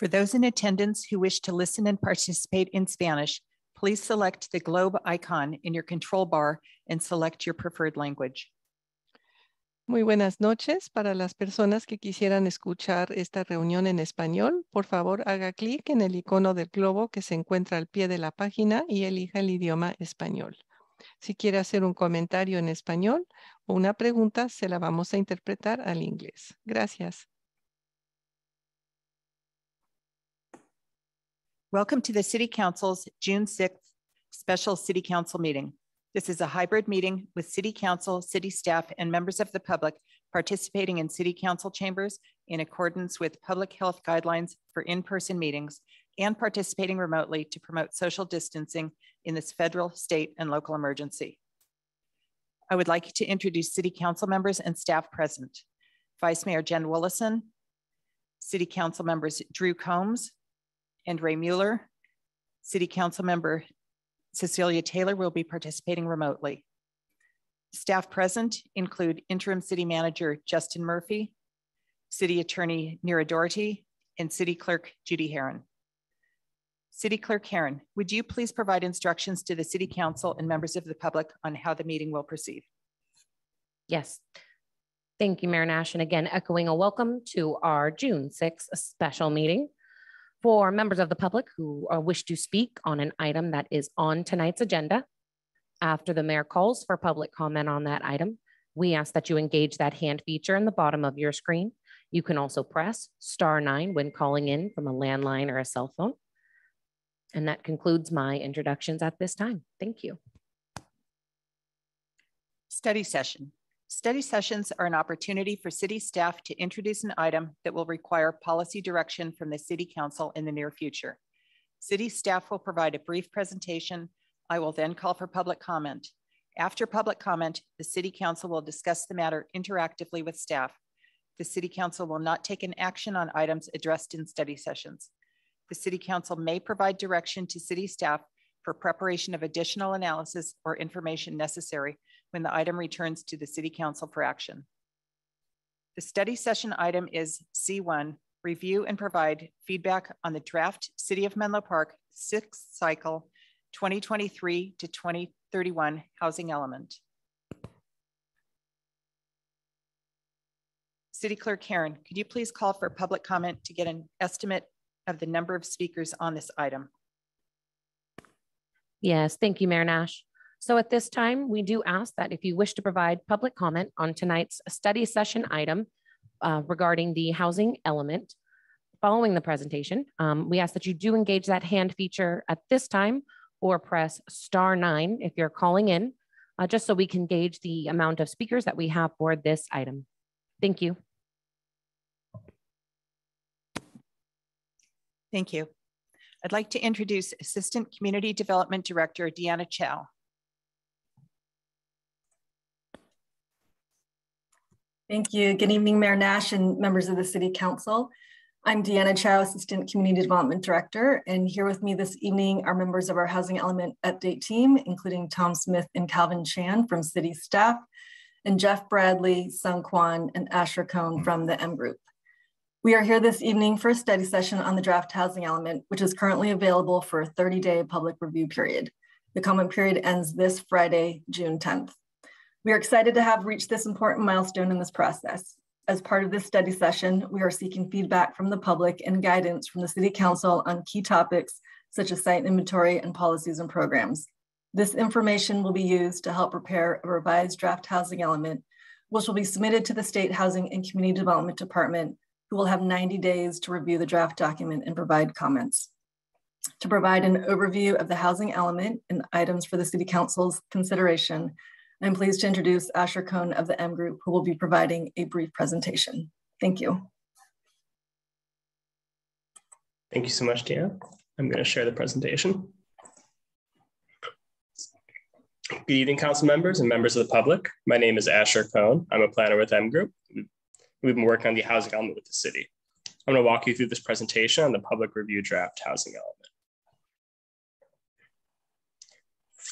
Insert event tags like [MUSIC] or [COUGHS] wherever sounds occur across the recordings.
For those in attendance who wish to listen and participate in Spanish, please select the globe icon in your control bar and select your preferred language. Muy buenas noches. Para las personas que quisieran escuchar esta reunión en español, por favor haga clic en el icono del globo que se encuentra al pie de la página y elija el idioma español. Si quiere hacer un comentario en español o una pregunta, se la vamos a interpretar al inglés. Gracias. Welcome to the City Council's June 6th special City Council meeting. This is a hybrid meeting with City Council, city staff, and members of the public participating in City Council chambers in accordance with public health guidelines for in-person meetings and participating remotely to promote social distancing in this federal, state, and local emergency. I would like to introduce City Council members and staff present. Vice Mayor Jen Wolosin, City Council members Drew Combs and Ray Mueller, City Council member Cecilia Taylor will be participating remotely. Staff present include Interim City Manager Justin Murphy, City Attorney Nira Doherty, and City Clerk Judi Herren. City Clerk Herren, would you please provide instructions to the City Council and members of the public on how the meeting will proceed? Yes. Thank you, Mayor Nash. And again, echoing a welcome to our June 6th special meeting. For members of the public who uh, wish to speak on an item that is on tonight's agenda, after the mayor calls for public comment on that item, we ask that you engage that hand feature in the bottom of your screen. You can also press star nine when calling in from a landline or a cell phone. And that concludes my introductions at this time. Thank you. Study session. Study sessions are an opportunity for city staff to introduce an item that will require policy direction from the city council in the near future. City staff will provide a brief presentation. I will then call for public comment. After public comment, the city council will discuss the matter interactively with staff. The city council will not take an action on items addressed in study sessions. The city council may provide direction to city staff for preparation of additional analysis or information necessary when the item returns to the City Council for action. The study session item is C1, review and provide feedback on the draft City of Menlo Park sixth cycle 2023 to 2031 housing element. City Clerk Herren, could you please call for public comment to get an estimate of the number of speakers on this item? Yes, thank you, Mayor Nash. So at this time, we do ask that if you wish to provide public comment on tonight's study session item uh, regarding the housing element, following the presentation, um, we ask that you do engage that hand feature at this time or press star nine if you're calling in, uh, just so we can gauge the amount of speakers that we have for this item. Thank you. Thank you. I'd like to introduce Assistant Community Development Director, Deanna Chow. Thank you. Good evening, Mayor Nash and members of the City Council. I'm Deanna Chow, Assistant Community Development Director, and here with me this evening are members of our Housing Element Update team, including Tom Smith and Calvin Chan from City staff, and Jeff Bradley, Sung Kwan, and Asher Cohn from the M Group. We are here this evening for a study session on the draft housing element, which is currently available for a 30-day public review period. The comment period ends this Friday, June 10th. We are excited to have reached this important milestone in this process. As part of this study session, we are seeking feedback from the public and guidance from the City Council on key topics such as site inventory and policies and programs. This information will be used to help prepare a revised draft housing element, which will be submitted to the State Housing and Community Development Department, who will have 90 days to review the draft document and provide comments. To provide an overview of the housing element and items for the City Council's consideration, I'm pleased to introduce Asher Cohn of the M Group, who will be providing a brief presentation. Thank you. Thank you so much, Tia. I'm going to share the presentation. Good evening, council members and members of the public. My name is Asher Cohn. I'm a planner with M Group. We've been working on the housing element with the city. I'm going to walk you through this presentation on the public review draft housing element.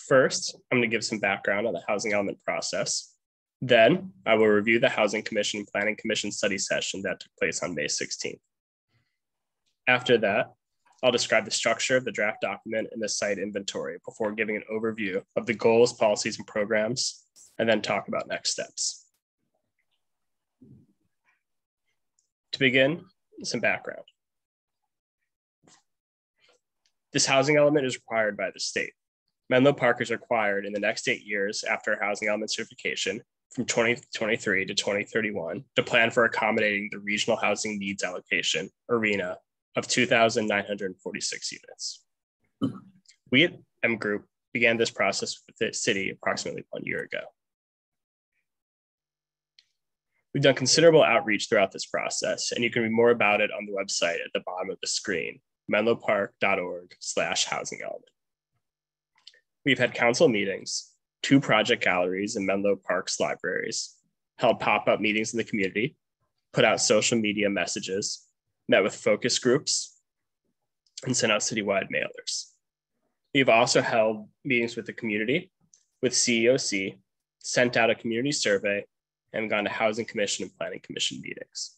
First, I'm going to give some background on the housing element process. Then I will review the Housing Commission and Planning Commission study session that took place on May 16th. After that, I'll describe the structure of the draft document and the site inventory before giving an overview of the goals, policies, and programs, and then talk about next steps. To begin, some background. This housing element is required by the state. Menlo Park is required in the next eight years after housing element certification from 2023 to 2031 to plan for accommodating the regional housing needs allocation, RHNA, of 2,946 units. We at M Group began this process with the city approximately one year ago. We've done considerable outreach throughout this process, and you can read more about it on the website at the bottom of the screen, menlopark.org slash housing element. We've had council meetings, two project galleries in Menlo Park's libraries, held pop-up meetings in the community, put out social media messages, met with focus groups, and sent out citywide mailers. We've also held meetings with the community, with CEOC, sent out a community survey, and gone to Housing Commission and Planning Commission meetings.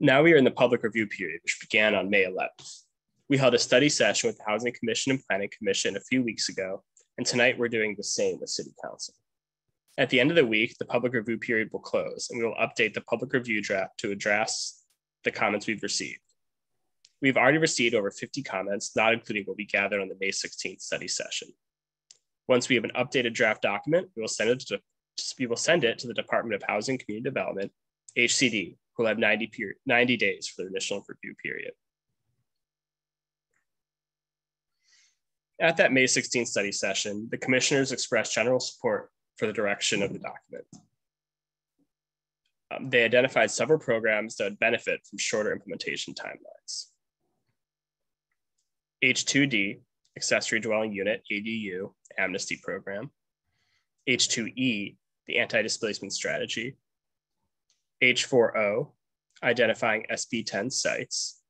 Now we are in the public review period, which began on May 11th. We held a study session with the Housing Commission and Planning Commission a few weeks ago, and tonight we're doing the same with City Council. At the end of the week, the public review period will close, and we will update the public review draft to address the comments we've received. We've already received over 50 comments, not including what we gathered on the May 16th study session. Once we have an updated draft document, we will send it to we will send it to the Department of Housing Community Development, HCD, who will have 90, period, 90 days for their initial review period. At that May 16th study session, the commissioners expressed general support for the direction of the document. Um, they identified several programs that would benefit from shorter implementation timelines. H2D, Accessory Dwelling Unit, ADU, Amnesty Program. H2E, the Anti-Displacement Strategy. H4O, Identifying SB 10 sites.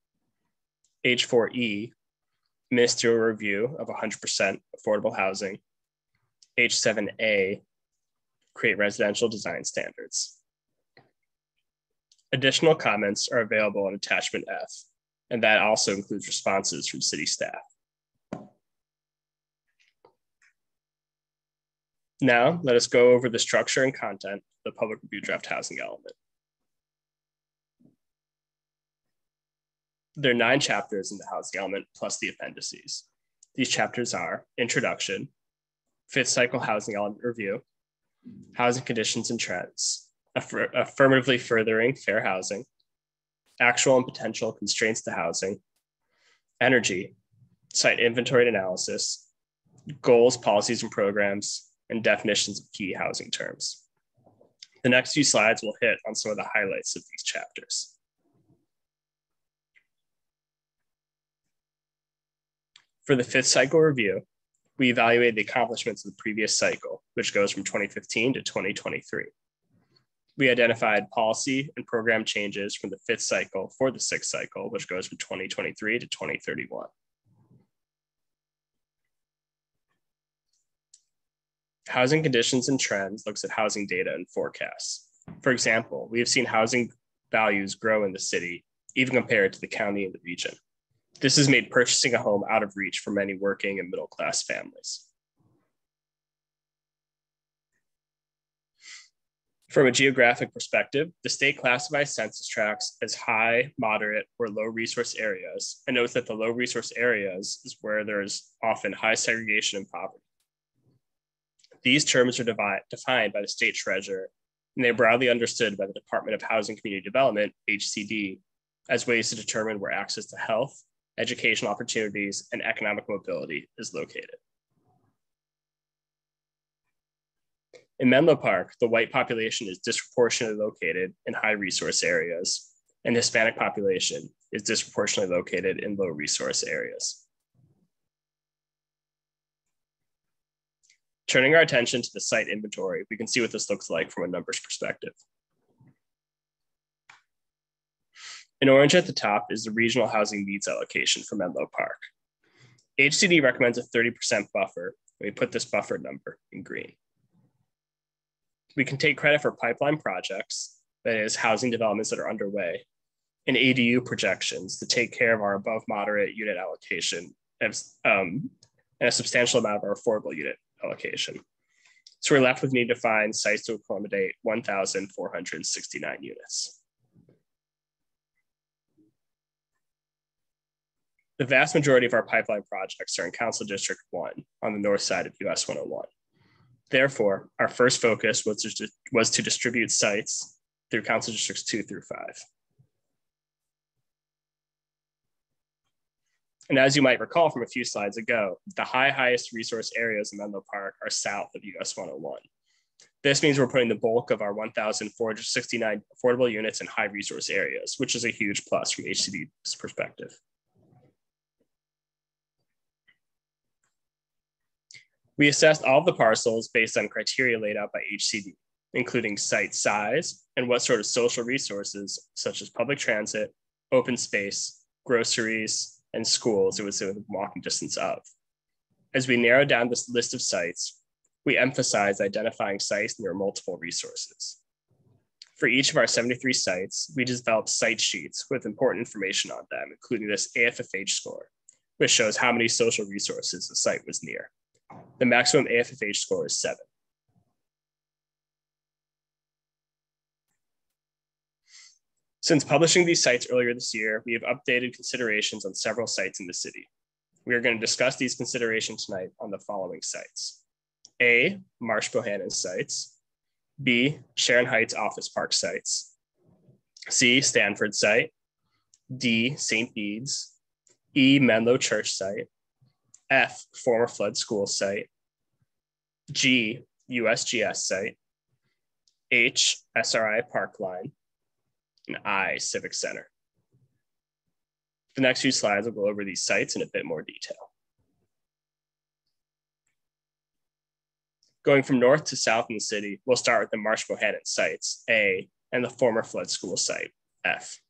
H4E, Ministerial Review of 100% Affordable Housing. H7A, Create Residential Design Standards. Additional comments are available in attachment F, and that also includes responses from city staff. Now, let us go over the structure and content of the public review draft housing element. There are nine chapters in the housing element plus the appendices. These chapters are introduction, fifth cycle housing element review, housing conditions and trends, affir affirmatively furthering fair housing, actual and potential constraints to housing, energy, site inventory and analysis, goals, policies, and programs, and definitions of key housing terms. The next few slides will hit on some of the highlights of these chapters. For the fifth cycle review, we evaluated the accomplishments of the previous cycle, which goes from 2015 to 2023. We identified policy and program changes from the fifth cycle for the sixth cycle, which goes from 2023 to 2031. Housing conditions and trends looks at housing data and forecasts. For example, we have seen housing values grow in the city, even compared to the county and the region. This has made purchasing a home out of reach for many working and middle class families. From a geographic perspective, the state classifies census tracts as high, moderate, or low resource areas, and notes that the low resource areas is where there is often high segregation and poverty. These terms are defined by the state treasurer, and they are broadly understood by the Department of Housing Community Development, HCD, as ways to determine where access to health, educational opportunities, and economic mobility is located. In Menlo Park, the white population is disproportionately located in high resource areas, and Hispanic population is disproportionately located in low resource areas. Turning our attention to the site inventory, we can see what this looks like from a numbers perspective. In orange at the top is the regional housing needs allocation for Menlo Park. HCD recommends a 30% buffer. We put this buffer number in green. We can take credit for pipeline projects that is housing developments that are underway, and ADU projections to take care of our above moderate unit allocation and, um, and a substantial amount of our affordable unit allocation. So we're left with need to find sites to accommodate 1,469 units. The vast majority of our pipeline projects are in Council District 1 on the north side of US 101. Therefore, our first focus was to, was to distribute sites through Council Districts 2 through 5. And as you might recall from a few slides ago, the high highest resource areas in Menlo Park are south of US 101. This means we're putting the bulk of our 1,469 affordable units in high resource areas, which is a huge plus from HCD's perspective. We assessed all of the parcels based on criteria laid out by HCD, including site size and what sort of social resources, such as public transit, open space, groceries, and schools it was within walking distance of. As we narrowed down this list of sites, we emphasized identifying sites near multiple resources. For each of our 73 sites, we developed site sheets with important information on them, including this AFFH score, which shows how many social resources the site was near. The maximum AFFH score is seven. Since publishing these sites earlier this year, we have updated considerations on several sites in the city. We are going to discuss these considerations tonight on the following sites. A, Marsh Bohannon sites. B, Sharon Heights Office Park sites. C, Stanford site. D, St. Bede's. E, Menlo Church site. F, former flood school site. G, USGS site. H, SRI park line. And I, Civic Center. The next few slides will go over these sites in a bit more detail. Going from north to south in the city, we'll start with the Marsh Bohannon sites, A, and the former flood school site, F.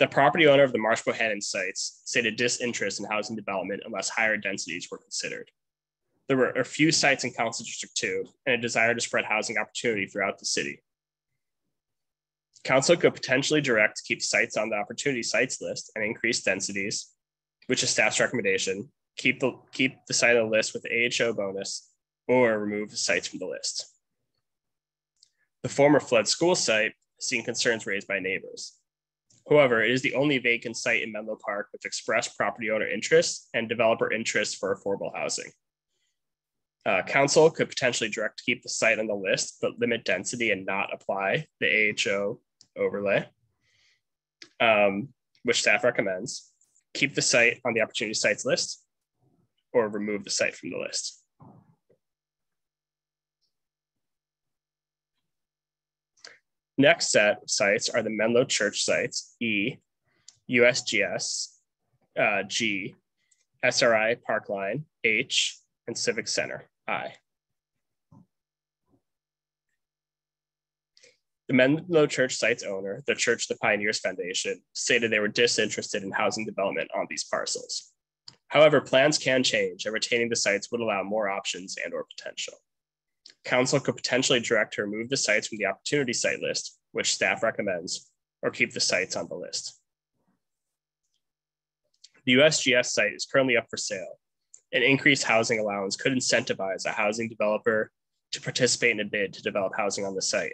The property owner of the Marsh Bohannon sites stated disinterest in housing development unless higher densities were considered. There were a few sites in Council District 2 and a desire to spread housing opportunity throughout the city. Council could potentially direct to keep sites on the opportunity sites list and increase densities, which is staff's recommendation, keep the, keep the site on the list with the AHO bonus, or remove the sites from the list. The former flood school site has seen concerns raised by neighbors. However, it is the only vacant site in Menlo Park with expressed property owner interest and developer interest for affordable housing. Uh, council could potentially direct to keep the site on the list, but limit density and not apply the AHO overlay, um, which staff recommends. Keep the site on the opportunity sites list or remove the site from the list. Next set of sites are the Menlo Church sites, E, USGS, uh, G, SRI Parkline, H, and Civic Center, I. The Menlo Church site's owner, the Church of the Pioneers Foundation, stated they were disinterested in housing development on these parcels. However, plans can change and retaining the sites would allow more options and or potential. Council could potentially direct to remove the sites from the opportunity site list, which staff recommends, or keep the sites on the list. The USGS site is currently up for sale. An increased housing allowance could incentivize a housing developer to participate in a bid to develop housing on the site.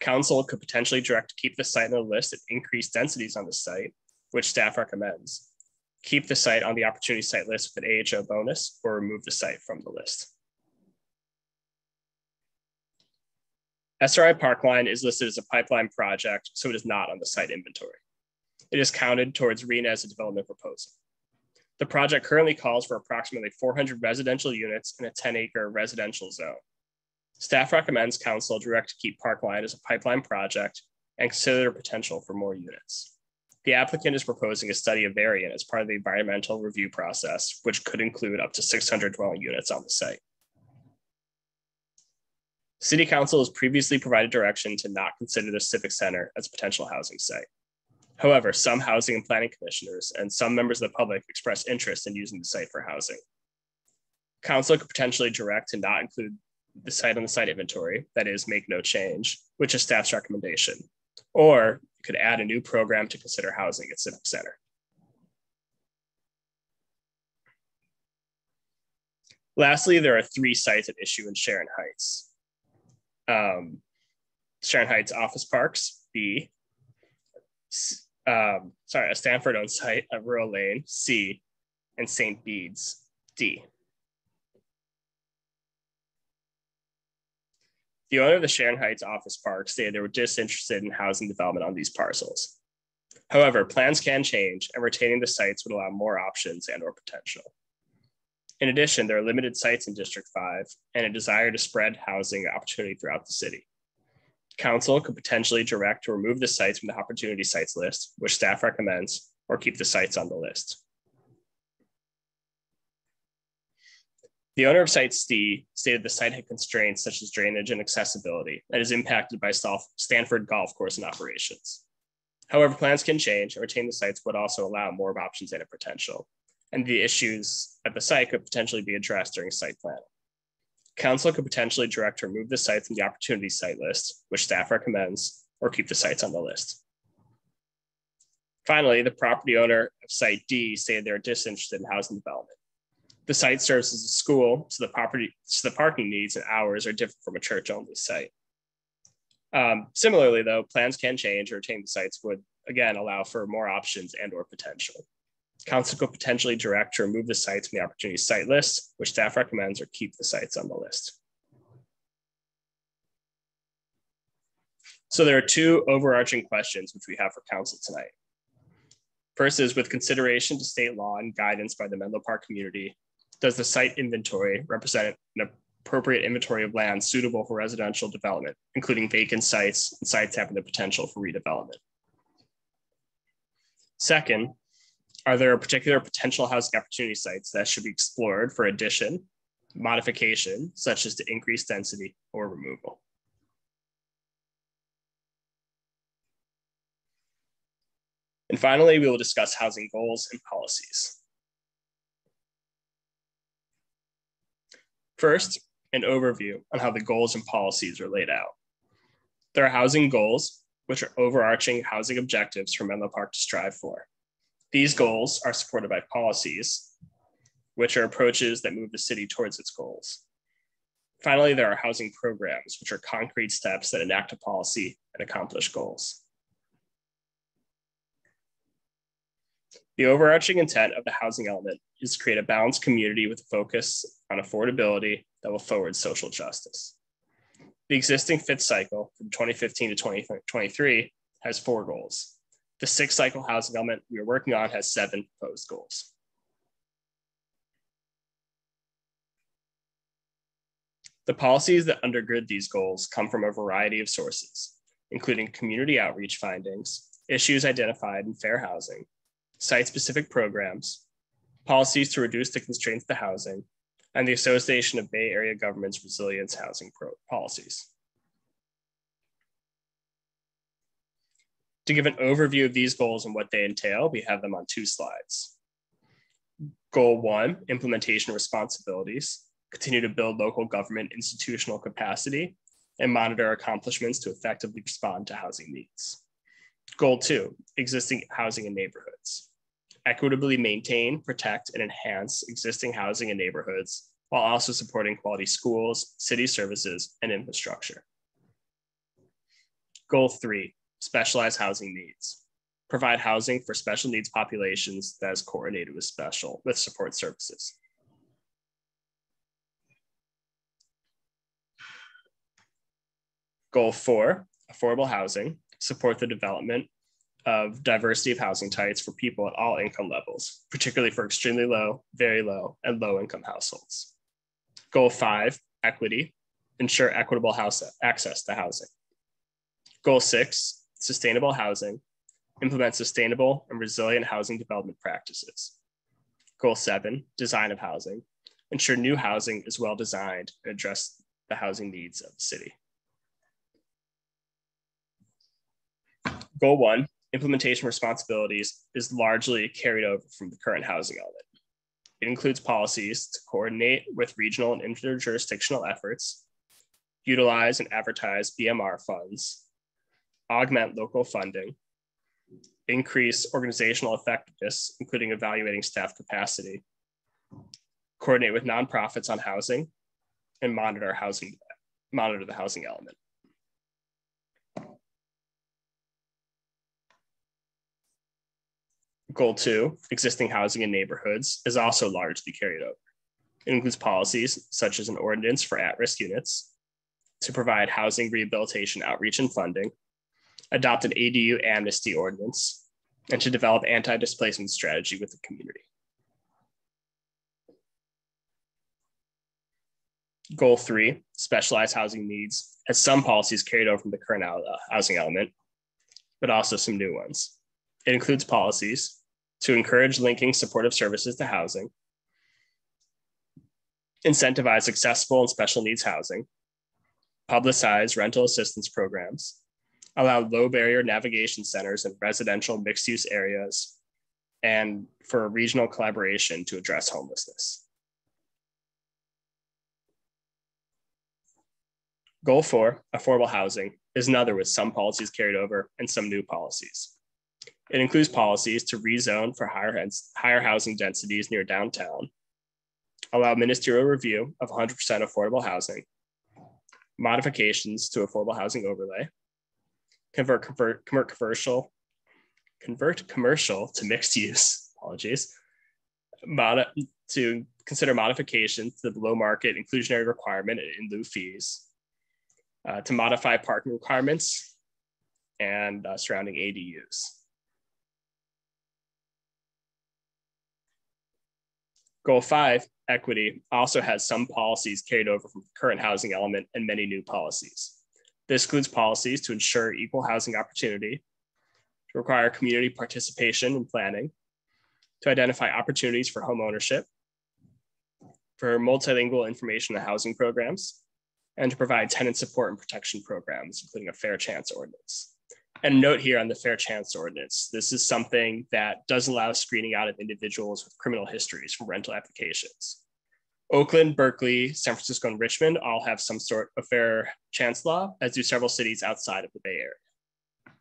Council could potentially direct to keep the site on the list at increased densities on the site, which staff recommends. Keep the site on the opportunity site list with an AHO bonus or remove the site from the list. SRI Parkline is listed as a pipeline project, so it is not on the site inventory. It is counted towards RHNA as a development proposal. The project currently calls for approximately 400 residential units in a 10 acre residential zone. Staff recommends council direct to keep Parkline as a pipeline project and consider the potential for more units. The applicant is proposing a study of variant as part of the environmental review process, which could include up to 600 dwelling units on the site. City Council has previously provided direction to not consider the Civic Center as a potential housing site. However, some housing and planning commissioners and some members of the public expressed interest in using the site for housing. Council could potentially direct to not include the site on the site inventory, that is, make no change, which is staff's recommendation. Or could add a new program to consider housing at Civic Center. Lastly, there are three sites at issue in Sharon Heights. Um, Sharon Heights Office Parks, B. Um, sorry, a Stanford owned site at Rural Lane, C, and St. Bede's, D. The owner of the Sharon Heights office park stated they were disinterested in housing development on these parcels. However, plans can change and retaining the sites would allow more options and or potential. In addition, there are limited sites in District 5 and a desire to spread housing opportunity throughout the city. Council could potentially direct to remove the sites from the opportunity sites list, which staff recommends, or keep the sites on the list. The owner of Site D stated the site had constraints such as drainage and accessibility that is impacted by Stanford Golf Course and operations. However, plans can change and retain the sites would also allow more options and a potential, and the issues at the site could potentially be addressed during site planning. Council could potentially direct to remove the site from the opportunity site list, which staff recommends, or keep the sites on the list. Finally, the property owner of Site D stated they're disinterested in housing development. The site serves as a school, so the property, so the parking needs and hours are different from a church-only site. Um, similarly, though, plans can change or retain the sites would again allow for more options and or potential. Council could potentially direct to remove the sites from the opportunity site list, which staff recommends or keep the sites on the list. So there are two overarching questions which we have for council tonight. First is with consideration to state law and guidance by the Menlo Park community, does the site inventory represent an appropriate inventory of land suitable for residential development, including vacant sites and sites having the potential for redevelopment? Second, are there particular potential housing opportunity sites that should be explored for addition, modification, such as to increase density or removal? And finally, we will discuss housing goals and policies. First, an overview on how the goals and policies are laid out. There are housing goals, which are overarching housing objectives for Menlo Park to strive for. These goals are supported by policies, which are approaches that move the city towards its goals. Finally, there are housing programs, which are concrete steps that enact a policy and accomplish goals. The overarching intent of the housing element is to create a balanced community with a focus on affordability that will forward social justice. The existing fifth cycle from 2015 to 2023 has four goals. The six cycle housing element we are working on has seven proposed goals. The policies that undergird these goals come from a variety of sources, including community outreach findings, issues identified in fair housing, site-specific programs, policies to reduce the constraints to housing, and the Association of Bay Area Governments Resilience Housing Policies. To give an overview of these goals and what they entail, we have them on two slides. Goal one, implementation responsibilities, continue to build local government institutional capacity and monitor accomplishments to effectively respond to housing needs. Goal two, existing housing in neighborhoods. Equitably maintain, protect, and enhance existing housing in neighborhoods while also supporting quality schools, city services, and infrastructure. Goal three, specialized housing needs. Provide housing for special needs populations that is coordinated with special with support services. Goal four, affordable housing, support the development of diversity of housing types for people at all income levels, particularly for extremely low, very low, and low income households. Goal five, equity, ensure equitable house access to housing. Goal six, sustainable housing, implement sustainable and resilient housing development practices. Goal seven, design of housing, ensure new housing is well designed and address the housing needs of the city. Goal one, implementation responsibilities is largely carried over from the current housing element. It includes policies to coordinate with regional and interjurisdictional efforts, utilize and advertise BMR funds, augment local funding, increase organizational effectiveness, including evaluating staff capacity, coordinate with nonprofits on housing, and monitor housing, monitor the housing element. Goal two, existing housing in neighborhoods, is also largely carried over. It includes policies such as an ordinance for at-risk units to provide housing rehabilitation outreach and funding, adopt an ADU amnesty ordinance, and to develop anti-displacement strategy with the community. Goal three, specialized housing needs, has some policies carried over from the current uh, housing element, but also some new ones. It includes policies to encourage linking supportive services to housing, incentivize accessible and special needs housing, publicize rental assistance programs, allow low barrier navigation centers in residential mixed use areas, and for regional collaboration to address homelessness. Goal four, affordable housing, is another with some policies carried over and some new policies. It includes policies to rezone for higher, higher housing densities near downtown, allow ministerial review of 100% affordable housing, modifications to affordable housing overlay, convert, convert, convert commercial, convert commercial to mixed use, apologies, Mod to consider modifications to the below market inclusionary requirement in lieu fees, uh, to modify parking requirements and uh, surrounding ADUs. Goal five, equity, also has some policies carried over from the current housing element and many new policies. This includes policies to ensure equal housing opportunity, to require community participation in planning, to identify opportunities for home ownership, for multilingual information and housing programs, and to provide tenant support and protection programs, including a fair chance ordinance. And note here on the Fair Chance Ordinance, this is something that does allow screening out of individuals with criminal histories from rental applications. Oakland, Berkeley, San Francisco, and Richmond all have some sort of fair chance law, as do several cities outside of the Bay Area.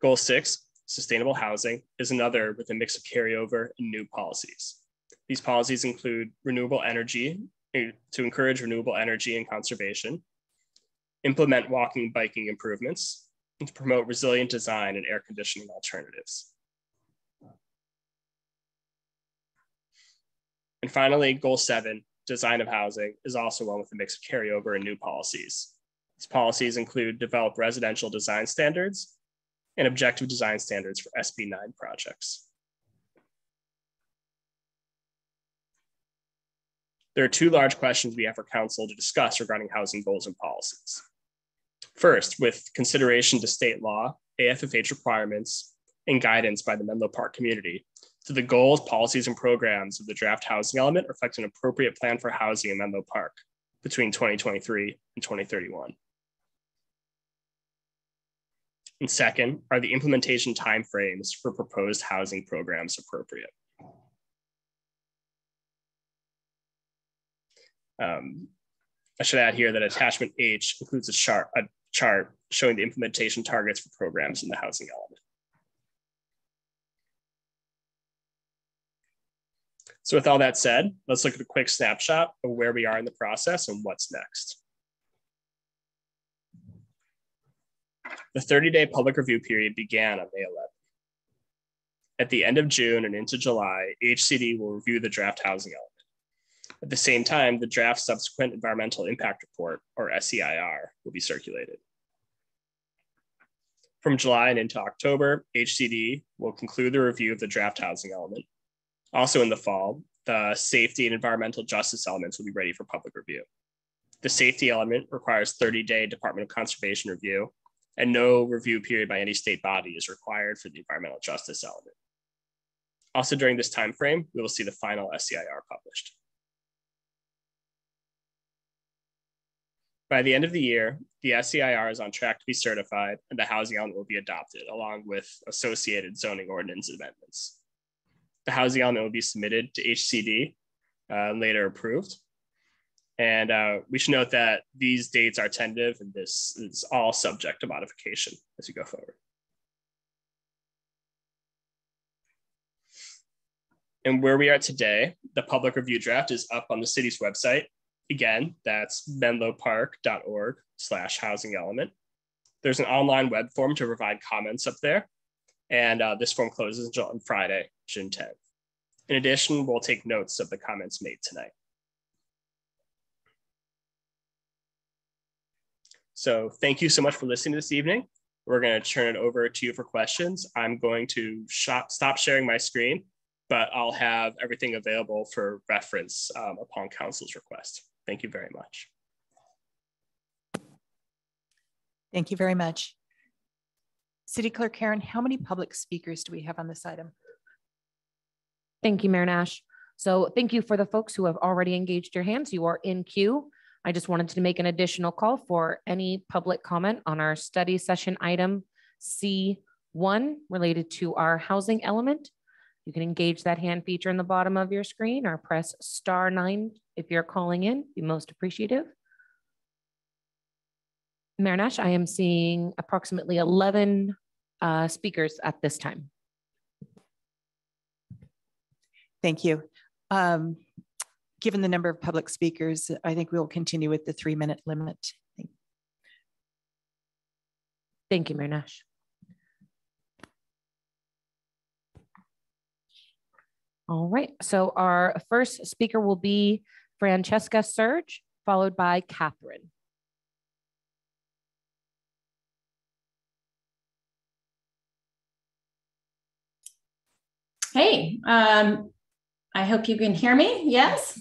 Goal six, sustainable housing, is another with a mix of carryover and new policies. These policies include renewable energy eh, to encourage renewable energy and conservation, implement walking and biking improvements, and to promote resilient design and air conditioning alternatives. And finally, goal seven, design of housing, is also one with a mix of carryover and new policies. These policies include develop residential design standards and objective design standards for SB9 projects. There are two large questions we have for council to discuss regarding housing goals and policies. First, with consideration to state law, AFFH requirements, and guidance by the Menlo Park community, do the goals, policies, and programs of the draft housing element reflect an appropriate plan for housing in Menlo Park between 2023 and 2031? And second, are the implementation timeframes for proposed housing programs appropriate? Um, I should add here that attachment H includes a chart, a chart showing the implementation targets for programs in the housing element. So with all that said, let's look at a quick snapshot of where we are in the process and what's next. The 30-day public review period began on May 11th. At the end of June and into July, HCD will review the draft housing element. At the same time, the draft subsequent environmental impact report, or SEIR, will be circulated. From July and into October, HCD will conclude the review of the draft housing element. Also in the fall, the safety and environmental justice elements will be ready for public review. The safety element requires 30-day Department of Conservation review, and no review period by any state body is required for the environmental justice element. Also during this time frame, we will see the final SEIR published. By the end of the year, the SEIR is on track to be certified and the housing element will be adopted along with associated zoning ordinance amendments. The housing element will be submitted to HCD uh, later approved. And uh, we should note that these dates are tentative and this is all subject to modification as we go forward. And where we are today, the public review draft is up on the city's website. Again, that's menlopark.org slash housing element. There's an online web form to provide comments up there. And uh, this form closes on Friday, June 10th. In addition, we'll take notes of the comments made tonight. So thank you so much for listening this evening. We're going to turn it over to you for questions. I'm going to shop, stop sharing my screen, but I'll have everything available for reference um, upon council's request. Thank you very much. Thank you very much. City Clerk Herren, how many public speakers do we have on this item? Thank you, Mayor Nash. So thank you for the folks who have already engaged your hands. You are in queue. I just wanted to make an additional call for any public comment on our study session item C1 related to our housing element. You can engage that hand feature in the bottom of your screen or press star nine if you're calling in, be most appreciative. Mayor Nash, I am seeing approximately 11 uh, speakers at this time. Thank you. Um, given the number of public speakers, I think we'll continue with the three minute limit. Thank you, Mayor Nash. All right, so our first speaker will be Francesca Segre, followed by Catherine. Hey, um, I hope you can hear me. Yes?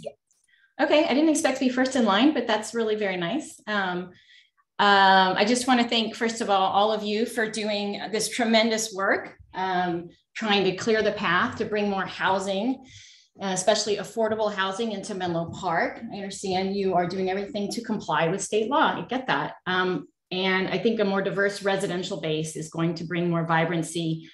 Okay, I didn't expect to be first in line, but that's really very nice. Um, um, I just want to thank, first of all, all of you for doing this tremendous work, um, trying to clear the path to bring more housing, especially affordable housing into Menlo Park. I understand you are doing everything to comply with state law. I get that. Um, and I think a more diverse residential base is going to bring more vibrancy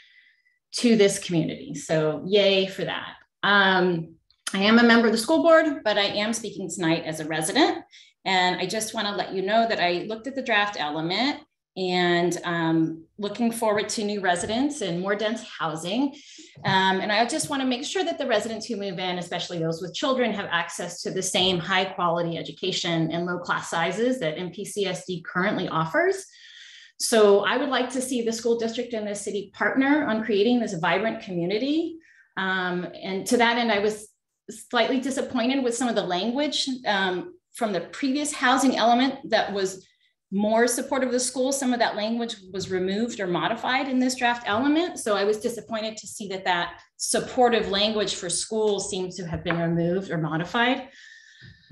to this community. So yay for that. Um, I am a member of the school board, but I am speaking tonight as a resident. And I just want to let you know that I looked at the draft element and um, looking forward to new residents and more dense housing. Um, and I just want to make sure that the residents who move in, especially those with children, have access to the same high quality education and low class sizes that MPCSD currently offers. So I would like to see the school district and the city partner on creating this vibrant community. Um, and to that end, I was slightly disappointed with some of the language um, from the previous housing element that was more supportive of the school. Some of that language was removed or modified in this draft element. So I was disappointed to see that that supportive language for schools seems to have been removed or modified.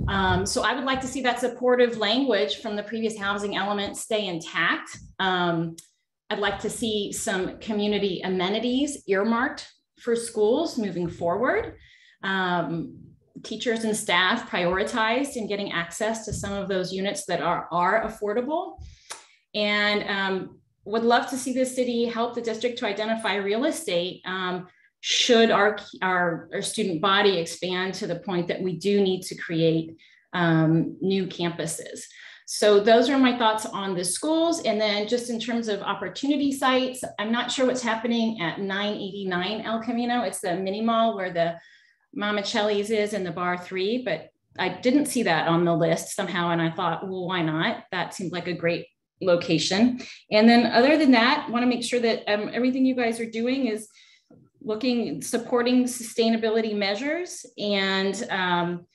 Um, so I would like to see that supportive language from the previous housing element stay intact. Um, I'd like to see some community amenities earmarked for schools moving forward. Um, teachers and staff prioritized in getting access to some of those units that are, are affordable. And um, would love to see the city help the district to identify real estate um, should our, our, our, student body expand to the point that we do need to create um, new campuses. So those are my thoughts on the schools. And then just in terms of opportunity sites, I'm not sure what's happening at 989 El Camino. It's the mini mall where the Mama-Celli's is in the bar three, but I didn't see that on the list somehow. And I thought, well, why not? That seemed like a great location. And then other than that, want to make sure that um, everything you guys are doing is looking, supporting sustainability measures and um,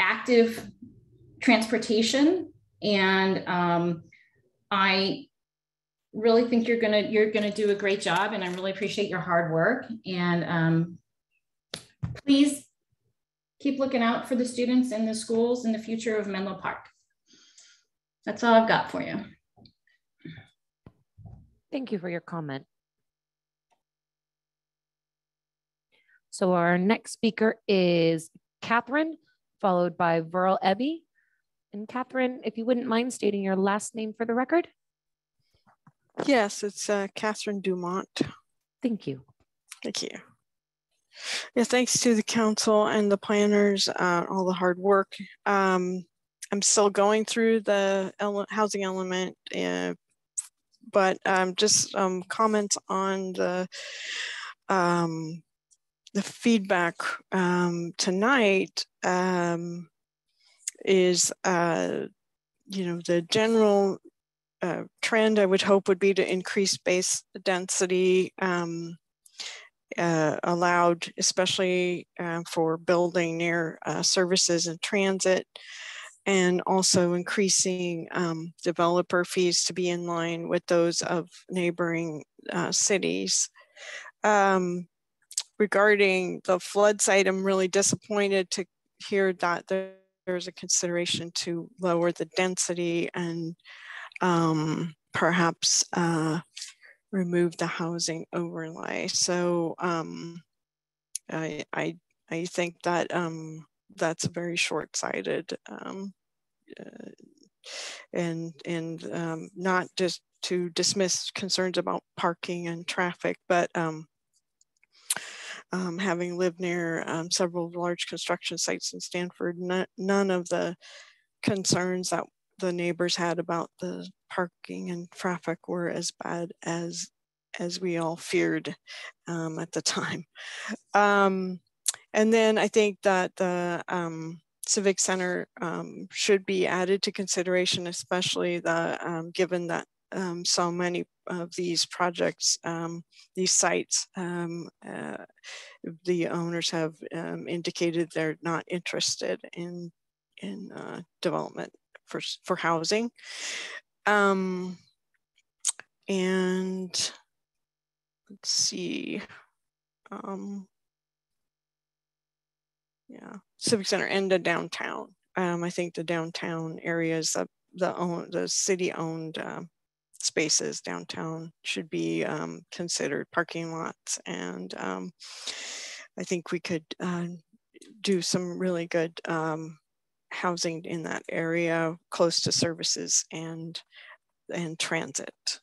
active transportation. And um, I really think you're gonna you're gonna do a great job, and I really appreciate your hard work. And um, please keep looking out for the students and the schools and the future of Menlo Park. That's all I've got for you. Thank you for your comment. So our next speaker is Catherine, followed by Verl Ebby. And Catherine, if you wouldn't mind stating your last name for the record. Yes, it's uh, Catherine Dumont. Thank you. Thank you. Yeah, thanks to the council and the planners, uh, all the hard work. Um, I'm still going through the ele housing element, uh, but um, just um, comments on the um, the feedback um, tonight um, is, uh, you know, the general uh, trend I would hope would be to increase space density um, uh, allowed, especially uh, for building near uh, services and transit, and also increasing um, developer fees to be in line with those of neighboring uh, cities. Um, regarding the flood site, I'm really disappointed to hear that there, there's a consideration to lower the density and um, perhaps uh, remove the housing overlay. So um, I, I, I think that um, that's very short-sighted um, uh, and, and um, not just to dismiss concerns about parking and traffic, but um, um, having lived near um, several large construction sites in Stanford, none of the concerns that the neighbors had about the parking and traffic were as bad as as we all feared um, at the time. Um, and then I think that the um, Civic Center um, should be added to consideration, especially the given that um, so many of these projects, these sites, uh, the owners have indicated they're not interested in in uh, development for, for housing. Um, and let's see. Um, yeah, Civic Center and the downtown. Um, I think the downtown areas, the the, own, the city owned spaces downtown should be um, considered parking lots. And um, I think we could uh, do some really good um, housing in that area close to services and and transit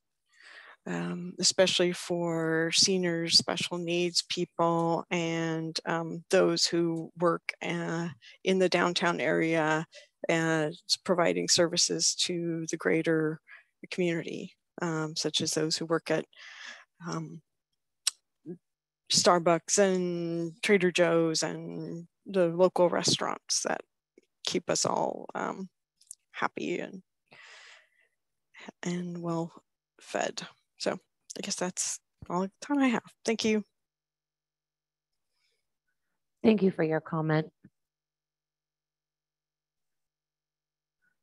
um, especially for seniors special needs people and um, those who work uh, in the downtown area and providing services to the greater community um, such as those who work at um, Starbucks and Trader Joe's and the local restaurants that keep us all um, happy and and well fed. So I guess that's all the time I have. Thank you. Thank you for your comment.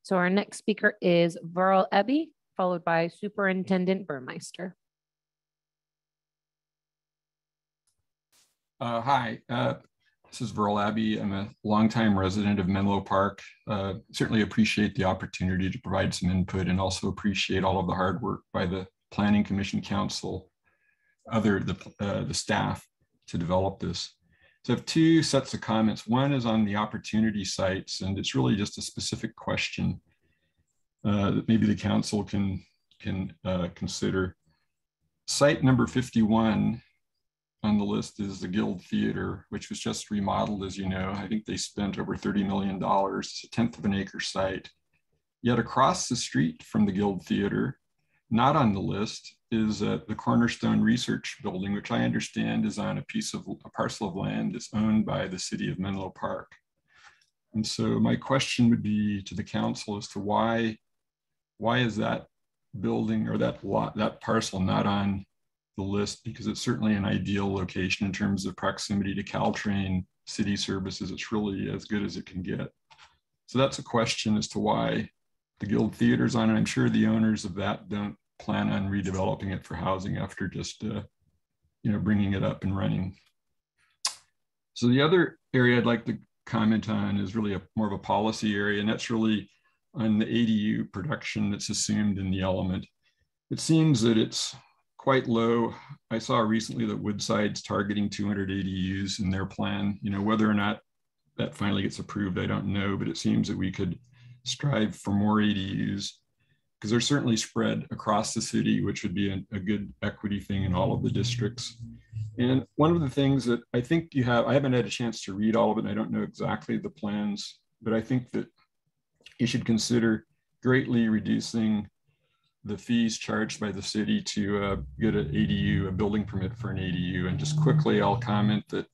So our next speaker is Verl Ebby, followed by Superintendent Burmeister. Uh, hi, uh, this is Verl Abbey. I'm a longtime resident of Menlo Park. Uh, certainly appreciate the opportunity to provide some input and also appreciate all of the hard work by the Planning Commission Council, other the, uh, the staff to develop this. So I have two sets of comments. One is on the opportunity sites, and it's really just a specific question uh, that maybe the council can, can uh, consider. Site number 51 on the list is the Guild Theater, which was just remodeled, as you know. I think they spent over $30 million. It's a tenth of an acre site. Yet across the street from the Guild Theater, not on the list, is uh, the Cornerstone Research Building, which I understand is on a piece of a parcel of land that's owned by the city of Menlo Park. And so my question would be to the council as to why, why is that building or that lot, that parcel not on the list because it's certainly an ideal location in terms of proximity to Caltrain city services. It's really as good as it can get. So that's a question as to why the Guild Theater's on it. I'm sure the owners of that don't plan on redeveloping it for housing after just, uh, you know, bringing it up and running. So the other area I'd like to comment on is really a more of a policy area, and that's really on the ADU production that's assumed in the element. It seems that it's quite low. I saw recently that Woodside's targeting 200 ADUs in their plan. You know, whether or not that finally gets approved, I don't know, but it seems that we could strive for more ADUs. because they're certainly spread across the city, which would be a, a good equity thing in all of the districts. And one of the things that I think you have, I haven't had a chance to read all of it. I don't know exactly the plans, but I think that you should consider greatly reducing the fees charged by the city to uh, get an ADU, a building permit for an ADU. And just quickly, I'll comment that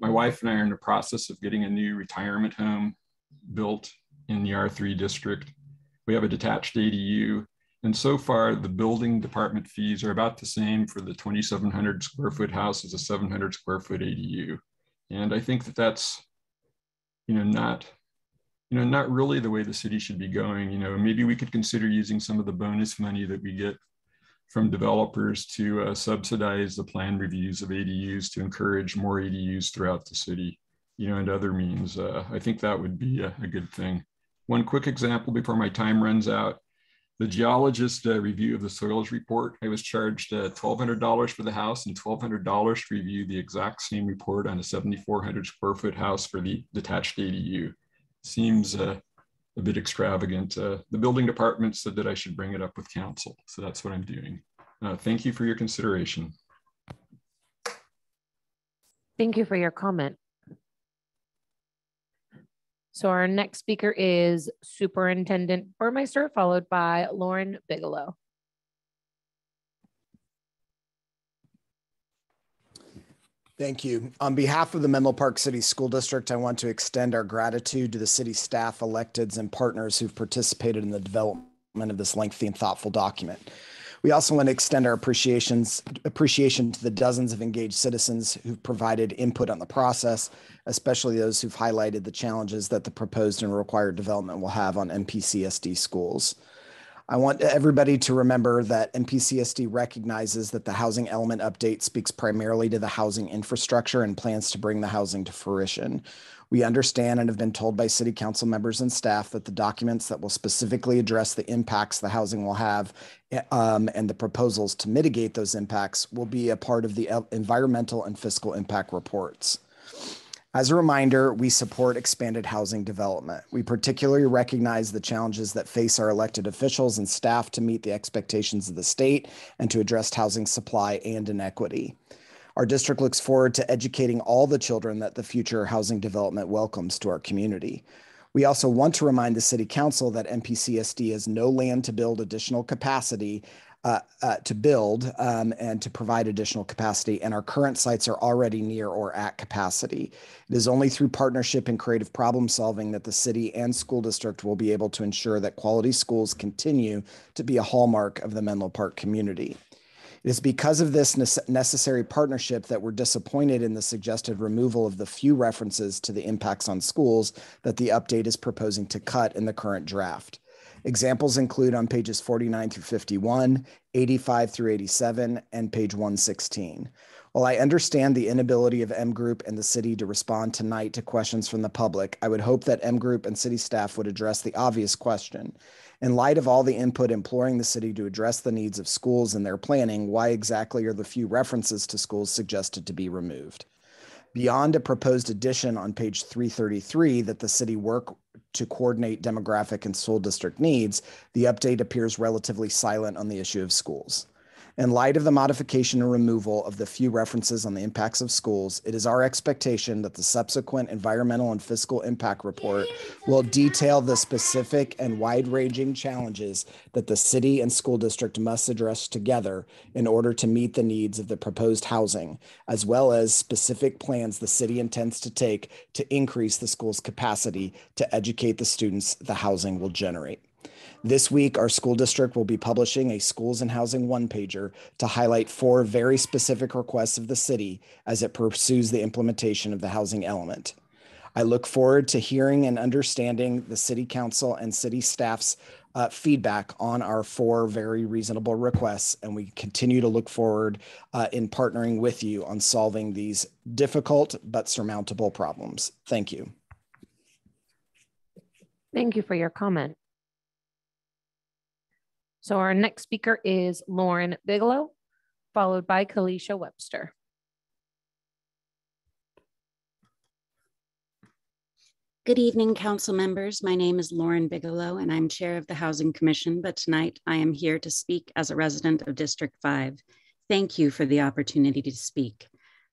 my wife and I are in the process of getting a new retirement home built in the R3 district. We have a detached ADU. And so far, the building department fees are about the same for the 2,700 square foot house as a 700 square foot ADU. And I think that that's, you know, not you know, not really the way the city should be going. You know, maybe we could consider using some of the bonus money that we get from developers to uh, subsidize the plan reviews of ADUs to encourage more ADUs throughout the city, you know, and other means. Uh, I think that would be a, a, good thing. One quick example before my time runs out. The geologist uh, review of the soils report, I was charged $1,200 uh, for the house and $1,200 to review the exact same report on a 7,400 square foot house for the detached ADU seems uh, a bit extravagant. Uh, the building department said that I should bring it up with council. So that's what I'm doing. Uh, thank you for your consideration. Thank you for your comment. So our next speaker is Superintendent Burmeister, followed by Lauren Bigelow. Thank you. On behalf of the Menlo Park City School District, I want to extend our gratitude to the city staff, electeds, and partners who've participated in the development of this lengthy and thoughtful document. We also want to extend our appreciations appreciation to the dozens of engaged citizens who've provided input on the process, especially those who've highlighted the challenges that the proposed and required development will have on MPCSD schools. I want everybody to remember that MPCSD recognizes that the housing element update speaks primarily to the housing infrastructure and plans to bring the housing to fruition. We understand and have been told by City Council members and staff that the documents that will specifically address the impacts the housing will have um, and the proposals to mitigate those impacts will be a part of the environmental and fiscal impact reports. As a reminder, we support expanded housing development. We particularly recognize the challenges that face our elected officials and staff to meet the expectations of the state and to address housing supply and inequity. Our district looks forward to educating all the children that the future housing development welcomes to our community. We also want to remind the City Council that MPCSD has no land to build additional capacity uh, uh, to build um, and to provide additional capacity. And our current sites are already near or at capacity. It is only through partnership and creative problem solving that the city and school district will be able to ensure that quality schools continue to be a hallmark of the Menlo Park community. It is because of this necessary partnership that we're disappointed in the suggested removal of the few references to the impacts on schools that the update is proposing to cut in the current draft. Examples include on pages 49 through 51, 85 through 87, and page 116. While I understand the inability of M Group and the city to respond tonight to questions from the public, I would hope that M Group and city staff would address the obvious question. In light of all the input imploring the city to address the needs of schools in their planning, why exactly are the few references to schools suggested to be removed? Beyond a proposed addition on page 333 that the city work to coordinate demographic and school district needs, the update appears relatively silent on the issue of schools. In light of the modification and removal of the few references on the impacts of schools, it is our expectation that the subsequent environmental and fiscal impact report will detail the specific and wide ranging challenges that the city and school district must address together in order to meet the needs of the proposed housing, as well as specific plans the city intends to take to increase the school's capacity to educate the students the housing will generate. This week, our school district will be publishing a Schools and Housing one pager to highlight four very specific requests of the city as it pursues the implementation of the housing element. I look forward to hearing and understanding the city council and city staff's uh, feedback on our four very reasonable requests, and we continue to look forward uh, in partnering with you on solving these difficult but surmountable problems. Thank you. Thank you for your comment. So our next speaker is Lauren Bigelow, followed by Kalisha Webster. Good evening, council members. My name is Lauren Bigelow and I'm chair of the Housing Commission, but tonight I am here to speak as a resident of District 5. Thank you for the opportunity to speak.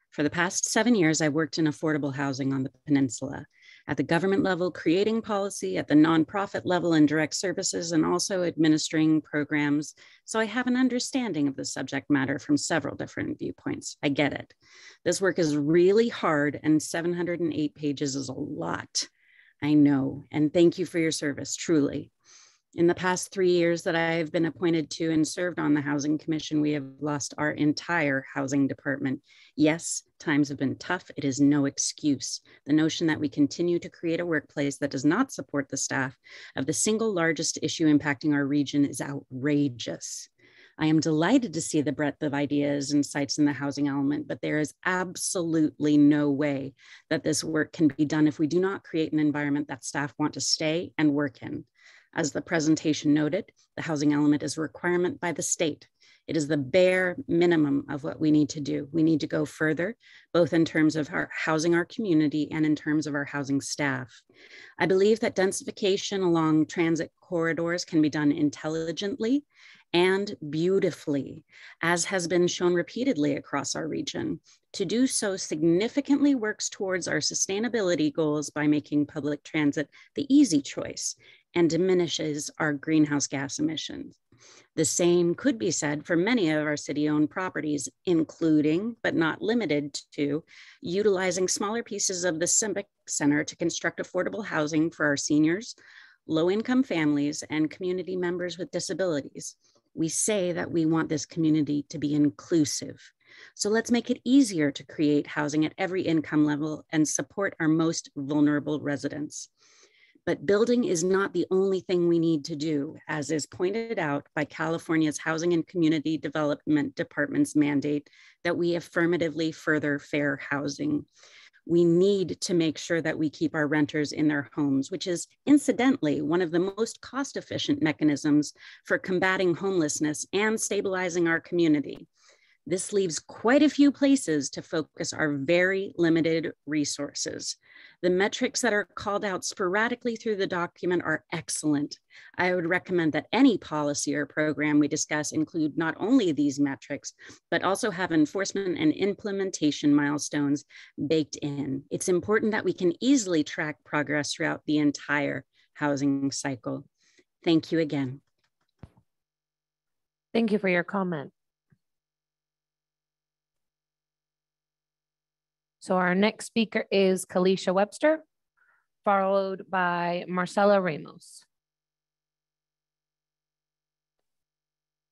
For the past seven years, I worked in affordable housing on the peninsula at the government level, creating policy, at the nonprofit level in direct services, and also administering programs. So I have an understanding of the subject matter from several different viewpoints. I get it. This work is really hard, and 708 pages is a lot. I know, and thank you for your service, truly. In the past three years that I've been appointed to and served on the Housing Commission, we have lost our entire housing department. Yes, times have been tough. It is no excuse. The notion that we continue to create a workplace that does not support the staff of the single largest issue impacting our region is outrageous. I am delighted to see the breadth of ideas and sites in the housing element, but there is absolutely no way that this work can be done if we do not create an environment that staff want to stay and work in. As the presentation noted, the housing element is a requirement by the state. It is the bare minimum of what we need to do. We need to go further, both in terms of our housing our community and in terms of our housing staff. I believe that densification along transit corridors can be done intelligently and beautifully, as has been shown repeatedly across our region. To do so significantly works towards our sustainability goals by making public transit the easy choice and diminishes our greenhouse gas emissions. The same could be said for many of our city owned properties, including, but not limited to, utilizing smaller pieces of the Civic Center to construct affordable housing for our seniors, low income families, and community members with disabilities. We say that we want this community to be inclusive. So let's make it easier to create housing at every income level and support our most vulnerable residents. But building is not the only thing we need to do, as is pointed out by California's Housing and Community Development Department's mandate that we affirmatively further fair housing. We need to make sure that we keep our renters in their homes, which is incidentally one of the most cost efficient mechanisms for combating homelessness and stabilizing our community. This leaves quite a few places to focus our very limited resources. The metrics that are called out sporadically through the document are excellent. I would recommend that any policy or program we discuss include not only these metrics, but also have enforcement and implementation milestones baked in. It's important that we can easily track progress throughout the entire housing cycle. Thank you again. Thank you for your comment. So our next speaker is Kalisha Webster, followed by Marcela Ramos.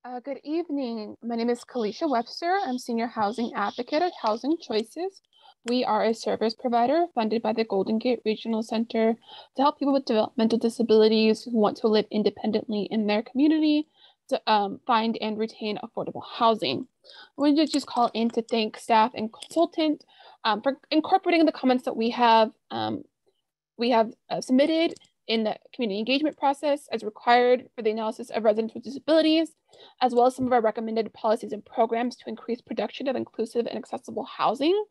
Uh, good evening. My name is Kalisha Webster. I'm Senior Housing Advocate at Housing Choices. We are a service provider funded by the Golden Gate Regional Center to help people with developmental disabilities who want to live independently in their community to um, find and retain affordable housing. I wanted to just call in to thank staff and consultant um, for incorporating the comments that we have um, we have uh, submitted in the community engagement process as required for the analysis of residents with disabilities, as well as some of our recommended policies and programs to increase production of inclusive and accessible housing.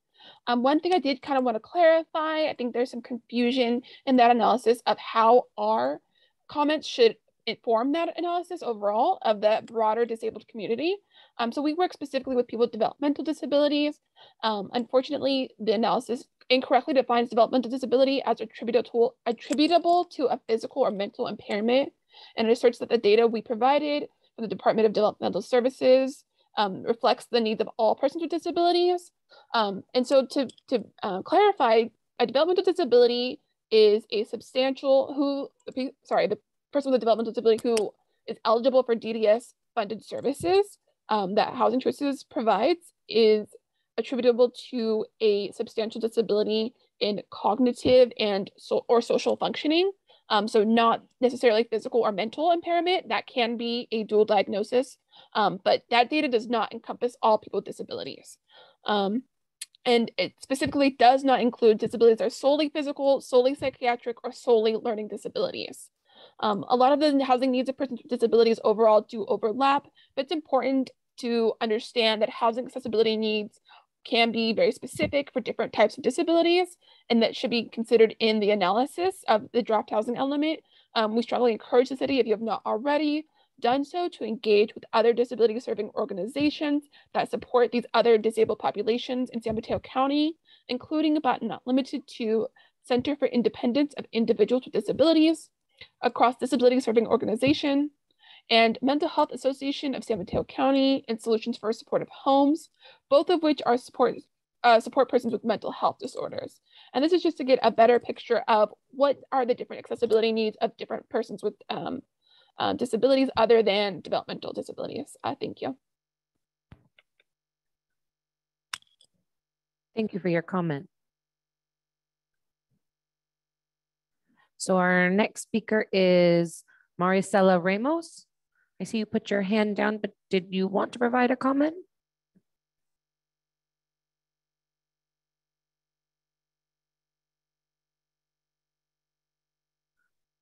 Um, one thing I did kind of want to clarify, I think there's some confusion in that analysis of how our comments should inform that analysis overall of the broader disabled community. Um, so we work specifically with people with developmental disabilities. Um, unfortunately, the analysis incorrectly defines developmental disability as attributable, attributable to a physical or mental impairment and it asserts that the data we provided from the Department of Developmental Services um, reflects the needs of all persons with disabilities. Um, and so to, to uh, clarify, a developmental disability is a substantial who, sorry, the person with a developmental disability who is eligible for DDS funded services um, that Housing Choices provides is attributable to a substantial disability in cognitive and so or social functioning. Um, so not necessarily physical or mental impairment. That can be a dual diagnosis, um, but that data does not encompass all people with disabilities. Um, and it specifically does not include disabilities that are solely physical, solely psychiatric, or solely learning disabilities. Um, a lot of the housing needs of persons with disabilities overall do overlap, but it's important to understand that housing accessibility needs can be very specific for different types of disabilities, and that should be considered in the analysis of the draft housing element. Um, we strongly encourage the city, if you have not already done so, to engage with other disability serving organizations that support these other disabled populations in San Mateo County, including but not limited to Center for Independence of Individuals with Disabilities, across disability serving organization, and Mental Health Association of San Mateo County and Solutions for Supportive Homes, both of which are support uh, support persons with mental health disorders. And this is just to get a better picture of what are the different accessibility needs of different persons with um, uh, disabilities other than developmental disabilities. Uh, thank you. Thank you for your comment. So our next speaker is Maricela Ramos. I see you put your hand down, but did you want to provide a comment?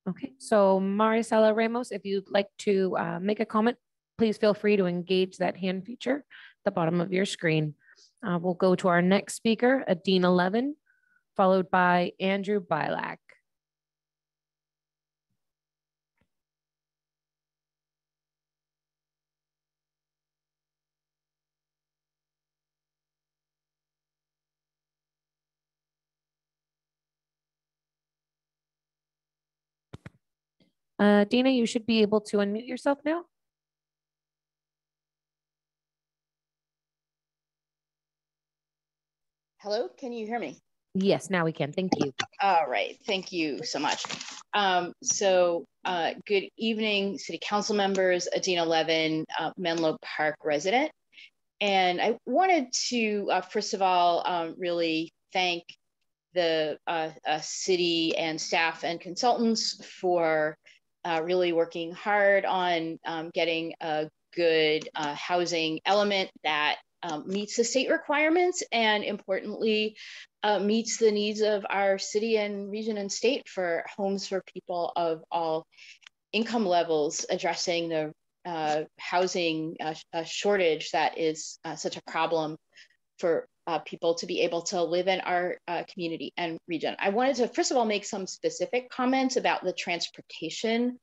Okay, so Maricela Ramos, if you'd like to uh, make a comment, please feel free to engage that hand feature at the bottom of your screen. Uh, we'll go to our next speaker, Adina Levin, followed by Andrew Bilak. Uh, Dina, you should be able to unmute yourself now. Hello, can you hear me? Yes, now we can. Thank you. All right. Thank you so much. Um, so, uh, good evening, City Council members, Adina Levin, uh, Menlo Park resident. And I wanted to, uh, first of all, um, really thank the uh, uh, city and staff and consultants for uh, really working hard on um, getting a good uh, housing element that um, meets the state requirements and importantly uh, meets the needs of our city and region and state for homes for people of all income levels addressing the uh, housing uh, shortage that is uh, such a problem for uh, people to be able to live in our uh, community and region. I wanted to, first of all, make some specific comments about the transportation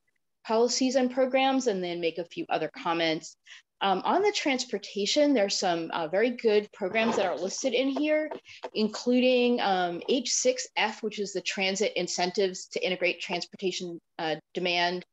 policies and programs, and then make a few other comments. Um, on the transportation, there's some uh, very good programs that are listed in here, including um, H6F, which is the transit incentives to integrate transportation uh, demand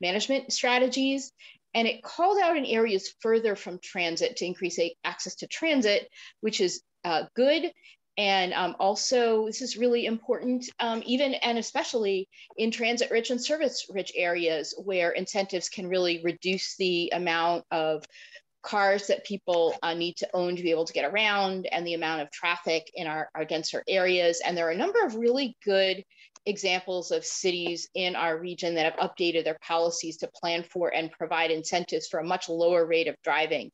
management strategies. And it called out in areas further from transit to increase access to transit, which is uh, good. And um, also, this is really important, um, even and especially in transit rich and service rich areas where incentives can really reduce the amount of cars that people uh, need to own to be able to get around and the amount of traffic in our, our denser areas. And there are a number of really good examples of cities in our region that have updated their policies to plan for and provide incentives for a much lower rate of driving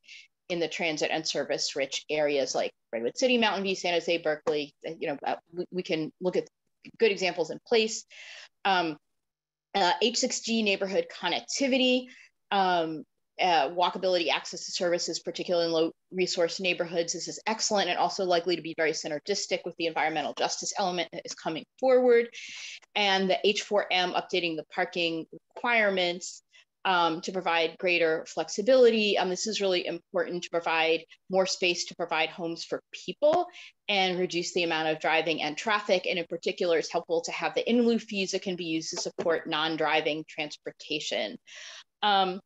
in the transit and service rich areas like Redwood City, Mountain View, San Jose, Berkeley. You know, uh, we, can look at good examples in place. Um, uh, H6G neighborhood connectivity, um, uh, walkability access to services, particularly in low resource neighborhoods. This is excellent and also likely to be very synergistic with the environmental justice element that is coming forward. And the H4M updating the parking requirements um, to provide greater flexibility. Um, this is really important to provide more space to provide homes for people and reduce the amount of driving and traffic. And in particular, it's helpful to have the in lieu fees that can be used to support non-driving transportation. Um,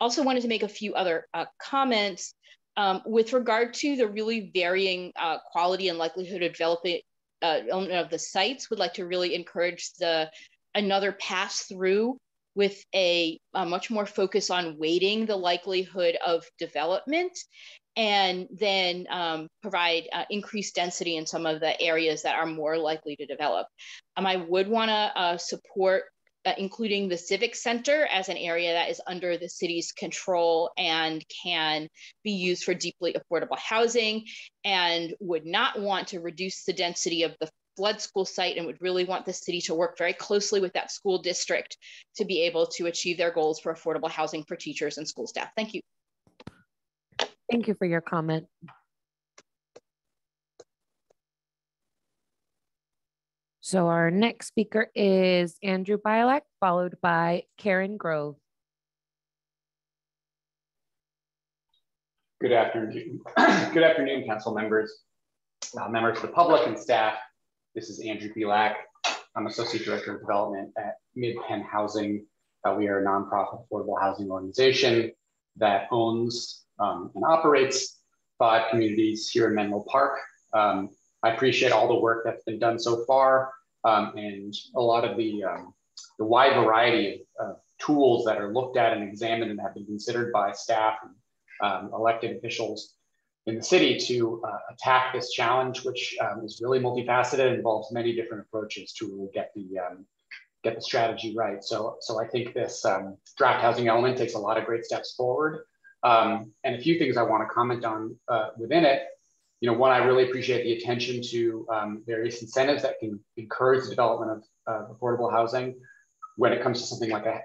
also wanted to make a few other uh, comments um, with regard to the really varying uh, quality and likelihood of developing uh, of the sites, would like to really encourage the another pass through with a, a much more focus on weighting the likelihood of development and then um, provide uh, increased density in some of the areas that are more likely to develop. Um, I would want to uh, support uh, including the Civic Center as an area that is under the city's control and can be used for deeply affordable housing and would not want to reduce the density of the flood school site and would really want the city to work very closely with that school district to be able to achieve their goals for affordable housing for teachers and school staff. Thank you. Thank you for your comment. So our next speaker is Andrew Bialak, followed by Karen Grove. Good afternoon. [CLEARS THROAT] Good afternoon, council members, uh, members of the public and staff. This is Andrew Bialek. I'm Associate Director of Development at MidPen Housing. Uh, we are a nonprofit affordable housing organization that owns um, and operates five communities here in Menlo Park. Um, I appreciate all the work that's been done so far um, and a lot of the, um, the wide variety of, of, tools that are looked at and examined and have been considered by staff and um, elected officials in the city to uh, attack this challenge, which um, is really multifaceted, involves many different approaches to really get the um, get the strategy right. So, so I think this um, draft housing element takes a lot of great steps forward. and a few things I want to comment on uh, within it you know, one, I really appreciate the attention to um, various incentives that can encourage the development of uh, affordable housing. When it comes to something like a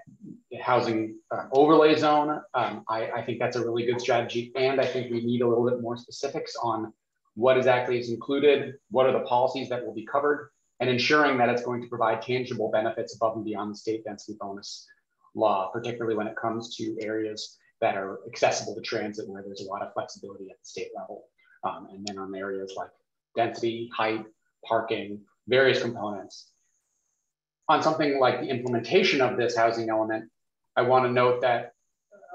housing uh, overlay zone, um, I, I, think that's a really good strategy. And I think we need a little bit more specifics on what exactly is included, what are the policies that will be covered, and ensuring that it's going to provide tangible benefits above and beyond the state density bonus law, particularly when it comes to areas that are accessible to transit where there's a lot of flexibility at the state level um, and then on areas like density, height, parking, various components. On something like the implementation of this housing element, I want to note that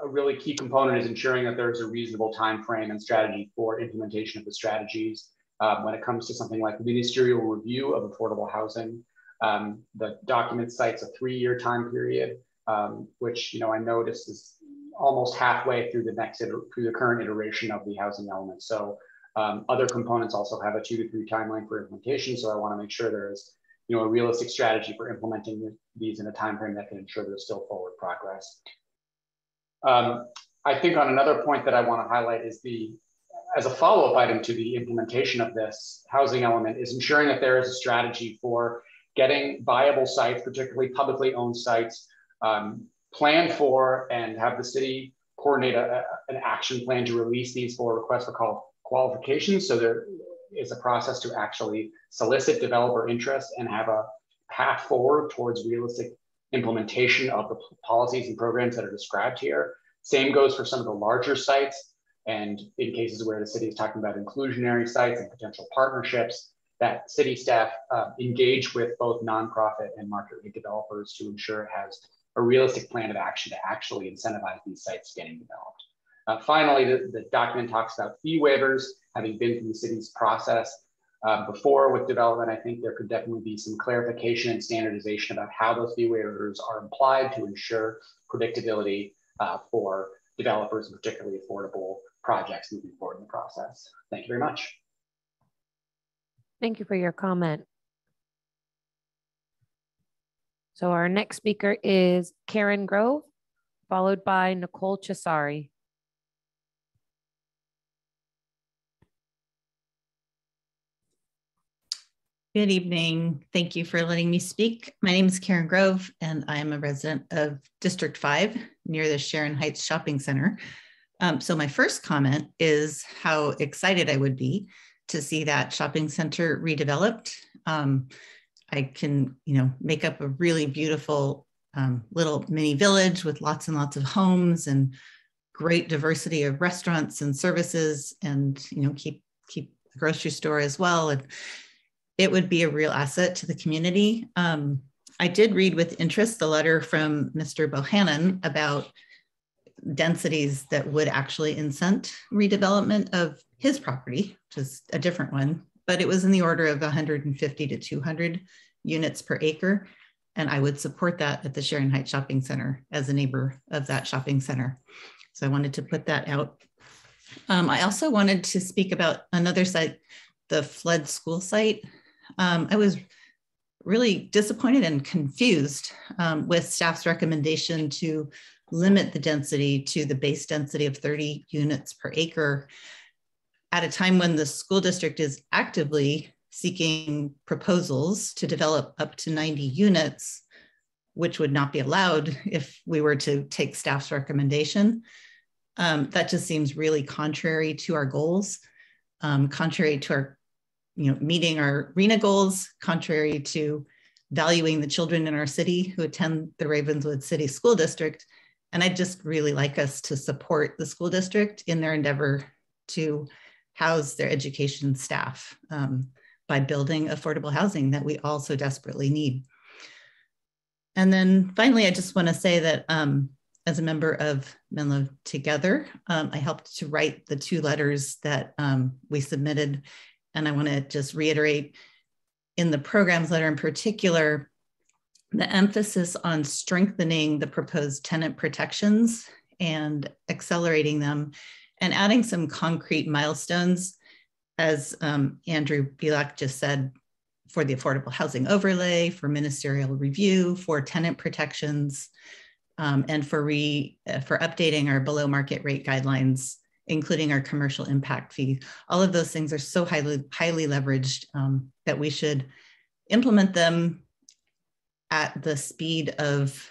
a really key component is ensuring that there's a reasonable time frame and strategy for implementation of the strategies. Um, when it comes to something like ministerial review of affordable housing, um, the document cites a three-year time period, um, which you know I noticed is almost halfway through the next through the current iteration of the housing element. So um, other components also have a two to three timeline for implementation. So I want to make sure there is you know, a realistic strategy for implementing these in a time frame that can ensure there's still forward progress. Um, I think on another point that I want to highlight is the, as a follow-up item to the implementation of this housing element is ensuring that there is a strategy for getting viable sites, particularly publicly owned sites, um, planned for and have the city coordinate a, a, an action plan to release these for requests for call qualifications. So there is a process to actually solicit developer interest and have a path forward towards realistic implementation of the policies and programs that are described here. Same goes for some of the larger sites. And in cases where the city is talking about inclusionary sites and potential partnerships, that city staff uh, engage with both nonprofit and market rate developers to ensure it has a realistic plan of action to actually incentivize these sites getting developed. Uh, finally, the, the, document talks about fee waivers, having been through the city's process uh, before with development. I think there could definitely be some clarification and standardization about how those fee waivers are applied to ensure predictability uh, for developers, and particularly affordable projects moving forward in the process. Thank you very much. Thank you for your comment. So our next speaker is Karen Grove, followed by Nicole Cesari. Good evening. Thank you for letting me speak. My name is Karen Grove, and I am a resident of District 5 near the Sharon Heights Shopping Center. Um, so, my first comment is how excited I would be to see that shopping center redeveloped. Um, I can, you know, make up a really beautiful um, little mini village with lots and lots of homes and great diversity of restaurants and services, and you know, keep keep the grocery store as well. And it would be a real asset to the community. Um, I did read with interest the letter from Mr. Bohannon about densities that would actually incent redevelopment of his property, which is a different one, but it was in the order of 150 to 200 units per acre. And I would support that at the Sharon Heights Shopping Center as a neighbor of that shopping center. So I wanted to put that out. Um, I also wanted to speak about another site, the Flood School site um, I was really disappointed and confused um, with staff's recommendation to limit the density to the base density of 30 units per acre at a time when the school district is actively seeking proposals to develop up to 90 units, which would not be allowed if we were to take staff's recommendation. Um, that just seems really contrary to our goals, um, contrary to our you know, meeting our RHNA goals, contrary to valuing the children in our city who attend the Ravenswood City School District. And I'd just really like us to support the school district in their endeavor to house their education staff um, by building affordable housing that we all so desperately need. And then finally, I just want to say that um, as a member of Menlo Together, um, I helped to write the two letters that um, we submitted. And I want to just reiterate in the programs letter in particular, the emphasis on strengthening the proposed tenant protections and accelerating them and adding some concrete milestones, as um, Andrew Bilak just said, for the affordable housing overlay, for ministerial review, for tenant protections, um, and for re uh, for updating our below market rate guidelines, including our commercial impact fee. All of those things are so highly highly leveraged um, that we should implement them at the speed of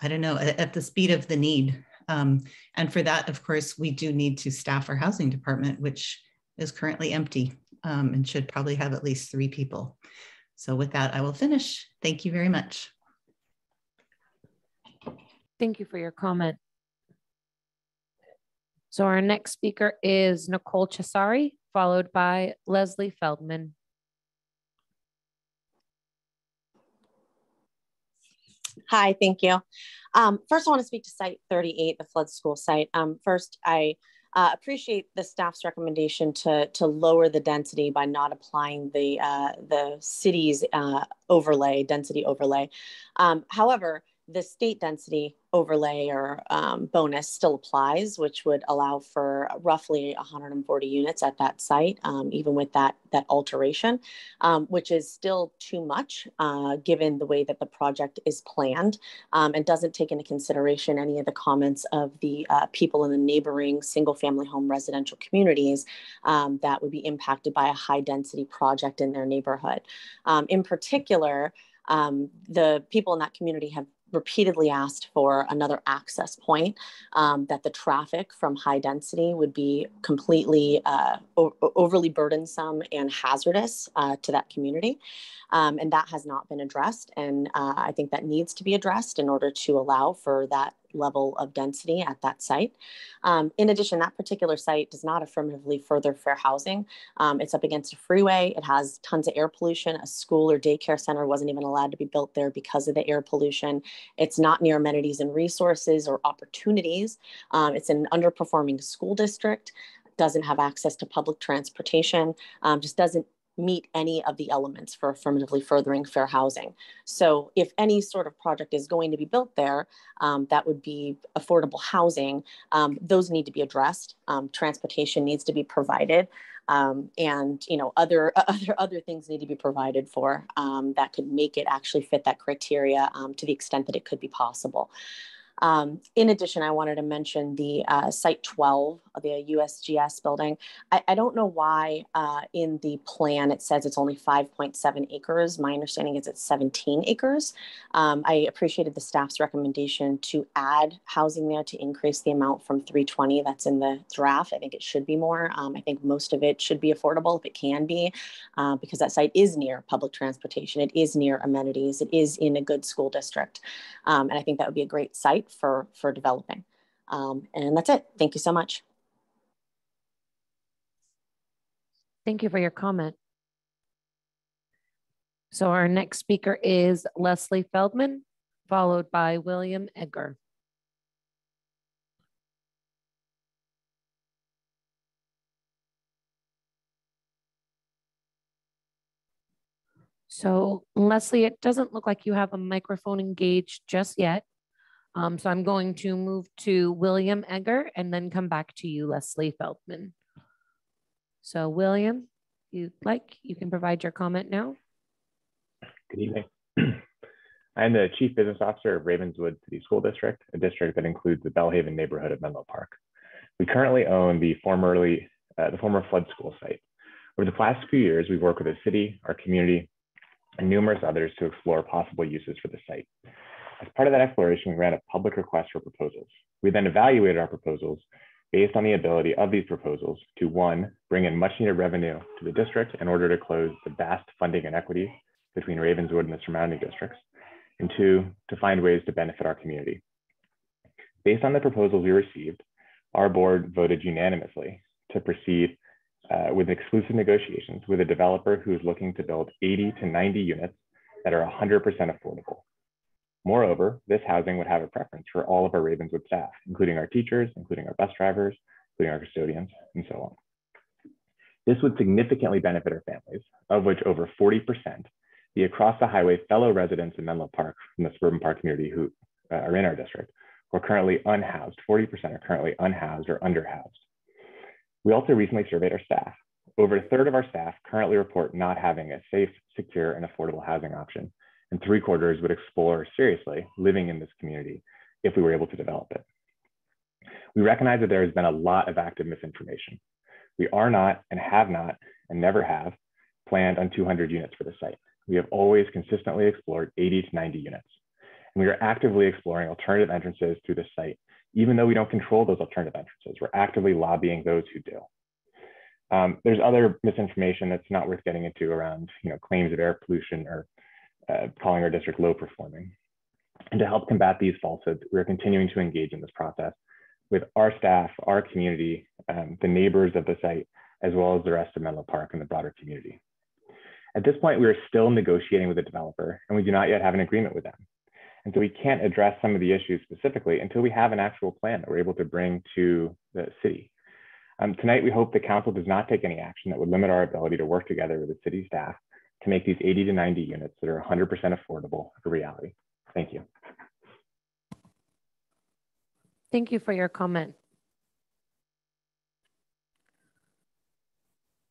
I don't know at, the speed of the need. Um, and for that, of course, we do need to staff our housing department, which is currently empty um, and should probably have at least three people. So with that, I will finish. Thank you very much. Thank you for your comment. So our next speaker is Nicole Cesari, followed by Leslie Feldman. Hi, thank you. Um, first, I want to speak to Site 38, the flood school site. Um, first, I uh, appreciate the staff's recommendation to to lower the density by not applying the uh, the city's uh, overlay density overlay. Um, however, the state density overlay or um, bonus still applies, which would allow for roughly 140 units at that site, um, even with that that alteration, um, which is still too much uh, given the way that the project is planned um, and doesn't take into consideration any of the comments of the uh, people in the neighboring single-family home residential communities um, that would be impacted by a high-density project in their neighborhood. Um, in particular, um, the people in that community have repeatedly asked for another access point, um, that the traffic from high density would be completely uh, overly burdensome and hazardous uh, to that community. Um, and that has not been addressed. And uh, I think that needs to be addressed in order to allow for that level of density at that site. Um, in addition, that particular site does not affirmatively further fair housing. Um, it's up against a freeway. It has tons of air pollution. A school or daycare center wasn't even allowed to be built there because of the air pollution. It's not near amenities and resources or opportunities. Um, it's an underperforming school district doesn't have access to public transportation, um, just doesn't meet any of the elements for affirmatively furthering fair housing. So if any sort of project is going to be built there, um, that would be affordable housing, um, those need to be addressed. Um, transportation needs to be provided. Um, and you know other [LAUGHS] other other things need to be provided for um, that could make it actually fit that criteria um, to the extent that it could be possible. Um, in addition, I wanted to mention the uh, Site 12 of the USGS building. I, I don't know why uh, in the plan it says it's only 5.7 acres. My understanding is it's 17 acres. Um, I appreciated the staff's recommendation to add housing there to increase the amount from 320 that's in the draft. I think it should be more. Um, I think most of it should be affordable if it can be, uh, because that site is near public transportation. It is near amenities. It is in a good school district. Um, and I think that would be a great site for, for developing. Um, and that's it. Thank you so much. Thank you for your comment. So our next speaker is Leslie Feldman, followed by William Edgar. So Leslie, it doesn't look like you have a microphone engaged just yet. Um, so I'm going to move to William Egger and then come back to you, Leslie Feldman. So William, you'd like, you can provide your comment now. Good evening. [CLEARS THROAT] I'm the Chief Business Officer of Ravenswood City School District, a district that includes the Belle Haven neighborhood of Menlo Park. We currently own the formerly uh, the former flood school site. Over the past few years, we've worked with the city, our community, and numerous others to explore possible uses for the site. As part of that exploration, we ran a public request for proposals. We then evaluated our proposals based on the ability of these proposals to one, bring in much needed revenue to the district in order to close the vast funding inequity between Ravenswood and the surrounding districts, and two, to find ways to benefit our community. Based on the proposals we received, our board voted unanimously to proceed uh, with exclusive negotiations with a developer who is looking to build 80 to 90 units that are 100% affordable. Moreover, this housing would have a preference for all of our Ravenswood staff, including our teachers, including our bus drivers, including our custodians, and so on. This would significantly benefit our families, of which over 40% the across the highway fellow residents in Menlo Park from the suburban park community who uh, are in our district are currently unhoused. 40% are currently unhoused or underhoused. We also recently surveyed our staff. Over a third of our staff currently report not having a safe, secure, and affordable housing option, and three quarters would explore seriously living in this community if we were able to develop it. We recognize that there has been a lot of active misinformation. We are not and have not and never have planned on 200 units for the site. We have always consistently explored 80 to 90 units. And we are actively exploring alternative entrances through the site, even though we don't control those alternative entrances. We're actively lobbying those who do. Um, there's other misinformation that's not worth getting into around you know, claims of air pollution or uh, calling our district low performing. And to help combat these falsehoods, we're continuing to engage in this process with our staff, our community, um, the neighbors of the site, as well as the rest of Menlo Park and the broader community. At this point, we are still negotiating with the developer and we do not yet have an agreement with them. And so we can't address some of the issues specifically until we have an actual plan that we're able to bring to the city. Um, tonight, we hope the council does not take any action that would limit our ability to work together with the city staff to make these 80 to 90 units that are 100% affordable a reality. Thank you. Thank you for your comment.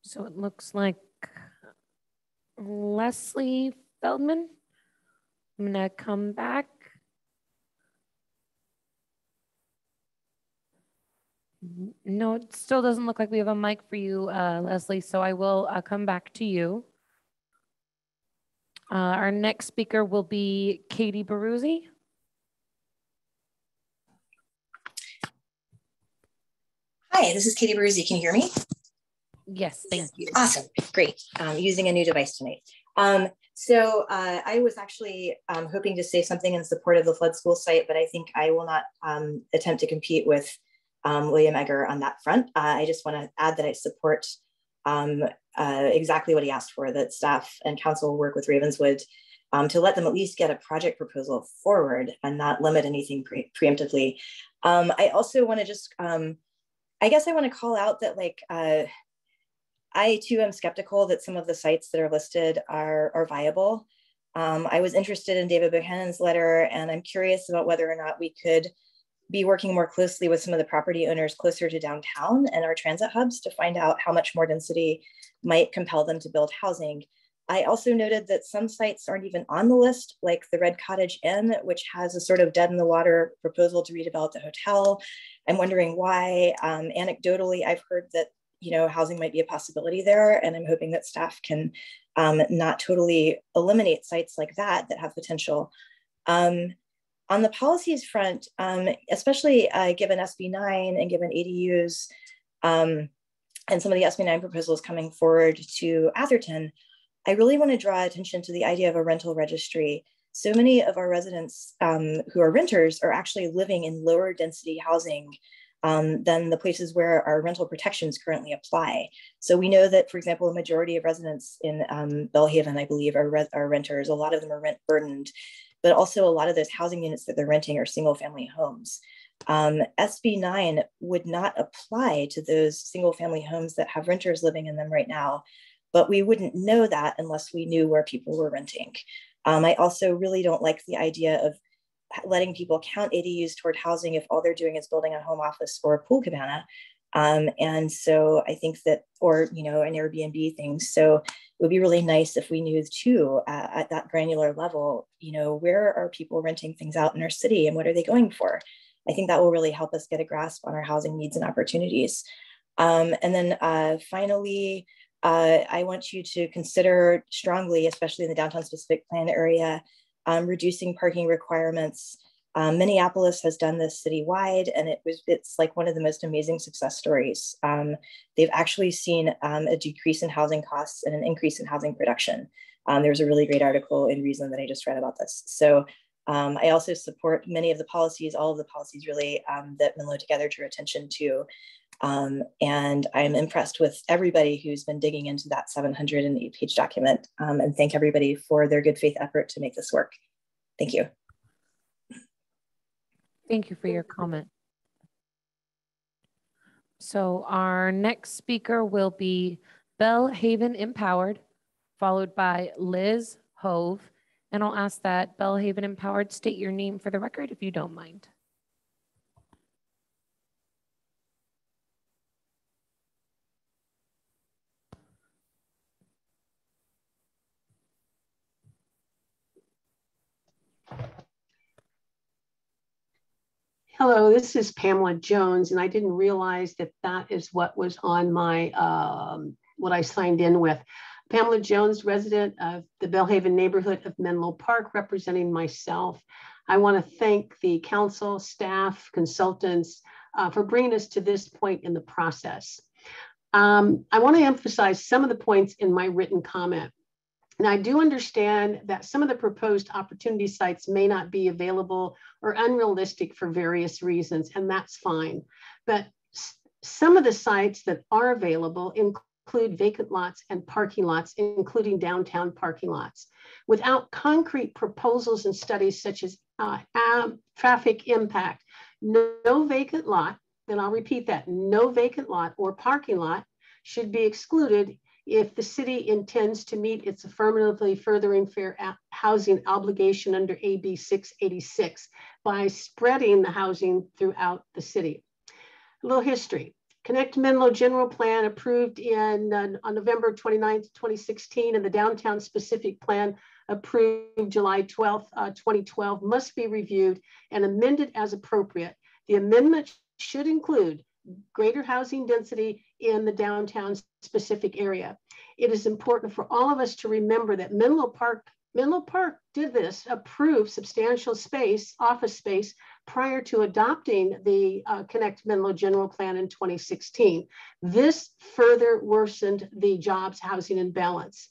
So it looks like Leslie Feldman. I'm gonna come back. No, it still doesn't look like we have a mic for you, uh, Leslie, so I will uh, come back to you. Uh, our next speaker will be Katie Behroozi. Hi, this is Katie Behroozi. Can you hear me? Yes, thank you. Awesome, great. Um, using a new device tonight. Um, so uh, I was actually um, hoping to say something in support of the flood school site, but I think I will not um, attempt to compete with um, William Egger on that front. Uh, I just want to add that I support um, uh, exactly what he asked for, that staff and council will work with Ravenswood um, to let them at least get a project proposal forward and not limit anything pre preemptively. I also want to just, um, I guess I want to call out that like, uh, I too am skeptical that some of the sites that are listed are, are viable. Um, I was interested in David Buchanan's letter, and I'm curious about whether or not we could be working more closely with some of the property owners closer to downtown and our transit hubs to find out how much more density might compel them to build housing. I also noted that some sites aren't even on the list, like the Red Cottage Inn, which has a sort of dead in the water proposal to redevelop the hotel. I'm wondering why. Um, anecdotally, I've heard that you know, housing might be a possibility there. And I'm hoping that staff can um, not totally eliminate sites like that that have potential. Um, on the policies front, um, especially uh, given SB9 and given ADUs um, and some of the SB9 proposals coming forward to Atherton, I really want to draw attention to the idea of a rental registry. So many of our residents um, who are renters are actually living in lower density housing um, than the places where our rental protections currently apply. So we know that, for example, a majority of residents in um, Belle Haven, I believe, are, re are renters. A lot of them are rent burdened, but also a lot of those housing units that they're renting are single family homes. Um, SB 9 would not apply to those single family homes that have renters living in them right now, but we wouldn't know that unless we knew where people were renting. Um, I also really don't like the idea of letting people count ADUs toward housing if all they're doing is building a home office or a pool cabana. Um, and so I think that, or, you know, an Airbnb thing. So it would be really nice if we knew too, uh, at that granular level, you know, where are people renting things out in our city and what are they going for? I think that will really help us get a grasp on our housing needs and opportunities. Um, and then uh, finally, uh, I want you to consider strongly, especially in the downtown specific plan area, um, reducing parking requirements Um, Minneapolis has done this citywide, and it was it's like one of the most amazing success stories. Um, they've actually seen um, a decrease in housing costs and an increase in housing production. Um, there was a really great article in Reason that I just read about this. So um, I also support many of the policies, all of the policies really um, that Menlo Together drew attention to. and I'm impressed with everybody who's been digging into that 708 page document and thank everybody for their good faith effort to make this work. Thank you. Thank you for your comment. So our next speaker will be Belle Haven Empowered, followed by Liz Hove. And I'll ask that Belle Haven Empowered state your name for the record if you don't mind. Hello, this is Pamela Jones, and I didn't realize that that is what was on my, um, what I signed in with. Pamela Jones, resident of the Belle Haven neighborhood of Menlo Park, representing myself. I want to thank the council, staff, consultants uh, for bringing us to this point in the process. Um, I want to emphasize some of the points in my written comment. And I do understand that some of the proposed opportunity sites may not be available or unrealistic for various reasons, and that's fine. But some of the sites that are available include vacant lots and parking lots, including downtown parking lots. Without concrete proposals and studies such as uh, traffic impact, no, no vacant lot, and I'll repeat that, no vacant lot or parking lot should be excluded if the city intends to meet its affirmatively furthering fair housing obligation under AB 686 by spreading the housing throughout the city. A little history. Connect Menlo General Plan approved in uh, on November 29, 2016, and the Downtown Specific Plan approved July 12, uh, 2012 must be reviewed and amended as appropriate. The amendment should include greater housing density in the downtown specific area. It is important for all of us to remember that Menlo Park, Menlo Park did this, approved substantial space, office space, prior to adopting the uh, Connect Menlo General Plan in 2016. This further worsened the jobs housing imbalance.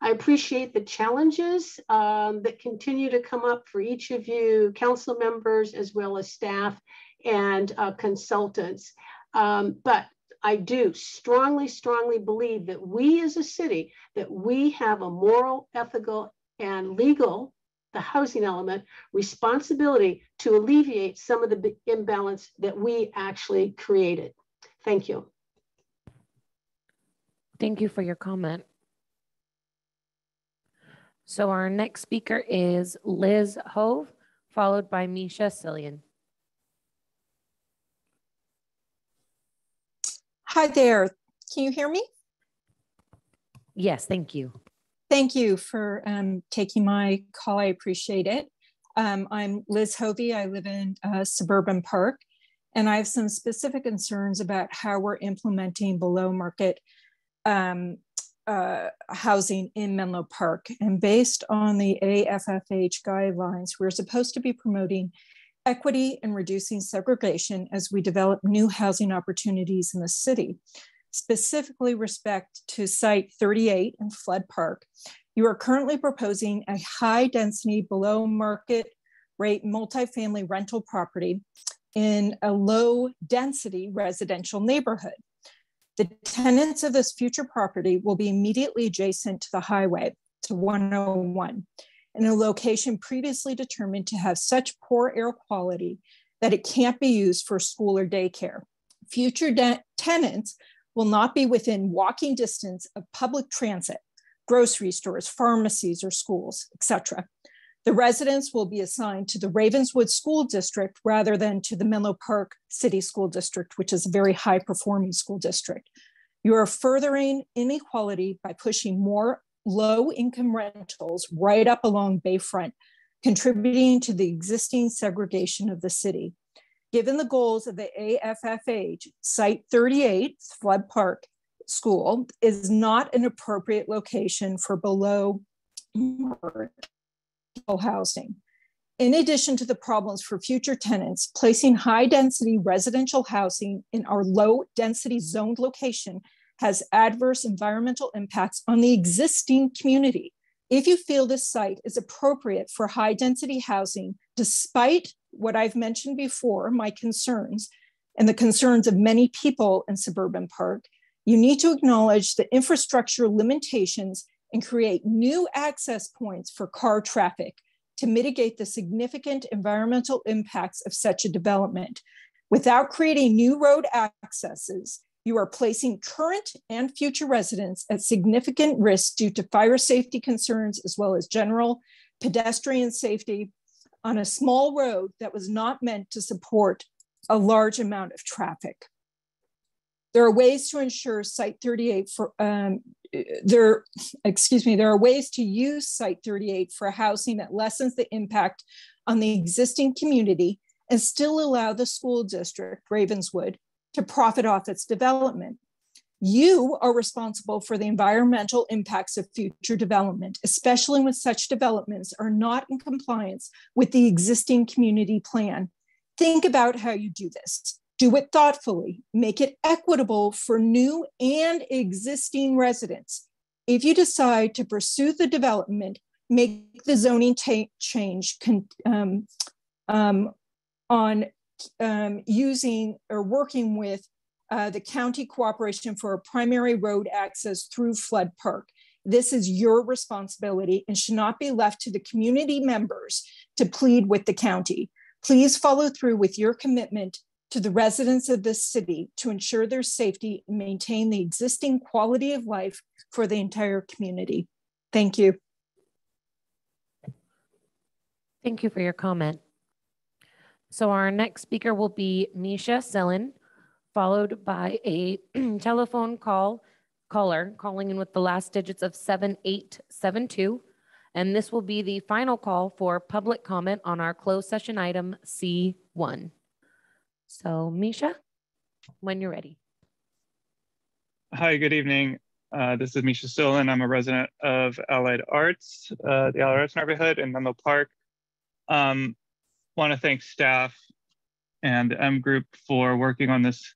I appreciate the challenges um, that continue to come up for each of you, council members, as well as staff and uh, consultants. Um, but I do strongly, strongly believe that we as a city, that we have a moral, ethical, and legal, the housing element, responsibility to alleviate some of the imbalance that we actually created. Thank you. Thank you for your comment. So our next speaker is Liz Hove, followed by Misha Silin. Hi there. Can you hear me? Yes, thank you. Thank you for um, taking my call. I appreciate it. Um, I'm Liz Hovey. I live in uh, Suburban Park, and I have some specific concerns about how we're implementing below market um, uh, housing in Menlo Park. And based on the AFFH guidelines, we're supposed to be promoting equity and reducing segregation as we develop new housing opportunities in the city. Specifically respect to site 38 in Flood Park, you are currently proposing a high density below market rate multifamily rental property in a low density residential neighborhood. The tenants of this future property will be immediately adjacent to the highway to 101 in a location previously determined to have such poor air quality that it can't be used for school or daycare. Future de- tenants will not be within walking distance of public transit, grocery stores, pharmacies, or schools, etc. The residents will be assigned to the Ravenswood School District rather than to the Menlo Park City School District, which is a very high performing school district. You are furthering inequality by pushing more low income rentals right up along Bayfront, contributing to the existing segregation of the city. Given the goals of the AFFH, Site 38, Flood Park School, is not an appropriate location for below housing. In addition to the problems for future tenants, placing high density residential housing in our low density zoned location has adverse environmental impacts on the existing community. If you feel this site is appropriate for high density housing, despite what I've mentioned before, my concerns, and the concerns of many people in Suburban Park, you need to acknowledge the infrastructure limitations and create new access points for car traffic to mitigate the significant environmental impacts of such a development. Without creating new road accesses, you are placing current and future residents at significant risk due to fire safety concerns as well as general pedestrian safety on a small road that was not meant to support a large amount of traffic. There are ways to ensure Site 38 for, um, there, excuse me, there are ways to use Site 38 for housing that lessens the impact on the existing community and still allow the school district, Ravenswood, to profit off its development. You are responsible for the environmental impacts of future development, especially when such developments are not in compliance with the existing community plan. Think about how you do this. Do it thoughtfully, make it equitable for new and existing residents. If you decide to pursue the development, make the zoning change um, um, on um, using or working with uh, the county cooperation for a primary road access through Flood Park. This is your responsibility and should not be left to the community members to plead with the county. Please follow through with your commitment to the residents of this city to ensure their safety and maintain the existing quality of life for the entire community. Thank you. Thank you for your comment. So our next speaker will be Misha Silin, followed by a [CLEARS THROAT] telephone call caller calling in with the last digits of 7872. And this will be the final call for public comment on our closed session item C1. So Misha, when you're ready. Hi, good evening. Uh, this is Misha Stolen. I'm a resident of Allied Arts, uh, the Allied Arts neighborhood in Menlo Park. Um, Want to thank staff and M Group for working on this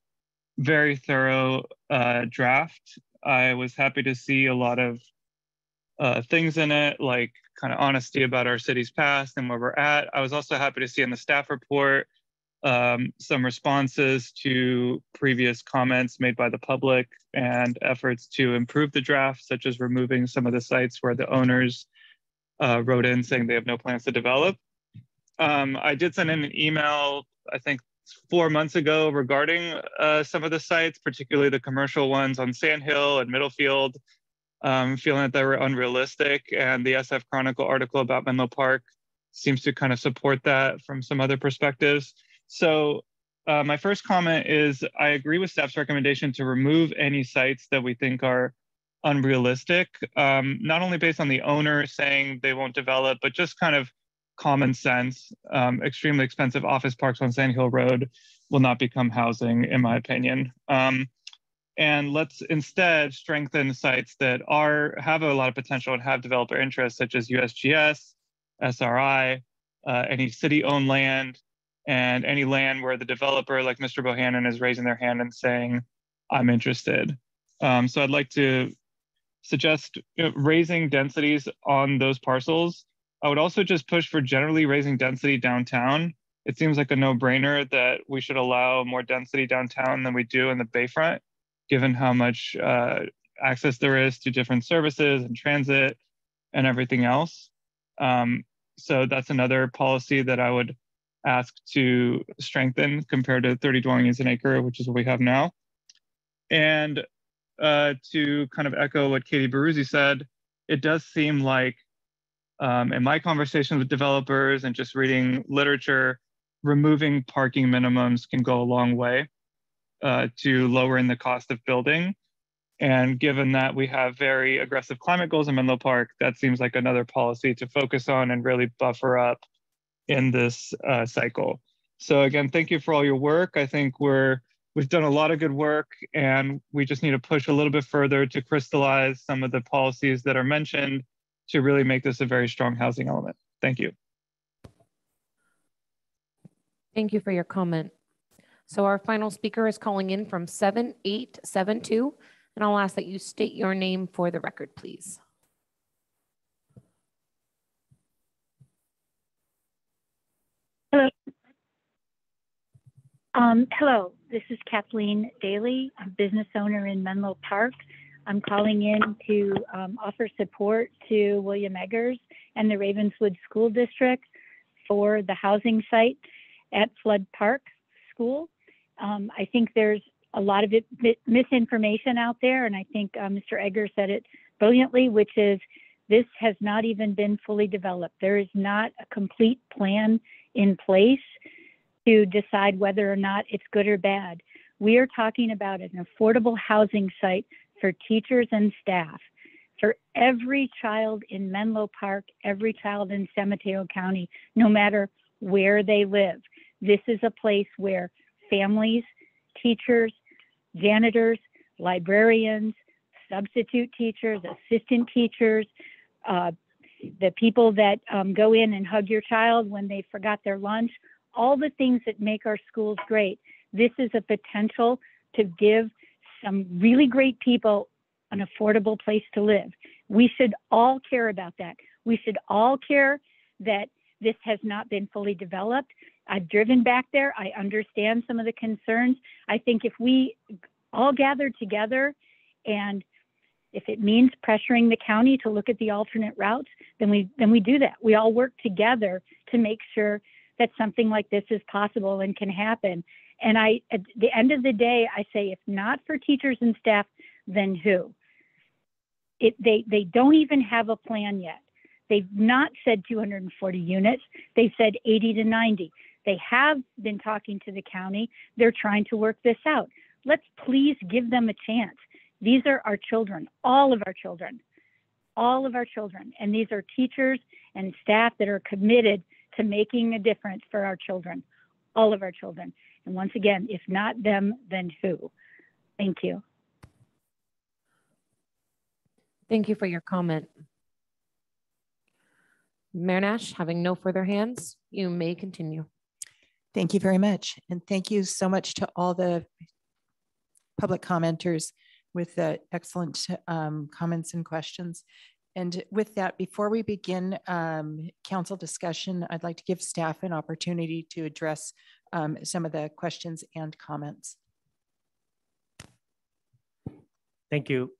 very thorough uh, draft. I was happy to see a lot of uh, things in it, like kind of honesty about our city's past and where we're at. I was also happy to see in the staff report um, some responses to previous comments made by the public and efforts to improve the draft, such as removing some of the sites where the owners uh, wrote in saying they have no plans to develop. Um, I did send in an email, I think four months ago regarding uh, some of the sites, particularly the commercial ones on Sand Hill and Middlefield, um, feeling that they were unrealistic. And the SF Chronicle article about Menlo Park seems to kind of support that from some other perspectives. So uh, my first comment is I agree with staff's recommendation to remove any sites that we think are unrealistic, um, not only based on the owner saying they won't develop, but just kind of common sense. Um, extremely expensive office parks on Sand Hill Road will not become housing, in my opinion. Um, and let's instead strengthen sites that are have a lot of potential and have developer interest, such as USGS, SRI, uh, any city-owned land, and any land where the developer, like Mr. Bohannon, is raising their hand and saying, I'm interested. Um, so I'd like to suggest you know, raising densities on those parcels. I would also just push for generally raising density downtown. It seems like a no-brainer that we should allow more density downtown than we do in the Bayfront, given how much uh, access there is to different services and transit and everything else. Um, so that's another policy that I would ask to strengthen compared to 30 dwelling units an acre, which is what we have now. And uh, to kind of echo what Katie Behroozi said, it does seem like um, in my conversations with developers and just reading literature, removing parking minimums can go a long way uh, to lowering the cost of building. And given that we have very aggressive climate goals in Menlo Park, that seems like another policy to focus on and really buffer up in this uh, cycle. So again, thank you for all your work. I think we're we've done a lot of good work and we just need to push a little bit further to crystallize some of the policies that are mentioned to really make this a very strong housing element. Thank you. Thank you for your comment. So our final speaker is calling in from 7872, and I'll ask that you state your name for the record, please. Hello. Um, hello, this is Kathleen Daly, a business owner in Menlo Park. I'm calling in to um, offer support to William Eggers and the Ravenswood School District for the housing site at Flood Park School. Um, I think there's a lot of it, misinformation out there, and I think uh, Mr. Eggers said it brilliantly, which is this has not even been fully developed. There is not a complete plan in place to decide whether or not it's good or bad. We are talking about an affordable housing site for teachers and staff, for every child in Menlo Park, every child in San Mateo County, no matter where they live. This is a place where families, teachers, janitors, librarians, substitute teachers, assistant teachers, uh, the people that um, go in and hug your child when they forgot their lunch, all the things that make our schools great. This is a potential to give some really great people an affordable place to live. We should all care about that. We should all care that this has not been fully developed. I've driven back there. I understand some of the concerns. I think if we all gather together and if it means pressuring the county to look at the alternate routes, then we then we do that. We all work together to make sure that something like this is possible and can happen. And I at the end of the day, I say if not for teachers and staff, then who? It, they they don't even have a plan yet. They've not said 240 units. They've said 80 to 90. They have been talking to the county. They're trying to work this out. Let's please give them a chance. These are our children, all of our children, all of our children. And these are teachers and staff that are committed to making a difference for our children, all of our children. And once again, if not them, then who? Thank you. Thank you for your comment. Mayor Nash, having no further hands, you may continue. Thank you very much. And thank you so much to all the public commenters with the excellent um, comments and questions. And with that, before we begin um, council discussion, I'd like to give staff an opportunity to address um, some of the questions and comments. Thank you.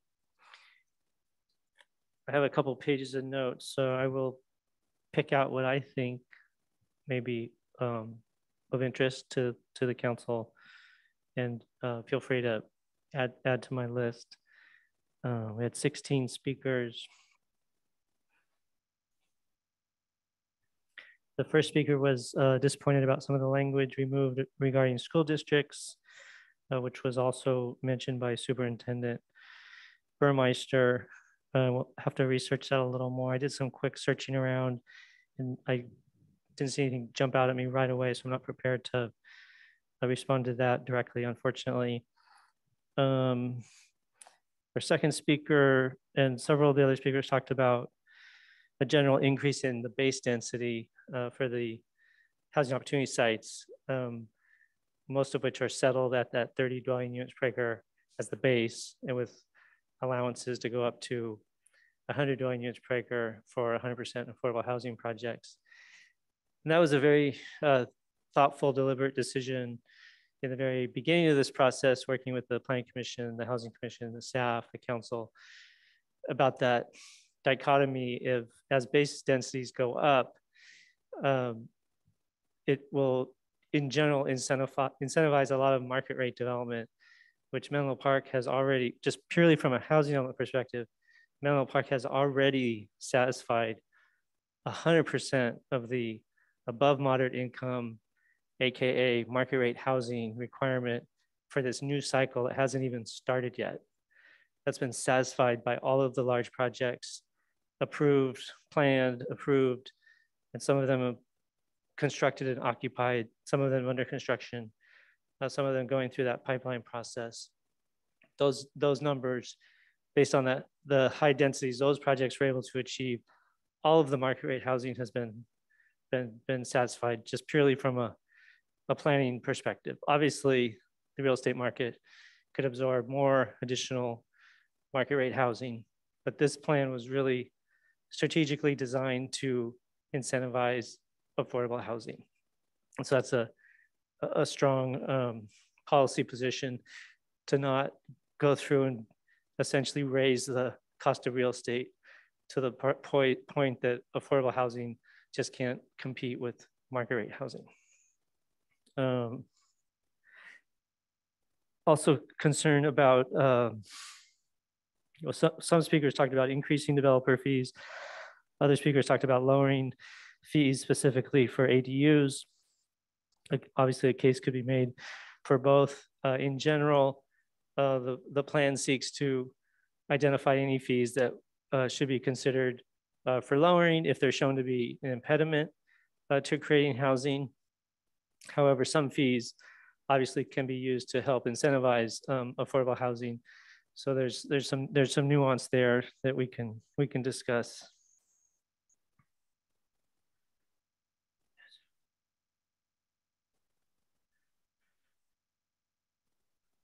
I have a couple pages of notes, so I will pick out what I think may be um, of interest to, to the council and uh, feel free to add, add to my list. Uh, we had 16 speakers. The first speaker was uh, disappointed about some of the language removed regarding school districts, uh, which was also mentioned by Superintendent Burmeister. Uh, we'll have to research that a little more. I did some quick searching around and I didn't see anything jump out at me right away, so I'm not prepared to uh, respond to that directly, unfortunately. Um, our second speaker and several of the other speakers talked about a general increase in the base density uh, for the housing opportunity sites, um, most of which are settled at that 30 dwelling units per acre as the base and with allowances to go up to 100 dwelling units per acre for 100% affordable housing projects. And that was a very uh, thoughtful, deliberate decision in the very beginning of this process, working with the Planning Commission, the Housing Commission, the staff, the council, about that dichotomy of as base densities go up, um, it will in general incentivize, incentivize a lot of market rate development, which Menlo Park has already, just purely from a housing element perspective, Menlo Park has already satisfied 100% of the above moderate income AKA market rate housing requirement for this new cycle that hasn't even started yet. That's been satisfied by all of the large projects approved, planned, approved, and some of them constructed and occupied, some of them under construction, uh, some of them going through that pipeline process. Those, those numbers, based on that, the high densities, those projects were able to achieve all of the market rate housing has been, been, been satisfied just purely from a a planning perspective. Obviously, the real estate market could absorb more additional market rate housing, but this plan was really strategically designed to incentivize affordable housing. And so that's a, a strong um, policy position to not go through and essentially raise the cost of real estate to the point, point that affordable housing just can't compete with market rate housing. Um, also concerned about, uh, some, some speakers talked about increasing developer fees. Other speakers talked about lowering fees specifically for ADUs. Obviously a case could be made for both. Uh, in general, uh, the, the plan seeks to identify any fees that uh, should be considered uh, for lowering if they're shown to be an impediment uh, to creating housing. However, some fees obviously can be used to help incentivize um, affordable housing. So there's there's some there's some nuance there that we can we can discuss.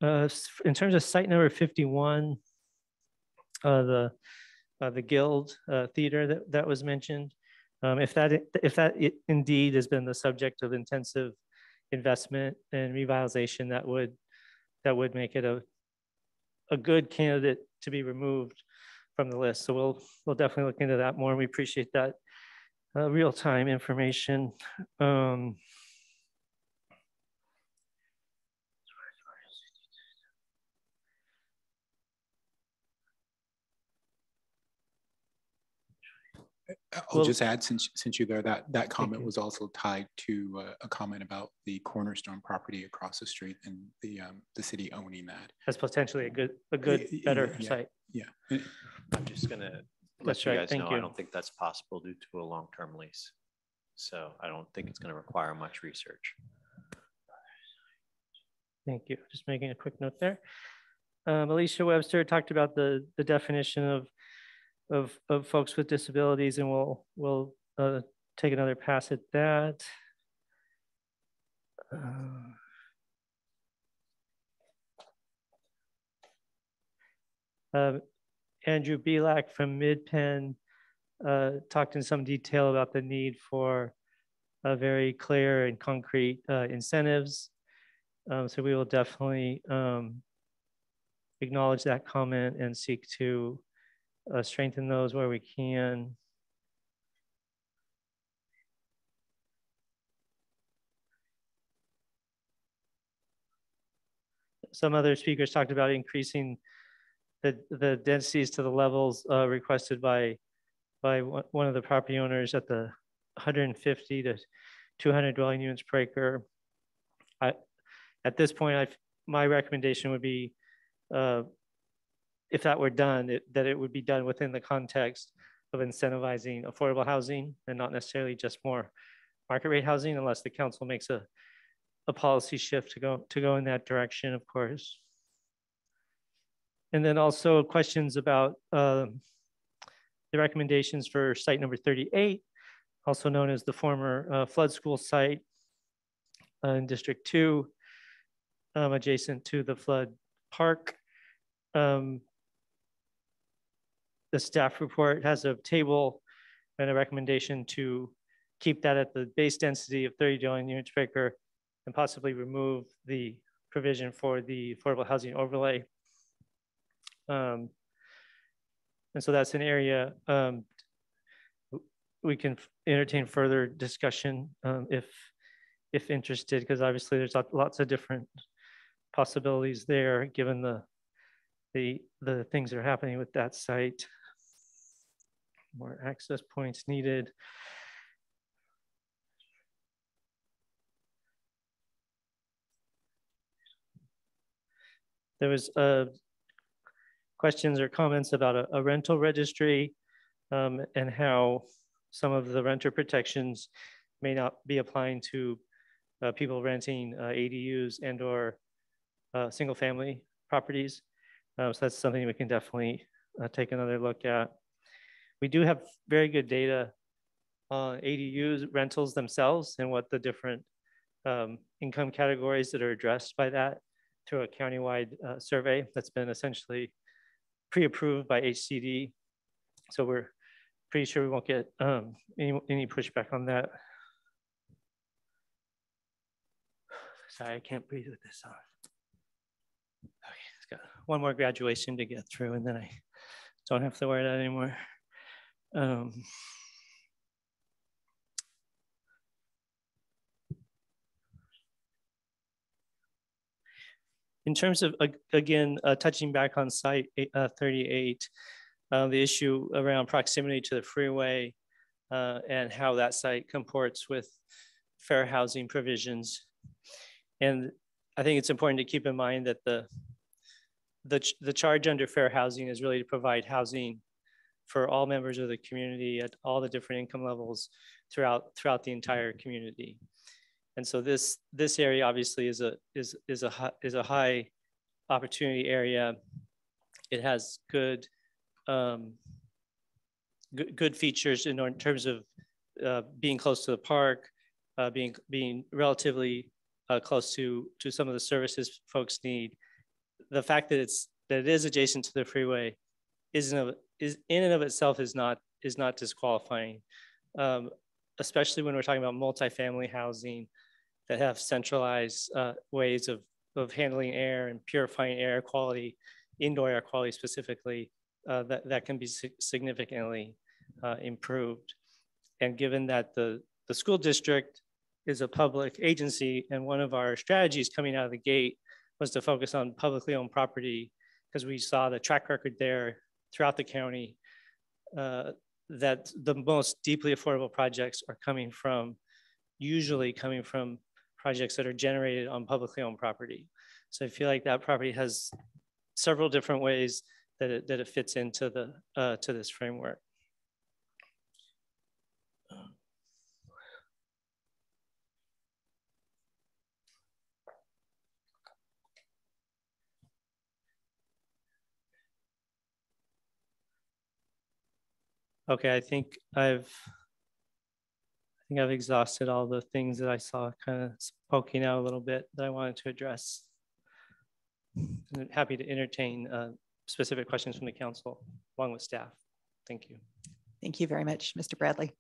Uh, in terms of site number 51, uh, the uh, the Guild uh, Theater that, that was mentioned, um, if that if that indeed has been the subject of intensive investment and revitalization, that would that would make it a a good candidate to be removed from the list. So we'll we'll definitely look into that more. and We appreciate that uh, real time information. Um, I'll well, just add, since since you're there, that that comment was also tied to uh, a comment about the Cornerstone property across the street and the um, the city owning that. That's potentially a good a good better yeah, site. Yeah. I'm just gonna let That's you right, guys thank know you. I don't think that's possible due to a long-term lease. So I don't think it's going to require much research. Thank you. Just making a quick note there. Um, Alicia Webster talked about the the definition of of, of folks with disabilities, and we'll, we'll uh, take another pass at that. Uh, uh, Andrew Bielak from MidPen uh, talked in some detail about the need for a very clear and concrete uh, incentives. Um, so we will definitely um, acknowledge that comment and seek to uh, strengthen those where we can. Some other speakers talked about increasing the, the densities to the levels uh, requested by, by one of the property owners at the 150 to 200 dwelling units per acre. I, at this point, i my recommendation would be uh, if that were done, it, that it would be done within the context of incentivizing affordable housing and not necessarily just more market rate housing unless the council makes a, a policy shift to go, to go in that direction, of course. And then also questions about uh, the recommendations for site number 38, also known as the former uh, flood school site uh, in District 2, um, adjacent to the flood park. Um, the staff report has a table and a recommendation to keep that at the base density of 30 dwelling units per acre and possibly remove the provision for the affordable housing overlay. Um, and so that's an area um, we can entertain further discussion um, if if interested, because obviously there's lots of different possibilities there given the the the things that are happening with that site more access points needed. There was uh, questions or comments about a, a rental registry um, and how some of the renter protections may not be applying to uh, people renting uh, ADUs and or uh, single family properties. Um, so that's something we can definitely uh, take another look at. We do have very good data on ADUs rentals themselves and what the different um, income categories that are addressed by that through a countywide uh, survey that's been essentially pre-approved by HCD. So we're pretty sure we won't get um, any, any pushback on that. Sorry, I can't breathe with this on. Okay, it's got one more graduation to get through and then I don't have to wear that anymore. Um, in terms of, again, uh, touching back on site uh, 38, uh, the issue around proximity to the freeway uh, and how that site comports with fair housing provisions. And I think it's important to keep in mind that the, the, the charge under fair housing is really to provide housing for all members of the community at all the different income levels throughout, throughout the entire community. And so this this area obviously is a is is a is a high opportunity area. It has good um, good, features in, in terms of uh, being close to the park, uh, being being relatively uh, close to to some of the services folks need. The fact that it's that it is adjacent to the freeway isn't is in and of itself is not is not disqualifying, um, especially when we're talking about multifamily housing that have centralized uh, ways of, of handling air and purifying air quality, indoor air quality specifically, uh, that, that can be significantly uh, improved. And given that the, the school district is a public agency and one of our strategies coming out of the gate was to focus on publicly owned property because we saw the track record there throughout the county uh, that the most deeply affordable projects are coming from, usually coming from projects that are generated on publicly owned property. So I feel like that property has several different ways that it, that it fits into the uh, to this framework. Okay, I think I've I think I've exhausted all the things that I saw kind of poking out a little bit that I wanted to address. I'm happy to entertain uh, specific questions from the council along with staff. Thank you. Thank you very much, Mr. Bradley.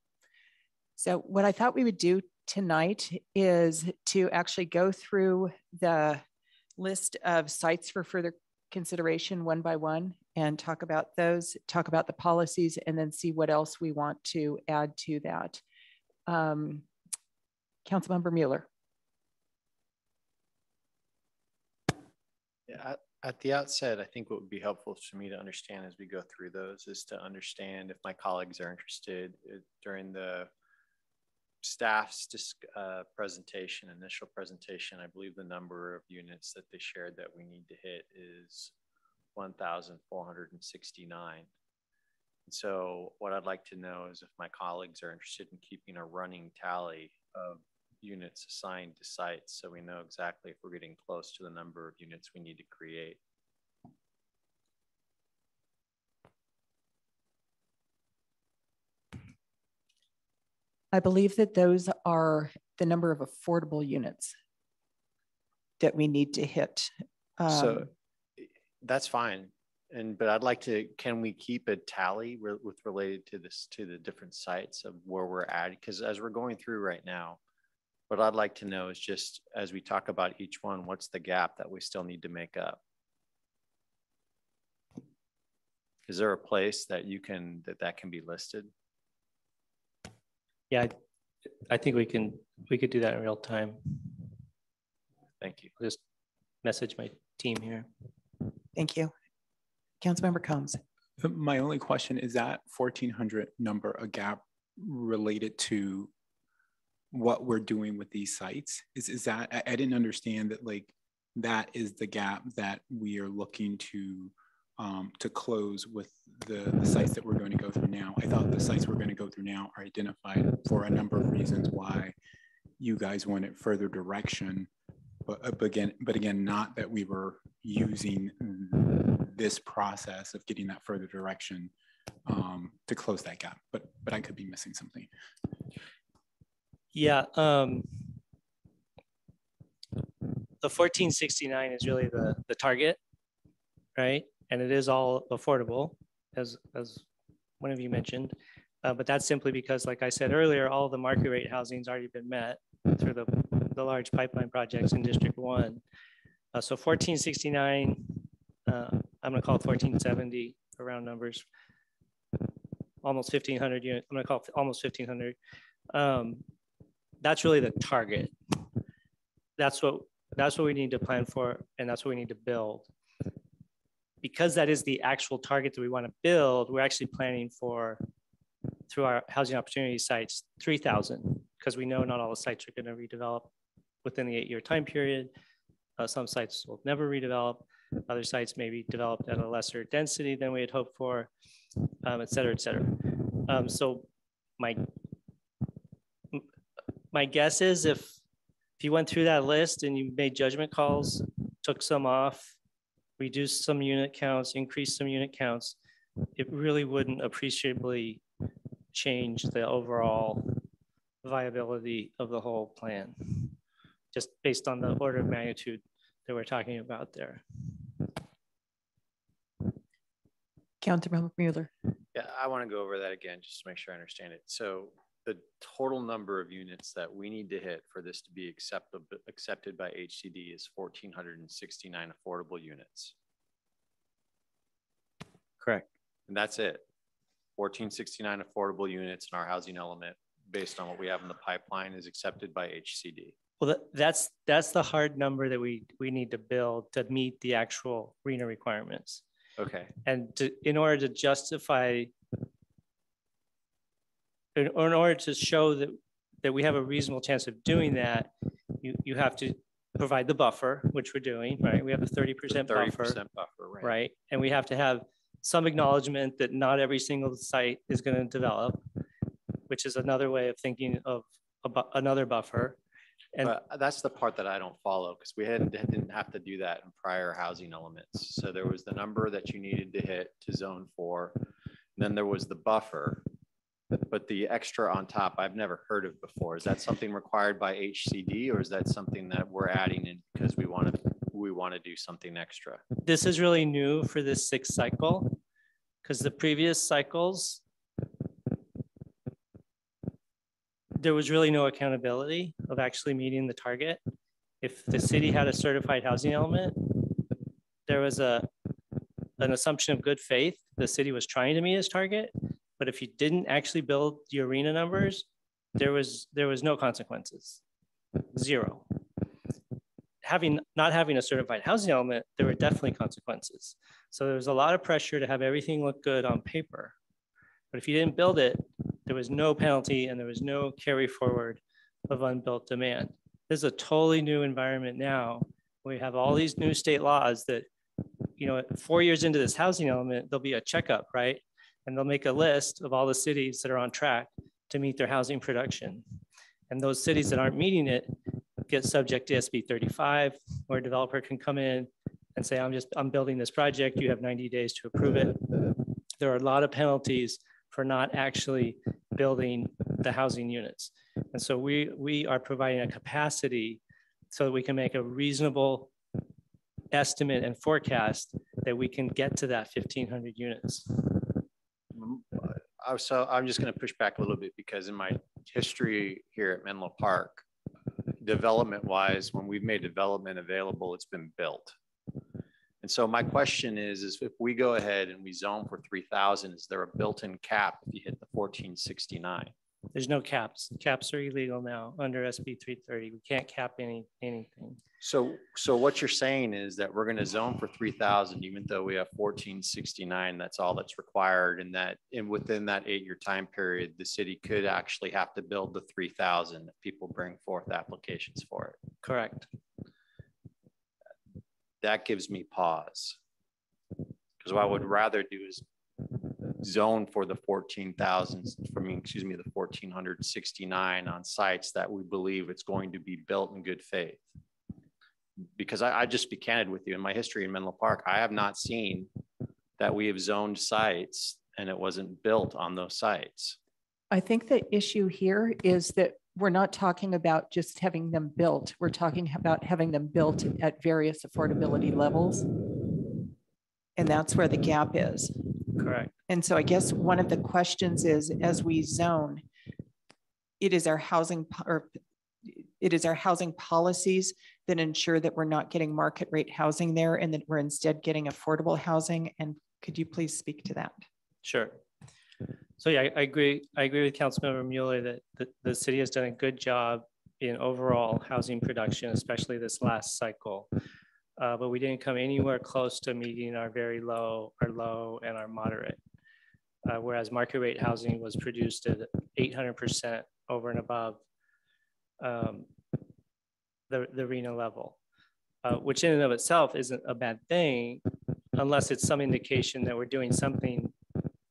So what I thought we would do tonight is to actually go through the list of sites for further consideration one by one and talk about those, talk about the policies, and then see what else we want to add to that. Um, Councilmember Mueller. Yeah, at, the outset, I think what would be helpful for me to understand as we go through those is to understand if my colleagues are interested uh, during the staff's uh, presentation, initial presentation, I believe the number of units that they shared that we need to hit is 1,469. And so what I'd like to know is if my colleagues are interested in keeping a running tally of units assigned to sites so we know exactly if we're getting close to the number of units we need to create. I believe that those are the number of affordable units that we need to hit. Um, so that's fine and but I'd like to. Can we keep a tally re, with related to this to the different sites of where we're at? Because as we're going through right now, what I'd like to know is just as we talk about each one, what's the gap that we still need to make up? Is there a place that you can that that can be listed? Yeah, I, I think we can we could do that in real time. Thank you. I'll just message my team here. Thank you. Councilmember Combs. My only question is that 1400 number a gap related to what we're doing with these sites? Is, is that, I, I didn't understand that like that is the gap that we are looking to um, to close with the, the, sites that we're going to go through now. I thought the sites we're going to go through now are identified for a number of reasons why you guys wanted further direction, but, uh, but again, but again, not that we were using this process of getting that further direction um, to close that gap. But but I could be missing something. Yeah. Um, the fourteen sixty-nine is really the, the target, right? And it is all affordable, as, as one of you mentioned. Uh, but that's simply because, like I said earlier, all the market rate housing's already been met through the, the large pipeline projects in District One. Uh, so fourteen sixty-nine, uh, I'm gonna call it fourteen seventy, around numbers. Almost fifteen hundred unit, I'm gonna call it almost fifteen hundred. Um, that's really the target. That's what, that's what we need to plan for, and that's what we need to build. Because that is the actual target that we want to build, we're actually planning for, through our housing opportunity sites, three thousand, because we know not all the sites are gonna redevelop within the eight-year time period. Uh, some sites will never redevelop. Other sites may be developed at a lesser density than we had hoped for, um, et cetera, et cetera. Um, so my my guess is if if you went through that list and you made judgment calls, took some off, reduced some unit counts, increase some unit counts, it really wouldn't appreciably change the overall viability of the whole plan, just based on the order of magnitude that we're talking about there. Councilmember Mueller. Yeah, I want to go over that again just to make sure I understand it. So the total number of units that we need to hit for this to be accepted accepted by HCD is 1,469 affordable units. Correct. And that's it. 1,469 affordable units in our housing element based on what we have in the pipeline is accepted by HCD. Well, that's that's the hard number that we we need to build to meet the actual RHNA requirements. Okay. And to, in order to justify, in, in order to show that that we have a reasonable chance of doing that, you you have to provide the buffer, which we're doing, right? We have a 30% buffer, 30% buffer, right. right? And we have to have some acknowledgement that not every single site is going to develop, which is another way of thinking of a bu- another buffer. And But uh, that's the part that I don't follow because we hadn't, [LAUGHS] didn't have to do that in prior housing elements. So there was the number that you needed to hit to zone for. Then there was the buffer, but the extra on top, I've never heard of before. Is that something required by HCD or is that something that we're adding in because we want to, we want to do something extra? this is really new for this sixth cycle because the previous cycles there was really no accountability of actually meeting the target. If the city had a certified housing element, there was a an assumption of good faith. The city was trying to meet its target, but if you didn't actually build the RHNA numbers, there was there was no consequences, zero. Having not having a certified housing element, there were definitely consequences. So there was a lot of pressure to have everything look good on paper. But if you didn't build it, there was no penalty and there was no carry forward of unbuilt demand. This is a totally new environment now. We have all these new state laws that, you know, four years into this housing element, there'll be a checkup, right? And they'll make a list of all the cities that are on track to meet their housing production. And those cities that aren't meeting it get subject to SB 35, where a developer can come in and say, I'm just, I'm building this project. You have 90 days to approve it. There are a lot of penalties for not actually building the housing units. And so we, we are providing a capacity so that we can make a reasonable estimate and forecast that we can get to that 1500 units. So I'm just going to push back a little bit because in my history here at Menlo Park, development wise, when we've made development available, it's been built. And so my question is, is if we go ahead and we zone for 3000, is there a built-in cap if you hit the 1469? There's no caps. Caps are illegal now under SB 330. We can't cap any, anything. So, so what you're saying is that we're going to zone for 3000, even though we have 1469, that's all that's required. And that, and within that eight-year time period, the city could actually have to build the 3000 if people bring forth applications for it. Correct. That gives me pause. Because what I would rather do is zone for the 14,000, I mean, excuse me, the 1,469 on sites that we believe it's going to be built in good faith. Because I, I just be candid with you, in my history in Menlo Park, I have not seen that we have zoned sites and it wasn't built on those sites. I think the issue here is that we're not talking about just having them built. We're talking about having them built at various affordability levels. And that's where the gap is. Correct. And so I guess one of the questions is, as we zone, it is our housing or it is our housing policies that ensure that we're not getting market rate housing there and that we're instead getting affordable housing. And could you please speak to that? Sure. So yeah, I, I agree. I agree with Councilmember Mueller that the, the city has done a good job in overall housing production, especially this last cycle. Uh, but we didn't come anywhere close to meeting our very low, our low, and our moderate. Uh, whereas market rate housing was produced at 800% over and above um, the, the RHNA level, uh, which in and of itself isn't a bad thing, unless it's some indication that we're doing something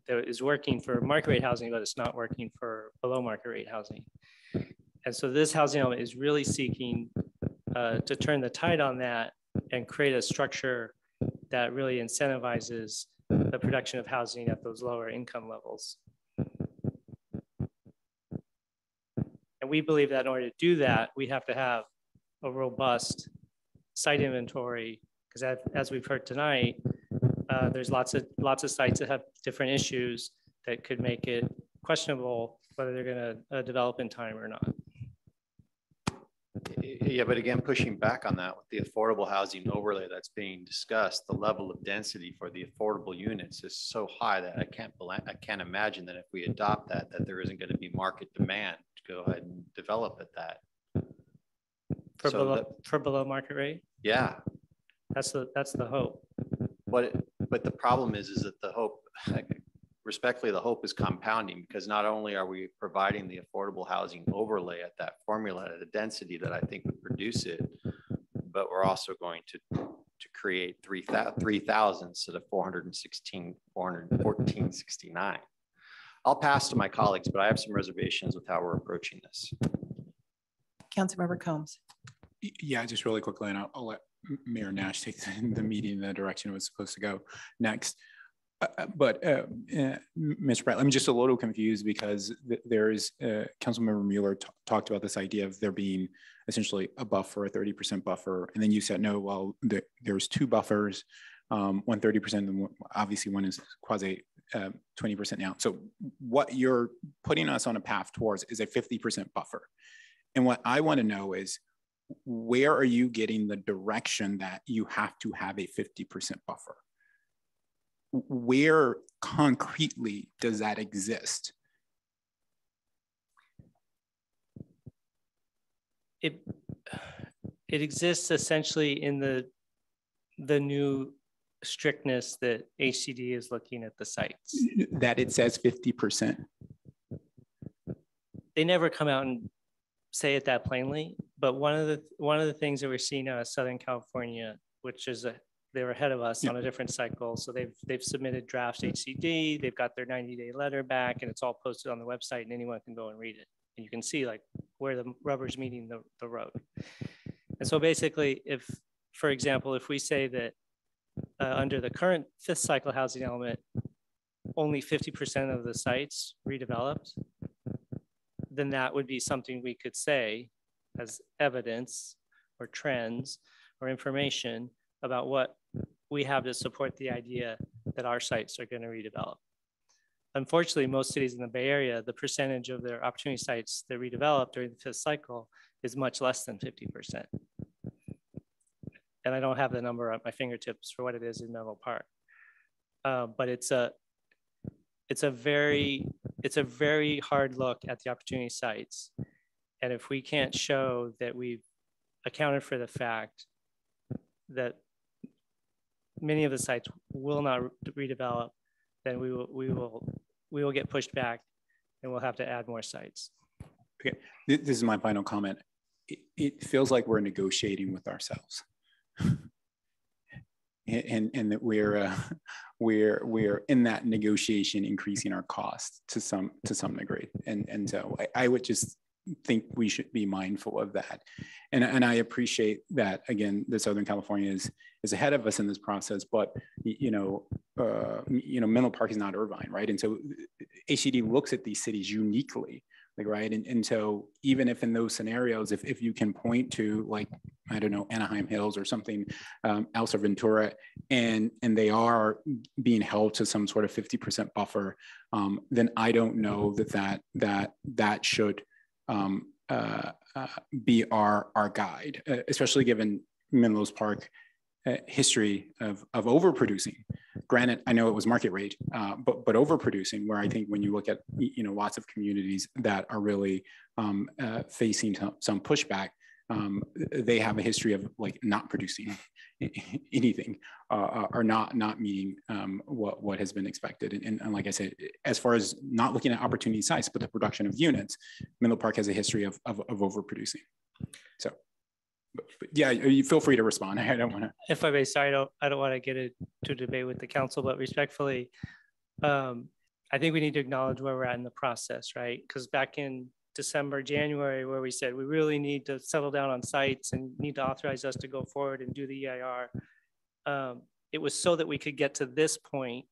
that is working for market rate housing, but it's not working for below market rate housing. And so this housing element is really seeking uh, to turn the tide on that and create a structure that really incentivizes the production of housing at those lower income levels. And we believe that in order to do that, we have to have a robust site inventory, because as, we've heard tonight, uh, there's lots of lots of sites that have different issues that could make it questionable whether they're going to uh, develop in time or not. Yeah, but again, pushing back on that with the affordable housing overlay that's being discussed, the level of density for the affordable units is so high that I can't I can't imagine that if we adopt that, that there isn't going to be market demand to go ahead and develop at that. For So below that- for below market rate, Yeah, that's the that's the hope. but but the problem is is that the hope, [LAUGHS] respectfully, the hope is compounding because not only are we providing the affordable housing overlay at that formula at a density that I think would produce it, but we're also going to to create 3,000 instead of 416, 414, 69. I'll pass to my colleagues, but I have some reservations with how we're approaching this. Councilmember Combs. Yeah, just really quickly, and I'll, I'll let Mayor Nash take the, [LAUGHS] the meeting in the direction it was supposed to go next. Uh, uh, but uh, uh, Mr. Pratt, I'm just a little confused because th- there is, uh, Councilmember Mueller talked about this idea of there being essentially a buffer, a 30% buffer. And then you said, no, well, there, there's two buffers, um, one 30% and one- obviously one is quasi uh, 20% now. So what you're putting us on a path towards is a 50% buffer. And what I want to know is where are you getting the direction that you have to have a 50% buffer? Where concretely does that exist? It it exists essentially in the the new strictness that HCD is looking at the sites. That it says 50%. They never come out and say it that plainly, but one of the one of the things that we're seeing out of Southern California, which is a they're ahead of us on a different cycle. So they've they've submitted drafts HCD, they've got their 90-day letter back, and it's all posted on the website, and anyone can go and read it. And you can see like where the rubber's meeting the, the road. And so basically, if, for example, if we say that uh, under the current fifth cycle housing element, only 50% of the sites redeveloped, then that would be something we could say as evidence or trends or information about what we have to support the idea that our sites are going to redevelop. Unfortunately, most cities in the Bay Area, the percentage of their opportunity sites that redevelop during the fifth cycle is much less than 50%. And I don't have the number at my fingertips for what it is in Menlo Park. Uh, but it's a, it's a very, it's a very hard look at the opportunity sites. And if we can't show that we've accounted for the fact that many of the sites will not redevelop, then we will, we will, we will get pushed back and we'll have to add more sites. Okay, this is my final comment. It, it feels like we're negotiating with ourselves. [LAUGHS] And, and, and that we're, uh, we're, we're in that negotiation, increasing our costs to some, to some degree. And, and so I, I would just think we should be mindful of that. And, and I appreciate that, again, the Southern California is, is ahead of us in this process, but, you know, uh, you know, Menlo Park is not Irvine, right? And so HCD looks at these cities uniquely like right and, and so even if in those scenarios if, if you can point to like i don't know anaheim hills or something um, else or ventura and and they are being held to some sort of 50% buffer um, then i don't know that that that that should um, uh, uh, be our our guide uh, especially given menlo's park uh, history of, of overproducing. Granted, I know it was market rate, uh, but but overproducing. Where I think when you look at you know lots of communities that are really um, uh, facing some pushback, um, they have a history of like not producing [LAUGHS] anything uh, or not not meeting um, what what has been expected. And, and, like I said, as far as not looking at opportunity sites, but the production of units, Menlo Park has a history of, of, of overproducing. So but yeah, you feel free to respond. [LAUGHS] I don't want to. If I may, sorry, I don't, I don't want to get into debate with the council, but respectfully, um, I think we need to acknowledge where we're at in the process, right? Because back in December, January, where we said we really need to settle down on sites and need to authorize us to go forward and do the EIR, um, it was so that we could get to this point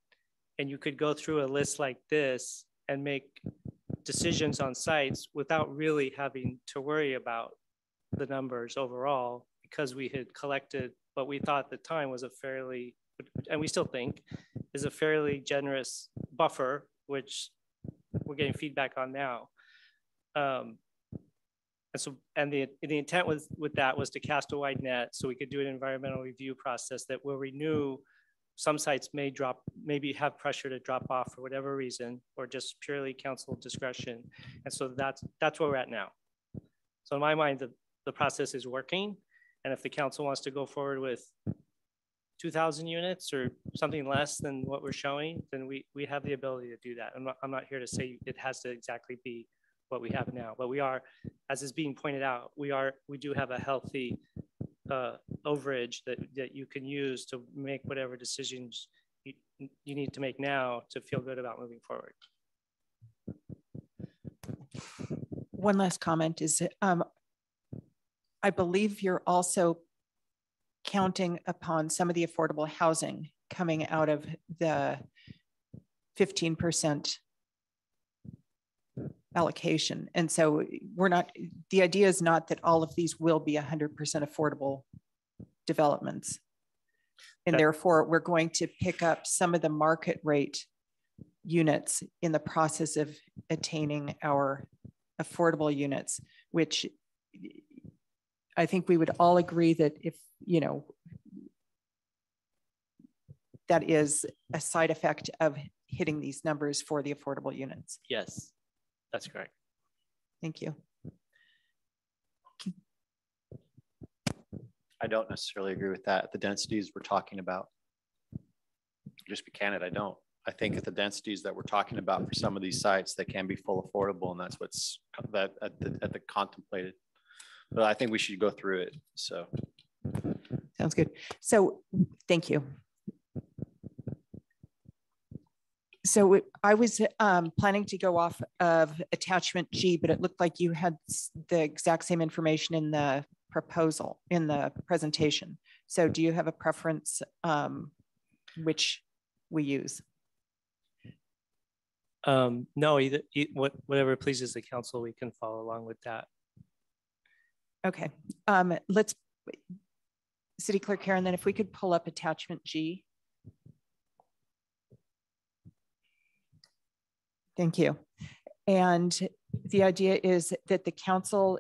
and you could go through a list like this and make decisions on sites without really having to worry about the numbers overall because we had collected what we thought at the time was a fairly, and we still think, is a fairly generous buffer, which we're getting feedback on now. Um, and so, and the, the intent was with that was to cast a wide net so we could do an environmental review process that will renew some sites may drop, maybe have pressure to drop off for whatever reason, or just purely council discretion. And so that's, that's where we're at now. So in my mind, the, the process is working. And if the council wants to go forward with 2,000 units or something less than what we're showing, then we, we have the ability to do that. I'm not, I'm not here to say it has to exactly be what we have now, but we are, as is being pointed out, we are, we do have a healthy uh, overage that, that you can use to make whatever decisions you, you need to make now to feel good about moving forward. One last comment is um, I believe you're also counting upon some of the affordable housing coming out of the 15% allocation. And so we're not, the idea is not that all of these will be 100% affordable developments. And therefore, we're going to pick up some of the market rate units in the process of attaining our affordable units, which I think we would all agree that if, you know, that is a side effect of hitting these numbers for the affordable units. Yes, that's correct. Thank you. I don't necessarily agree with that. The densities we're talking about, just be candid, I don't. I think at the densities that we're talking about for some of these sites, they can be full affordable, and that's what's that at the, at the contemplated but I think we should go through it. So sounds good. So thank you. So I was um, planning to go off of attachment G, but it looked like you had the exact same information in the proposal, in the presentation. So do you have a preference um, which we use? Um, no, either, what, whatever pleases the council, we can follow along with that. Okay, um, let's, City Clerk Karen, then if we could pull up attachment G. Thank you. And the idea is that the council,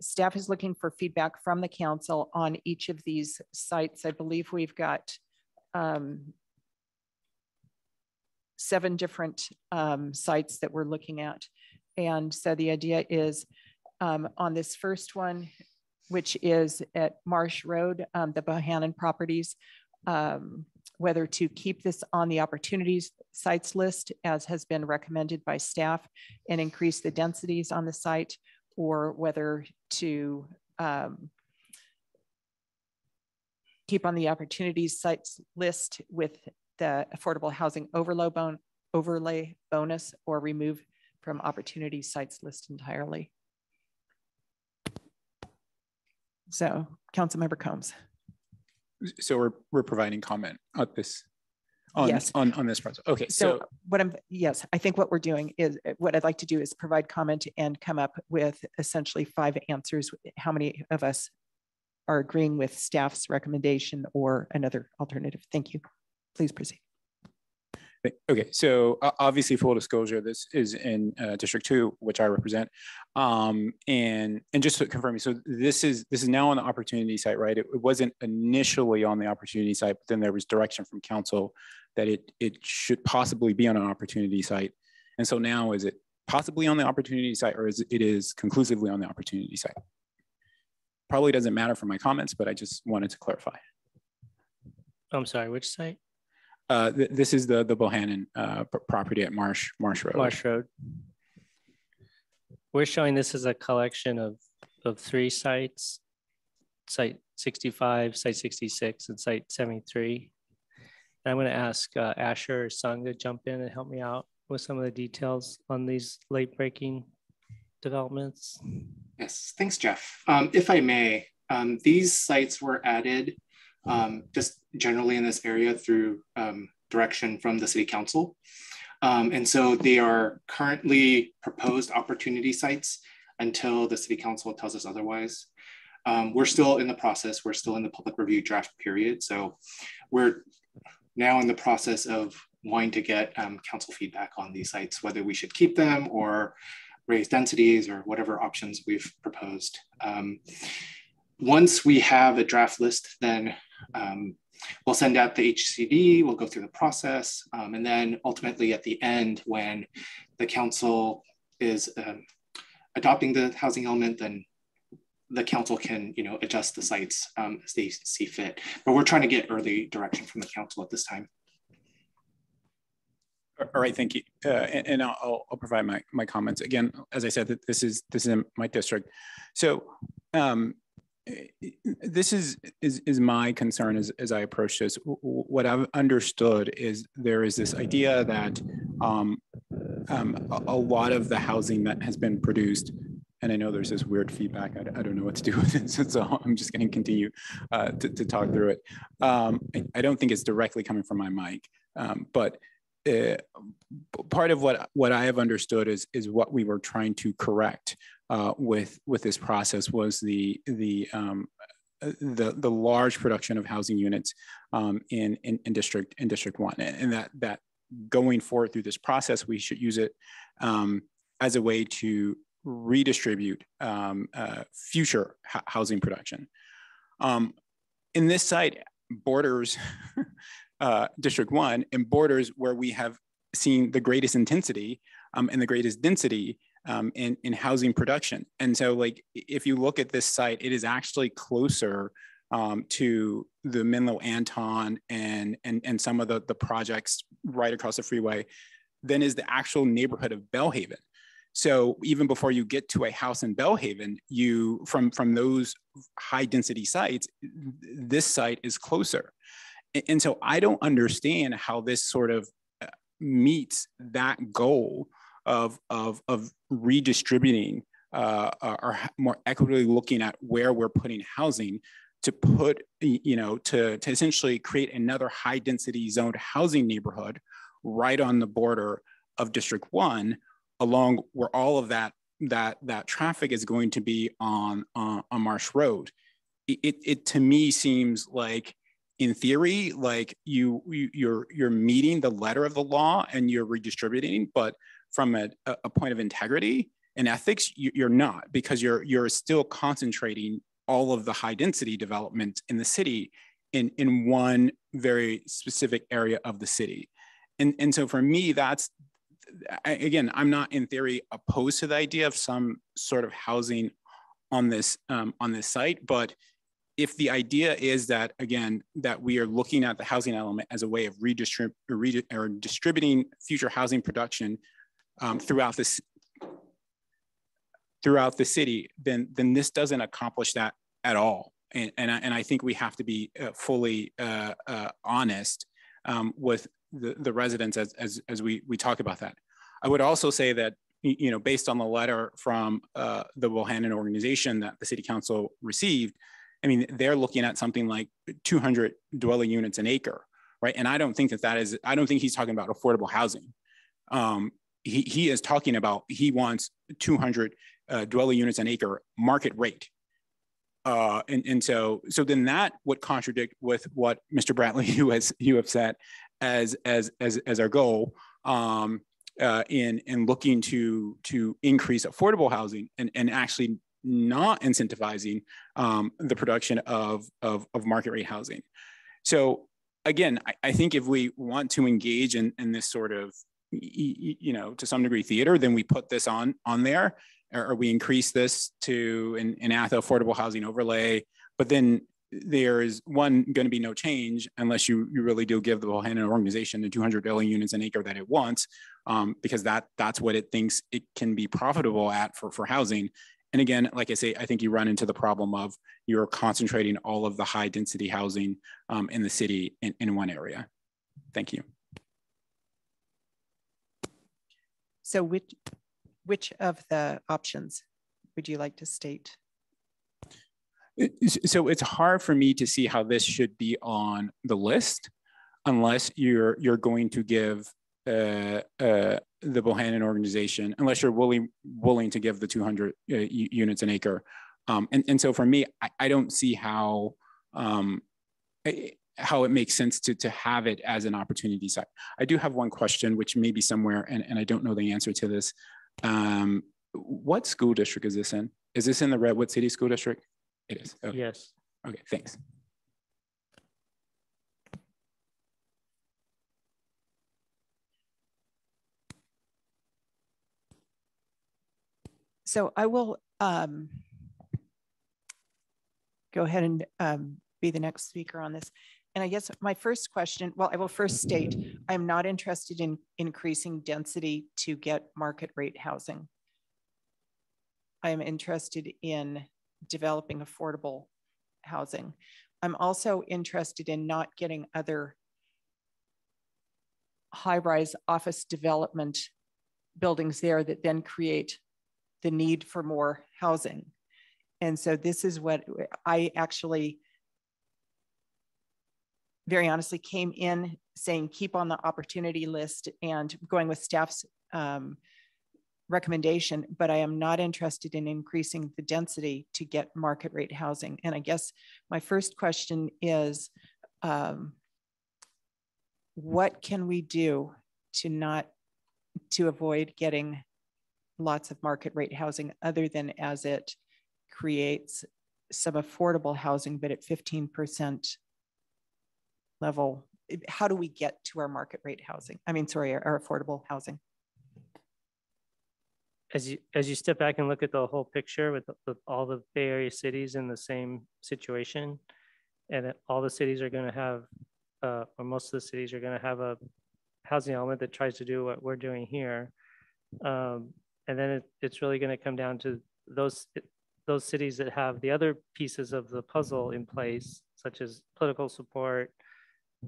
staff is looking for feedback from the council on each of these sites. I believe we've got um, seven different um, sites that we're looking at. And so the idea is um, on this first one, which is at Marsh Road, um, the Bohannon properties, um, whether to keep this on the opportunities sites list as has been recommended by staff and increase the densities on the site or whether to um, keep on the opportunities sites list with the affordable housing overlay bonus or remove from opportunity sites list entirely. So Councilmember Combs. So we're, we're providing comment on this. on, Yes. on, on this project. Okay, So so, what I'm, yes, I think what we're doing is, what I'd like to do is provide comment and come up with essentially five answers. How many of us are agreeing with staff's recommendation or another alternative? Thank you. Please proceed. Okay, so obviously full disclosure, this is in uh, District Two, which I represent. Um, and, and just to confirm, so this is, this is now on the opportunity site, right? It it wasn't initially on the opportunity site, but then there was direction from council that it, it should possibly be on an opportunity site. And so now is it possibly on the opportunity site or is it is conclusively on the opportunity site? Probably doesn't matter for my comments, but I just wanted to clarify. I'm sorry, which site? Uh, th- this is the, the Bohannon, uh, p- property at Marsh, Marsh Road. Marsh Road. We're showing this as a collection of, of three sites. Site 65, site 66, and site 73. And I'm going to ask uh, Asher or Sung to jump in and help me out with some of the details on these late breaking developments. Yes, thanks, Jeff. Um, if I may, um, these sites were added um, just generally in this area through um, direction from the City Council. Um, and so they are currently proposed opportunity sites until the City Council tells us otherwise. Um, we're still in the process, we're still in the public review draft period. So we're now in the process of wanting to get um, council feedback on these sites, whether we should keep them or raise densities or whatever options we've proposed. Um, once we have a draft list, then um, we'll send out the HCD, we'll go through the process, um, and then ultimately at the end, when the council is um, adopting the housing element, then the council can, you know, adjust the sites um, as they see fit. But we're trying to get early direction from the council at this time. All right, thank you. Uh, and and I'll, I'll provide my, my comments. Again, as I said, that this is, this is in my district. So um, this is, is, is my concern as, as I approach this. What I've understood is there is this idea that um, um, a, a lot of the housing that has been produced and I know there's this weird feedback. I, I don't know what to do with it, [LAUGHS] so I'm just going to continue uh, to, to talk through it. Um, I, I don't think it's directly coming from my mic, um, but uh, part of what what I have understood is is what we were trying to correct uh, with with this process was the the um, uh, the the large production of housing units um, in, in in district in district one, and that that going forward through this process, we should use it um, as a way to redistribute um, uh, future housing production. Um, in this site borders [LAUGHS] uh, District 1 and borders where we have seen the greatest intensity um, and the greatest density um, in, in housing production. And so like, if you look at this site, it is actually closer um, to the Menlo Anton and, and, and some of the, the projects right across the freeway than is the actual neighborhood of Belle Haven. So even before you get to a house in Belle Haven, you from from those high density sites, this site is closer. And, so I don't understand how this sort of uh, meets that goal of of of redistributing uh, or more equitably looking at where we're putting housing to put you know to to essentially create another high density zoned housing neighborhood right on the border of District One along where all of that that that traffic is going to be on on, on Marsh Road. It, it, it to me seems like in theory like you, you you're you're meeting the letter of the law and you're redistributing, but from a, a point of integrity and ethics, you, you're not because you're you're still concentrating all of the high density development in the city in in one very specific area of the city. And, and so for me, that's again, I'm not in theory opposed to the idea of some sort of housing on this um, on this site, but if the idea is that again that we are looking at the housing element as a way of redistrib- or, redi- or distributing future housing production um, throughout this throughout the city, then then this doesn't accomplish that at all. And and I, and I think we have to be uh, fully uh, uh, honest um, with the, the residents as, as, as we, we talk about that. I would also say that, you know, based on the letter from uh, the Bohannon organization that the city council received, I mean, they're looking at something like 200 dwelling units an acre, right? And I don't think that that is, I don't think he's talking about affordable housing. Um, he, he is talking about, he wants 200 uh, dwelling units an acre market rate. Uh, and, and so, so then that would contradict with what Mr. Bradley, [LAUGHS] you has, you have said as, as, as, as our goal um, uh, in, in looking to, to increase affordable housing and, and actually not incentivizing um, the production of, of, of market rate housing. So again, I, I, think if we want to engage in, in this sort of, you know, to some degree theater, then we put this on, on there or, we increase this to an, an affordable housing overlay, but then there is one going to be no change unless you, you really do give the Bohannon organization the 200 billion units an acre that it wants, um, because that that's what it thinks it can be profitable at for, for housing. And again, like I say, I think you run into the problem of you're concentrating all of the high density housing um, in the city in, in one area. Thank you. So which, which of the options would you like to state? So it's hard for me to see how this should be on the list unless you're you're going to give uh, uh, the Bohannon organization, unless you're willing willing to give the 200 uh, units an acre. Um, and, and so for me, I, I don't see how um, how it makes sense to, to have it as an opportunity site. I do have one question, which may be somewhere, and, and I don't know the answer to this. Um, what school district is this in? Is this in the Redwood City School District? It is. Okay. Yes. Okay, thanks. So I will um, go ahead and um, be the next speaker on this. And I guess my first question, well, I will first state, [CLEARS THROAT] I'm not interested in increasing density to get market rate housing. I am interested in developing affordable housing. I'm also interested in not getting other high-rise office development buildings there that then create the need for more housing. And so this is what I actually very honestly came in saying keep on the opportunity list and going with staff's um, recommendation, but I am not interested in increasing the density to get market rate housing. And I guess my first question is, um, what can we do to not, to avoid getting lots of market rate housing other than as it creates some affordable housing, but at 15% level. How do we get to our market rate housing? I mean, sorry, our, our affordable housing. As you, as you step back and look at the whole picture with, with all the Bay Area cities in the same situation, and all the cities are going to have, uh, or most of the cities are going to have a housing element that tries to do what we're doing here. Um, and then it, it's really going to come down to those those cities that have the other pieces of the puzzle in place, such as political support,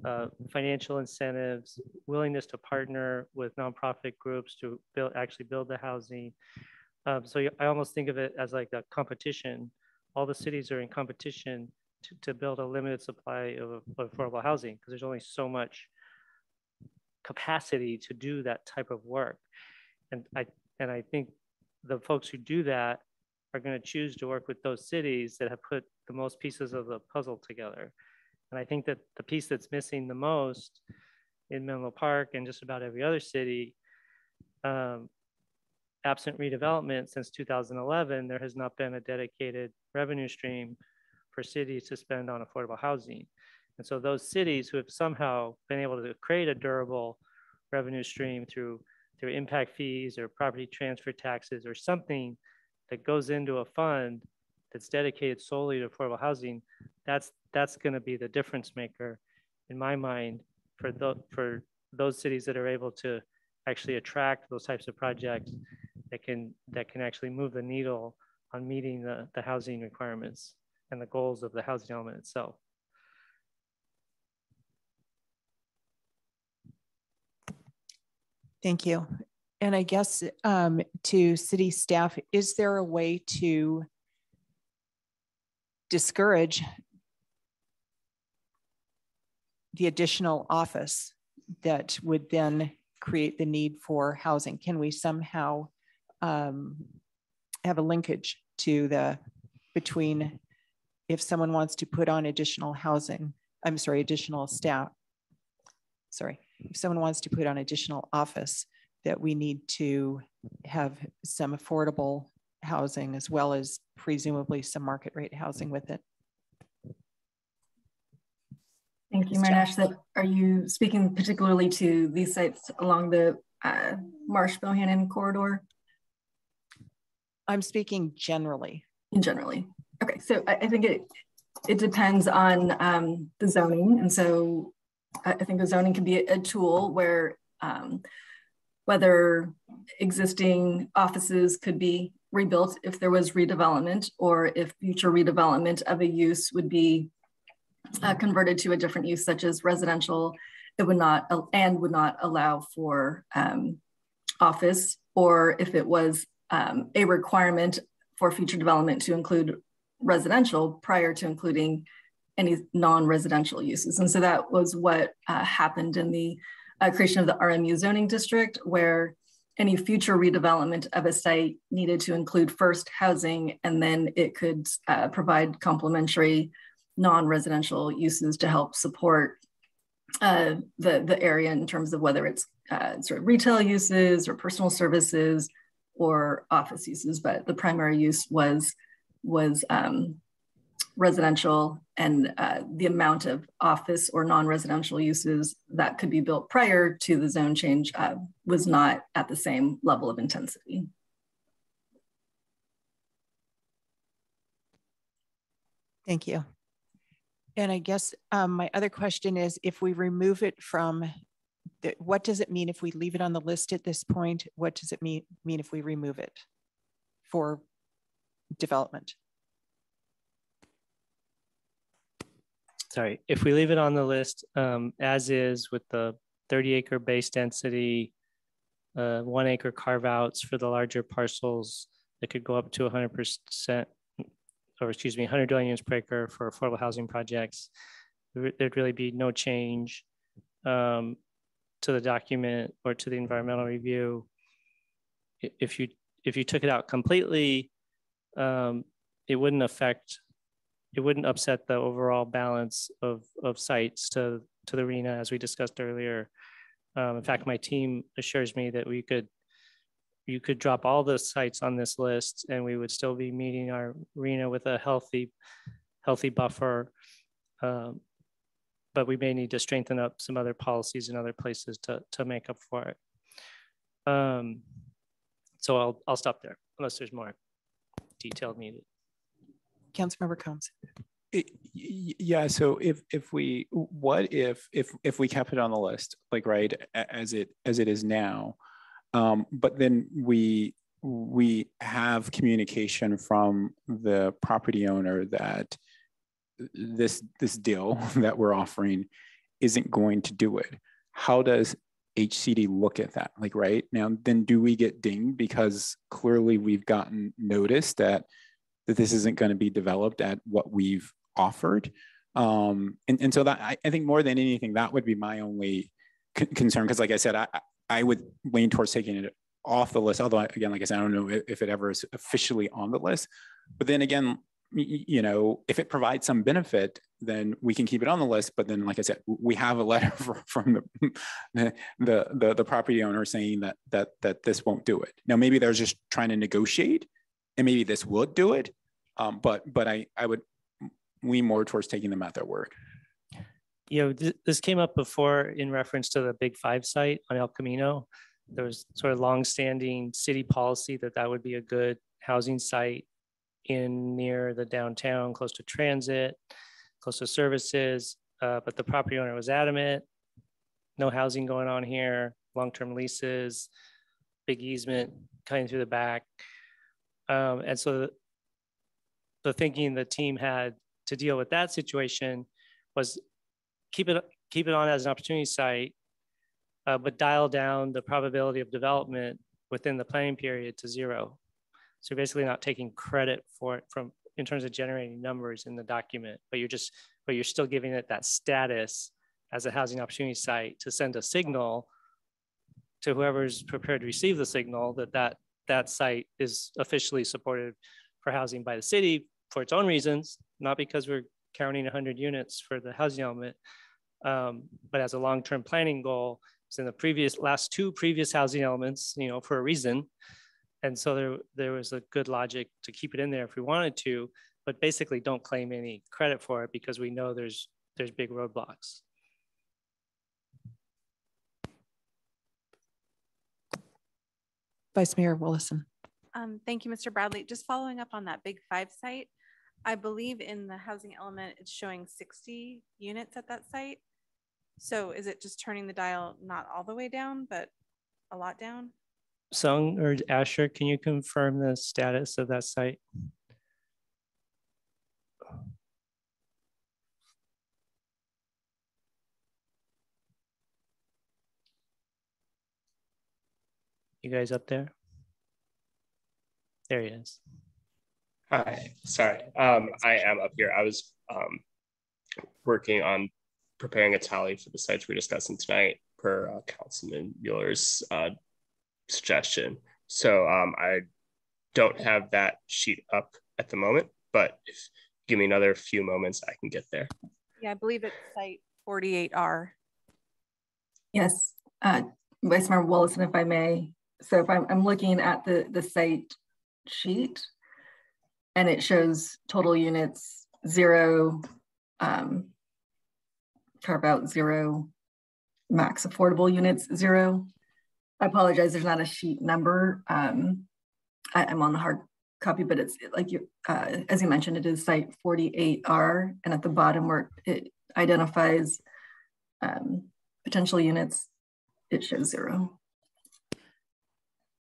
uh, financial incentives, willingness to partner with nonprofit groups to build actually build the housing. Um, so I almost think of it as like a competition. All the cities are in competition to, to build a limited supply of, of affordable housing because there's only so much capacity to do that type of work. And I and I think the folks who do that are going to choose to work with those cities that have put the most pieces of the puzzle together. And I think that the piece that's missing the most in Menlo Park and just about every other city, um, absent redevelopment since 2011, there has not been a dedicated revenue stream for cities to spend on affordable housing. And so those cities who have somehow been able to create a durable revenue stream through through impact fees or property transfer taxes or something that goes into a fund that's dedicated solely to affordable housing, that's that's going to be the difference maker in my mind for the, for those cities that are able to actually attract those types of projects that can that can actually move the needle on meeting the, the housing requirements and the goals of the housing element itself. Thank you. And I guess um, to city staff, is there a way to discourage the additional office that would then create the need for housing? Can we somehow um, have a linkage to the between if someone wants to put on additional housing, I'm sorry, additional staff, sorry, if someone wants to put on additional office, that we need to have some affordable housing as well as presumably some market rate housing with it. Thank you, Mayor Nash. That, are you speaking particularly to these sites along the uh, Marsh Bohannon corridor? I'm speaking generally. In generally. Okay, so I, I think it it depends on um, the zoning, and so I, I think the zoning can be a, a tool where um, whether existing offices could be rebuilt if there was redevelopment, or if future redevelopment of a use would be uh, converted to a different use, such as residential, it would not and would not allow for um, office, or if it was um, a requirement for future development to include residential prior to including any non-residential uses. And so that was what uh, happened in the uh, creation of the RMU zoning district, where any future redevelopment of a site needed to include first housing, and then it could uh, provide complementary non-residential uses to help support uh, the, the area in terms of whether it's uh, sort of retail uses or personal services or office uses, but the primary use was was um, residential and uh, the amount of office or non-residential uses that could be built prior to the zone change uh, was not at the same level of intensity. Thank you. And I guess um, my other question is if we remove it from, the, what does it mean if we leave it on the list at this point? What does it mean, mean if we remove it for development? Sorry, if we leave it on the list um, as is with the 30 acre base density, uh, one acre carve outs for the larger parcels that could go up to 100% or excuse me, 100 dwelling units per acre for affordable housing projects. There'd really be no change um, to the document or to the environmental review. If you if you took it out completely, um, it wouldn't affect, it wouldn't upset the overall balance of of sites to to the RHNA as we discussed earlier. Um, in fact, my team assures me that we could you could drop all the sites on this list and we would still be meeting our RHNA with a healthy, healthy buffer. Um, but we may need to strengthen up some other policies in other places to, to make up for it. Um, so I'll, I'll stop there unless there's more detail needed. Councilmember Combs. yeah so if if we what if if if we kept it on the list like right as it as it is now um, but then we we have communication from the property owner that this this deal [LAUGHS] that we're offering isn't going to do it. How does HCD look at that? Like right now, then do we get dinged because clearly we've gotten notice that that this isn't going to be developed at what we've offered? Um, and, and so that I, I think more than anything, that would be my only concern because like I said, I, I would lean towards taking it off the list. Although, again, like I said, I don't know if it ever is officially on the list. But then again, you know, if it provides some benefit, then we can keep it on the list. But then, like I said, we have a letter [LAUGHS] from the the the, the property owner saying that that that this won't do it. Now, maybe they're just trying to negotiate, and maybe this would do it. Um, but but I I would lean more towards taking them at their word you know, th this came up before in reference to the Big Five site on El Camino. There was sort of longstanding city policy that that would be a good housing site in near the downtown, close to transit, close to services. Uh, but the property owner was adamant, no housing going on here, long-term leases, big easement cutting through the back. Um, and so the, thinking the team had to deal with that situation was keep it keep it on as an opportunity site, uh, but dial down the probability of development within the planning period to zero. So you're basically not taking credit for it from in terms of generating numbers in the document, but you're just but you're still giving it that status as a housing opportunity site to send a signal to whoever's prepared to receive the signal that that, that site is officially supported for housing by the city for its own reasons, not because we're counting 100 units for the housing element, um, but as a long-term planning goal, it's in the previous last two previous housing elements, you know, for a reason. And so there, there was a good logic to keep it in there if we wanted to, but basically don't claim any credit for it because we know there's there's big roadblocks. Vice Mayor Wolosin. Um, thank you, Mr. Bradley. Just following up on that Big Five site, I believe in the housing element, it's showing 60 units at that site. So is it just turning the dial not all the way down, but a lot down? Sung or Asher, can you confirm the status of that site? You guys up there? There he is. Hi, sorry. Um, I am up here. I was um, working on preparing a tally for the sites we're discussing tonight per uh, Councilman Mueller's uh, suggestion. So um, I don't have that sheet up at the moment, but if give me another few moments, I can get there. Yeah, I believe it's site 48R. Yes, uh, Vice Mayor Wolosin, if I may. So if I'm, I'm looking at the, the site sheet and it shows total units zero, um, carve out zero, max affordable units zero. I apologize, there's not a sheet number. Um, I, am on the hard copy, but it's like you, uh, as you mentioned, it is site 48R, and at the bottom where it identifies um, potential units, it shows zero.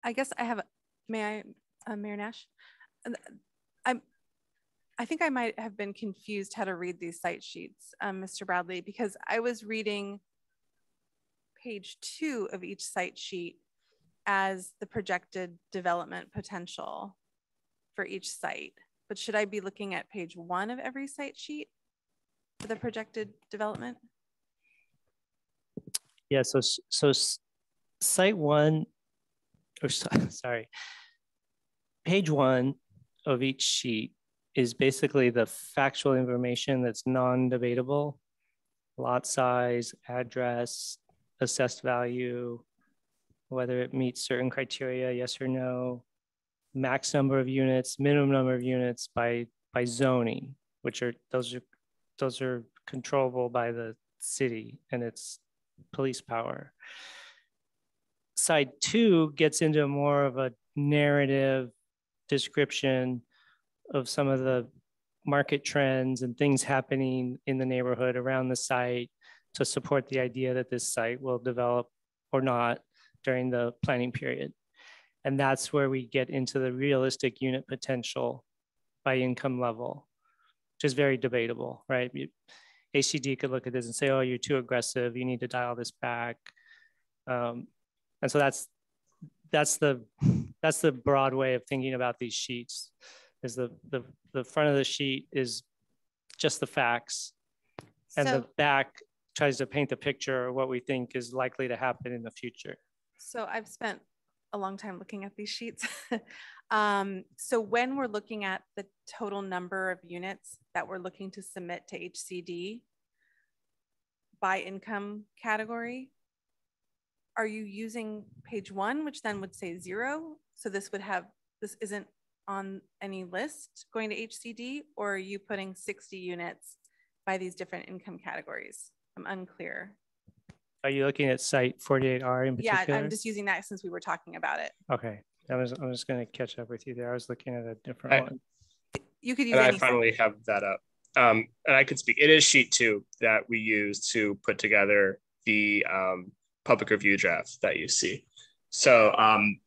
I guess I have, may I, uh, Mayor Nash? I'm, think I might have been confused how to read these site sheets, um, Mr. Bradley, because I was reading page two of each site sheet as the projected development potential for each site. But should I be looking at page one of every site sheet for the projected development? Yeah, so, so site one, or [LAUGHS] sorry, page one of each sheet is basically the factual information that's non-debatable, lot size, address, assessed value, whether it meets certain criteria, yes or no, max number of units, minimum number of units by by zoning, which are those are those are controllable by the city and its police power. Side two gets into more of a narrative description of some of the market trends and things happening in the neighborhood around the site to support the idea that this site will develop or not during the planning period. And that's where we get into the realistic unit potential by income level, which is very debatable, right? You, HCD could look at this and say, oh, you're too aggressive. You need to dial this back. Um, and so that's that's the that's the broad way of thinking about these sheets is the the, the front of the sheet is just the facts. And so, the back tries to paint the picture of what we think is likely to happen in the future. So i've spent a long time looking at these sheets. [LAUGHS] Um, so when we're looking at the total number of units that we're looking to submit to hcd by income category are you using page one, which then would say zero? So this would have, this isn't on any list going to HCD, or are you putting 60 units by these different income categories? I'm unclear. Are you looking at site 48R in particular? Yeah, I'm just using that since we were talking about it. Okay, I was, I was going to catch up with you there. I was looking at a different I, one. You could use and I finally have that up. Um, and I could speak. It is sheet two that we use to put together the um, public review draft that you see. So um,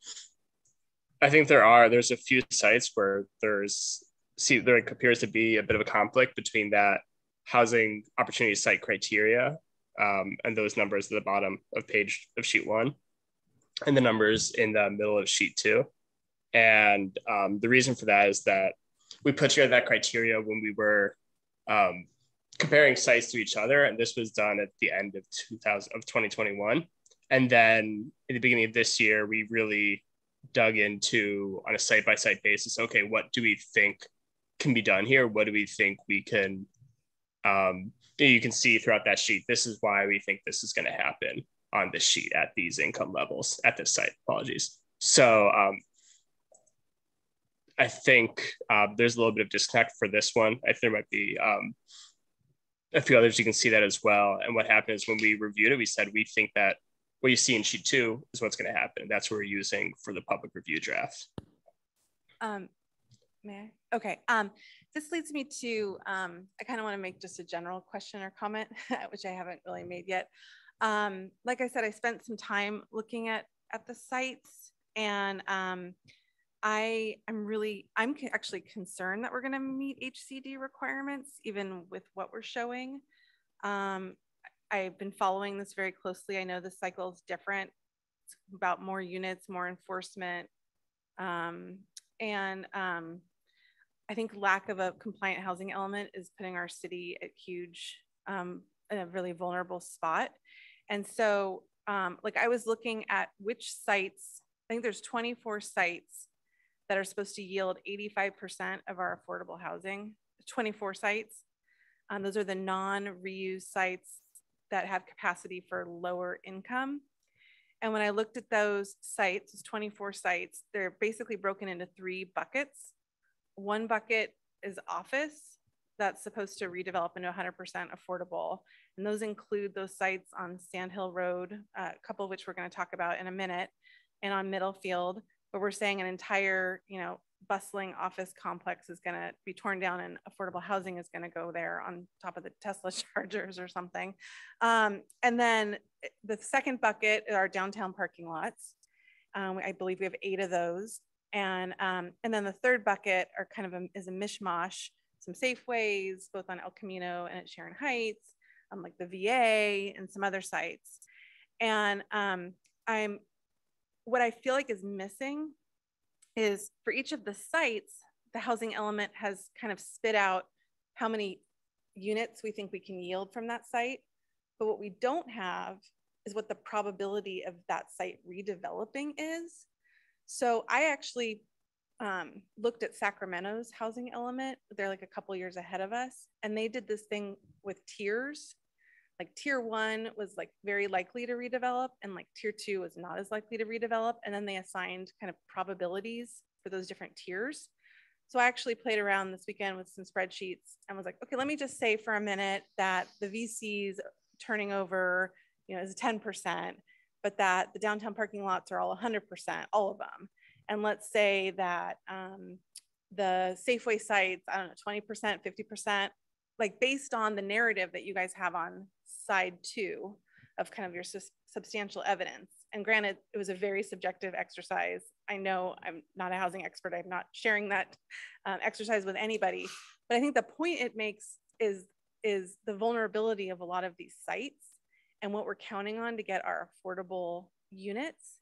I think there are there's a few sites where there's see there appears to be a bit of a conflict between that housing opportunity site criteria um, and those numbers at the bottom of page of sheet one and the numbers in the middle of sheet two. And um, the reason for that is that we put together that criteria when we were um, comparing sites to each other, and this was done at the end of 2000 of 2021. And then in the beginning of this year, we really dug into on a site by site basis. Okay, what do we think can be done here? What do we think we can? Um, you can see throughout that sheet. This is why we think this is going to happen on this sheet at these income levels at this site. Apologies. So um, I think uh, there's a little bit of disconnect for this one. I think there might be um, a few others. You can see that as well. And what happened is when we reviewed it, we said we think that what you see in sheet two is what's going to happen. That's what we're using for the public review draft. Um, may I? Okay. Um, this leads me to, um, I kind of want to make just a general question or comment, [LAUGHS] which I haven't really made yet. Um, like I said, I spent some time looking at, at the sites and um, I am really, I'm actually concerned that we're going to meet HCD requirements, even with what we're showing. Um, I've been following this very closely. I know the cycle is different. It's about more units, more enforcement. Um, and um, I think lack of a compliant housing element is putting our city at huge, um, in a really vulnerable spot. And so, um, like I was looking at which sites, I think there's 24 sites that are supposed to yield 85% of our affordable housing, 24 sites. Um, those are the non-reuse sites that have capacity for lower income. And when I looked at those sites, it's 24 sites, they're basically broken into three buckets. One bucket is office that's supposed to redevelop into 100% affordable. And those include those sites on Sand Hill Road, uh, a couple of which we're going to talk about in a minute, and on Middlefield but we're saying an entire, you know, bustling office complex is going to be torn down and affordable housing is going to go there on top of the Tesla [LAUGHS] chargers or something. Um, and then eh, the second bucket are downtown parking lots. Um, I believe we have eight of those. And, um, and then the third bucket are kind of a, is a mishmash, some Safeways, both on El Camino and at Sharon Heights, um, like the VA and some other sites. And um, I'm what I feel like is missing is for each of the sites, the housing element has kind of spit out how many units we think we can yield from that site. But what we don't have is what the probability of that site redeveloping is. So I actually um, looked at Sacramento's housing element. They're like a couple years ahead of us. And they did this thing with tiers like tier one was like very likely to redevelop and like tier two was not as likely to redevelop. And then they assigned kind of probabilities for those different tiers. So I actually played around this weekend with some spreadsheets and was like, okay, let me just say for a minute that the VCs turning over, you know, is 10%, but that the downtown parking lots are all 100%, all of them. And let's say that um, the Safeway sites, I don't know, 20%, 50%, like based on the narrative that you guys have on side two of kind of your substantial evidence. And granted, it was a very subjective exercise. I know I'm not a housing expert. I'm not sharing that um, exercise with anybody. But I think the point it makes is, is the vulnerability of a lot of these sites and what we're counting on to get our affordable units.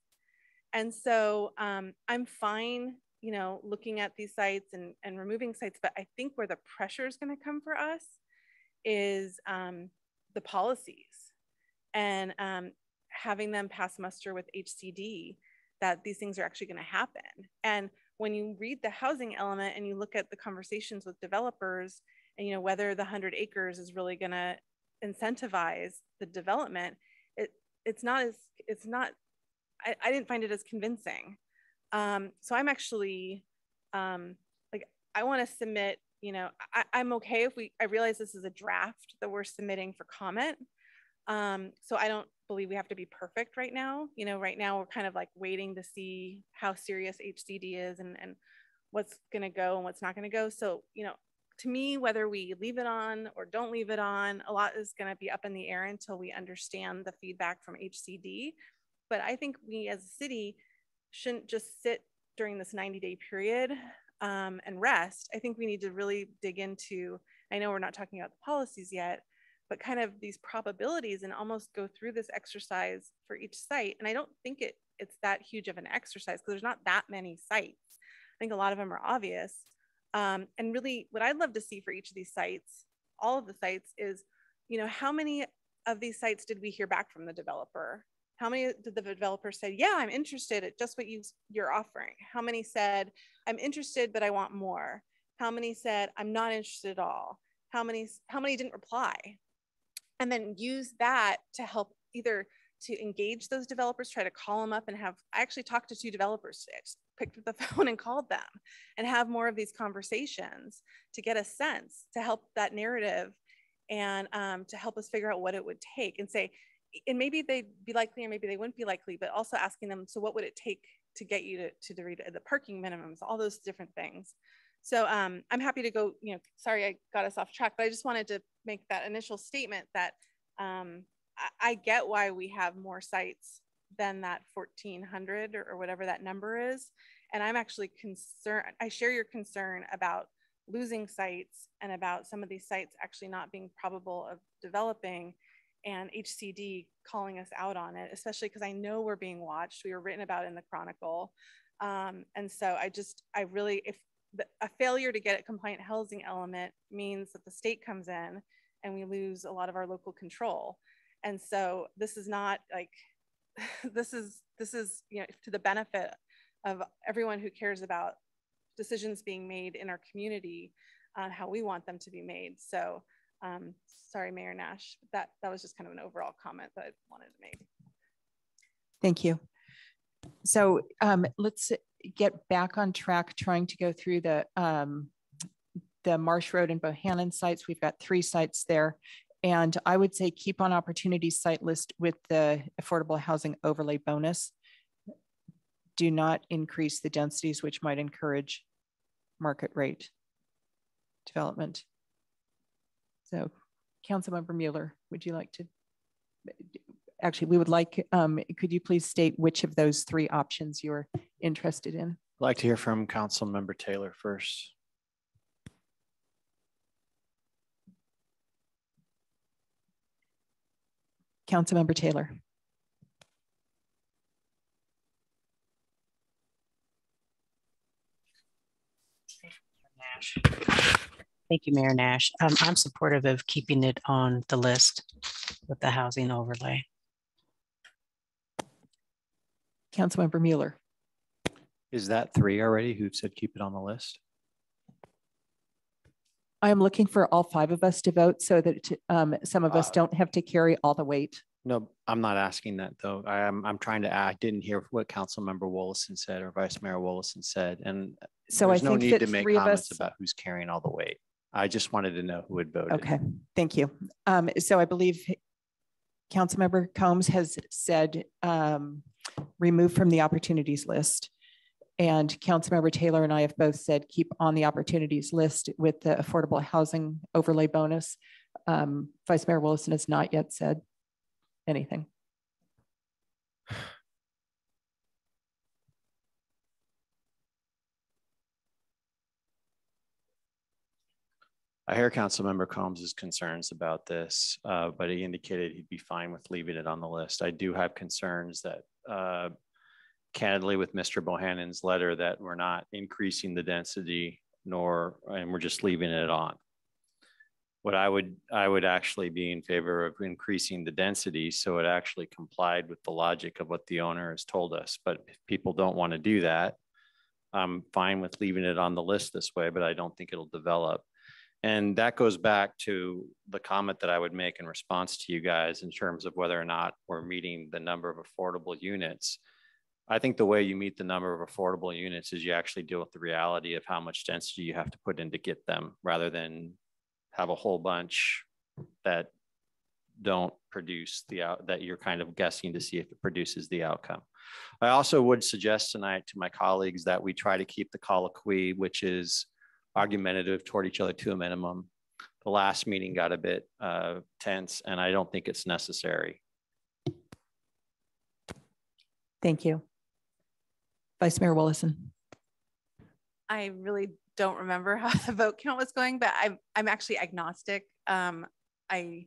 And so um, I'm fine, you know, looking at these sites and, and removing sites, but I think where the pressure is going to come for us is um, the policies and um, having them pass muster with HCD that these things are actually going to happen. And when you read the housing element and you look at the conversations with developers and you know whether the 100 acres is really going to incentivize the development, it it's not as it's not I, I didn't find it as convincing. Um, so I'm actually um, like I want to submit you know, I, am okay if we, I realize this is a draft that we're submitting for comment. Um, so I don't believe we have to be perfect right now. You know, right now we're kind of like waiting to see how serious HCD is and, and what's going to go and what's not going to go. So, you know, to me, whether we leave it on or don't leave it on, a lot is going to be up in the air until we understand the feedback from HCD. But I think we as a city shouldn't just sit during this 90 day period um, and rest, I think we need to really dig into, I know we're not talking about the policies yet, but kind of these probabilities and almost go through this exercise for each site. And I don't think it it's that huge of an exercise because there's not that many sites. I think a lot of them are obvious. Um, and really what I'd love to see for each of these sites all of the sites is, you know, how many of these sites did we hear back from the developer? How many did the developer say, yeah, I'm interested at just what you, you're offering? How many said, I'm interested, but I want more? How many said, I'm not interested at all? How many, how many didn't reply? And then use that to help either to engage those developers, try to call them up and have, I actually talked to two developers today. I picked up the [LAUGHS] phone and called them and have more of these conversations to get a sense to help that narrative and um, to help us figure out what it would take and say, and maybe they'd be likely or maybe they wouldn't be likely, but also asking them, so what would it take to get you to, to the, read the parking minimums, all those different things. So um, I'm happy to go, you know, sorry I got us off track, but I just wanted to make that initial statement that um, I, I, get why we have more sites than that 1400 or, or whatever that number is. And I'm actually concerned, I share your concern about losing sites and about some of these sites actually not being probable of developing and HCD calling us out on it, especially because I know we're being watched. We were written about in the Chronicle. Um, and so I just, I really, if the, a failure to get a compliant housing element means that the state comes in and we lose a lot of our local control. And so this is not like, [LAUGHS] this is, this is, you know, to the benefit of everyone who cares about decisions being made in our community on how we want them to be made. So um, sorry, Mayor Nash, that, that was just kind of an overall comment that I wanted to make. Thank you. So um, let's get back on track trying to go through the, um, the Marsh Road and Bohannon sites. We've got three sites there. And I would say keep on opportunity site list with the affordable housing overlay bonus. Do not increase the densities, which might encourage market rate development. So Councilmember Mueller, would you like to? Actually, we would like, um, could you please state which of those three options you're interested in? I'd like to hear from Councilmember Taylor first. Councilmember Taylor. Thank you, Mayor Nash. Um, I'm supportive of keeping it on the list with the housing overlay. Councilmember Mueller. Is that three already who've said keep it on the list? I am looking for all five of us to vote so that um, some of us uh, don't have to carry all the weight. No, I'm not asking that though. I am I'm trying to I didn't hear what Council Member Wolosin said or Vice Mayor Wolosin said. And so there's I no need to make comments us... about who's carrying all the weight. I just wanted to know who had voted. Okay, thank you. Um, so I believe Councilmember Combs has said um, remove from the opportunities list. And Councilmember Taylor and I have both said keep on the opportunities list with the affordable housing overlay bonus. Um, Vice Mayor Wolosin has not yet said anything. [SIGHS] [LAUGHS] I hear Councilmember Combs's concerns about this, uh, but he indicated he'd be fine with leaving it on the list. I do have concerns that, uh, candidly, with Mr. Bohannon's letter, that we're not increasing the density, nor and we're just leaving it on. What I would I would actually be in favor of increasing the density so it actually complied with the logic of what the owner has told us. But if people don't want to do that, I'm fine with leaving it on the list this way, but I don't think it'll develop. And that goes back to the comment that I would make in response to you guys in terms of whether or not we're meeting the number of affordable units. I think the way you meet the number of affordable units is you actually deal with the reality of how much density you have to put in to get them rather than have a whole bunch that don't produce the out that you're kind of guessing to see if it produces the outcome. I also would suggest tonight to my colleagues that we try to keep the colloquy, which is argumentative toward each other to a minimum. The last meeting got a bit uh, tense, and I don't think it's necessary. Thank you. Vice Mayor Wolosin. I really don't remember [LAUGHS] how the vote count was going, but I'm, I'm actually agnostic. Um, I,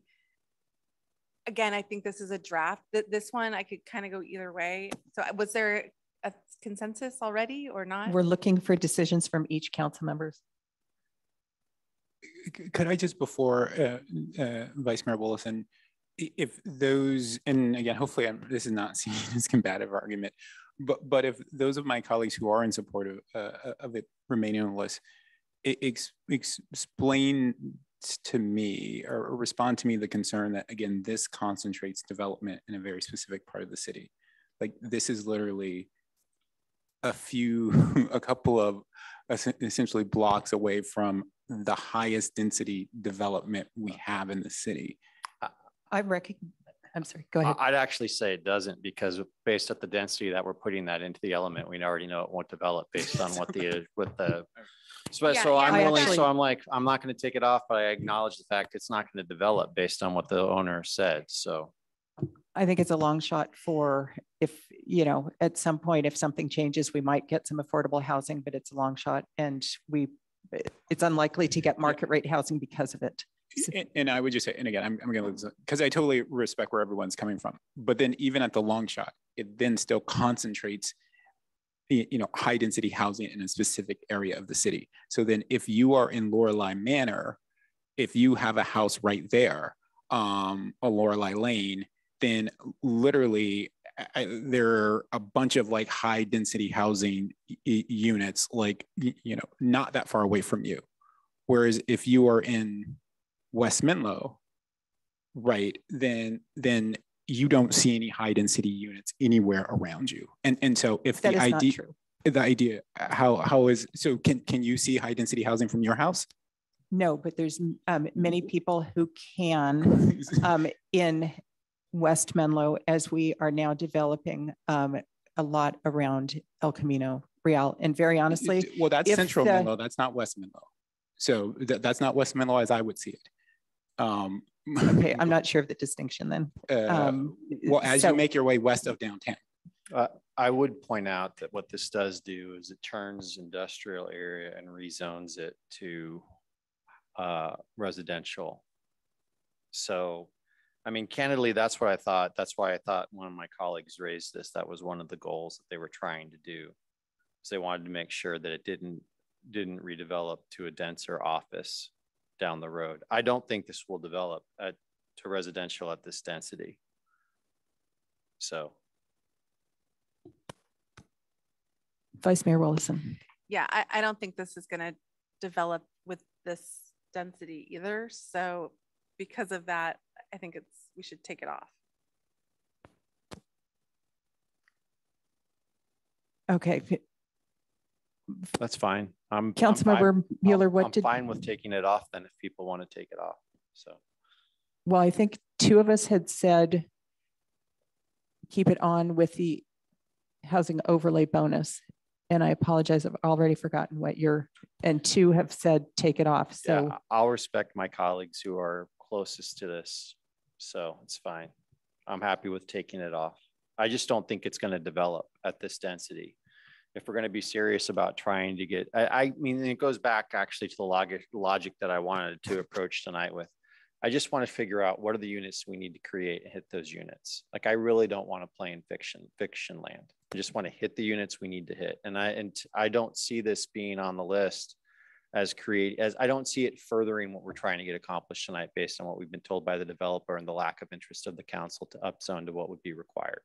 again, I think this is a draft. This one, I could kind of go either way. So was there a consensus already or not? We're looking for decisions from each council members c- could I just before uh, uh, Vice Mayor Wolosin, if those, and again, hopefully I'm, this is not [LAUGHS] seen as combative argument, but but if those of my colleagues who are in support of, uh, of it remaining on the list, ex, ex, explain to me or respond to me the concern that again this concentrates development in a very specific part of the city. Like this is literally a few, [LAUGHS] a couple of essentially blocks away from the highest density development we oh. have in the city. Uh, I recognize, I'm sorry, go ahead. I- I'd actually say it doesn't because based at the density that we're putting that into the element, we already know it won't develop based on what the, [LAUGHS] uh, what the. So, Yeah, so yeah, I'm I willing, actually- so I'm like, I'm not going to take it off, but I acknowledge the fact it's not going to develop based on what the owner said. So. I think it's a long shot for if, you know, at some point, if something changes, we might get some affordable housing, but it's a long shot and we, it's unlikely to get market rate housing because of it. And, and I would just say, and again, I'm, I'm going to, because I totally respect where everyone's coming from. But then even at the long shot, it then still concentrates, you know, high density housing in a specific area of the city. So then if you are in Lorelei Manor, if you have a house right there, um, a Lorelei Lane, then literally I- there are a bunch of like high density housing units, like, you know, not that far away from you. Whereas if you are in West Menlo, right, then then you don't see any high density units anywhere around you. And and so if That the idea the idea how how is so can can you see high density housing from your house? No, but there's um, many people who can um, in West Menlo as we are now developing um, a lot around El Camino Real. And very honestly, Well, that's Central the- Menlo. That's not West Menlo. So th- that's not West Menlo as I would see it. Um, Okay, I'm [LAUGHS] not sure of the distinction then. uh, Um, well, as so- you make your way west of downtown. Uh, I would point out that what this does do is it turns industrial area and rezones it to uh, residential. So, I mean, candidly, that's what I thought. That's why I thought one of my colleagues raised this. That was one of the goals that they were trying to do. Is they wanted to make sure that it didn't didn't redevelop to a denser office down the road. I don't think this will develop at, to residential at this density. So. Vice Mayor Wolosin. Yeah, I, I don't think this is gonna develop with this density either. So because of that, I think it's, we should take it off. Okay, That's fine. I'm. I'm Councilmember fine- Mueller, I'm- what I'm did- Fine with taking it off then if people want to take it off. So. well, I think two of us had said keep it on with the housing overlay bonus. And I apologize, I've already forgotten what your, and two have said take it off. So Yeah, I'll respect my colleagues who are closest to this. So it's fine. I'm happy with taking it off. I just don't think it's going to develop at this density. If we're going to be serious about trying to get, I, I mean, it goes back actually to the logic, logic that I wanted to approach tonight with. I just want to figure out what are the units we need to create and hit those units. Like I really don't want to play in fiction, fiction land. I just want to hit the units we need to hit. And I, and I don't see this being on the list as create as I don't see it furthering what we're trying to get accomplished tonight based on what we've been told by the developer and the lack of interest of the council to upzone to what would be required.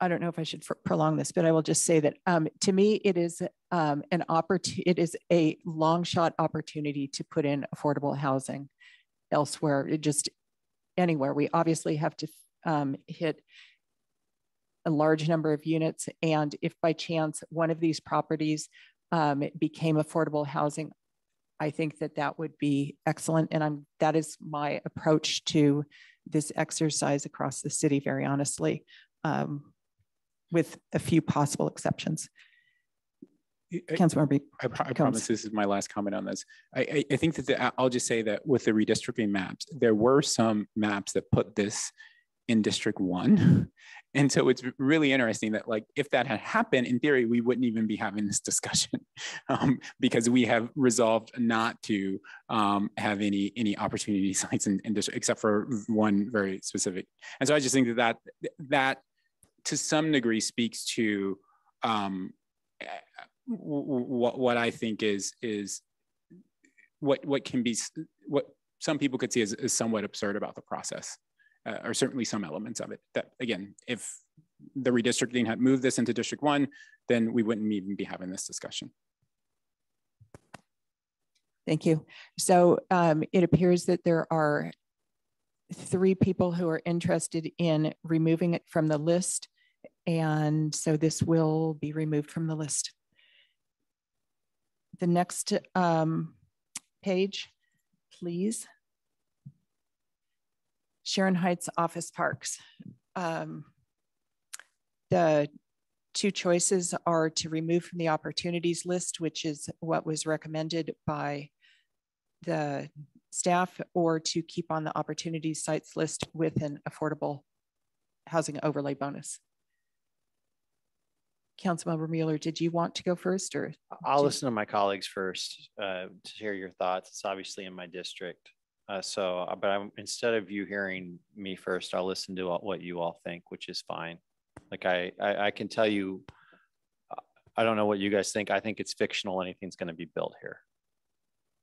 I don't know if I should prolong this, but I will just say that um, to me, it is um, an opportunity, it is a long shot opportunity to put in affordable housing elsewhere, it just anywhere. We obviously have to um, hit a large number of units. And if by chance one of these properties um, became affordable housing, I think that that would be excellent. And I'm, that is my approach to this exercise across the city, very honestly. Um, with a few possible exceptions. Councilmember I, pro- I promise this is my last comment on this. I, I, I think that the, I'll just say that with the redistricting maps, there were some maps that put this in District One. [LAUGHS] And so it's really interesting that like, if that had happened, in theory, we wouldn't even be having this discussion [LAUGHS] um, because we have resolved not to um, have any, any opportunity [LAUGHS] sites in, in district, except for one very specific. And so I just think that that, that to some degree speaks to um, what what I think is is what what can be what some people could see as, as somewhat absurd about the process, uh, or certainly some elements of it. That again, if the redistricting had moved this into District One, then we wouldn't even be having this discussion. Thank you. So um, it appears that there are three people who are interested in removing it from the list. And so this will be removed from the list. The next um, page, please. Sharon Heights Office Parks. Um, the two choices are to remove from the opportunities list, which is what was recommended by the staff, or to keep on the opportunities sites list with an affordable housing overlay bonus. Councilmember Mueller, did you want to go first or? I'll listen to my colleagues first uh, to hear your thoughts. It's obviously in my district. Uh, so, uh, but I'm, instead of you hearing me first, I'll listen to what you all think, which is fine. Like I, I, I can tell you, I don't know what you guys think. I think it's fictional. Anything's going to be built here.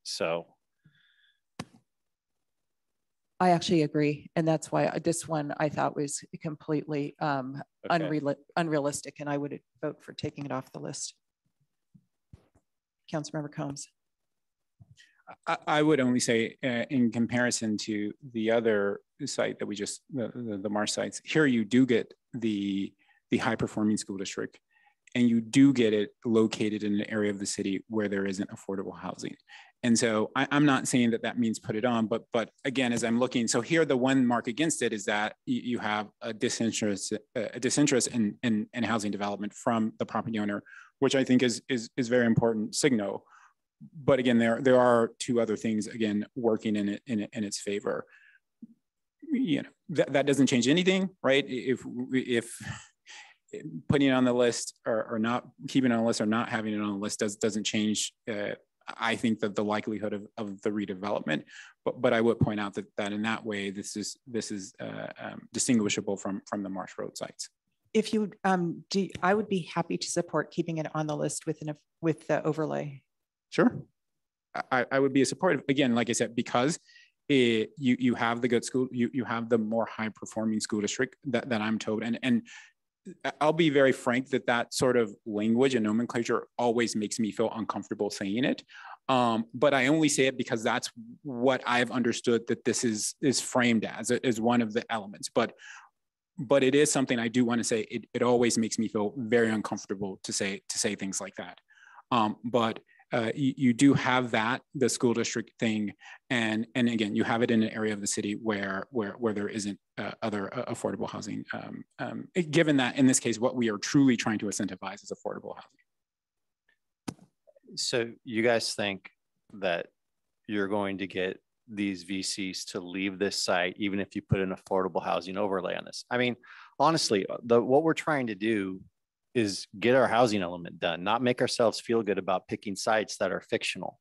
So I actually agree. And that's why this one I thought was completely um, okay. unreal unrealistic and I would vote for taking it off the list. Councilmember Combs. I, would only say uh, in comparison to the other site that we just, the, the, the sites, here you do get the, the high performing school district and you do get it located in an area of the city where there isn't affordable housing. And so I, am not saying that that means put it on, but but again, as I'm looking, so here the one mark against it is that you, have a disinterest a disinterest in, in, in housing development from the property owner, which I think is is is very important signal. But again, there there are two other things again working in it in, in its favor. You know that, that doesn't change anything, right? If if putting it on the list or, or not keeping it on the list or not having it on the list does doesn't change uh, I think that the likelihood of, of the redevelopment, but but I would point out that that in that way this is this is uh, um, distinguishable from from the Marsh Road sites. If you um, do, I would be happy to support keeping it on the list with an with the overlay. Sure, I, I would be a supportive again, like I said, because it, you you have the good school, you you have the more high performing school district that, that I'm told, and and I'll be very frank that that sort of language and nomenclature always makes me feel uncomfortable saying it. Um, but I only say it because that's what I've understood that this is is framed as is one of the elements. But but it is something I do want to say. It, it always makes me feel very uncomfortable to say to say things like that. Um, but uh, you, you, do have that the school district thing. And and again you have it in an area of the city where where where there isn't uh, other uh, affordable housing um, um, given that in this case what we are truly trying to incentivize is affordable housing. So you guys think that you're going to get these VCs to leave this site even if you put an affordable housing overlay on this? I mean honestly the what we're trying to do is get our housing element done, not make ourselves feel good about picking sites that are fictional.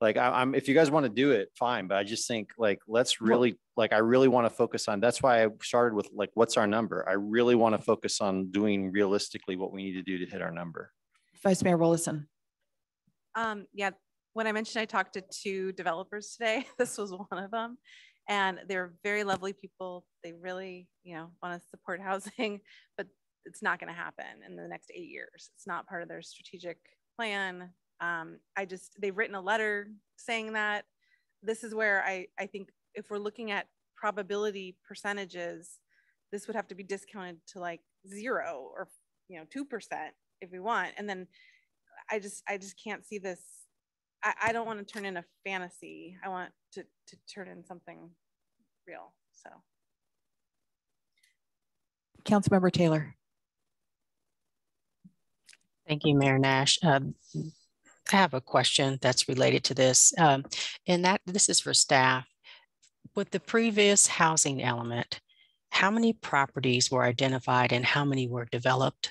Like I, am if you guys want to do it, fine. But I just think like let's really like I really want to focus on. That's why I started with like what's our number. I really want to focus on doing realistically what we need to do to hit our number. Vice Mayor Wolosin. Um, yeah, when I mentioned I talked to two developers today, [LAUGHS] this was one of them, and they're very lovely people. They really, you know, want to support [LAUGHS] housing, but it's not going to happen in the next eight years. It's not part of their strategic plan. Um, I just, they've written a letter saying that this is where I, I think if we're looking at probability percentages, this would have to be discounted to like zero or, you know, 2% if we want. And then I just, I just can't see this. I, I don't want to turn in a fantasy. I want to, to turn in something real. So. Councilmember Taylor. Thank you, Mayor Nash. Um, I have a question that's related to this. Um, and that this is for staff. With the previous housing element, how many properties were identified and how many were developed?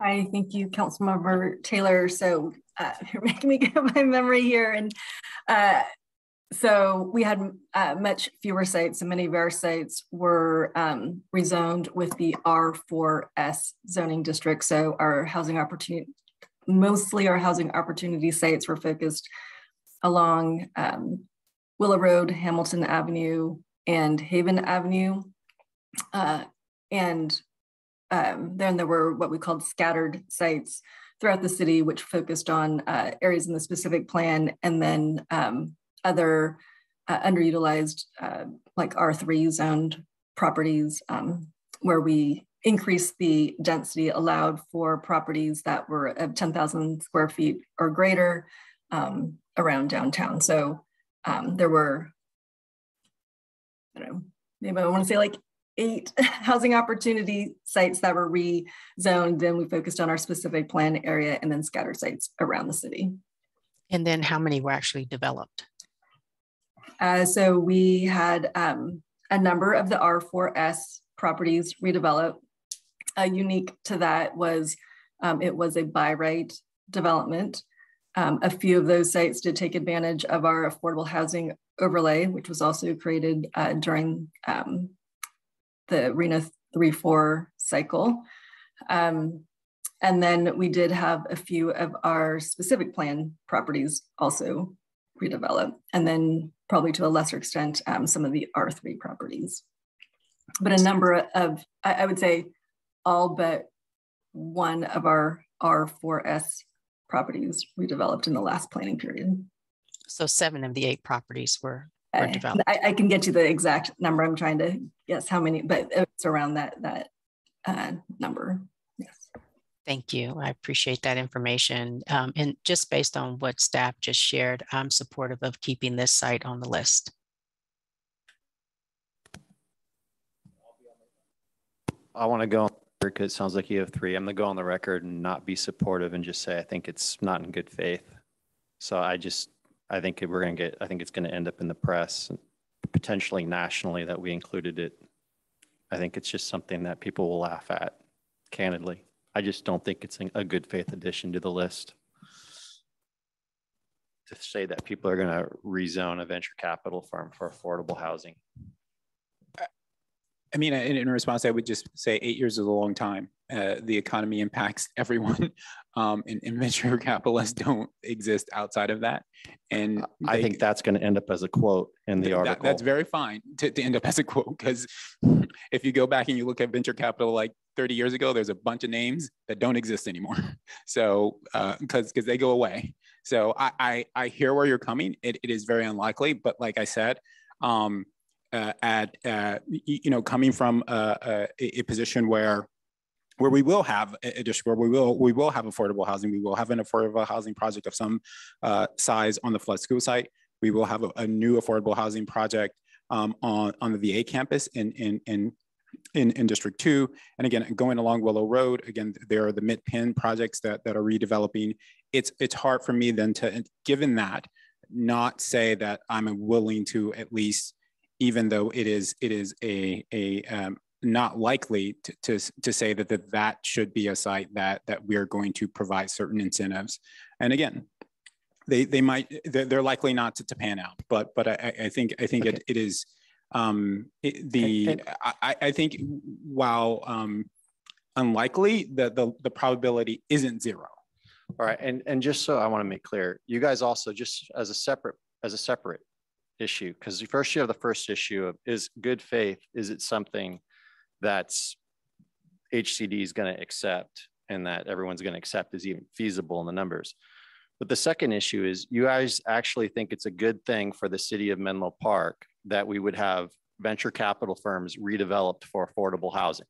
I thank you, Councilmember Taylor. So uh, [LAUGHS] you're making me get my memory here. And uh, so we had uh, much fewer sites and many of our sites were um, rezoned with the R4S zoning district. So our housing opportunity, mostly our housing opportunity sites were focused along um, Willow Road, Hamilton Avenue, and Haven Avenue. Uh, and um, then there were what we called scattered sites throughout the city, which focused on uh, areas in the specific plan and then um, other uh, underutilized, uh, like R3 zoned properties um, where we increased the density allowed for properties that were of 10,000 square feet or greater um, around downtown. So um, there were, I don't know, maybe I want to say like eight [LAUGHS] housing opportunity sites that were rezoned. Then we focused on our specific plan area and then scatter sites around the city. And then how many were actually developed? Uh, so we had um, a number of the R4S properties redeveloped. Uh, unique to that was um, it was a by right development. Um, a few of those sites did take advantage of our affordable housing overlay, which was also created uh, during um, the RHNA 3-4 cycle. Um, and then we did have a few of our specific plan properties also redeveloped. And then probably to a lesser extent, um, some of the R3 properties. But a number of, I, I would say all but one of our R4S properties we developed in the last planning period. So seven of the eight properties were, were developed. I, I, can get you the exact number. I'm trying to guess how many, but it's around that that uh, number. Thank you. I appreciate that information. Um, and just based on what staff just shared, I'm supportive of keeping this site on the list. I want to go because it sounds like you have three. I'm going to go on the record and not be supportive and just say I think it's not in good faith. So I just, I think we're going to get, I think it's going to end up in the press, potentially nationally that we included it. I think it's just something that people will laugh at, candidly. I just don't think it's a good faith addition to the list. To say that people are going to rezone a venture capital firm for affordable housing. I mean, in, in response, I would just say eight years is a long time. Uh, the economy impacts [LAUGHS] everyone, um, and, and, venture [LAUGHS] capitalists don't exist outside of that. And I think that's going to end up as a quote in the article. That, that's very fine to, to end up as a quote because [LAUGHS] if you go back and you look at venture capital like 30 years ago, there's a bunch of names that don't exist anymore. [LAUGHS] So, because uh, because they go away. So I, I, I hear where you're coming. It, it is very unlikely, but like I said, um, uh, at uh, you know coming from a, a, a, position where where we will have a district where we will we will have affordable housing, we will have an affordable housing project of some uh, size on the flood school site. We will have a, a new affordable housing project um, on on the VA campus in in in in, in District 2. And again, going along Willow Road, again, there are the MidPen projects that, that are redeveloping. It's, it's hard for me then to, given that, not say that I'm willing to at least, even though it is, it is a, a um, not likely to, to, to say that, that that should be a site that, that we're going to provide certain incentives. And again, they, they might, they're, they're likely not to, to pan out, but, but I, I think, I think okay. it, it is, um, it, the and, and, I, I, think while um, unlikely, the, the the probability isn't zero. All right, and and just so I want to make clear, you guys also just as a separate as a separate issue because first you have the first issue of is good faith is it something that's HCD is going to accept and that everyone's going to accept is even feasible in the numbers. But the second issue is you guys actually think it's a good thing for the city of Menlo Park that we would have venture capital firms redeveloped for affordable housing.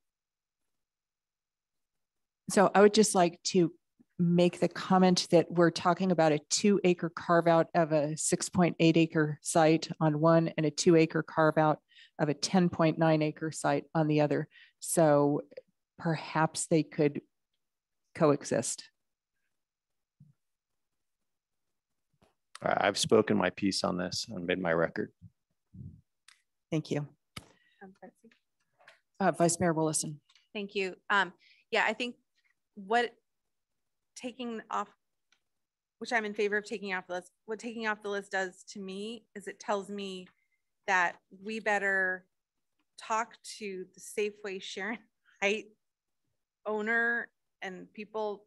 So I would just like to make the comment that we're talking about a two acre carve out of a 6.8 acre site on one and a two acre carve out of a 10.9 acre site on the other. So perhaps they could coexist. I've spoken my piece on this and made my record. Thank you. Uh, Vice Mayor Wolosin. Thank you. Um, yeah, I think what taking off, which I'm in favor of taking off the list. What taking off the list does to me is it tells me that we better talk to the Safeway Sharon [LAUGHS] Height owner and people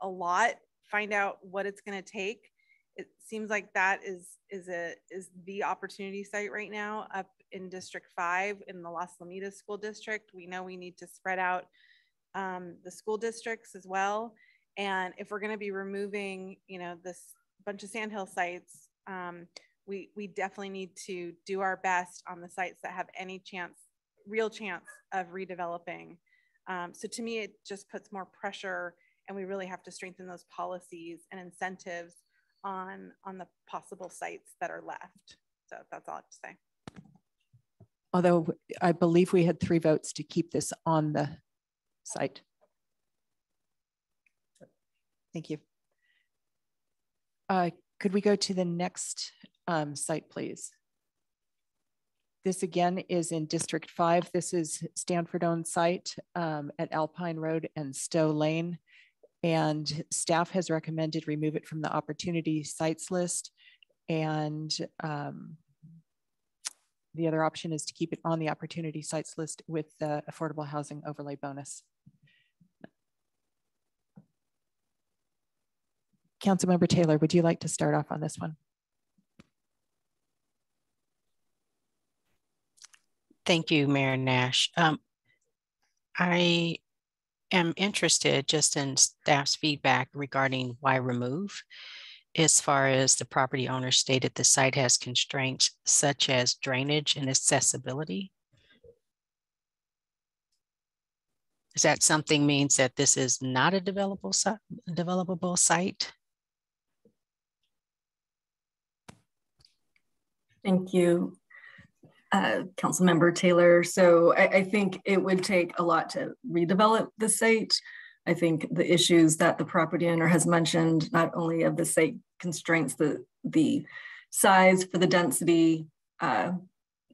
a lot, find out what it's going to take. It seems like that is is a is the opportunity site right now up in District Five in the Las Lomitas School District. We know we need to spread out um, the school districts as well. And if we're going to be removing, you know, this bunch of sandhill sites, um, we we definitely need to do our best on the sites that have any chance, real chance of redeveloping. Um, so to me, it just puts more pressure, and we really have to strengthen those policies and incentives on on the possible sites that are left. So that's all I have to say. Although I believe we had three votes to keep this on the site. Thank you. Uh, could we go to the next um, site, please? This again is in District 5. This is Stanford owned site um, at Alpine Road and Stowe Lane. And staff has recommended remove it from the opportunity sites list. And um, the other option is to keep it on the opportunity sites list with the affordable housing overlay bonus. Councilmember Taylor, would you like to start off on this one? Thank you, Mayor Nash. Um, I am interested just in staff's feedback regarding why remove. As far as the property owner stated, the site has constraints such as drainage and accessibility. Is that something means that this is not a developable, developable site? Thank you, uh, Councilmember Taylor. So I, I, think it would take a lot to redevelop the site. I think the issues that the property owner has mentioned, not only of the site constraints, the, the size for the density uh,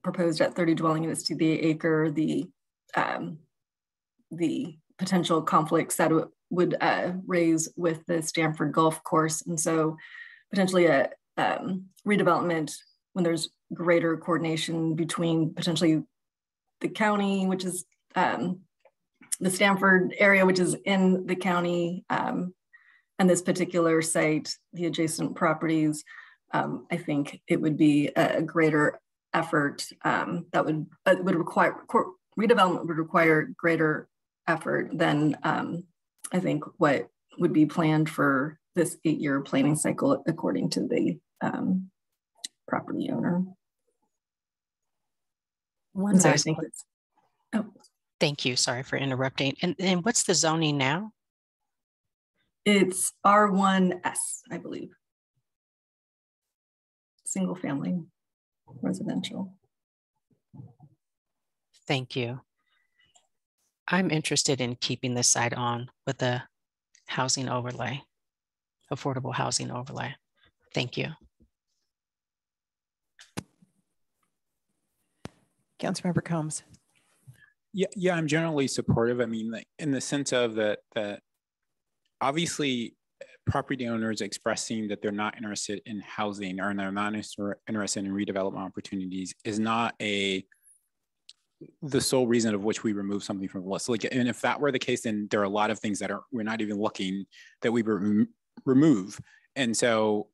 proposed at 30 dwelling units to the acre, the, um, the potential conflicts that would uh, raise with the Stanford Golf Course. And so potentially a um, redevelopment when there's greater coordination between potentially the county, which is um, the Stanford area, which is in the county, um, and this particular site, the adjacent properties, um, I think it would be a greater effort um, that would uh, would require redevelopment would require greater effort than um, I think what would be planned for this eight-year planning cycle, according to the um, property owner. One so I think it's. Thank you. Sorry for interrupting. And, and what's the zoning now? It's R1S, I believe. Single family residential. Thank you. I'm interested in keeping this site on with the housing overlay, affordable housing overlay. Thank you. Councilmember Combs. Yeah, yeah, I'm generally supportive. I mean, like, in the sense of that, that obviously eh, property owners expressing that they're not interested in housing or they're not interested in redevelopment opportunities is not a the sole reason of which we remove something from the list. Like, and if that were the case, then there are a lot of things that are we're not even looking that we re remove. And so,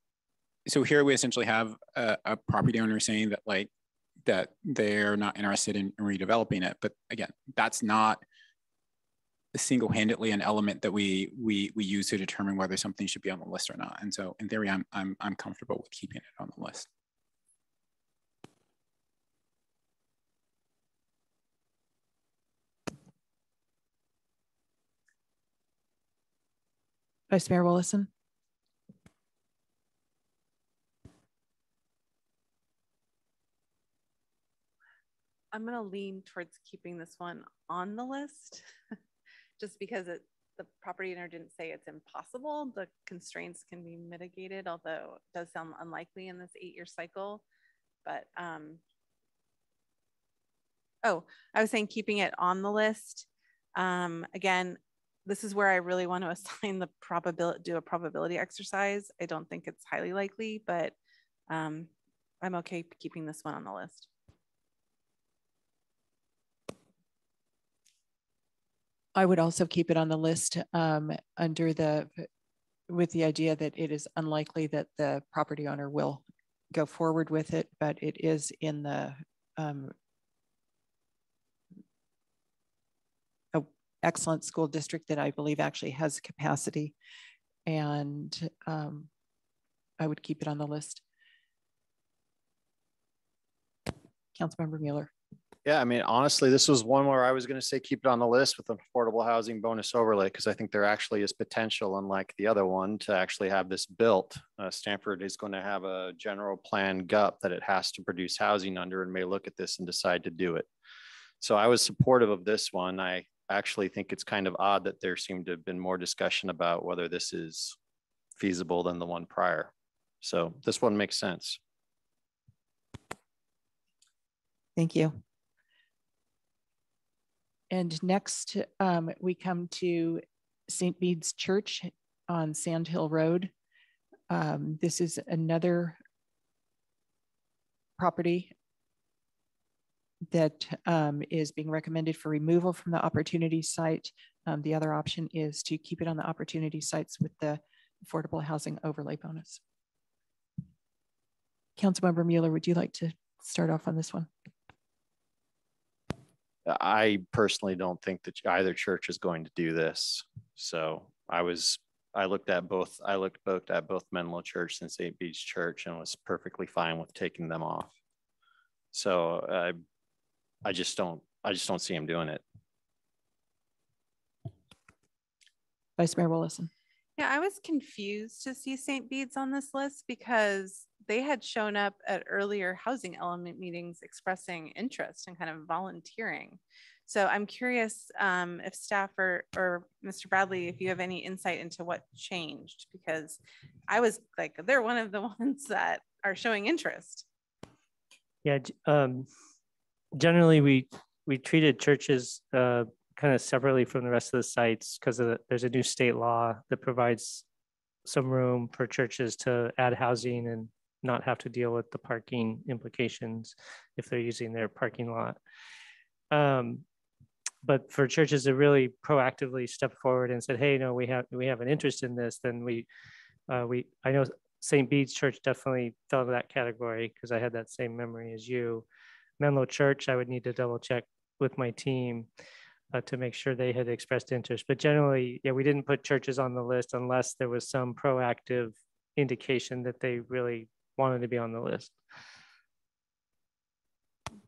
so here we essentially have a, a property owner saying that like that they're not interested in redeveloping it. But again, that's not single-handedly an element that we we we use to determine whether something should be on the list or not. And so in theory, I'm I'm I'm comfortable with keeping it on the list. Vice Mayor Wolosin. I'm going to lean towards keeping this one on the list [LAUGHS] just because it, the property owner didn't say it's impossible. The constraints can be mitigated, although it does sound unlikely in this eight year cycle. But, um, oh, I was saying keeping it on the list. Um, again, this is where I really want to [LAUGHS] assign the probability, do a probability exercise. I don't think it's highly likely, but um, I'm okay keeping this one on the list. I would also keep it on the list um, under the, with the idea that it is unlikely that the property owner will go forward with it, but it is in the um, excellent school district that I believe actually has capacity. And um, I would keep it on the list. Councilmember Mueller. Yeah, I mean, honestly, this was one where I was going to say keep it on the list with an affordable housing bonus overlay because I think there actually is potential, unlike the other one, to actually have this built. Uh, Stanford is going to have a general plan GUP that it has to produce housing under and may look at this and decide to do it. So I was supportive of this one. I actually think it's kind of odd that there seemed to have been more discussion about whether this is feasible than the one prior. So this one makes sense. Thank you. And next, um, we come to St. Bede's Church on Sand Hill Road. Um, this is another property that um, is being recommended for removal from the opportunity site. Um, the other option is to keep it on the opportunity sites with the affordable housing overlay bonus. Councilmember Mueller, would you like to start off on this one? Uh, I personally don't think that either church is going to do this. So I was, I looked at both, I looked both at both Menlo Church and St. Bede's Church and was perfectly fine with taking them off. So I, I just don't, I just don't see him doing it. Vice Mayor Wolosin. Yeah, I was confused to see St. Bede's on this list because they had shown up at earlier housing element meetings expressing interest and kind of volunteering. So I'm curious um, if staff or, or Mr. Bradley, if you have any insight into what changed, because I was like, they're one of the [LAUGHS] ones that are showing interest. Yeah, um, generally we we treated churches uh, kind of separately from the rest of the sites because there's a new state law that provides some room for churches to add housing and not have to deal with the parking implications if they're using their parking lot. Um, but for churches to really proactively step forward and said, "Hey, no, we have we have an interest in this," then we uh, we I know St. Bede's Church definitely fell into that category because I had that same memory as you. Menlo Church, I would need to double check with my team uh, to make sure they had expressed interest. But generally, yeah, we didn't put churches on the list unless there was some proactive indication that they really wanted to be on the list.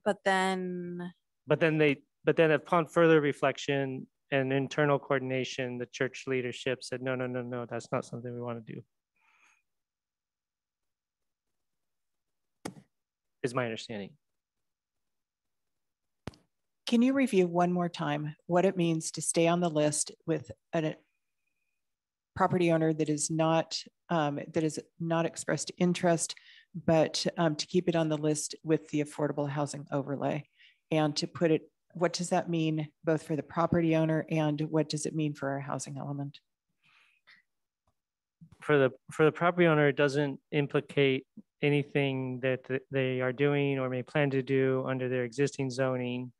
But then. But then they, but then upon further reflection and internal coordination, the church leadership said, no, no, no, no, that's not something we want to do. Is my understanding. Can you review one more time what it means to stay on the list with a property owner that is not um, that is not expressed interest, but um, to keep it on the list with the affordable housing overlay, and to put it, what does that mean both for the property owner and what does it mean for our housing element? For the for the property owner, it doesn't implicate anything that they are doing or may plan to do under their existing zoning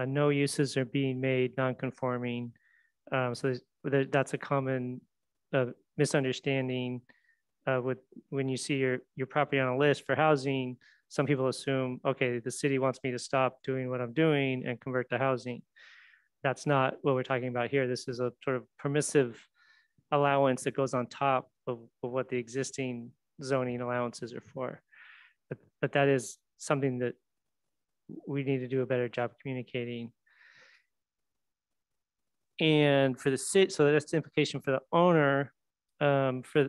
uh, no uses are being made non-conforming. Um, so that's a common uh, misunderstanding uh, with when you see your, your property on a list for housing, some people assume, okay, the city wants me to stop doing what I'm doing and convert to housing. That's not what we're talking about here. This is a sort of permissive allowance that goes on top of, of what the existing zoning allowances are for. But, but that is something that we need to do a better job communicating. And for the city, so that's the implication for the owner. Um, for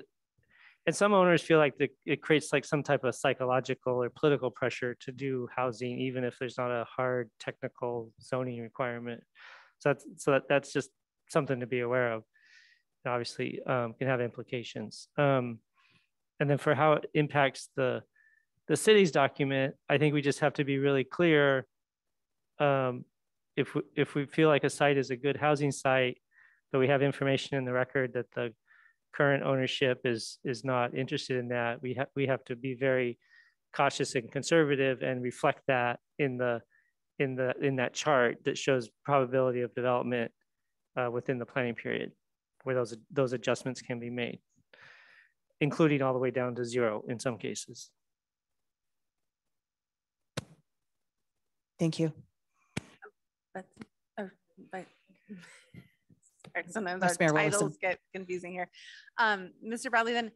and some owners feel like the, it creates like some type of psychological or political pressure to do housing, even if there's not a hard technical zoning requirement. So that's so that, that's just something to be aware of. obviously, um, can have implications. Um, and then for how it impacts the the city's document, I think we just have to be really clear. Um, if we, if we feel like a site is a good housing site, but we have information in the record that the current ownership is is not interested in that. We have we have to be very cautious and conservative and reflect that in the in the in that chart that shows probability of development uh, within the planning period, where those those adjustments can be made, including all the way down to zero in some cases. Thank you. But, oh, but sorry, sometimes Vice our Mayor titles Wolosin. get confusing here. Um, Mr. Bradley, then,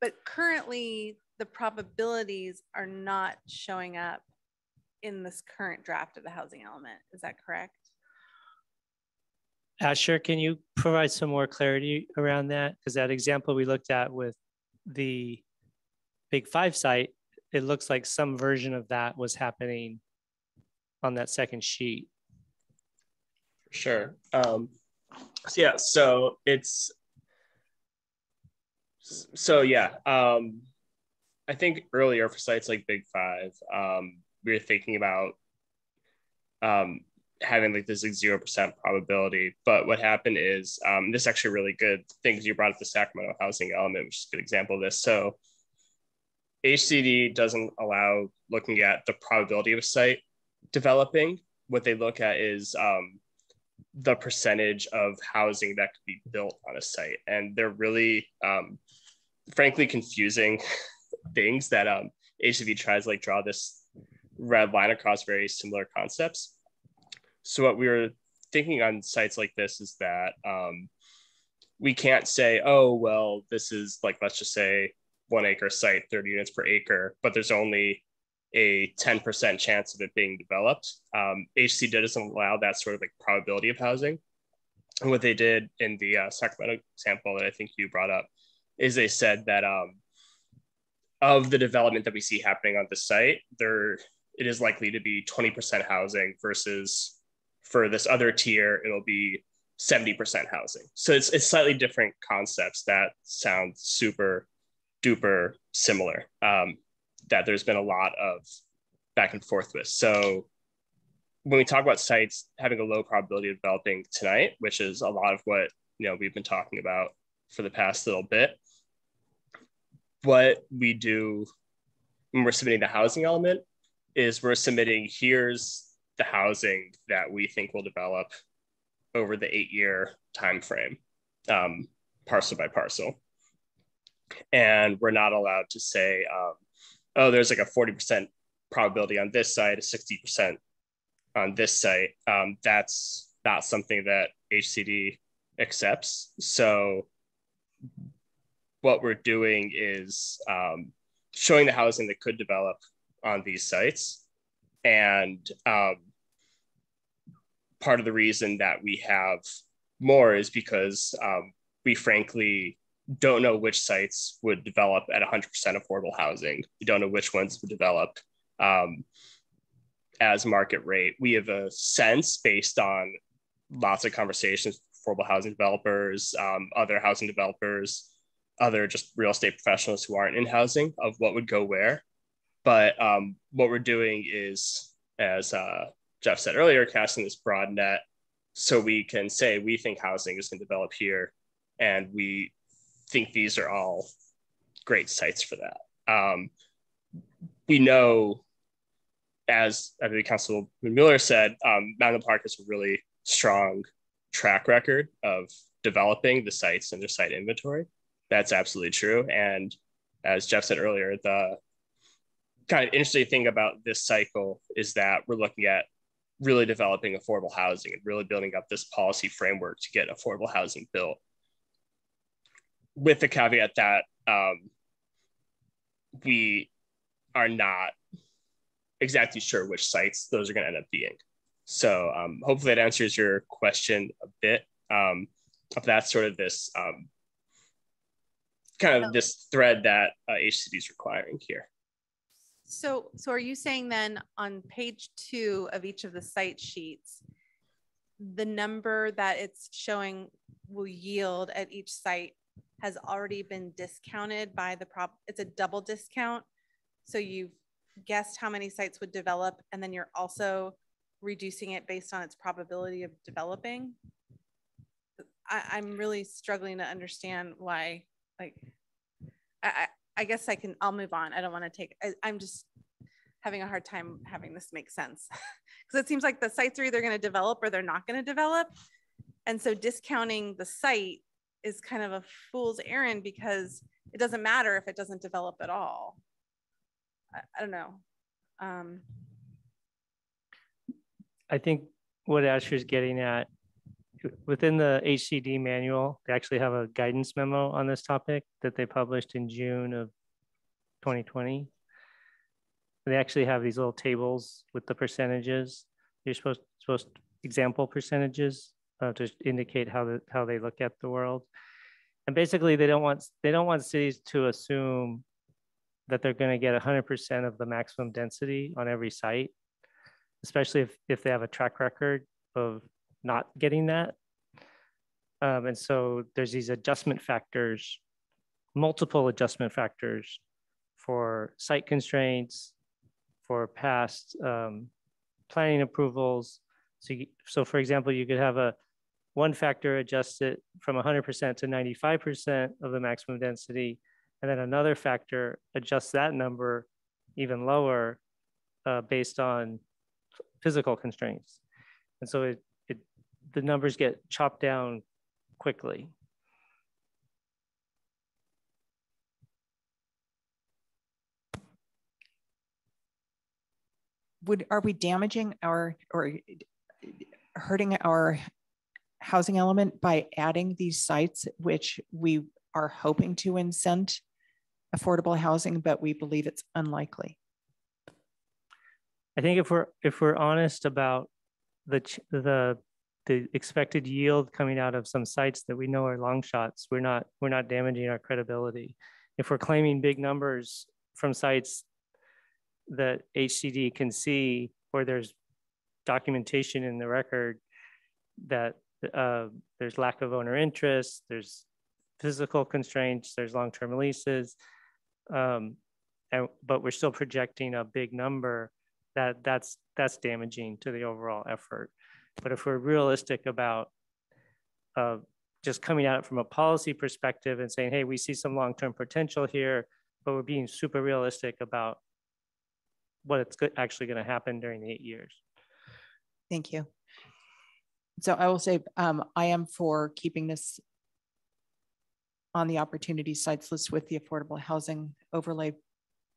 but currently the probabilities are not showing up in this current draft of the housing element. Is that correct? Asher, can you provide some more clarity around that? Because that example we looked at with the Big Five site, it looks like some version of that was happening on that second sheet. Sure. Um, so yeah, so it's so yeah. Um, I think earlier for sites like Big Five, um, we were thinking about um, having like this like zero percent probability. But what happened is um, this is actually really good things you brought up the Sacramento housing element, which is a good example of this. So HCD doesn't allow looking at the probability of a site developing. What they look at is um, the percentage of housing that could be built on a site, and they're really, um, frankly, confusing [LAUGHS] things that um, HCD tries to like draw this red line across very similar concepts. So what we were thinking on sites like this is that um, we can't say, oh, well, this is like, let's just say one acre site, 30 units per acre, but there's only a 10% chance of it being developed. Um, HC doesn't allow that sort of like probability of housing. And what they did in the uh, Sacramento example that I think you brought up is they said that um, of the development that we see happening on the site, there it is likely to be 20% housing versus for this other tier, it'll be 70% housing. So it's, it's slightly different concepts that sound super duper similar um, that there's been a lot of back and forth with. So when we talk about sites having a low probability of developing tonight, which is a lot of what you know we've been talking about for the past little bit, what we do when we're submitting the housing element is we're submitting here's the housing that we think will develop over the eight year time frame um, parcel by parcel and we're not allowed to say um, oh there's like a 40% probability on this site a 60% on this site. Um, that's not something that hcd accepts. So what we're doing is um, showing the housing that could develop on these sites. And um, part of the reason that we have more is because um, we frankly don't know which sites would develop at 100% affordable housing. We don't know which ones would develop um, as market rate. We have a sense based on lots of conversations with affordable housing developers, um, other housing developers, other just real estate professionals who aren't in housing of what would go where. But um, what we're doing is, as uh, Jeff said earlier, casting this broad net so we can say we think housing is going to develop here and we think these are all great sites for that. Um, we know, as I Councilman Mueller said, um, Menlo Park has a really strong track record of developing the sites and their site inventory. That's absolutely true. And as Jeff said earlier, the kind of interesting thing about this cycle is that we're looking at really developing affordable housing and really building up this policy framework to get affordable housing built. With the caveat that um, we are not exactly sure which sites those are going to end up being. So um, hopefully that answers your question a bit. Um, that's sort of this um, kind of this thread that uh, HCD is requiring here. So, so are you saying then on page two of each of the site sheets, the number that it's showing will yield at each site has already been discounted by the prop, it's a double discount. So you've guessed how many sites would develop and then you're also reducing it based on its probability of developing? I, I'm really struggling to understand why, like, I, I, I guess I can, I'll move on. I don't want to take, I, I'm just having a hard time having this make sense. [LAUGHS] Because it seems like the sites are either going to develop or they're not going to develop. And so discounting the site is kind of a fool's errand because it doesn't matter if it doesn't develop at all. I, I don't know. Um, I think what Asher's getting at within the HCD manual, they actually have a guidance memo on this topic that they published in June of 2020. They actually have these little tables with the percentages. You're supposed supposed example percentages uh, to indicate how the, how they look at the world. And basically, they don't want they don't want cities to assume that they're going to get 100% of the maximum density on every site, especially if, if they have a track record of not getting that. Um, and so there's these adjustment factors, multiple adjustment factors for site constraints, for past um, planning approvals. So, you, so for example, you could have a one factor adjusts it from 100% to 95% of the maximum density, and then another factor adjusts that number even lower uh, based on physical constraints. And so it, it, the numbers get chopped down quickly. Would, are we damaging our, or hurting our housing element by adding these sites, which we are hoping to incent affordable housing, but we believe it's unlikely. I think if we're if we're honest about the the the expected yield coming out of some sites that we know are long shots, we're not we're not damaging our credibility. If we're claiming big numbers from sites that HCD can see, or there's documentation in the record that uh, there's lack of owner interest, there's physical constraints, there's long-term leases, um, and, but we're still projecting a big number that that's that's damaging to the overall effort. But if we're realistic about uh, just coming at it from a policy perspective and saying, hey, we see some long-term potential here, but we're being super realistic about what it's actually going to happen during the eight years. Thank you. So I will say um, I am for keeping this on the opportunity sites list with the affordable housing overlay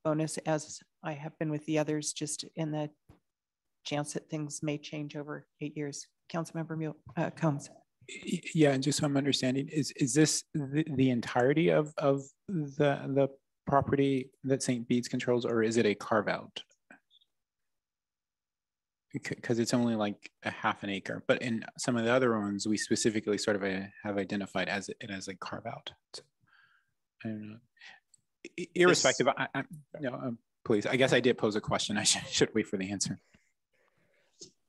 bonus as I have been with the others, just in the chance that things may change over eight years. Councilmember Mule, uh, Combs. Yeah, and just so I'm understanding, is is this the, the entirety of of the the property that St. Bede's controls, or is it a carve out? Because it's only like a half an acre. But in some of the other ones, we specifically sort of a, uh, have identified as it as a carve out. So, I don't know. Irrespective, this, I, I, no, um, please. I guess I did pose a question. I [LAUGHS] should, should wait for the answer.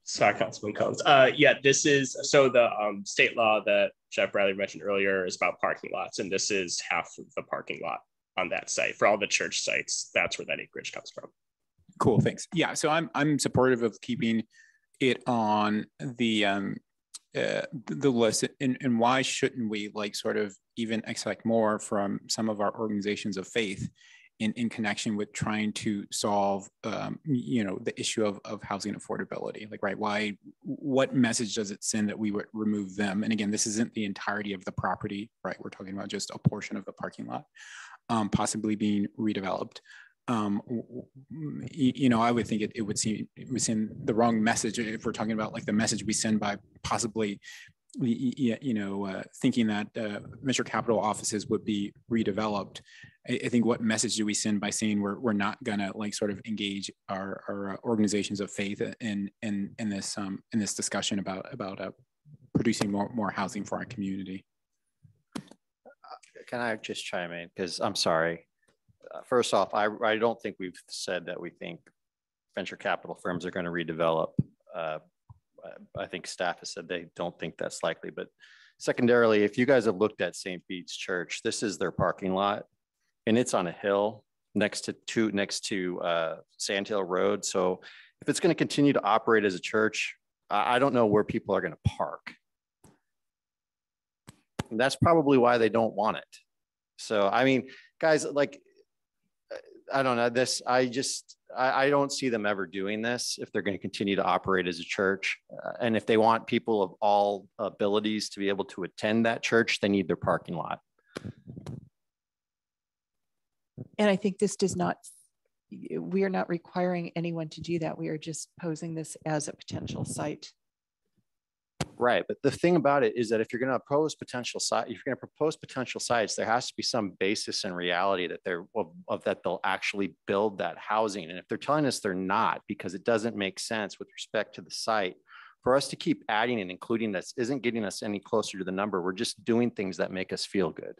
Sorry, Councilman Combs. Uh, yeah, this is so the um, state law that Jeff Bradley mentioned earlier is about parking lots, and this is half of the parking lot on that site for all the church sites. That's where that acreage comes from. Cool, thanks. Yeah, so I'm I'm supportive of keeping it on the um, uh, the list, and, and why shouldn't we like sort of even expect more from some of our organizations of faith in, in connection with trying to solve um, you know the issue of, of housing affordability? Like right why what message does it send that we would remove them? And again this isn't the entirety of the property right? We're talking about just a portion of the parking lot um, possibly being redeveloped um, you know, I would think it, it would seem it would send the wrong message if we're talking about like the message we send by possibly, you know, uh, thinking that uh, venture capital offices would be redeveloped. I, I, think what message do we send by saying we're, we're not gonna like sort of engage our, our uh, organizations of faith in in in this um, in this discussion about about uh, producing more more housing for our community. Can I just chime in? Because I'm sorry, uh, first off, I, I don't think we've said that we think venture capital firms are going to redevelop. Uh, I think staff has said they don't think that's likely. But secondarily, if you guys have looked at St. Bede's Church, this is their parking lot, and it's on a hill next to two next to uh, Sandhill Road. So if it's going to continue to operate as a church, I, I don't know where people are going to park. And that's probably why they don't want it. So, I mean, guys, like, I don't know this. I just, I, I don't see them ever doing this if they're going to continue to operate as a church. Uh, and if they want people of all abilities to be able to attend that church, they need their parking lot. And I think this does not, we are not requiring anyone to do that. We are just posing this as a potential site. Right. But the thing about it is that if you're going to oppose potential site, if you're going to propose potential sites, there has to be some basis in reality that they're of, of, that they'll actually build that housing. And if they're telling us they're not, because it doesn't make sense with respect to the site, for us to keep adding and including this isn't getting us any closer to the number. We're just doing things that make us feel good.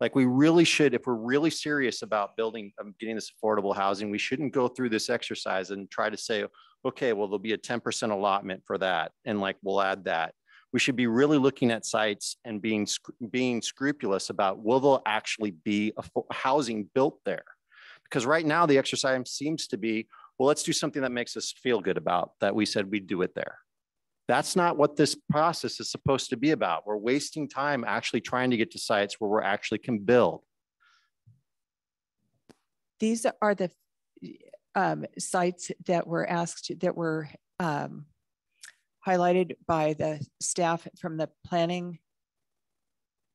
Like we really should, if we're really serious about building, um, getting this affordable housing, we shouldn't go through this exercise and try to say, okay, well, there'll be a 10% allotment for that. And like, we'll add that. We should be really looking at sites and being, being scrupulous about will there actually be a housing built there? Because right now the exercise seems to be, well, let's do something that makes us feel good about that we said we'd do it there. That's not what this process is supposed to be about. We're wasting time actually trying to get to sites where we actually can build. These are the um, sites that were asked, that were um, highlighted by the staff from the Planning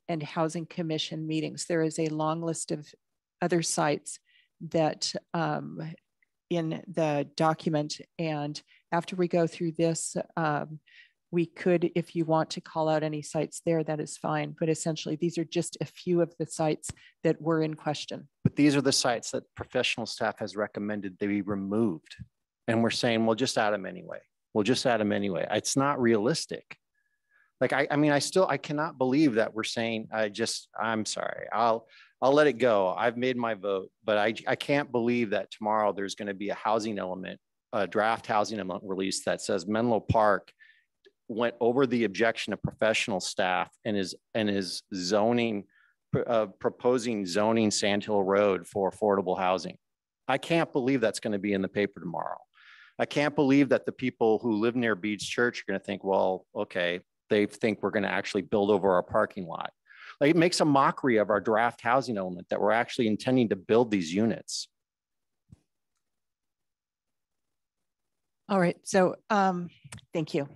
and Housing Commission meetings. There is a long list of other sites that um, in the document and after we go through this, um, we could, if you want to call out any sites there, that is fine. But essentially, these are just a few of the sites that were in question. But these are the sites that professional staff has recommended they be removed. And we're saying, well, just add them anyway. We'll just add them anyway. It's not realistic. Like, I, I mean, I still, I cannot believe that we're saying, I just, I'm sorry. I'll, I'll let it go. I've made my vote, but I, I can't believe that tomorrow there's going to be a housing element a draft housing amendment release that says Menlo Park went over the objection of professional staff and is and is zoning uh, proposing zoning Sand Hill Road for affordable housing. I can't believe that's going to be in the paper tomorrow. I can't believe that the people who live near Beach Church are going to think, well, okay, they think we're going to actually build over our parking lot. Like it makes a mockery of our draft housing element that we're actually intending to build these units. All right, so um, thank you.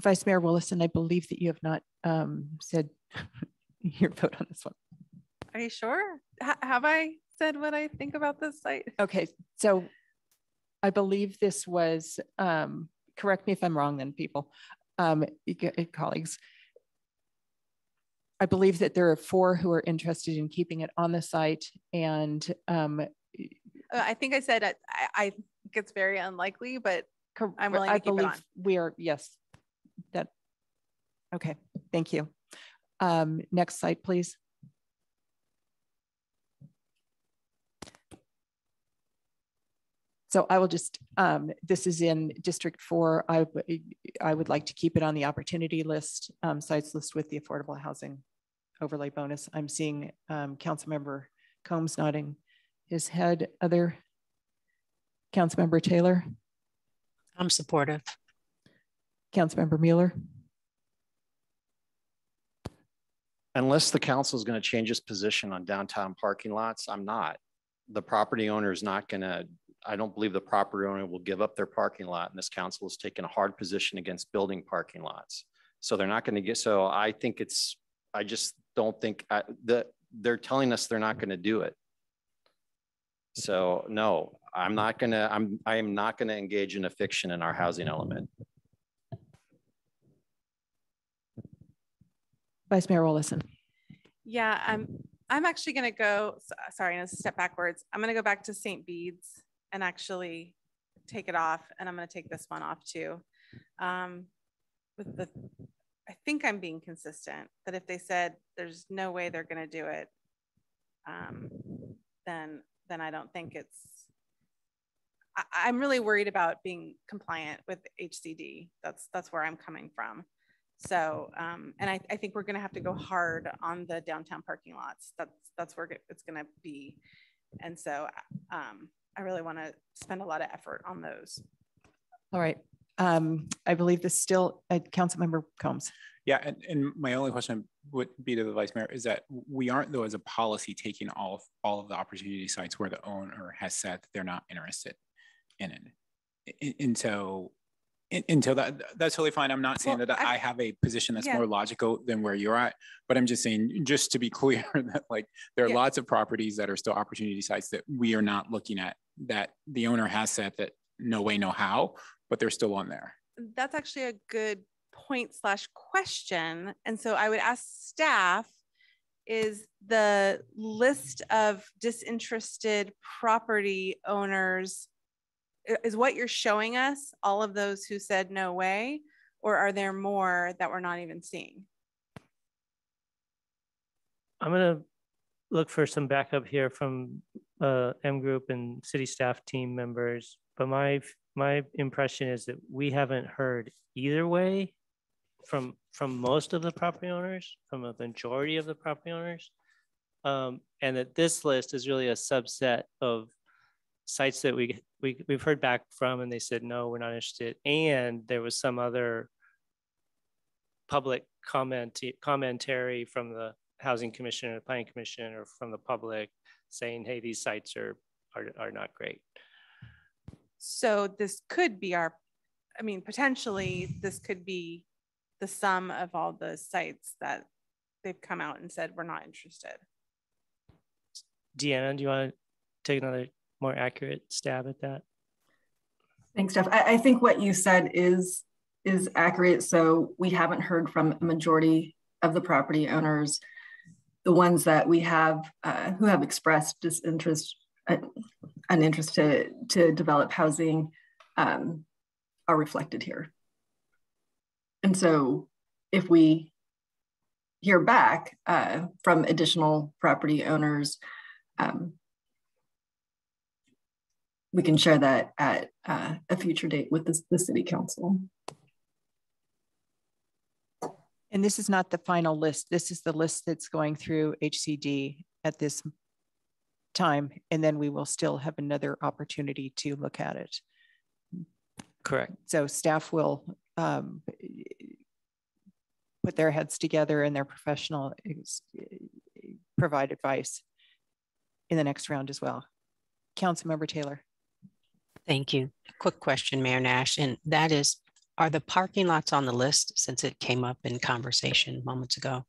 Vice Mayor Wolosin, I believe that you have not um, said [LAUGHS] your vote on this one. Are you sure? H have I said what I think about this site? Okay, so I believe this was, um, correct me if I'm wrong then people, um, colleagues. I believe that there are four who are interested in keeping it on the site and um, uh, I think I said I, I think it's very unlikely, but I'm willing to I keep believe it on. We are, yes, that, okay, thank you. Um, next slide, please. So I will just, um, this is in District 4. I, I would like to keep it on the opportunity list, um, sites list with the affordable housing overlay bonus. I'm seeing um, Councilmember Combs nodding his head. Other Councilmember Taylor? I'm supportive. Councilmember Mueller? Unless the council is going to change its position on downtown parking lots, I'm not. The property owner is not going to, I don't believe the property owner will give up their parking lot. And this council has taken a hard position against building parking lots. So they're not going to get, so I think it's, I just don't think I, the, they're telling us they're not going to do it. So no, I'm not gonna, I'm, I am not gonna engage in a fiction in our housing element. Vice Mayor Wolosin. Yeah, I'm, I'm actually gonna go, sorry, I'm gonna step backwards. I'm gonna go back to St. Bede's and actually take it off and I'm gonna take this one off too. Um, with the, I think I'm being consistent that if they said there's no way they're gonna do it, um, then then I don't think it's, I, am really worried about being compliant with HCD. That's, that's where I'm coming from. So, um, and I, I think we're gonna have to go hard on the downtown parking lots. That's, that's where it's gonna be. And so um, I really wanna spend a lot of effort on those. All right. um, I believe this still, uh, Councilmember Combs. Yeah, and, and my only question would be to the vice mayor is that we aren't though as a policy taking all of all of the opportunity sites where the owner has said that they're not interested in it. And, and so until that that's totally fine. I'm not saying well, that I, I, have a position that's yeah. more logical than where you're at, but I'm just saying just to be [LAUGHS] clear that like there are yeah. lots of properties that are still opportunity sites that we are not looking at that the owner has said that no way, no how, but they're still on there. That's actually a good point slash question. And so I would ask staff is the list of disinterested property owners is what you're showing us all of those who said no way or are there more that we're not even seeing i'm going to look for some backup here from uh, M-Group and city staff team members but my my impression is that we haven't heard either way from from most of the property owners, from a majority of the property owners, um, and that this list is really a subset of sites that we, we we've heard back from, and they said no, we're not interested. And there was some other public comment commentary from the housing commission or planning commission or from the public saying, hey, these sites are are, are not great. So this could be our, I mean, potentially this could be the sum of all the sites that they've come out and said we're not interested. Deanna, do you want to take another more accurate stab at that? Thanks, Jeff. I, I think what you said is is accurate. So we haven't heard from a majority of the property owners. The ones that we have uh, who have expressed disinterest, uh, an interest to, to develop housing um, are reflected here. And so if we hear back uh, from additional property owners, um, we can share that at uh, a future date with the, the city council. And this is not the final list. This is the list that's going through HCD at this time. And then we will still have another opportunity to look at it. Correct. So staff will um, put their heads together and their professional provide advice in the next round as well. Councilmember Taylor. Thank you. Quick question, Mayor Nash, and that is, are the parking lots on the list since it came up in conversation moments ago?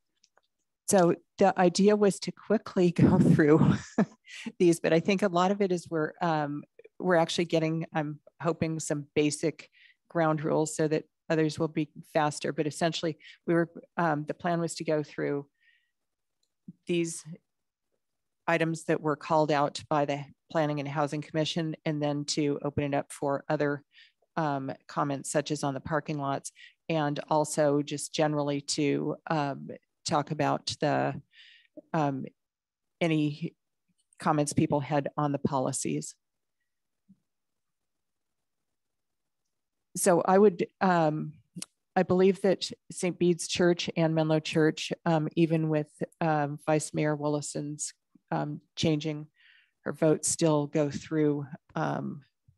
So the idea was to quickly [LAUGHS] go through [LAUGHS] these, but I think a lot of it is we're um, we're actually getting, I'm hoping, some basic ground rules so that others will be faster. But essentially, we were um, the plan was to go through these items that were called out by the Planning and Housing Commission, and then to open it up for other um, comments, such as on the parking lots, and also just generally to um, talk about the um, any comments people had on the policies. so I would, um, I believe that St. Bede's Church and Menlo Church, um, even with um, Vice Mayor Wolosin's changing her vote, still go through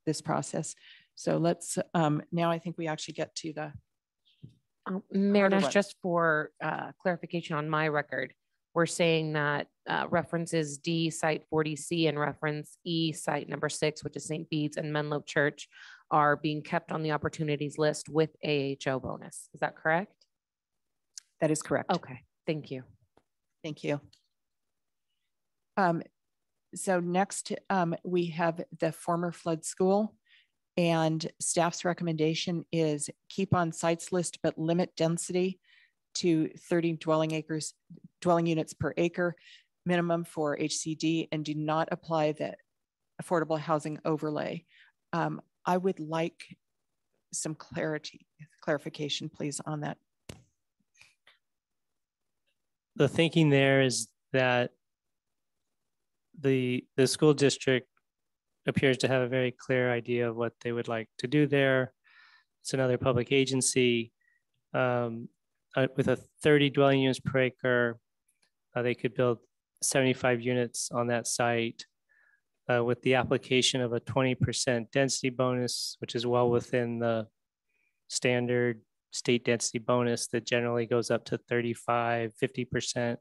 this process. So let's, um, now I think we actually get to the. Mayor Nash, just for uh, clarification on my record, we're saying that uh, references D site 40C and reference E site number six, which is St. Bede's and Menlo Church are being kept on the opportunities list with AHO bonus. Is that correct? That is correct. Okay, thank you. Thank you. Um, so next um, we have the former flood school and staff's recommendation is keep on sites list, but limit density to 30 dwelling acres, dwelling units per acre minimum for HCD and do not apply the affordable housing overlay. Um, I would like some clarity, clarification, please, on that. The thinking there is that the the school district appears to have a very clear idea of what they would like to do there. It's another public agency um, uh, with a 30 dwelling units per acre. Uh, they could build 75 units on that site uh, with the application of a 20% density bonus, which is well within the standard state density bonus that generally goes up to 35, 50%.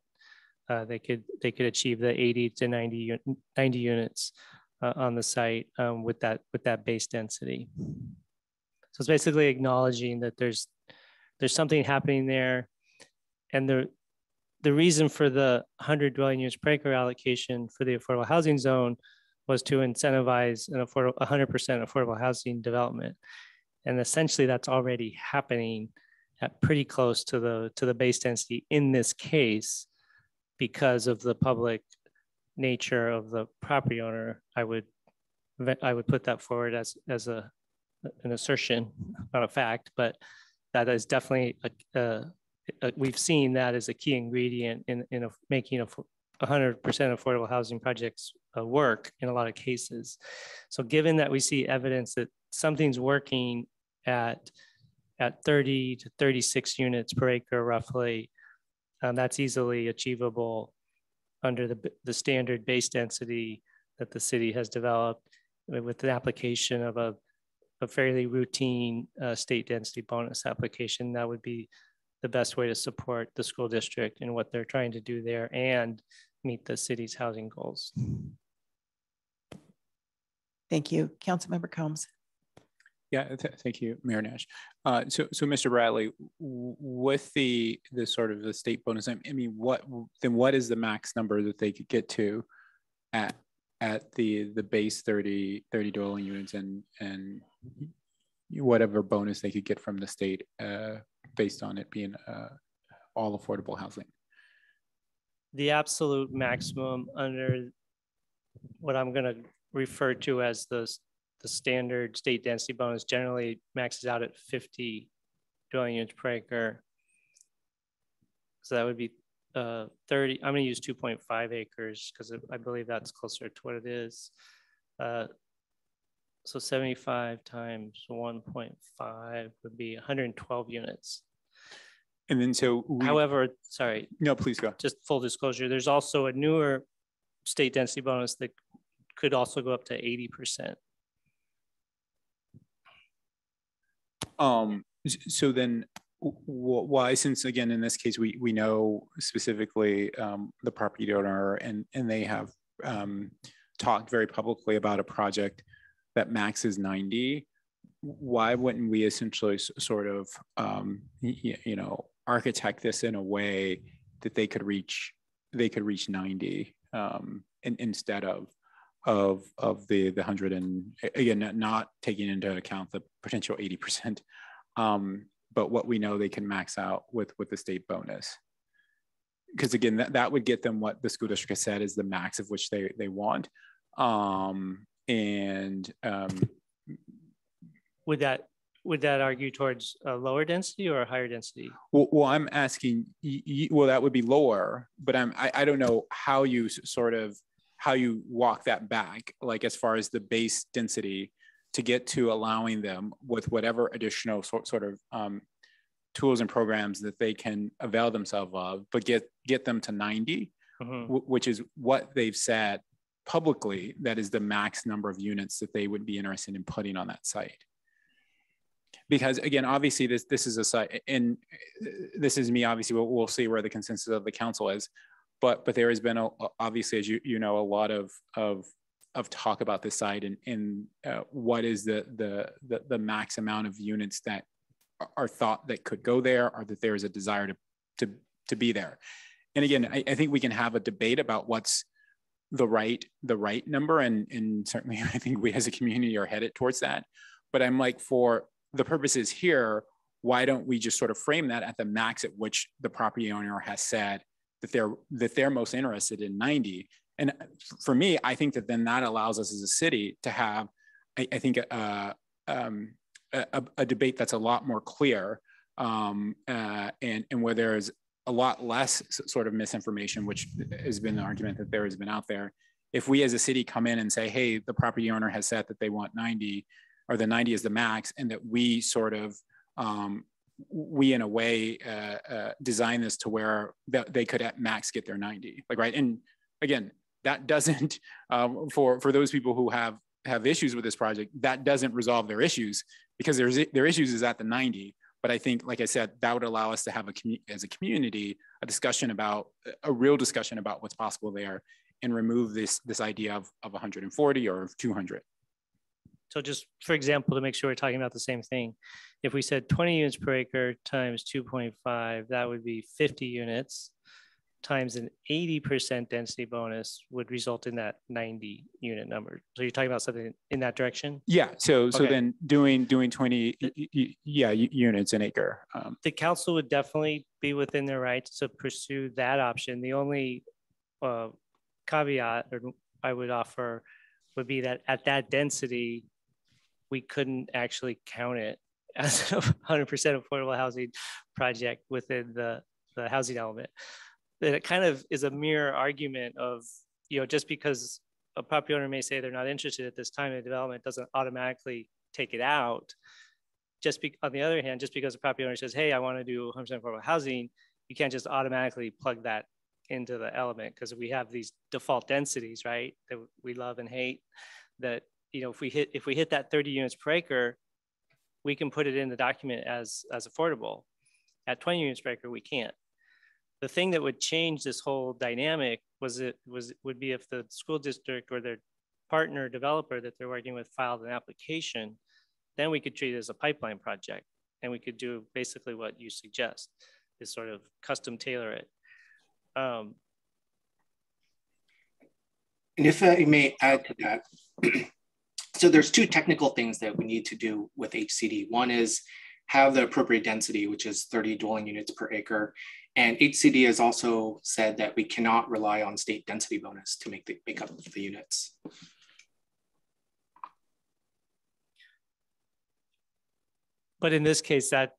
Uh, they could they could achieve the 80 to 90, 90 units uh, on the site um, with that with that base density. So it's basically acknowledging that there's there's something happening there, and the the reason for the 100 dwelling units per acre allocation for the affordable housing zone was to incentivize an affordable 100% affordable housing development. And essentially that's already happening at pretty close to the to the base density in this case because of the public nature of the property owner. I would I would put that forward as as a an assertion, not a fact, but that is definitely a, a, a we've seen that as a key ingredient in in a, making a 100% affordable housing projects uh, work in a lot of cases. So given that we see evidence that something's working at, at 30 to 36 units per acre roughly, um, that's easily achievable under the, the standard base density that the city has developed with the application of a, a fairly routine uh, state density bonus application. That would be the best way to support the school district and what they're trying to do there and meet the city's housing goals. Thank you. Councilmember Combs. Yeah, th thank you, Mayor Nash. Uh, so, so Mr. Bradley, with the the sort of the state bonus, I mean, what then? What is the max number that they could get to at at the the base 30 30 dwelling units and and whatever bonus they could get from the state uh, based on it being uh, all affordable housing? The absolute maximum under what I'm going to refer to as the the standard state density bonus generally maxes out at 50 dwelling units per acre. So that would be uh, 30, I'm gonna use 2.5 acres because I believe that's closer to what it is. Uh, so 75 times 1.5 would be 112 units. And then so, we, however, sorry. No, please go. Just full disclosure, there's also a newer state density bonus that could also go up to 80%. Um, so then why, since again, in this case, we, we know specifically um, the property owner and, and they have um, talked very publicly about a project that maxes 90, why wouldn't we essentially sort of, um, you, you know, architect this in a way that they could reach, they could reach 90 um, in, instead of of of the the hundred and again not taking into account the potential 80 percent um, but what we know they can max out with with the state bonus. Because again that, that would get them what the school district has said is the max of which they they want. Um, and um, would that would that argue towards a lower density or a higher density? Well, well i'm asking well that would be lower but i'm I, I don't know how you sort of how you walk that back, like as far as the base density to get to allowing them with whatever additional sort, sort of um, tools and programs that they can avail themselves of, but get, get them to 90, mm-hmm. which is what they've said publicly that is the max number of units that they would be interested in putting on that site because again obviously this this is a site and this is me obviously we'll, we'll see where the consensus of the council is but but there has been a, obviously as you you know a lot of of of talk about this site and and uh, what is the, the the the max amount of units that are thought that could go there or that there is a desire to to to be there. And again I, I think we can have a debate about what's the right the right number and and certainly [LAUGHS] i think we as a community are headed towards that. But i'm like for the purposes here why don't we just sort of frame that at the max at which the property owner has said that they're that they're most interested in 90 and for me i think that then that allows us as a city to have i, I think uh, um, a, a, debate that's a lot more clear um, uh, and and where there's a lot less sort of misinformation which has been the argument that there has been out there. If we as a city come in and say hey the property owner has said that they want 90 or the 90 is the max and that we sort of um, we in a way uh, uh, design this to where they could at max get their 90 like right and again that doesn't [LAUGHS] um, for for those people who have have issues with this project, that doesn't resolve their issues because there's their issues is at the 90. But I think, like I said, that would allow us to have a as a community a discussion about a real discussion about what's possible there, and remove this this idea of of 140 or 200. So just for example, to make sure we're talking about the same thing, if we said 20 units per acre times 2.5, that would be 50 units times an 80% density bonus would result in that 90 unit number. So you're talking about something in that direction? Yeah. So so Okay. then doing doing 20 y- y- yeah units an acre. Um, The council would definitely be within their rights to pursue that option. The only uh, caveat or I would offer would be that at that density, we couldn't actually count it as a 100% affordable housing project within the, the housing element. That it kind of is a mirror argument of, you know, just because a property owner may say they're not interested at this time in development doesn't automatically take it out just be, on the other hand, just because a property owner says, hey, I want to do 100% affordable housing, you can't just automatically plug that into the element because we have these default densities, right? That we love and hate that, you know, if we hit, if we hit that 30 units per acre, we can put it in the document as, as affordable. At 20 units per acre, we can't. The thing that would change this whole dynamic was it was, would be if the school district or their partner developer that they're working with filed an application then we could treat it as a pipeline project and we could do basically what you suggest is sort of custom tailor it. Um, And if I may add to that, [CLEARS THROAT] so there's two technical things that we need to do with HCD. One is have the appropriate density, which is 30 dwelling units per acre. And HCD has also said that we cannot rely on state density bonus to make the make up the units. but in this case, that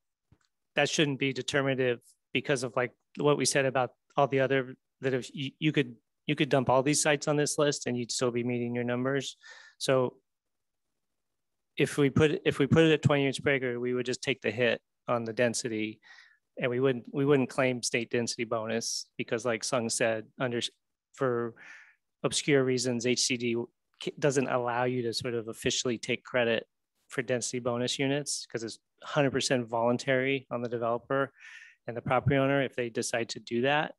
that shouldn't be determinative because of like what we said about all the other that if you, you could you could dump all these sites on this list and you'd still be meeting your numbers. So if we put if we put it at 20 units per acre, we would just take the hit on the density and we wouldn't we wouldn't claim state density bonus because like Sung said, under for obscure reasons, HCD doesn't allow you to sort of officially take credit for density bonus units because it's 100% voluntary on the developer and the property owner if they decide to do that.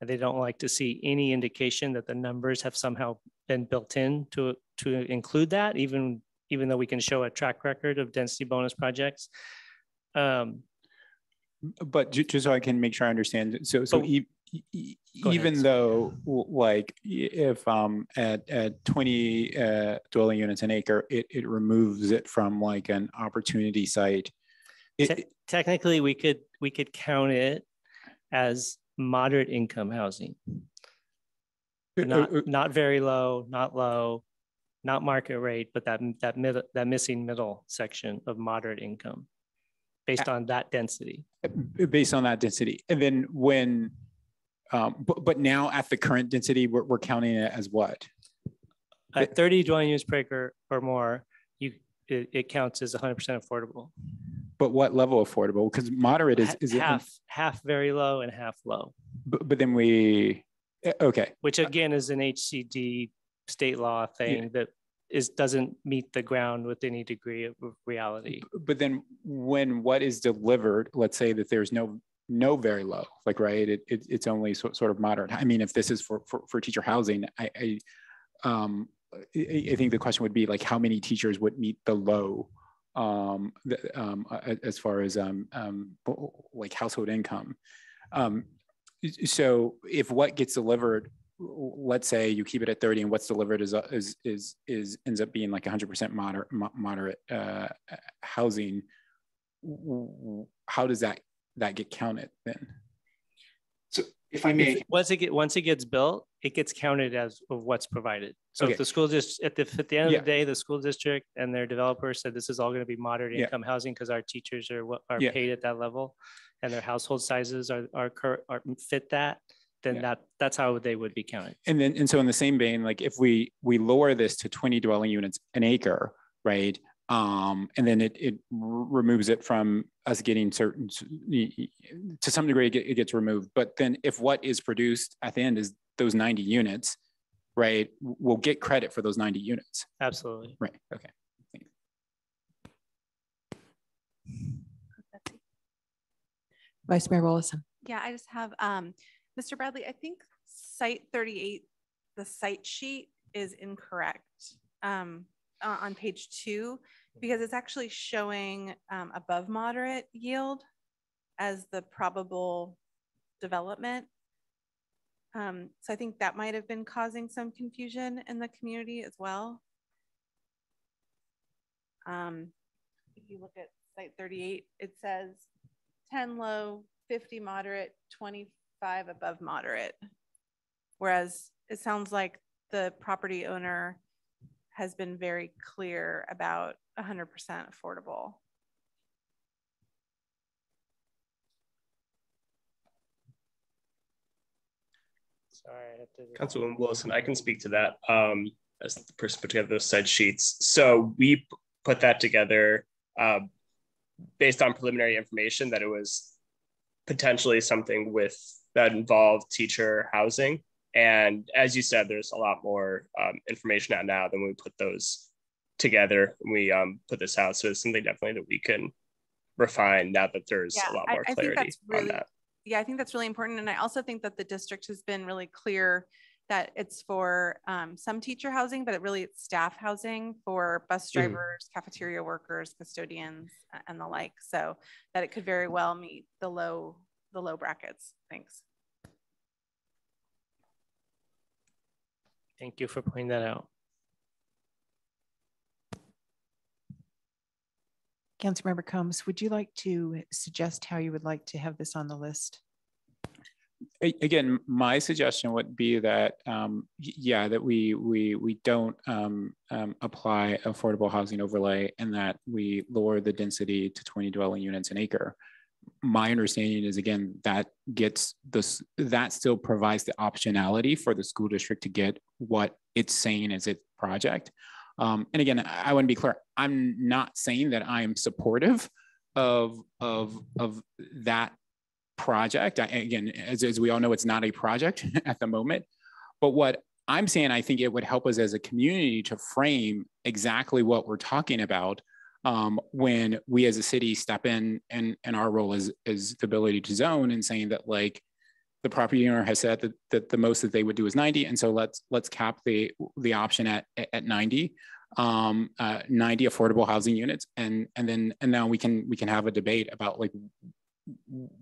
And they don't like to see any indication that the numbers have somehow been built in to, to include that, even, even though we can show a track record of density bonus projects. Um, but just so I can make sure I understand, so so But- e- e- Go ahead, even though like if um at at 20 uh, dwelling units an acre, it it removes it from like an opportunity site. It, te- technically, we could, we could count it as moderate income housing. Uh, Not, not very low, not low, not market rate, but that, that middle, that missing middle section of moderate income based on that density. based on that density. And then when, um, but, but now at the current density, we're, we're counting it as what? At 30 dwelling units per acre or more, you, it, it counts as 100% affordable. But what level affordable? Because moderate is, is it, half, half very low and half low, but, but then we, eh, okay. which again is an HCD state law thing that is, doesn't meet the ground with any degree of reality. But then when what is delivered, let's say that there's no, no very low, like, right, it, it, it's only so- sort of moderate. I mean, if this is for, for, for teacher housing, I, I, um, I, I think the question would be like, how many teachers would meet the low? Um, the, um, as far as, um, um, like household income. Um, so if what gets delivered, let's say you keep it at 30 and what's delivered is, uh, is, is, is ends up being like 100% moderate, moderate, uh, housing. w- w- How does that, that get counted then? So if I may, If- Once it get, once it gets built, it gets counted as of what's provided. So Okay. if the school just, at the, at the end Yeah. of the day, the school district and their developer said this is all gonna be moderate Yeah. income housing because our teachers are what are Yeah. paid at that level. And their household sizes are, are, are fit that, then Yeah. that, that's how they would be counted. And then, and so in the same vein, like if we, we lower this to 20 dwelling units an acre, right? Um, and then it, it r- removes it from us getting certain, s- y- y- to some degree, it gets removed. But then if what is produced at the end is those 90 units, right, We'll get credit for those 90 units. Absolutely. Right. Okay. Vice Mayor Wolosin. Yeah, I just have, um, Mr. Bradley, I think site 38, the site sheet is incorrect um, uh, on page two because it's actually showing um, above moderate yield as the probable development. Um, so I think that might have been causing some confusion in the community as well. Um, if you look at site 38, it says 10 low, 50 moderate, 25 above moderate. Whereas it sounds like the property owner has been very clear about 100% affordable. Sorry, I have to. Councilwoman Wolosin, I can speak to that um, as the person put together those side sheets. So we put that together uh, based on preliminary information that it was potentially something with that involved teacher housing. And as you said, there's a lot more um, information out now than when we put those together. We um, put this out, so it's something definitely that we can refine now that there's Yeah, a lot I- more I think clarity that's really- on that. Yeah, I think that's really important. And I also think that the district has been really clear that it's for um, some teacher housing, but it really it's staff housing for bus Mhm. drivers, cafeteria workers, custodians, and the like. So that it could very well meet the low, the low brackets. Thanks. Thank you for pointing that out. Councilmember Combs, would you like to suggest how you would like to have this on the list? Again, my suggestion would be that, um, yeah, that we, we, we don't um, um, apply affordable housing overlay and that we lower the density to 20 dwelling units an acre. My understanding is, again, that gets this, that still provides the optionality for the school district to get what it's saying is its project. Um, and again, I want to be clear, I'm not saying that I am supportive of, of, of that project. I, again, as, as we all know, it's not a project [LAUGHS] at the moment. But what I'm saying, I think it would help us as a community to frame exactly what we're talking about um, when we as a city step in and, and our role is, is the ability to zone and saying that like the property owner has said that, that the most that they would do is 90. And so let's, let's cap the, the option at, at 90, um, uh, 90 affordable housing units. And, and then, and now we can, we can have a debate about like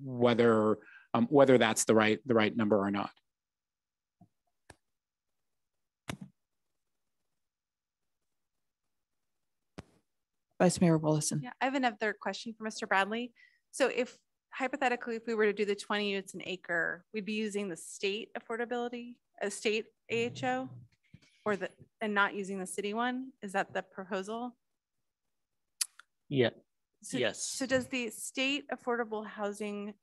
whether, um, whether that's the right, the right number or not. Vice Mayor Wolosin. Yeah, I have another question for Mr. Bradley. So if hypothetically, if we were to do the 20 units an acre, we'd be using the state affordability, a state AHO, or the, and not using the city one? Is that the proposal? Yeah. So- yes. So does the state affordable housing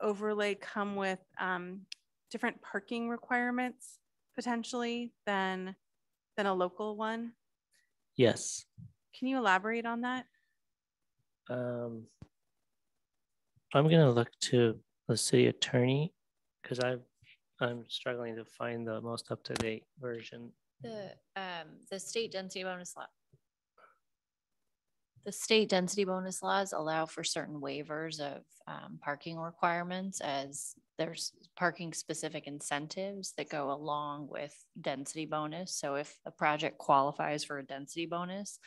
overlay come with um, different parking requirements potentially than, than a local one? Yes. Can you elaborate on that? Um, I'm gonna look to the city attorney because I I'm struggling to find the most up to date version. The, um, the state density bonus law. The state density bonus laws allow for certain waivers of, um, parking requirements as there's parking specific incentives that go along with density bonus. So if a project qualifies for a density bonus,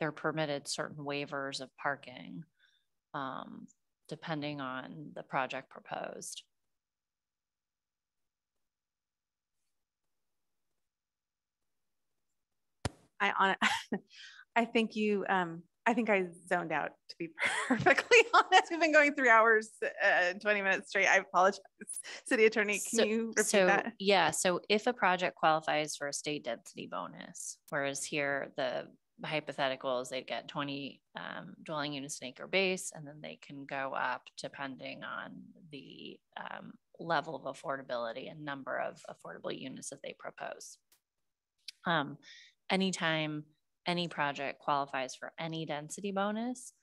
they're permitted certain waivers of parking, um, depending on the project proposed. I on [LAUGHS] I think you um I think I zoned out to be [LAUGHS] perfectly honest. We've been going three hours, uh, 20 minutes straight. I apologize. City attorney, can So- you repeat so, that? Yeah, so if a project qualifies for a state density bonus, whereas here the hypothetical is they get twenty um, dwelling units an acre base, and then they can go up depending on the um, level of affordability and number of affordable units that they propose. Um, anytime any project qualifies for any density bonus,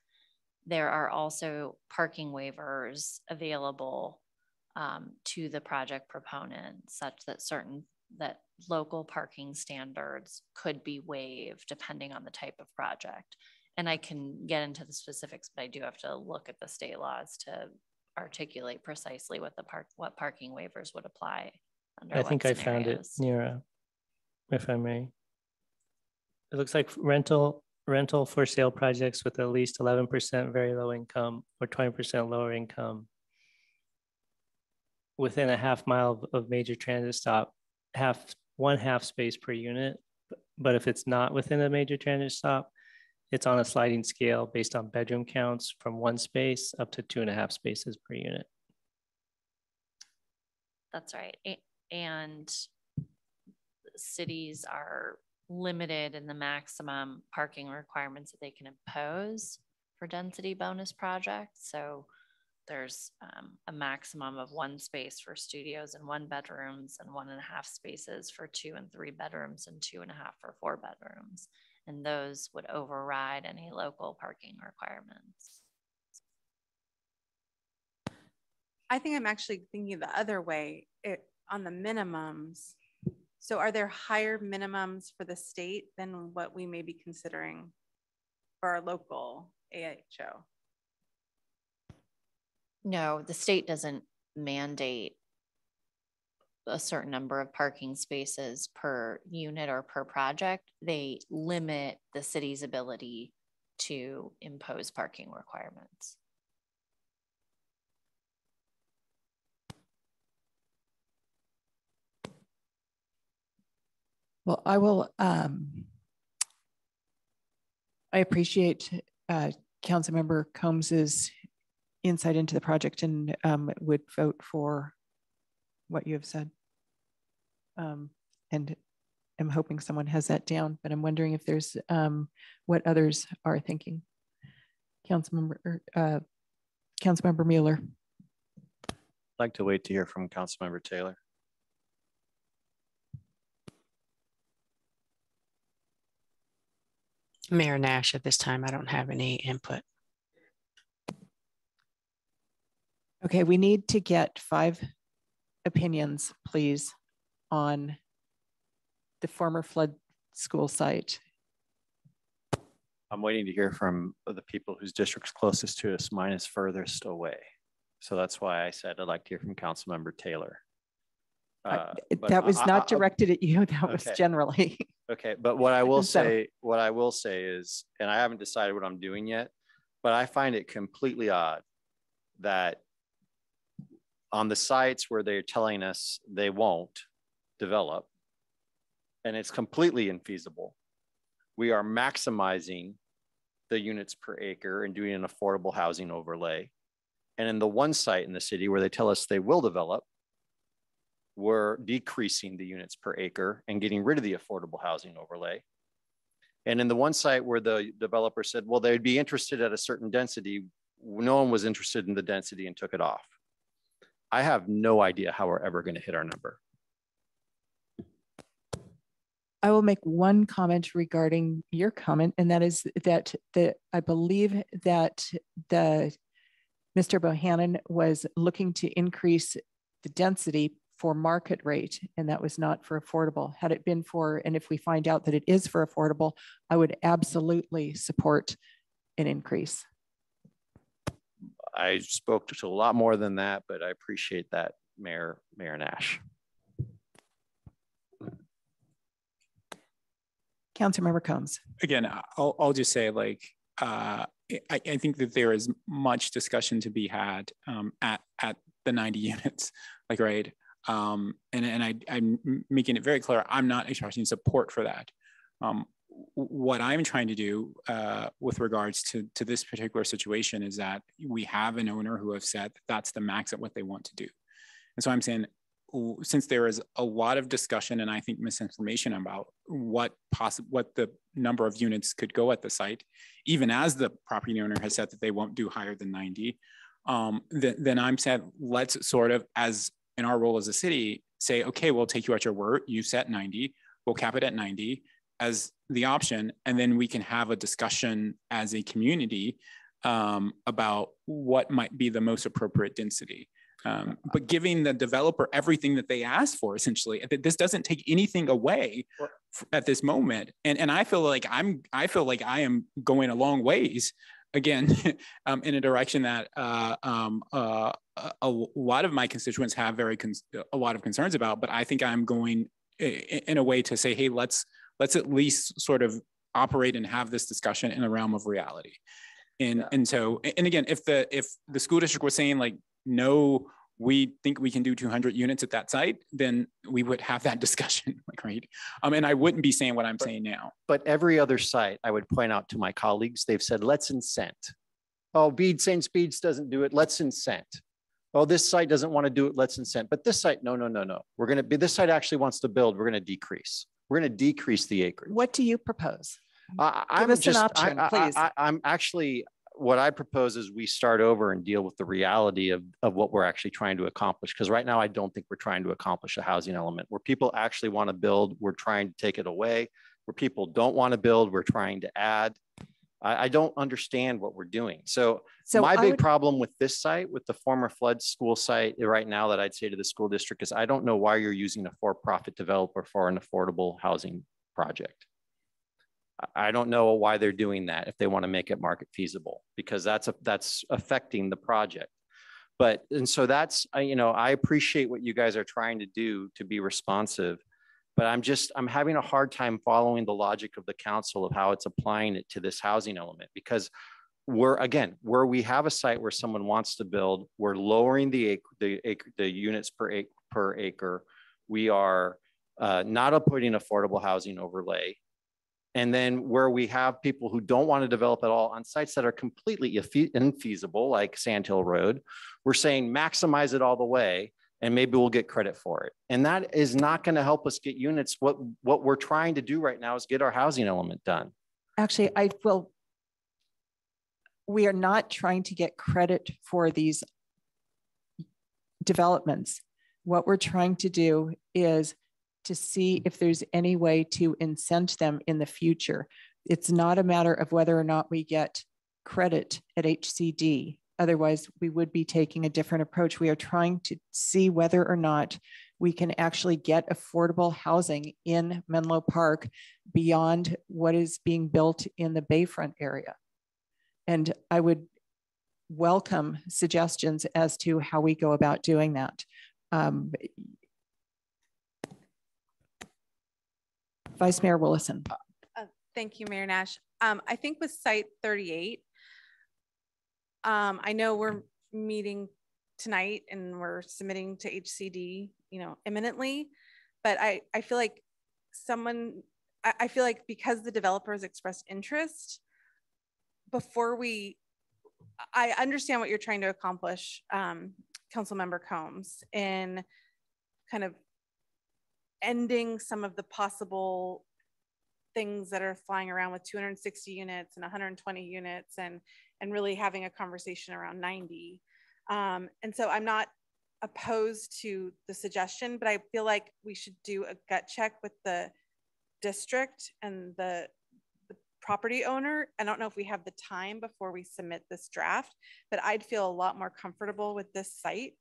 there are also parking waivers available um, to the project proponent such that certain that local parking standards could be waived depending on the type of project. And I can get into the specifics, but I do have to look at the state laws to articulate precisely what the park, what parking waivers would apply. under I think I found it uh, if I may. It looks like rental, rental for sale projects with at least eleven percent very low income or twenty percent lower income. Within a half mile of- of major transit stop, half, one half space per unit. But if it's not within a major transit stop, it's on a sliding scale based on bedroom counts from one space up to two and a half spaces per unit. That's right. And cities are limited in the maximum parking requirements that they can impose for density bonus projects. So there's um, a maximum of one space for studios and one bedrooms and one and a half spaces for two and three bedrooms and two and a half for four bedrooms. And those would override any local parking requirements. I think I'm actually thinking the other way, it, on the minimums. So are there higher minimums for the state than what we may be considering for our local AHO? No, the state doesn't mandate a certain number of parking spaces per unit or per project. They limit the city's ability to impose parking requirements. Well, I will, um, I appreciate uh, Councilmember Combs's insight into the project and um, would vote for what you have said. Um, and I'm hoping someone has that down, but I'm wondering if there's um, what others are thinking. Councilmember, er, uh, Councilmember Mueller. I'd like to wait to hear from Councilmember Taylor. Mayor Nash, at this time, I don't have any input. Okay, we need to get five opinions, please, on the former flood school site. I'm waiting to hear from the people whose district's closest to us, mine is furthest away. So that's why I said I'd like to hear from Councilmember Taylor. Uh, That was I- I- not I- directed at you, [LAUGHS] that was generally. Okay, but what I will [LAUGHS] So- say, what I will say is, and I haven't decided what I'm doing yet, but I find it completely odd that on the sites where they're telling us they won't develop, and it's completely infeasible, we are maximizing the units per acre and doing an affordable housing overlay. And in the one site in the city where they tell us they will develop, we're decreasing the units per acre and getting rid of the affordable housing overlay. And in the one site where the developer said, well, they'd be interested at a certain density, no one was interested in the density and took it off. I have no idea how we're ever going to hit our number. I will make one comment regarding your comment, and that is that the, I believe that the, Mr. Bohannon was looking to increase the density for market rate, and that was not for affordable. Had it been for, and if we find out that it is for affordable, I would absolutely support an increase. I spoke to a lot more than that, but I appreciate that, Mayor, Mayor Nash. Councilmember Combs. again, I'll, I'll just say like, uh, I, I think that there is much discussion to be had um, at, at the 90 [LAUGHS] units, like, right? Um, and and I, I'm making it very clear, I'm not expressing support for that. Um, w- what I'm trying to do uh, with regards to, to this particular situation is that we have an owner who have said that that's the max at what they want to do. And so I'm saying, since there is a lot of discussion and I think misinformation about what possible, what the number of units could go at the site, even as the property owner has said that they won't do higher than 90, um, th- then I'm saying let's sort of, as in our role as a city, say, okay, we'll take you at your word. You set 90, we'll cap it at 90 as the option, and then we can have a discussion as a community um, about what might be the most appropriate density. Um, but giving the developer everything that they ask for, essentially, this doesn't take anything away at this moment. And and I feel like I'm I feel like I am going a long ways again [LAUGHS] um, in a direction that uh, um, uh, a, lot of my constituents have very con- a lot of concerns about. But I think I'm going in a way to say, hey, let's let's at least sort of operate and have this discussion in the realm of reality. And and so and again, if the if the school district was saying like no, we think we can do 200 units at that site, then we would have that [LAUGHS] discussion, like right. Um, and I wouldn't be saying what I'm saying now. But every other site, I would point out to my colleagues, they've said, let's incent. Oh, Bede St. Speeds doesn't do it, let's incent. Oh, this site doesn't want to do it, let's incent. But this site, no, no, no, no. We're going to be, this site actually wants to build, we're going to decrease. We're going to decrease the acreage. What do you propose? I, Give I'm us an option, I, I- please. I, I'm actually, what I propose is we start over and deal with the reality of, of what we're actually trying to accomplish. Because right now, I don't think we're trying to accomplish a housing element. Where people actually want to build, we're trying to take it away. Where people don't want to build, we're trying to add. I, I don't understand what we're doing. So, So my I big would- problem with this site, with the former flood school site right now that I'd say to the school district is I don't know why you're using a for-profit developer for an affordable housing project. I- I don't know why they're doing that if they want to make it market feasible, because that's, a- that's affecting the project. But, and so that's, you know, I appreciate what you guys are trying to do to be responsive. But I'm just, I'm having a hard time following the logic of the council of how it's applying it to this housing element. Because we're, again, where we have a site where someone wants to build, we're lowering the, ac- the, ac- the units per acre, per acre. We are uh, not putting affordable housing overlay. And then where we have people who don't want to develop at all on sites that are completely infeasible, like Sand Hill Road, we're saying maximize it all the way and maybe we'll get credit for it. And that is not going to help us get units. What, what we're trying to do right now is get our housing element done. Actually, I will. We are not trying to get credit for these developments. What we're trying to do is to see if there's any way to incent them in the future. It's not a matter of whether or not we get credit at HCD. Otherwise, we would be taking a different approach. We are trying to see whether or not we can actually get affordable housing in Menlo Park beyond what is being built in the Bayfront area. And I would welcome suggestions as to how we go about doing that. Um, Vice Mayor Wolosin. Uh, Thank you, Mayor Nash. Um, I think with site thirty-eight, um, I know we're meeting tonight and we're submitting to HCD, you know, imminently. But I, I feel like someone, I, I feel like because the developers expressed interest, before we, I understand what you're trying to accomplish, um, Councilmember Combs, in kind of ending some of the possible things that are flying around with 260 units and 120 units and and really having a conversation around 90 um, and so i'm not opposed to the suggestion but i feel like we should do a gut check with the district and the, the property owner. I don't know if we have the time before we submit this draft but i'd feel a lot more comfortable with this site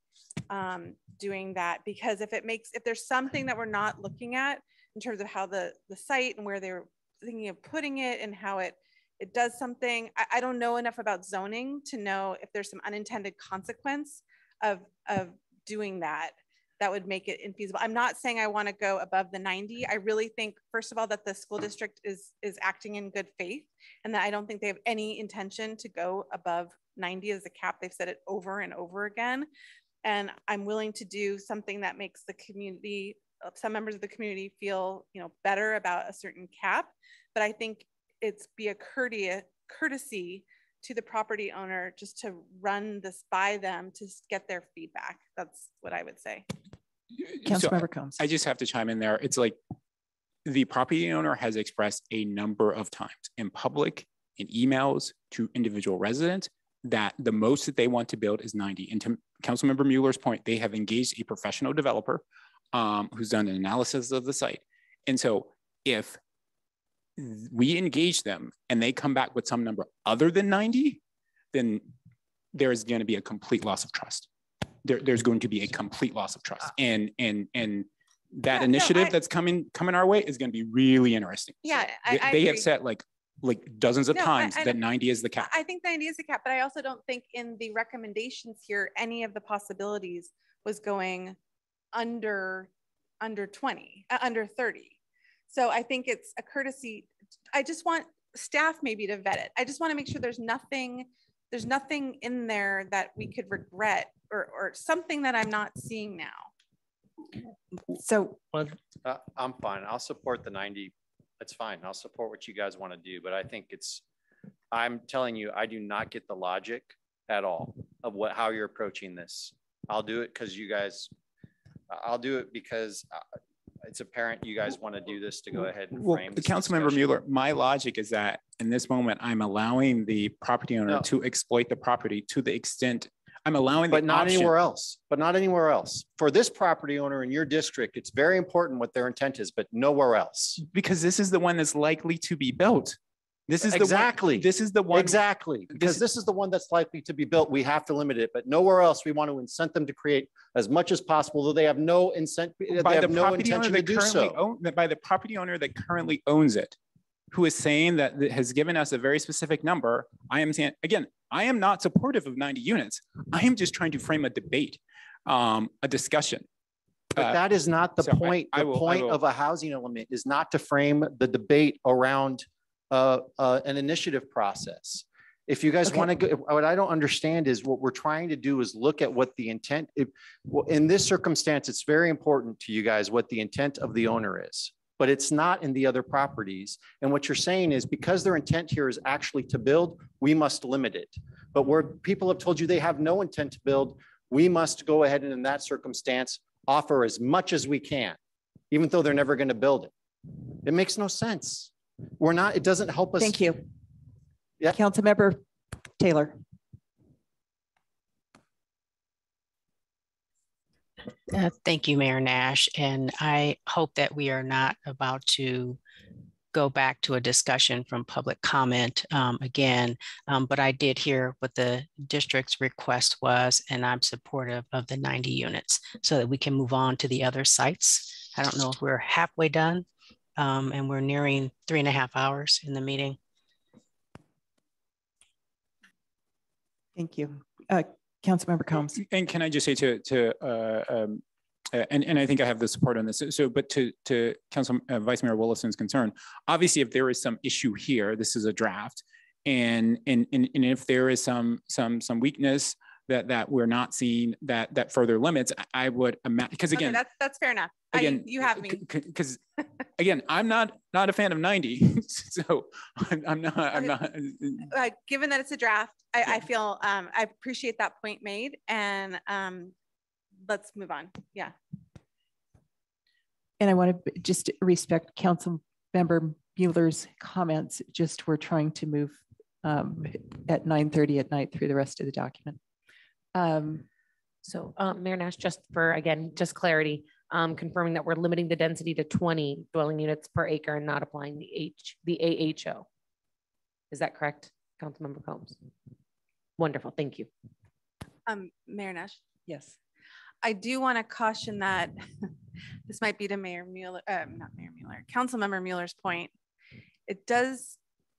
um, doing that because if it makes if there's something that we're not looking at in terms of how the the site and where they're thinking of putting it and how it it does something I, I don't know enough about zoning to know if there's some unintended consequence of of doing that that would make it infeasible. I'm not saying i want to go above the 90 i really think first of all that the school district is is acting in good faith and that i don't think they have any intention to go above 90 as a cap. They've said it over and over again. And i'm willing to do something that makes the community some members of the community feel you know better about a certain cap. But i think it's be a courteous courtesy to the property owner just to run this by them to get their feedback that's what i would say So Councilmember Combs. I just have to chime in there. It's like the property owner has expressed a number of times in public, in emails to individual residents that the most that they want to build is 90. And to Councilmember Mueller's point, they have engaged a professional developer um, who's done an analysis of the site. And so if we engage them and they come back with some number other than 90, then there is going to be a complete loss of trust. there, there's going to be a complete loss of trust. And, and, and that Yeah, no, initiative I- that's coming, coming our way is going to be really interesting. Yeah, They, I, I they have said like, like dozens of No, times I that 90 is the cap. I think 90 is the cap, but I also don't think in the recommendations here, any of the possibilities was going under, under 20, uh, under 30. So I think it's a courtesy. I just want staff maybe to vet it. I just want to make sure there's nothing, there's nothing in there that we could regret or, or something that I'm not seeing now. So Uh, I'm fine. I'll support the ninety. That's fine. I'll support what you guys want to do, but I think it's, I'm telling you, I do not get the logic at all of what, how you're approaching this. I'll do it because you guys, I- I'll do it because uh, it's apparent you guys want to do this to go ahead and Well, frame. this Councilmember discussion. Mueller, my logic is that in this moment, I'm allowing the property owner No. to exploit the property to the extent, I'm allowing the But not option. anywhere else, but not anywhere else. For this property owner in your district, it's very important what their intent is, but nowhere else. Because this is the one that's likely to be built. This is the one- Exactly. This is the one. Exactly, because this is the one that's likely to be built. We have to limit it, but nowhere else we want to incent them to create as much as possible, though they have no incentive, they by the have no property owner intention to that do currently so. own, by the property owner that currently owns it, who is saying that, has given us a very specific number. I am saying, again, I am not supportive of 90 units. I am just trying to frame a debate, um, a discussion. But Uh, that is not the so point. I The will- point of a housing element is not to frame the debate around uh, uh, an initiative process. If you guys Okay. want to go, what I don't understand is what we're trying to do is look at what the intent, if- well, in this circumstance, it's very important to you guys what the intent of the owner is. But it's not in the other properties. And what you're saying is because their intent here is actually to build, we must limit it. But where people have told you they have no intent to build, we must go ahead and in that circumstance, offer as much as we can, even though they're never going to build it. It makes no sense. We're not, it doesn't help us. Thank you. Yeah. Councilmember Taylor. Uh, Thank you, Mayor Nash. And I hope that we are not about to go back to a discussion from public comment um, again. Um, But I did hear what the district's request was, and I'm supportive of the 90 units so that we can move on to the other sites. I don't know if we're halfway done um, and we're nearing three and a half hours in the meeting. Thank you. Uh, Councilmember Combs. And can I just say to, to, uh, um, uh, and, and I think I have the support on this. So- So, but to, to Council, uh, Vice Mayor Wolosin's concern, obviously, if there is some issue here, this is a draft. And, and, and, and if there is some, some, some weakness that, that we're not seeing that, that further limits, I- I would imagine, because Okay, again, that's, that's fair enough. I- again, You have me. because [LAUGHS] again, I'm not, not a fan of 90. [LAUGHS] So I'm, I'm not, I'm not. uh, given that it's a draft, I, I feel, um, I appreciate that point made and, um, let's move on. Yeah. And I want to just respect Council Member Mueller's comments. Just we're trying to move um, at 9:30 at night through the rest of the document. Um, So, um, Mayor Nash, just for, again, just clarity, um, confirming that we're limiting the density to twenty dwelling units per acre and not applying the H, the AHO. Is that correct, Councilmember Combs? Wonderful, thank you. Um, Mayor Nash? Yes. I do want to caution that [LAUGHS] this might be to Mayor Mueller, uh, not Mayor Mueller, Councilmember Mueller's point. It does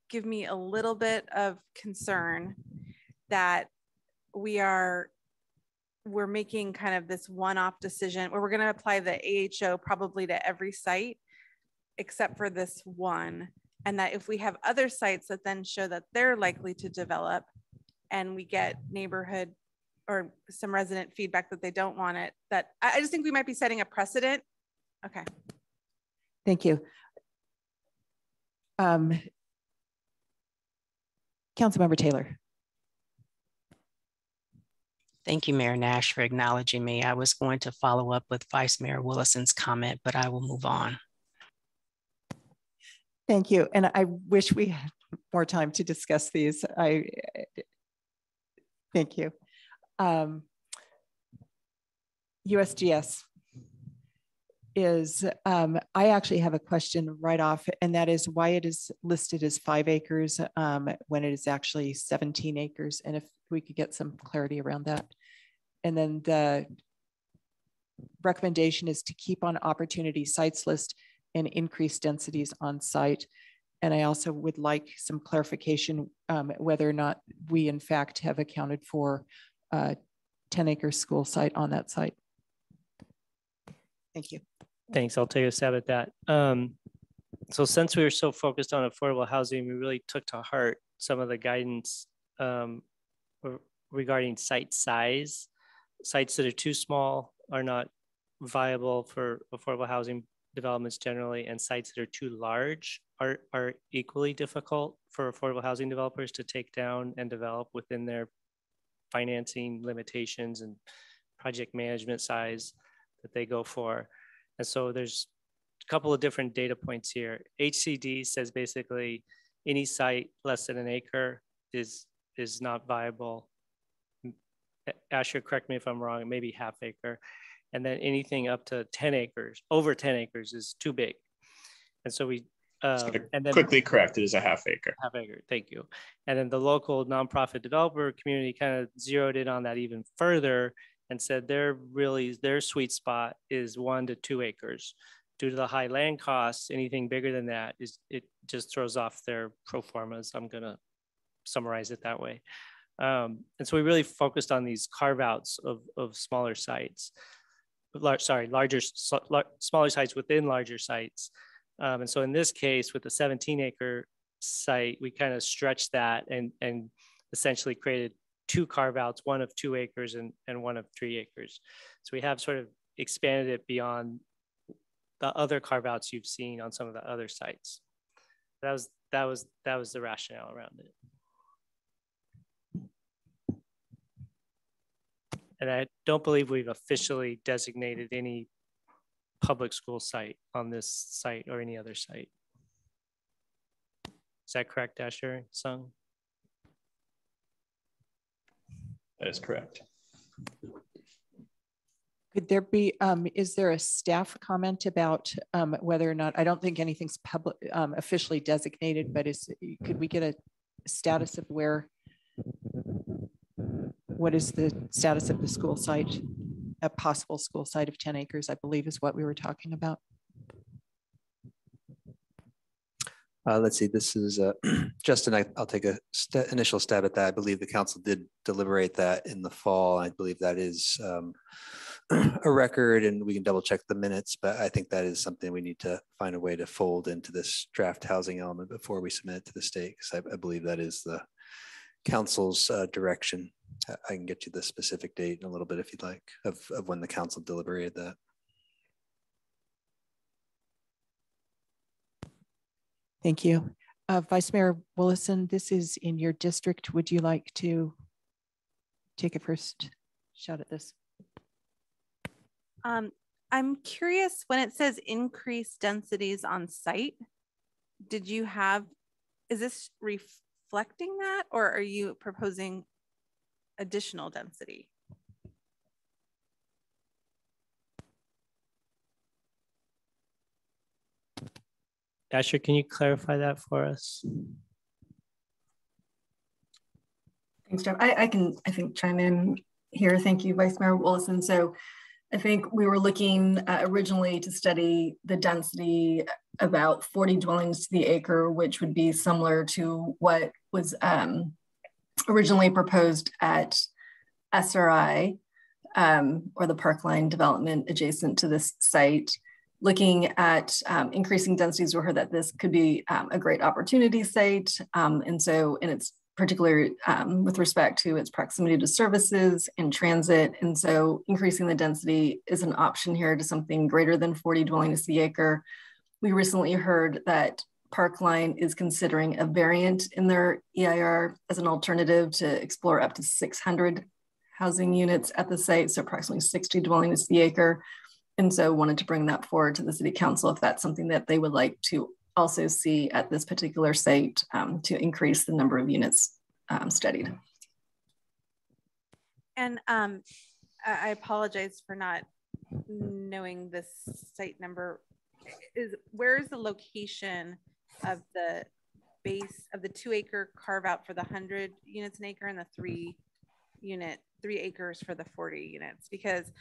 give me a little bit of concern that we are, we're making kind of this one-off decision where we're going to apply the AHO probably to every site except for this one. And that if we have other sites that then show that they're likely to develop and we get neighborhood or some resident feedback that they don't want it, that I, just think we might be setting a precedent. Okay. Thank you. Um, Councilmember Taylor. Thank you, Mayor Nash, for acknowledging me. I was going to follow up with Vice Mayor Wolosin's comment, but I will move on. Thank you. And I wish we had more time to discuss these. I, thank you. Um, USGS is, um, I actually have a question right off, and that is why it is listed as five acres um, when it is actually 17 acres, and if we could get some clarity around that. and then the recommendation is to keep on opportunity sites list and increase densities on site. And I also would like some clarification um, whether or not we in fact have accounted for a 10 acre school site on that site. Thank you. Thanks. I'll take a stab at that. Um, so since we were so focused on affordable housing, we really took to heart some of the guidance um, regarding site size. Sites that are too small are not viable for affordable housing developments generally, and sites that are too large are, are equally difficult for affordable housing developers to take down and develop within their financing limitations and project management size that they go for. And so there's a couple of different data points here. HCD says basically any site less than an acre is, is not viable. Asher, correct me if I'm wrong, maybe half acre and then anything up to 10 acres, over 10 acres is too big. And so we, um, and then quickly correct, it is a half acre. Half acre, thank you. And then the local nonprofit developer community kind of zeroed in on that even further and said their really, their sweet spot is one to two acres. Due to the high land costs, anything bigger than that is, it just throws off their pro formas. I'm gonna summarize it that way. Um, and so we really focused on these carve outs of, of smaller sites large, sorry, larger, smaller sites within larger sites. Um, and so in this case, with the 17 acre site, we kind of stretched that and, and essentially created two carve outs, one of two acres and, and one of three acres. So we have sort of expanded it beyond the other carve outs you've seen on some of the other sites. That was, that was, that was the rationale around it. And I don't believe we've officially designated any public school site on this site or any other site. Is that correct, Asher Sung? That is correct. Could there be, um, is there a staff comment about um, whether or not, I don't think anything's public um, officially designated, but is, could we get a status of where what is the status of the school site? A possible school site of 10 acres, I believe is what we were talking about. Uh, let's see, this is uh, [CLEARS THROAT] Justin. I, will take a st initial stab at that. I believe the council did deliberate that in the fall. I believe that is um, [CLEARS THROAT] a record and we can double check the minutes, but I think that is something we need to find a way to fold into this draft housing element before we submit it to the state. Because I, I, believe that is the council's uh, direction. I can get you the specific date in a little bit if you'd like of, of when the council deliberated that. Thank you. Uh, Vice Mayor Wolosin, this is in your district. Would you like to take a first shot at this? Um, I'm curious when it says increase densities on site, did you have, is this reflecting that or are you proposing additional density. Asher, can you clarify that for us? Thanks, Jeff. I, I can, I think, chime in here. Thank you, Vice Mayor Wolosin. So I think we were looking uh, originally to study the density about 40 dwellings to the acre, which would be similar to what was um, originally proposed at SRI um, or the Parkline development adjacent to this site. Looking at um, increasing densities, we heard that this could be um, a great opportunity site. Um, and so, in its particular um, with respect to its proximity to services and transit. And so, increasing the density is an option here to something greater than 40 dwellings the acre. We recently heard that Parkline is considering a variant in their EIR as an alternative to explore up to 600 housing units at the site, so approximately 60 dwellings the acre. And so wanted to bring that forward to the city council if that's something that they would like to also see at this particular site um, to increase the number of units um, studied. And um, I apologize for not knowing this site number. Is where is the location of the base of the two acre carve out for the 100 units an acre and the three unit three acres for the 40 units because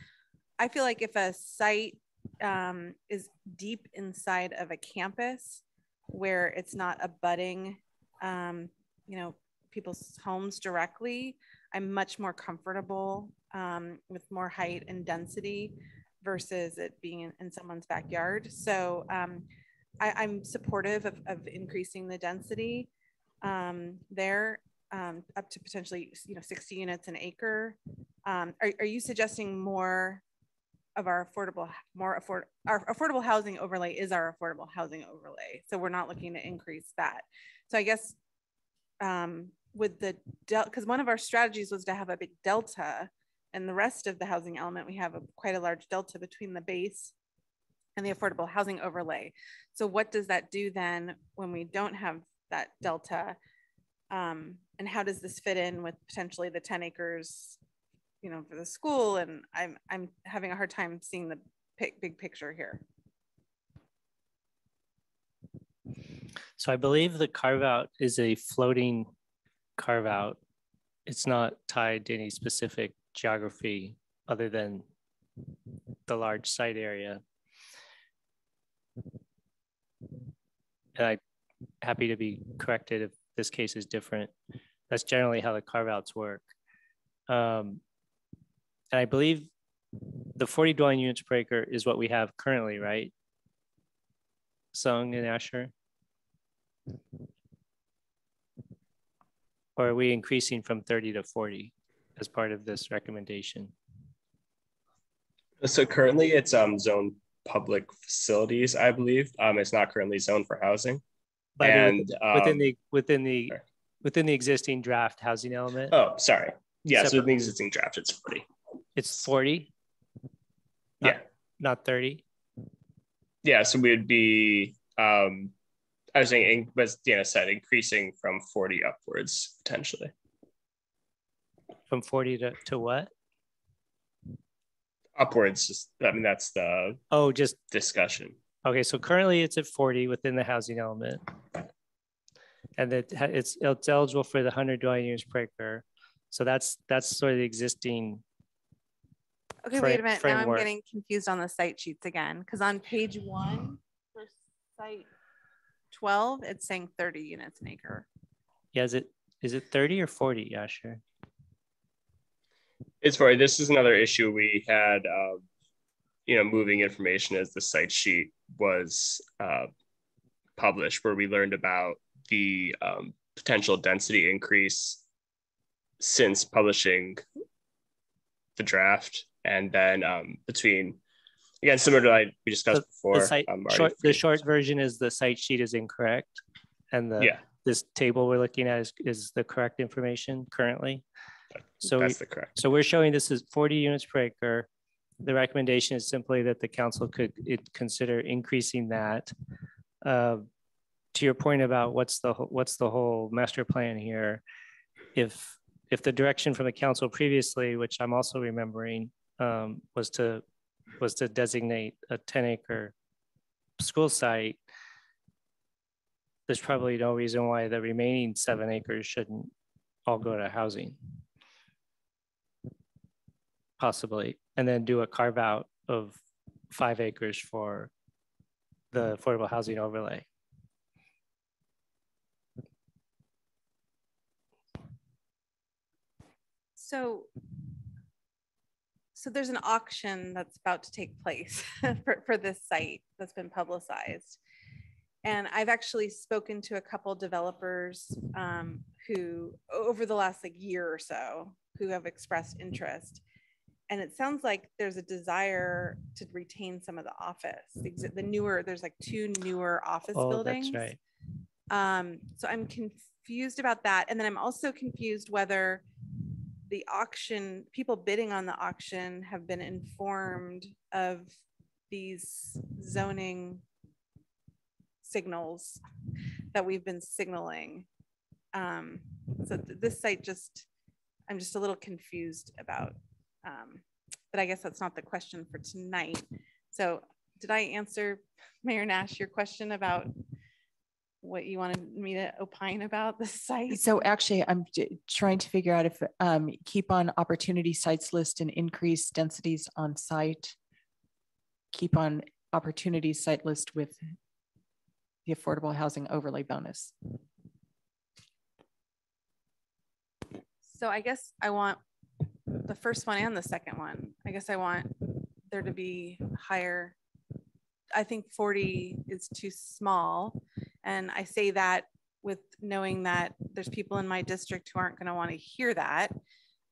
I feel like if a site um, is deep inside of a campus where it's not abutting, um, you know, people's homes directly, I'm much more comfortable um, with more height and density versus it being in, someone's backyard. So um, I, am supportive of, of, increasing the density um, there um, up to potentially, you know, 60 units an acre. Um, are, are you suggesting more of our affordable, more afford, our affordable housing overlay is our affordable housing overlay. So we're not looking to increase that. So I guess um, with the, delta, because one of our strategies was to have a big delta and the rest of the housing element, we have a, quite a large delta between the base and the affordable housing overlay. So what does that do then when we don't have that delta? Um, and how does this fit in with potentially the 10 acres you know, for the school. And I'm, I'm having a hard time seeing the big picture here. So I believe the carve out is a floating carve out. It's not tied to any specific geography other than the large site area. And I'm happy to be corrected if this case is different. That's generally how the carve outs work. Um, and I believe the 40 dwelling units per acre is what we have currently, right? Sung and Asher? Or are we increasing from 30 to 40 as part of this recommendation? So currently it's um zone public facilities, I believe. Um, it's not currently zoned for housing. But and within um, the within the sorry. within the existing draft housing element. Oh, sorry. Yes, yeah, so within the existing draft, it's 40. It's 40? Not, yeah. Not 30? Yeah, so we would be, um, I was saying, as Dana said, increasing from 40 upwards potentially. From 40 to, to what? Upwards. Just, I mean, that's the oh, just discussion. Okay, so currently it's at 40 within the housing element. And that it's, it's eligible for the 100 dwelling units per acre. So that's that's sort of the existing Okay, wait a minute. Now I'm getting confused on the site sheets again. Because on page one for site 12, it's saying 30 units an acre. Yeah, is it is it 30 or 40? Yeah, sure. It's funny. This is another issue we had, uh, you know, moving information as the site sheet was uh, published, where we learned about the um, potential density increase since publishing the draft and then um, between again similar to what we discussed the, before. The, site, um, short, the short version is the site sheet is incorrect, and the yeah. this table we're looking at is, is the correct information currently. So that's we, the correct. So we're showing this is 40 units per acre. The recommendation is simply that the council could consider increasing that. Uh, to your point about what's the what's the whole master plan here, if if the direction from the council previously, which I'm also remembering, um, was to was to designate a 10 acre school site, there's probably no reason why the remaining seven acres shouldn't all go to housing. Possibly, and then do a carve out of five acres for the affordable housing overlay. So so there's an auction that's about to take place [LAUGHS] for, for this site that's been publicized. And I've actually spoken to a couple developers um, who, over the last like year or so, who have expressed interest. And it sounds like there's a desire to retain some of the office. The newer, there's like two newer office oh, buildings. That's right. Um, so I'm confused about that. And then I'm also confused whether the auction, people bidding on the auction have been informed of these zoning signals that we've been signaling. Um, so th this site just, I'm just a little confused about, um, but I guess that's not the question for tonight. So did I answer Mayor Nash your question about what you wanted me to opine about the site. So actually, I'm trying to figure out if um, keep on opportunity sites list and increase densities on site. Keep on opportunity site list with the affordable housing overlay bonus. So I guess I want the first one and the second one. I guess I want there to be higher. I think 40 is too small. And I say that with knowing that there's people in my district who aren't going to want to hear that.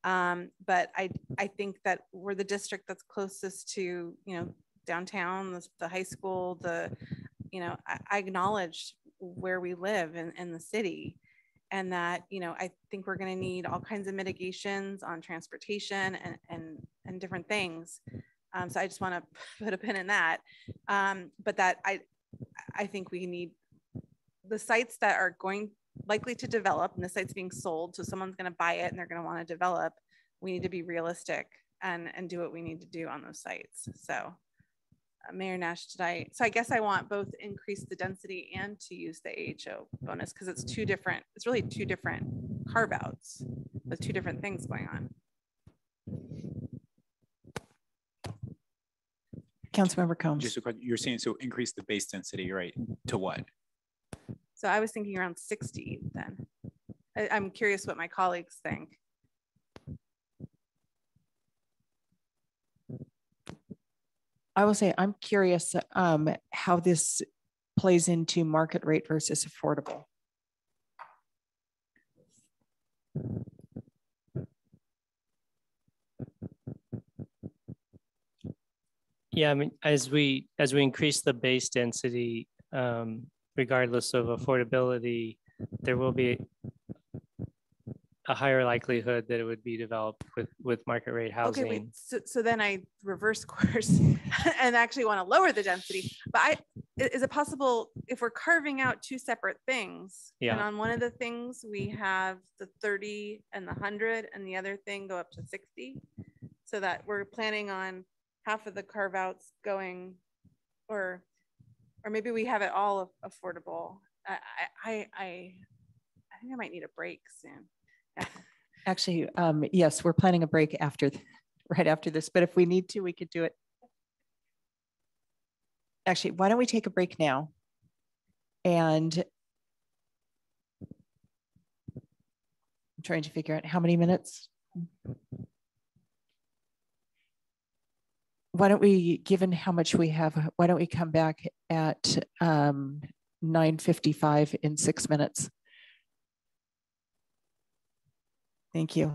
Um, but I, I think that we're the district that's closest to, you know, downtown, the, the high school, the, you know, I, I acknowledge where we live in, in the city. And that you know i think we're going to need all kinds of mitigations on transportation and and, and different things. Um, so i just want to [LAUGHS] put a pin in that. Um, but that i i think we need the sites that are going likely to develop and the sites being sold so someone's going to buy it and they're going to want to develop we need to be realistic and and do what we need to do on those sites so uh, Mayor Nash, did I, so I guess I want both increase the density and to use the AHO bonus because it's two different, it's really two different carve outs with two different things going on. Councilmember Combs. Just a question, you're saying so increase the base density, right? To what? So I was thinking around 60 then. I, I'm curious what my colleagues think. I will say I'm curious um, how this plays into market rate versus affordable. Yeah, I mean, as we as we increase the base density, um, regardless of affordability, there will be a higher likelihood that it would be developed with with market rate housing. Okay, wait. So, so then I reverse course [LAUGHS] and actually want to lower the density. But I, i- is it possible if we're carving out two separate things? And on one of the things, we have the 30 and the 100 and the other thing go up to 60? So that we're planning on half of the carve outs going, or, or maybe we have it all affordable. I, I, I, I think I might need a break soon. [LAUGHS] Actually, um, yes, we're planning a break after, th- right after this, but if we need to, we could do it. Actually, why don't we take a break now? And I'm trying to figure out how many minutes. Why don't we, given how much we have, why don't we come back at um, 9.55 in six minutes? Thank you.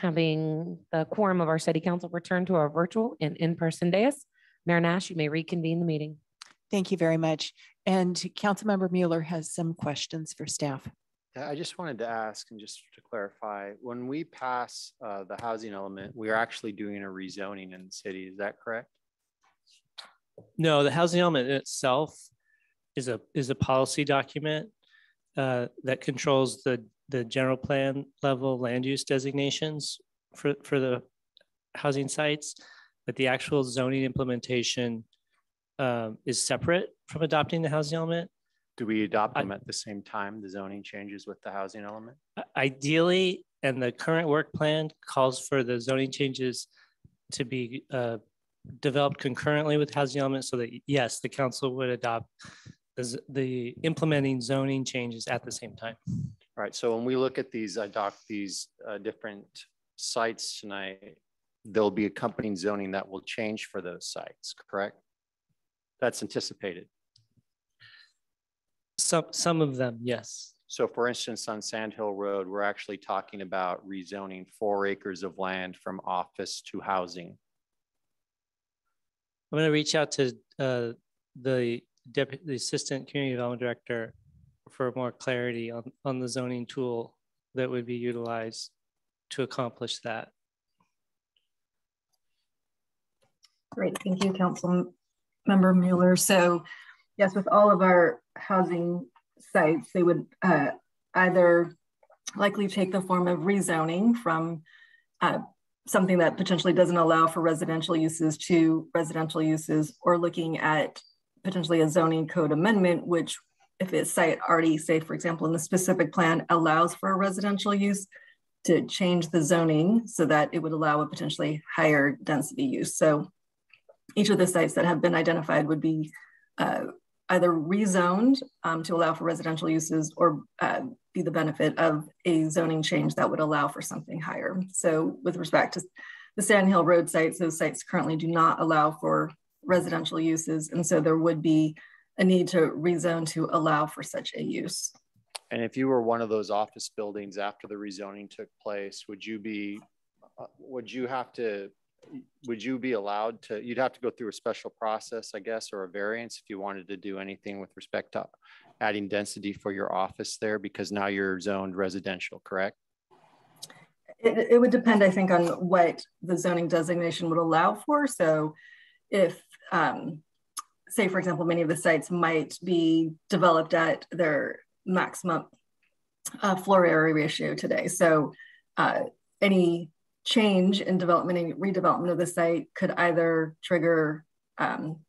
Having the quorum of our city council return to our virtual and in-person dais, Mayor Nash, you may reconvene the meeting. Thank you very much. And Councilmember Mueller has some questions for staff. I just wanted to ask and just to clarify, when we pass uh, the housing element, we are actually doing a rezoning in the city. Is that correct? No, the housing element itself is a is a policy document uh, that controls the the general plan level land use designations for for the housing sites, but the actual zoning implementation um, is separate from adopting the housing element. Do we adopt them at the same time, the zoning changes with the housing element? Ideally, and the current work plan calls for the zoning changes to be uh, developed concurrently with housing element so that yes, the council would adopt the, the implementing zoning changes at the same time. All right, so when we look at these, adopt these uh, different sites tonight, there'll be accompanying zoning that will change for those sites, correct? That's anticipated. Some, some of them, yes. So for instance, on Sand Hill Road, we're actually talking about rezoning four acres of land from office to housing. I'm going to reach out to uh, the deputy, the assistant community development director for more clarity on, on the zoning tool that would be utilized to accomplish that. Great, thank you, Council Member Mueller. So yes, with all of our housing sites, they would uh, either likely take the form of rezoning from uh, something that potentially doesn't allow for residential uses to residential uses or looking at potentially a zoning code amendment, which if a site already say, for example, in the specific plan allows for a residential use to change the zoning so that it would allow a potentially higher density use. So each of the sites that have been identified would be uh, either rezoned um, to allow for residential uses or uh, be the benefit of a zoning change that would allow for something higher. So with respect to the Sand Hill Road sites, those sites currently do not allow for residential uses. And so there would be a need to rezone to allow for such a use. And if you were one of those office buildings after the rezoning took place, would you be, uh, would you have to would you be allowed to, you'd have to go through a special process, I guess, or a variance if you wanted to do anything with respect to adding density for your office there because now you're zoned residential, correct? It, it would depend, I think, on what the zoning designation would allow for. So if, um, say, for example, many of the sites might be developed at their maximum uh, floor area ratio today. So uh, any change in development and redevelopment of the site could either trigger um,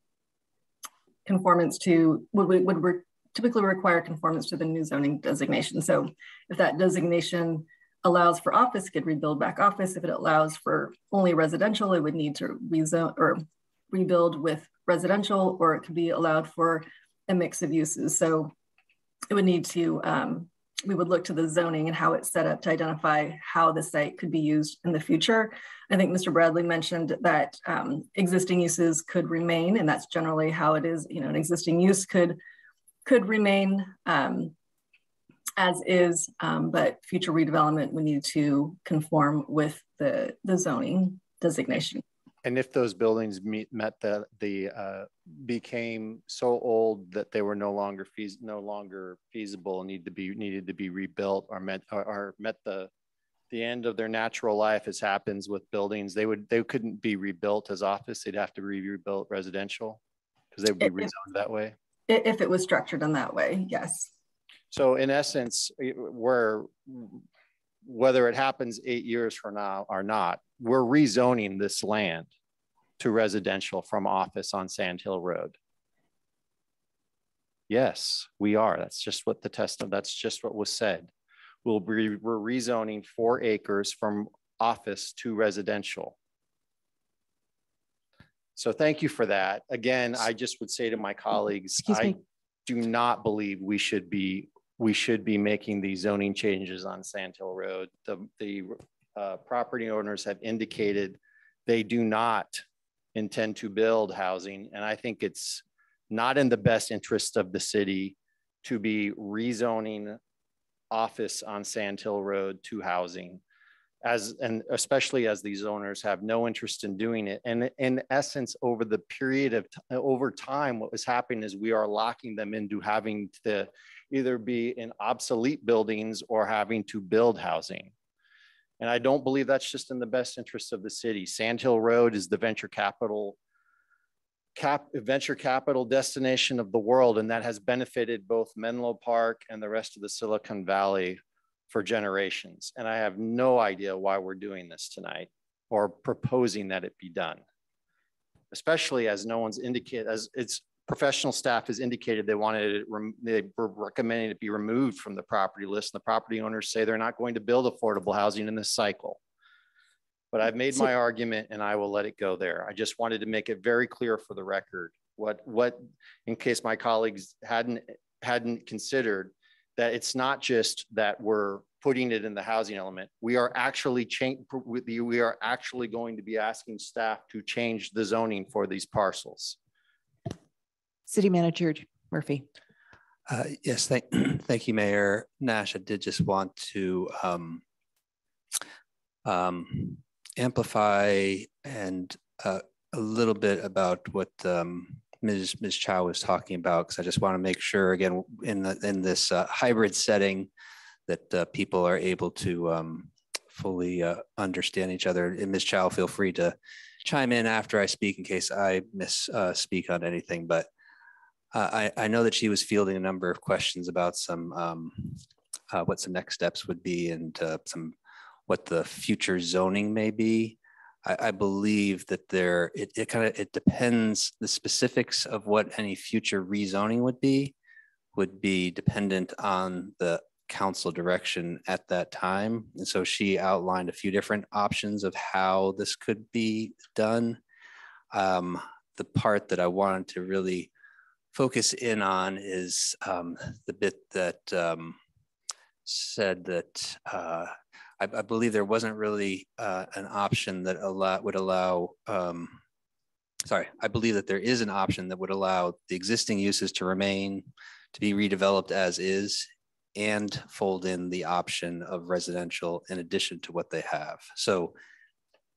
conformance to, would, would re typically require conformance to the new zoning designation. So if that designation allows for office, could rebuild back office. If it allows for only residential, it would need to rezone or rebuild with residential, or it could be allowed for a mix of uses. So it would need to um, we would look to the zoning and how it's set up to identify how the site could be used in the future. I think Mr. Bradley mentioned that um, existing uses could remain, and that's generally how it is. You know, an existing use could could remain um, as is, um, but future redevelopment would need to conform with the the zoning designation. And if those buildings meet, met the, the uh, became so old that they were no longer feas no longer feasible and need to be needed to be rebuilt or met or, or met the the end of their natural life as happens with buildings, they would they couldn't be rebuilt as office. They'd have to be rebuilt residential because they would be if, rezoned that way. If it was structured in that way, yes. So in essence, where whether it happens eight years from now or not, we're rezoning this land to residential from office on Sand Hill Road. Yes, we are. That's just what the test of, that's just what was said. We'll be, we're rezoning four acres from office to residential. So thank you for that. Again, I just would say to my colleagues, Excuse I me. do not believe we should be we should be making these zoning changes on Sand Hill Road. The, the uh, property owners have indicated they do not intend to build housing. And I think it's not in the best interest of the city to be rezoning office on Sand Hill Road to housing. As and especially as these owners have no interest in doing it. And in essence over the period of over time what was happening is we are locking them into having to either be in obsolete buildings or having to build housing. And i don't believe that's just in the best interest of the city. Sandhill road is the venture capital cap venture capital destination of the world and that has benefited both menlo park and the rest of the silicon valley for generations. And I have no idea why we're doing this tonight or proposing that it be done, especially as no one's indicated, as its professional staff has indicated they wanted it, they were recommending it be removed from the property list. And the property owners say they're not going to build affordable housing in this cycle. But I've made my argument and I will let it go there. I just wanted to make it very clear for the record what, what in case my colleagues hadn't, hadn't considered, that it's not just that we're putting it in the housing element. We are actually change, we are actually going to be asking staff to change the zoning for these parcels. City Manager Murphy. Uh, yes, thank, [CLEARS THROAT] thank you, Mayor Nash. I did just want to um, um, amplify and uh, a little bit about what um, Ms. Ms. Chow was talking about, because I just want to make sure, again, in, the, in this uh, hybrid setting, that uh, people are able to um, fully uh, understand each other. And Ms. Chow, feel free to chime in after I speak in case I misspeak uh, on anything. But uh, I, I, know that she was fielding a number of questions about some um, uh, what some next steps would be and some what the future zoning may be. I, I believe that there it, it kind of it depends the specifics of what any future rezoning would be would be dependent on the council direction at that time. And so she outlined a few different options of how this could be done. Um, the part that I wanted to really focus in on is um, the bit that um, said that uh, I, I, believe there wasn't really uh, an option that allow, would allow, um, sorry, I believe that there is an option that would allow the existing uses to remain, to be redeveloped as is, and fold in the option of residential in addition to what they have. So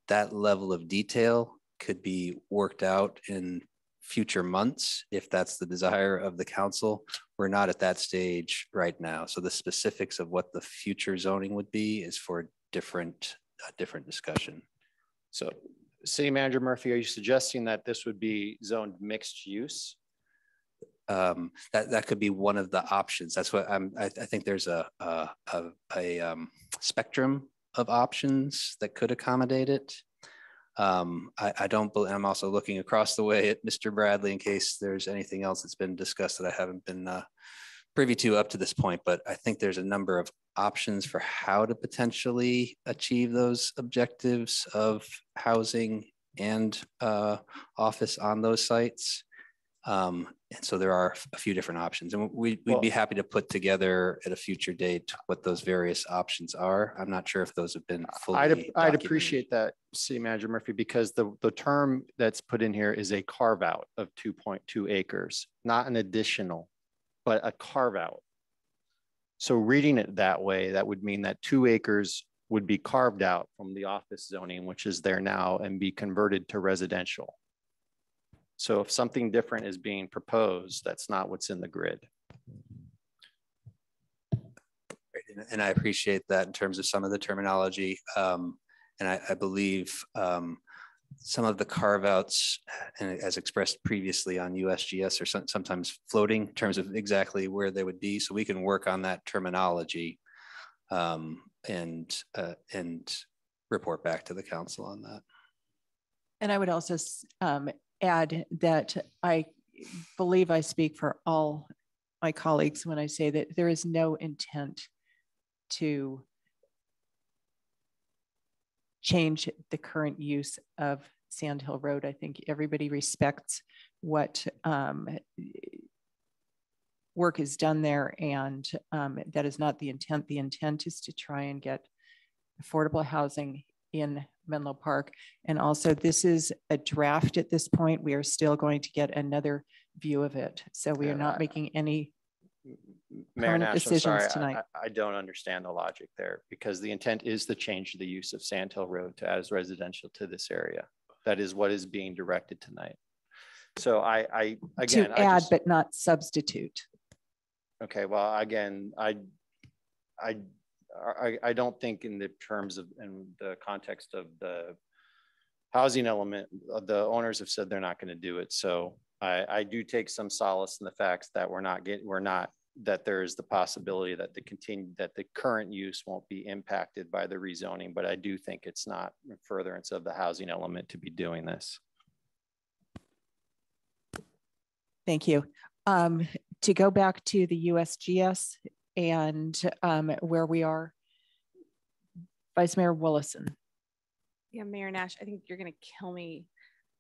that level of detail could be worked out in future months if that's the desire of the council. We're not at that stage right now. So the specifics of what the future zoning would be is for a different, a different discussion. So City Manager Murphy, are you suggesting that this would be zoned mixed use? Um, that that could be one of the options. That's what I'm. I, I think there's a a, a, a um, spectrum of options that could accommodate it. Um, I, I, don't believe, I'm also looking across the way at Mr. Bradley in case there's anything else that's been discussed that I haven't been uh, privy to up to this point, but I think there's a number of options for how to potentially achieve those objectives of housing and uh, office on those sites. Um, and so there are a few different options and we, would well, be happy to put together at a future date what those various options are. I'm not sure if those have been fully I'd, I'd appreciate that city manager Murphy because the, the term that's put in here is a carve out of 2.2 acres, not an additional, but a carve out. So reading it that way, that would mean that two acres would be carved out from the office zoning, which is there now and be converted to residential. So if something different is being proposed, that's not what's in the grid. And I appreciate that in terms of some of the terminology. Um, and I, I believe um, some of the carve outs, and as expressed previously on USGS, are some, sometimes floating in terms of exactly where they would be. So we can work on that terminology um, and, uh, and report back to the council on that. And I would also um, add that I believe I speak for all my colleagues when I say that there is no intent to change the current use of Sand Hill Road. I think everybody respects what um, work is done there, and um, that is not the intent. The intent is to try and get affordable housing in Menlo Park. And also this is a draft at this point. We are still going to get another view of it. So we are not making any Mayor Nash, I'm decisions sorry, tonight. I, I don't understand the logic there because the intent is to change the use of Sand Hill Road to as residential to this area. That is what is being directed tonight. So I, I, again, To I add just, but not substitute. okay, well, again, I, I, I, I don't think in the terms of, in the context of the housing element, uh, the owners have said they're not going to do it. So I, I do take some solace in the facts that we're not getting, we're not, that there is the possibility that the continue, that the current use won't be impacted by the rezoning, but I do think it's not furtherance of the housing element to be doing this. Thank you. Um, to go back to the USGS and um, where we are, Vice Mayor Wolosin. Yeah, Mayor Nash, I think you're going to kill me,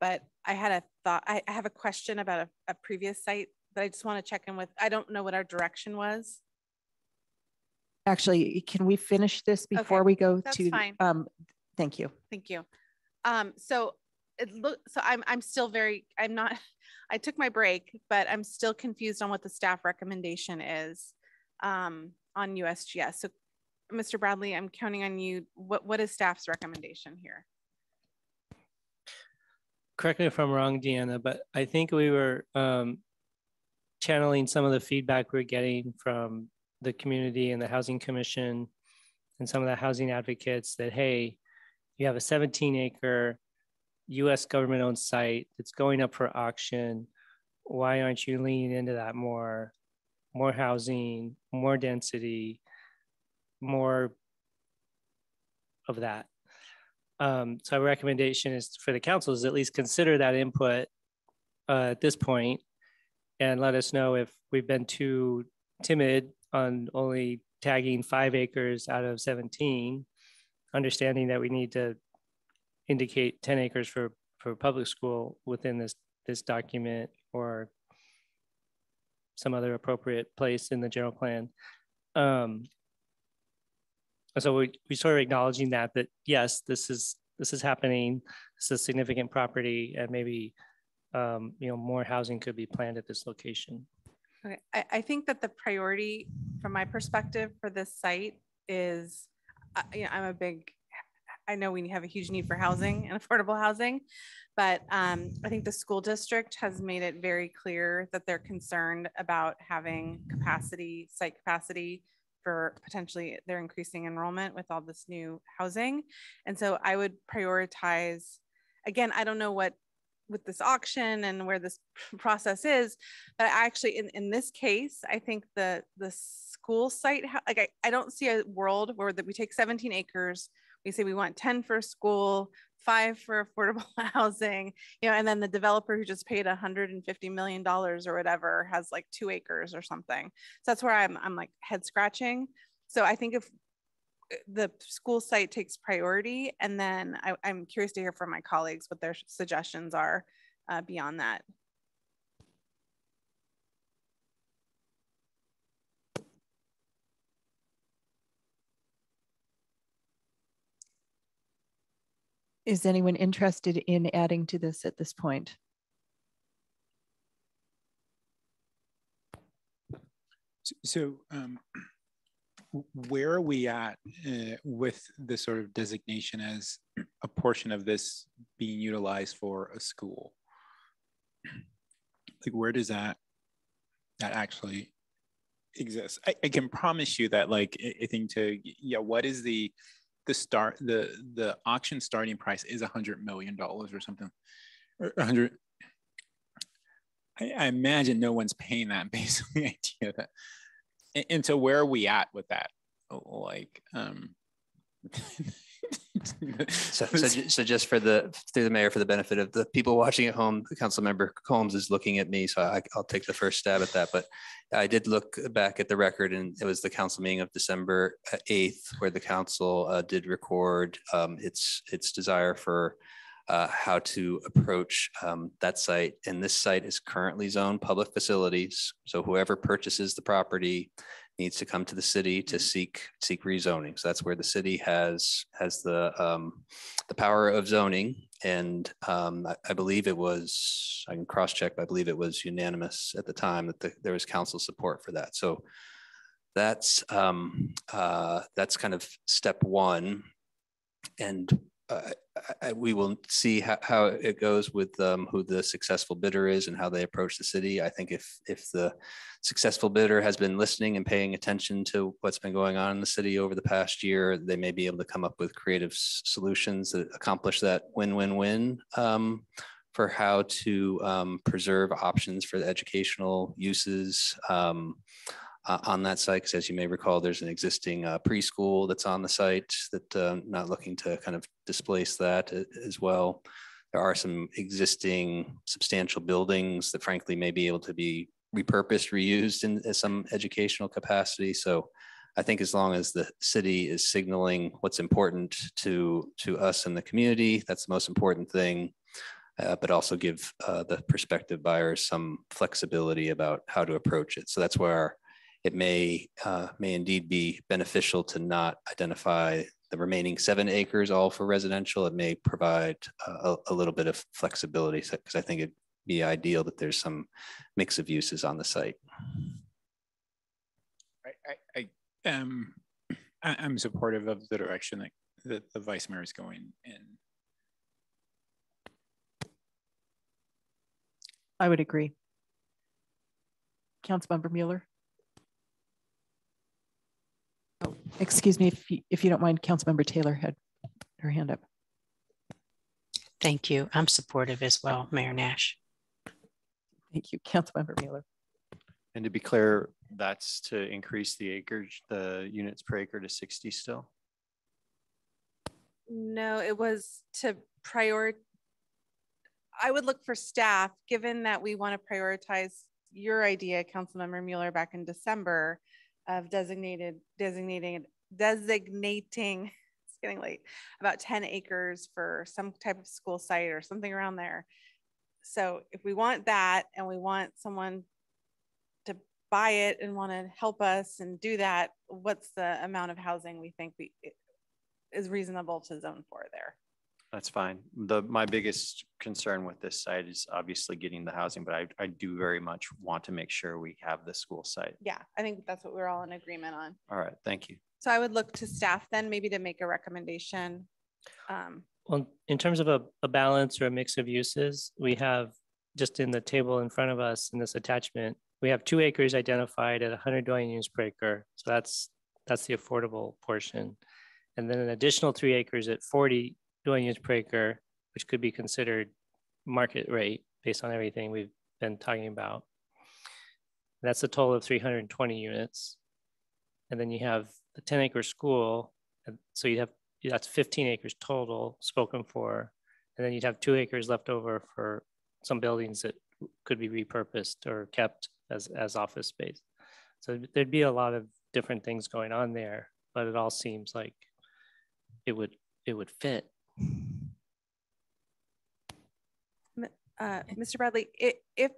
but I had a thought. I, I have a question about a, a previous site that I just want to check in with. I don't know what our direction was. Actually, can we finish this before Okay, we go that's to? fine. Um, thank you. Thank you. Um, so it look, so I'm, I'm still very, I'm not, [LAUGHS] I took my break, but I'm still confused on what the staff recommendation is um, on USGS. So Mr. Bradley, I'm counting on you. What, what is staff's recommendation here? correct me if I'm wrong, Deanna, but I think we were um, channeling some of the feedback we're getting from the community and the Housing Commission and some of the housing advocates that, hey, you have a 17 acre US government owned site that's going up for auction. Why aren't you leaning into that more? More housing, more density, more of that. Um, so our recommendation is for the council is at least consider that input uh, at this point and let us know if we've been too timid on only tagging five acres out of 17, understanding that we need to indicate 10 acres for, for public school within this, this document or some other appropriate place in the general plan. Um, so we, we sort of acknowledging that that yes this is this is happening. This is significant property and maybe um, you know more housing could be planned at this location. Okay, I, I think that the priority from my perspective for this site is, uh, you know, I'm a big, I know we have a huge need for housing and [LAUGHS] affordable housing, but um, I think the school district has made it very clear that they're concerned about having capacity, site capacity for potentially their increasing enrollment with all this new housing. And so I would prioritize, again, I don't know what with this auction and where this [LAUGHS] process is but I actually in, in this case i think the the school site like I, I don't see a world where that we take 17 acres we say we want 10 for school five for affordable [LAUGHS] housing you know and then the developer who just paid 150 million dollars or whatever has like two acres or something. So that's where i'm, I'm like head scratching. So i think if the school site takes priority and then I, i'm curious to hear from my colleagues what their suggestions are uh, beyond that Is anyone interested in adding to this at this point? So- um, where are we at uh, with the sort of designation as a portion of this being utilized for a school? Like where does that, that actually exist? I, I can promise you that like, I, I think to, yeah, what is the, the start, the, the auction starting price is a hundred million dollars or something. Or a hundred, I, I imagine no one's paying that [LAUGHS] based on the idea that. And, and so where are we at with that? Like um [LAUGHS] [LAUGHS] So, so, so just for the, through the mayor, for the benefit of the people watching at home, council member Combs is looking at me, so I, I'll take the first stab at that. But I did look back at the record and it was the council meeting of December uh, eighth where the council uh, did record um, its, its desire for uh, how to approach um, that site. And this site is currently zoned public facilities. So whoever purchases the property needs to come to the city to seek, seek rezoning. So that's where the city has, has the, um, the power of zoning. And um, I, I believe it was, I can cross-check, but I believe it was unanimous at the time that the, there was council support for that. So that's um, uh, that's kind of step one. And I, we will see how, how it goes with um, who the successful bidder is and how they approach the city. I think if if the successful bidder has been listening and paying attention to what's been going on in the city over the past year, they may be able to come up with creative solutions that accomplish that win-win-win um, for how to um, preserve options for the educational uses. Uh, on that site. Because as you may recall, there's an existing uh, preschool that's on the site that uh, not looking to kind of displace that as well. There are some existing substantial buildings that frankly may be able to be repurposed, reused in some educational capacity. So I think as long as the city is signaling what's important to, to us and the community, that's the most important thing. Uh, but also give uh, the prospective buyers some flexibility about how to approach it. So that's where it may uh, may indeed be beneficial to not identify the remaining seven acres all for residential. It may provide a, a little bit of flexibility because I think it'd be ideal that there's some mix of uses on the site. I, I, I am I'm supportive of the direction that, that the vice mayor is going in. I would agree. Councilmember Mueller. Oh, excuse me, if you, if you don't mind, Councilmember Taylor had her hand up. Thank you. I'm supportive as well, Mayor Nash. Thank you, Councilmember Mueller. And to be clear, that's to increase the acreage, the units per acre to 60 still? No, it was to prior. I would look for staff, given that we want to prioritize your idea, Councilmember Mueller, back in December of designated designating designating [LAUGHS] it's getting late about 10 acres for some type of school site or something around there. So if we want that and we want someone to buy it and want to help us and do that what's the amount of housing we think we is reasonable to zone for there that's fine. The my biggest concern with this site is obviously getting the housing, but I, I do very much want to make sure we have the school site. Yeah, I think that's what we're all in agreement on. All right, thank you. So I would look to staff then maybe to make a recommendation. Um, well, in terms of a, a balance or a mix of uses, we have just in the table in front of us in this attachment, we have two acres identified at 100 dwelling units per acre. So that's that's the affordable portion. And then an additional three acres at 40 acre, which could be considered market rate based on everything we've been talking about. That's a total of 320 units. And then you have the 10 acre school. So you have, that's 15 acres total spoken for. And then you'd have two acres left over for some buildings that could be repurposed or kept as, as office space. So there'd be a lot of different things going on there, but it all seems like it would, it would fit uh, Mr. Bradley, if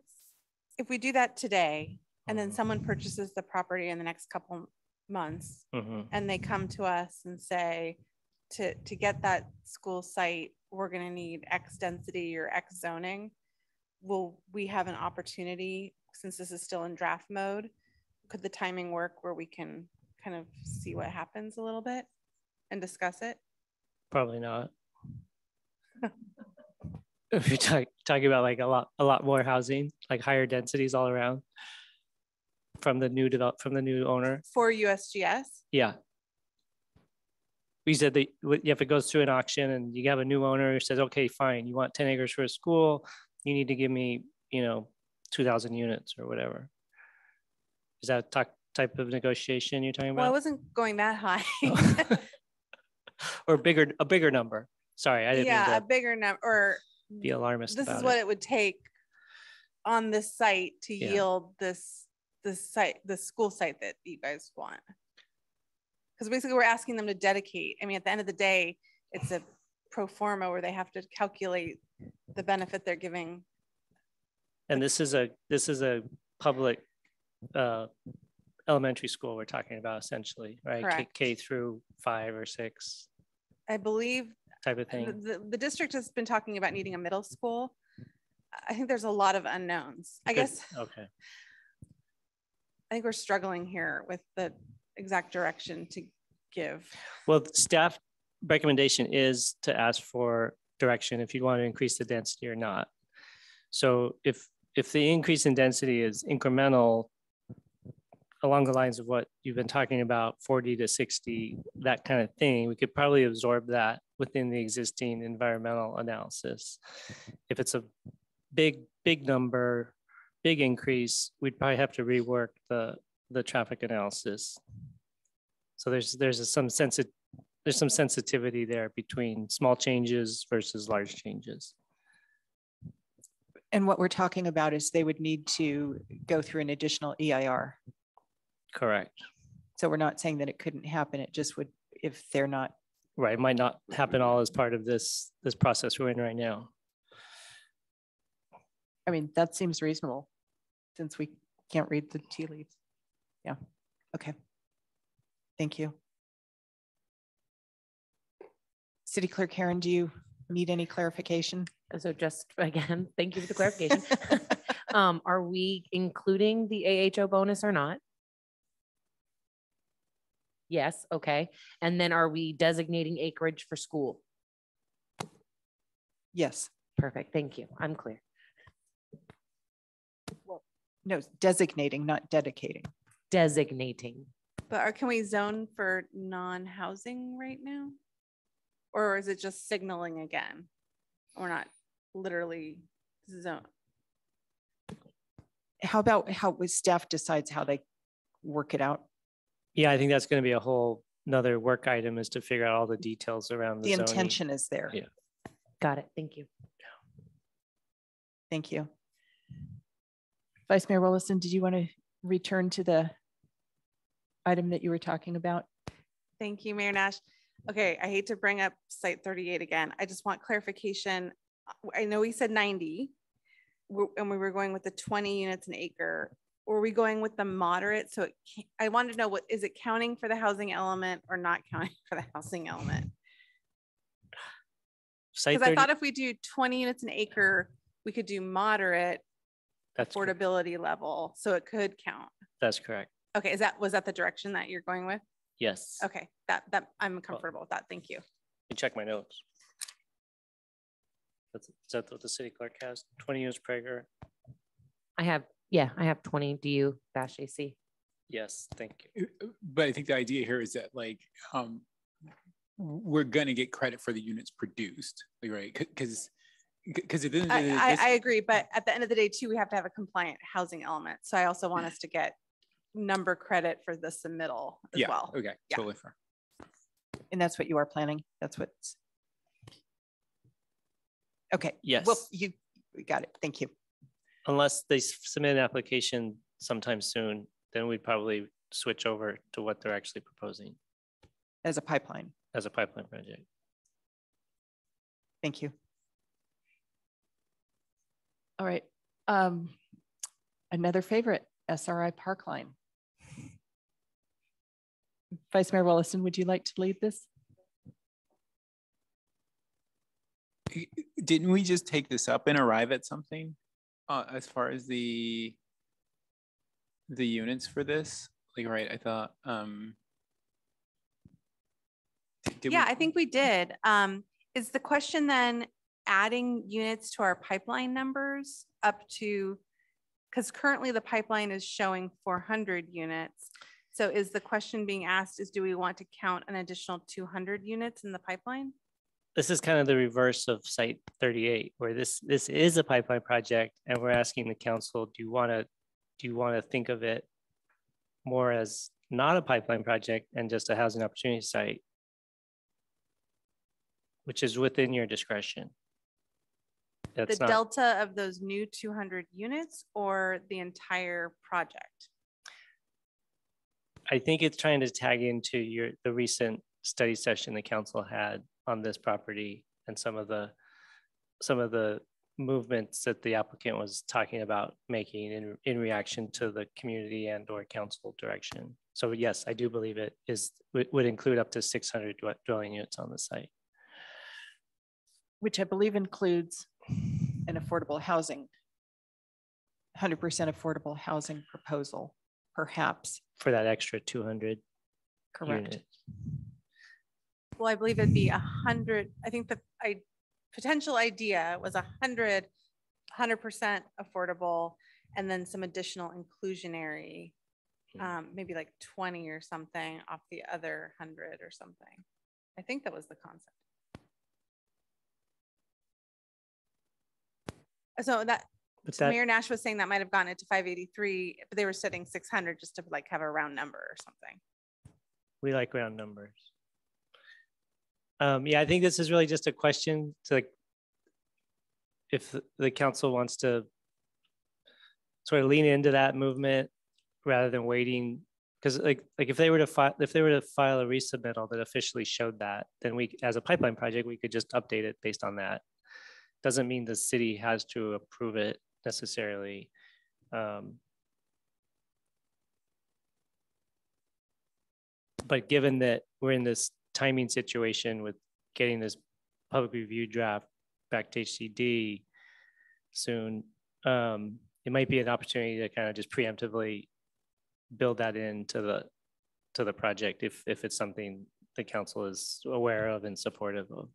if we do that today and then someone purchases the property in the next couple months mm-hmm. and they come to us and say to to get that school site we're going to need x density or x zoning will we have an opportunity since this is still in draft mode could the timing work where we can kind of see what happens a little bit and discuss it probably not if you're talk, talking about like a lot a lot more housing like higher densities all around from the new develop from the new owner. For usgs yeah. We said that if it goes through an auction and you have a new owner who says okay fine you want 10 acres for a school you need to give me you know 2000 units or whatever. Is that talk, type of negotiation you're talking about well i wasn't going that high. [LAUGHS] Or bigger a bigger number sorry i didn't yeah a bigger number or be alarmist. This is what it. it. would take on this site to Yeah. yield this this site, the school site that you guys want. Because basically, we're asking them to dedicate. I mean, at the end of the day, it's a pro forma where they have to calculate the benefit they're giving. And this is a this is a public uh, elementary school we're talking about essentially, right? K, K through five or six. I believe type of The, thing. the, the district has been talking about needing a middle school. I think there's a lot of unknowns. I Good. guess, Okay. I think we're struggling here with the exact direction to give. Well, staff recommendation is to ask for direction if you want to increase the density or not. So if, if the increase in density is incremental along the lines of what you've been talking about, 40 to 60, that kind of thing, we could probably absorb that within the existing environmental analysis. If it's a big, big number, big increase, we'd probably have to rework the, the traffic analysis. So there's, there's a- some sense, there's some sensitivity there between small changes versus large changes. And what we're talking about is they would need to go through an additional EIR. Correct. So we're not saying that it couldn't happen. It just would, if they're not, Right, it might not happen all as part of this, this process we're in right now. I mean, that seems reasonable since we can't read the tea leaves. Yeah, okay. Thank you. City Clerk Herren, do you need any clarification? So just [LAUGHS] again, thank you for the clarification. [LAUGHS] Um, are we including the AHO bonus or not? Yes, okay. And then are we designating acreage for school? Yes. Perfect, thank you. I'm clear. No, designating, not dedicating. Designating. But are, can we zone for non-housing right now? Or is it just signaling again? We're not literally zone. How about how staff decides how they work it out? Yeah, I think that's going to be a whole another work item is to figure out all the details around the The zoning. intention is there. Yeah. Got it, thank you. Thank you. Vice Mayor Wolosin, did you want to return to the item that you were talking about? Thank you, Mayor Nash. Okay, I hate to bring up site 38 again. I just want clarification. I know we said 90 and we were going with the 20 units an acre. Were we going with the moderate? So it I wanted to know what, is it counting for the housing element or not counting [LAUGHS] for the housing element? Because I thought if we do 20 units an acre, we could do moderate That's cor- affordability level. So it could count. That's correct. Okay, is that, was that the direction that you're going with? Yes. Okay, that, that, I'm comfortable with that. Thank you. You check my notes. That's, is that what the city clerk has? 20 units per acre? I have, yeah, I have twenty. Do you, dash AC? Yes, thank you. Uh, But I think the idea here is that like, um, we're gonna get credit for the units produced, right? Because, because at the end of I, I, I agree, but at the end of the day too, we have to have a compliant housing element. So I also want us to get number credit for the submittal as yeah, well. okay, Yeah. totally fair. And that's what you are planning? That's what's. Okay. Yes. Well, Yes. you, we got it. Thank you. Unless they submit an application sometime soon, then we'd probably switch over to what they're actually proposing As a pipeline. as a pipeline project. Thank you. All right. Um, another favorite, SRI Parkline. Vice Mayor Wolosin, would you like to lead this? Didn't we just take this up and arrive at something? Uh, as far as the, the units for this? Like, right, I thought, um. Yeah, we- I think we did. Um, is the question then adding units to our pipeline numbers up to, because currently the pipeline is showing four hundred units. So is the question being asked is do we want to count an additional two hundred units in the pipeline? This is kind of the reverse of site 38, where this, this is a pipeline project and we're asking the council, do you want to, do you want to think of it more as not a pipeline project and just a housing opportunity site? Which is within your discretion. The not, delta of those new two hundred units or the entire project? I think it's trying to tag into your, the recent study session the council had on this property and some of the, some of the movements that the applicant was talking about making in, in reaction to the community and or council direction. So yes, I do believe it is, would, include up to six hundred dwelling units on the site. which I believe includes an affordable housing, 100% affordable housing proposal, perhaps. For that extra 200 Correct. units. Well, I believe it'd be a hundred, I think the I potential idea was a hundred, hundred percent affordable and then some additional inclusionary, um, maybe like twenty or something off the other hundred or something. I think that was the concept. So that, But that- Mayor Nash was saying that might have gone into five eighty-three, but they were setting six hundred just to like have a round number or something. We like round numbers. Um, yeah, I think this is really just a question to like, if the- council wants to sort of lean into that movement rather than waiting, because like, like if they were to file, if they were to file a resubmittal that officially showed that, then we, as a pipeline project, we could just update it based on that. Doesn't mean the city has to approve it necessarily. Um, but given that we're in this timing situation with getting this public review draft back to HCD soon, um, it might be an opportunity to kind of just preemptively build that into the to the project if if it's something the council is aware of and supportive of.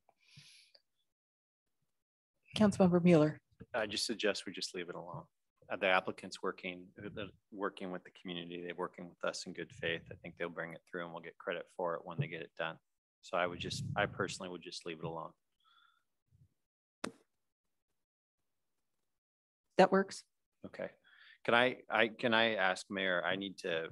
Councilmember Mueller. I just suggest we just leave it alone. Uh, The applicant's working, uh, the- working with the community, they're working with us in good faith. I think they'll bring it through and we'll get credit for it when they get it done. So I would just, I personally would just leave it alone. That works. Okay. Can I, I, can I ask Mayor, I need to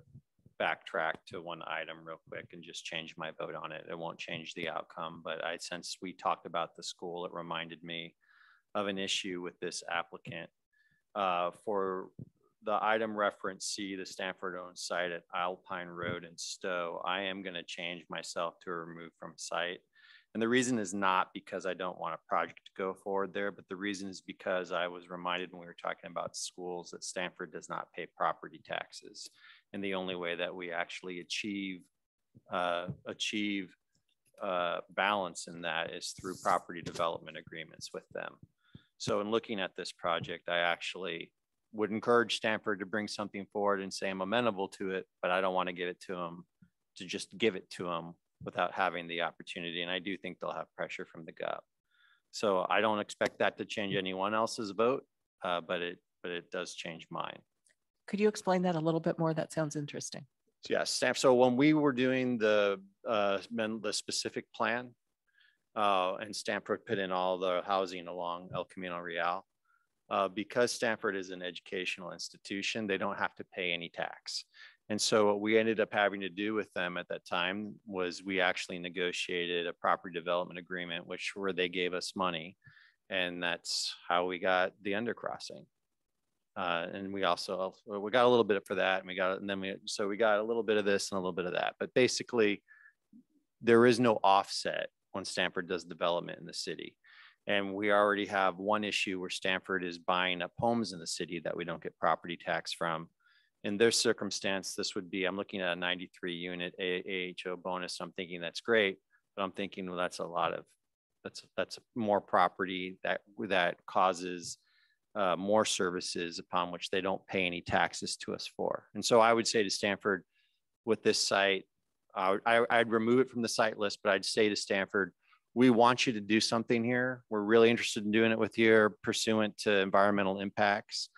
backtrack to one item real quick and just change my vote on it. It won't change the outcome, but I, since we talked about the school, it reminded me of an issue with this applicant. Uh, for the item reference C, the Stanford owned site at Alpine Road in Stowe, I am going to change myself to remove from site. And the reason is not because I don't want a project to go forward there, but the reason is because I was reminded when we were talking about schools that Stanford does not pay property taxes. And the only way that we actually achieve uh, achieve uh, balance in that is through property development agreements with them. So in looking at this project, I actually would encourage Stanford to bring something forward and say I'm amenable to it, but I don't want to give it to them to just give it to them without having the opportunity. And I do think they'll have pressure from the GUP. So I don't expect that to change anyone else's vote, uh, but it but it does change mine. Could you explain that a little bit more? That sounds interesting. Yes, staff. So when we were doing the uh, men, the specific plan, uh, and Stanford put in all the housing along El Camino Real, uh, because Stanford is an educational institution, they don't have to pay any tax. And so what we ended up having to do with them at that time was we actually negotiated a property development agreement, which where they gave us money, and that's how we got the undercrossing. Uh, and we also we got a little bit for that, and we got and then we so we got a little bit of this and a little bit of that. But basically, there is no offset when Stanford does development in the city. And we already have one issue where Stanford is buying up homes in the city that we don't get property tax from. In their circumstance, this would be, I'm looking at a 93 unit AHO bonus. I'm thinking that's great, but I'm thinking, well, that's a lot of, that's, that's more property that, that causes uh, more services upon which they don't pay any taxes to us for. And so I would say to Stanford, with this site, I, I'd remove it from the site list, but I'd say to Stanford, we want you to do something here. We're really interested in doing it with you pursuant to environmental impacts,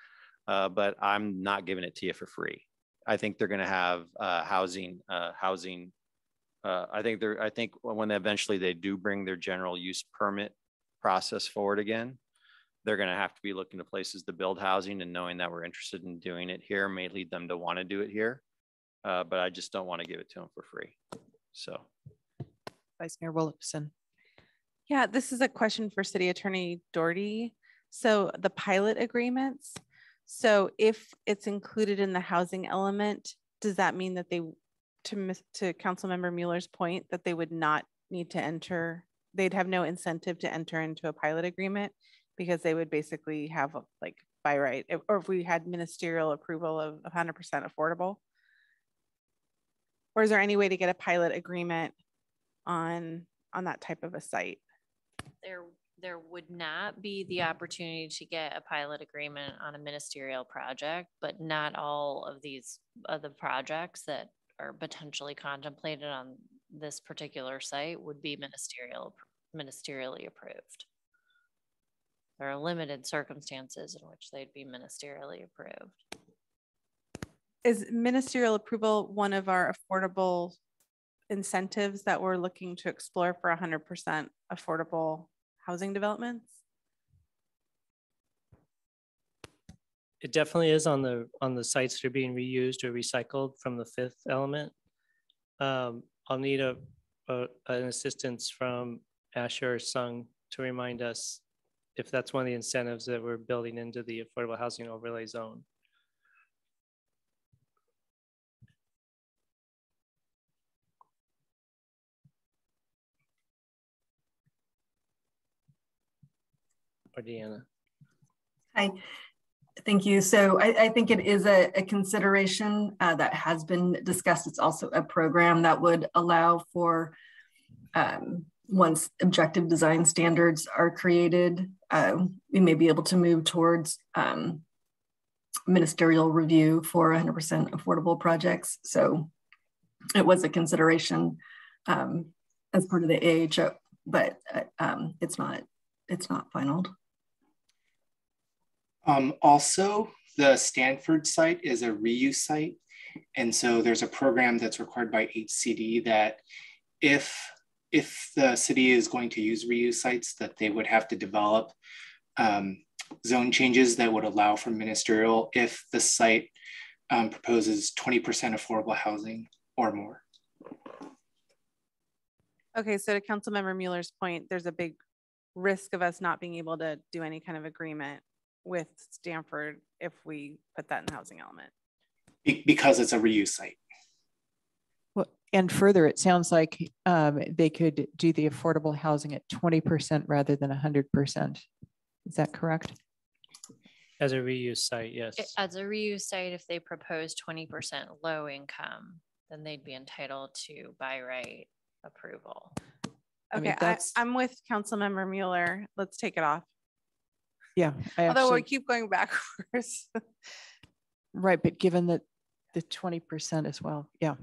uh, but I'm not giving it to you for free. I think they're going to have uh, housing, uh, housing. uh, I think they're. I think when eventually they do bring their general use permit process forward again, they're going to have to be looking to places to build housing, and knowing that we're interested in doing it here may lead them to want to do it here. Uh, but I just don't want to give it to them for free. So. Vice Mayor Wolosin. Yeah, this is a question for City Attorney Doherty. So the pilot agreements, so if it's included in the housing element, does that mean that they, to to Councilmember Mueller's point, that they would not need to enter, they'd have no incentive to enter into a pilot agreement because they would basically have a, like by right, if- or if we had ministerial approval of hundred percent affordable? Or is there any way to get a pilot agreement on, on that type of a site? There there would not be the opportunity to get a pilot agreement on a ministerial project, but not all of these other projects that are potentially contemplated on this particular site would be ministerial, ministerially approved. There are limited circumstances in which they'd be ministerially approved. Is ministerial approval one of our affordable incentives that we're looking to explore for 100% affordable housing developments? It definitely is on the on the sites that are being reused or recycled from the fifth element. Um, I'll need a, a an assistance from Asher or Sung to remind us if that's one of the incentives that we're building into the affordable housing overlay zone. Or Deanna. Hi, thank you. So I, I think it is a, a consideration uh, that has been discussed. It's also a program that would allow for um, once objective design standards are created, uh, we may be able to move towards um, ministerial review for 100% affordable projects. So it was a consideration um, as part of the AHO, but uh, um, it's not it's not final. Um, also, the Stanford site is a reuse site. And so there's a program that's required by HCD that if if the city is going to use reuse sites, that they would have to develop um, zone changes that would allow for ministerial if the site um, proposes 20% affordable housing or more. Okay, so to Councilmember Mueller's point, there's a big risk of us not being able to do any kind of agreement with Stanford if we put that in the housing element. Because it's a reuse site. Well, and further, it sounds like um, they could do the affordable housing at 20% rather than 100%. Is that correct? As a reuse site, yes. It- As a reuse site, if they propose twenty percent low income, then they'd be entitled to by right approval. I mean, Okay, I, that's- I'm with Councilmember Mueller. Let's take it off. Yeah. I Although we keep going backwards. [LAUGHS] Right, but given that the 20% as well, yeah.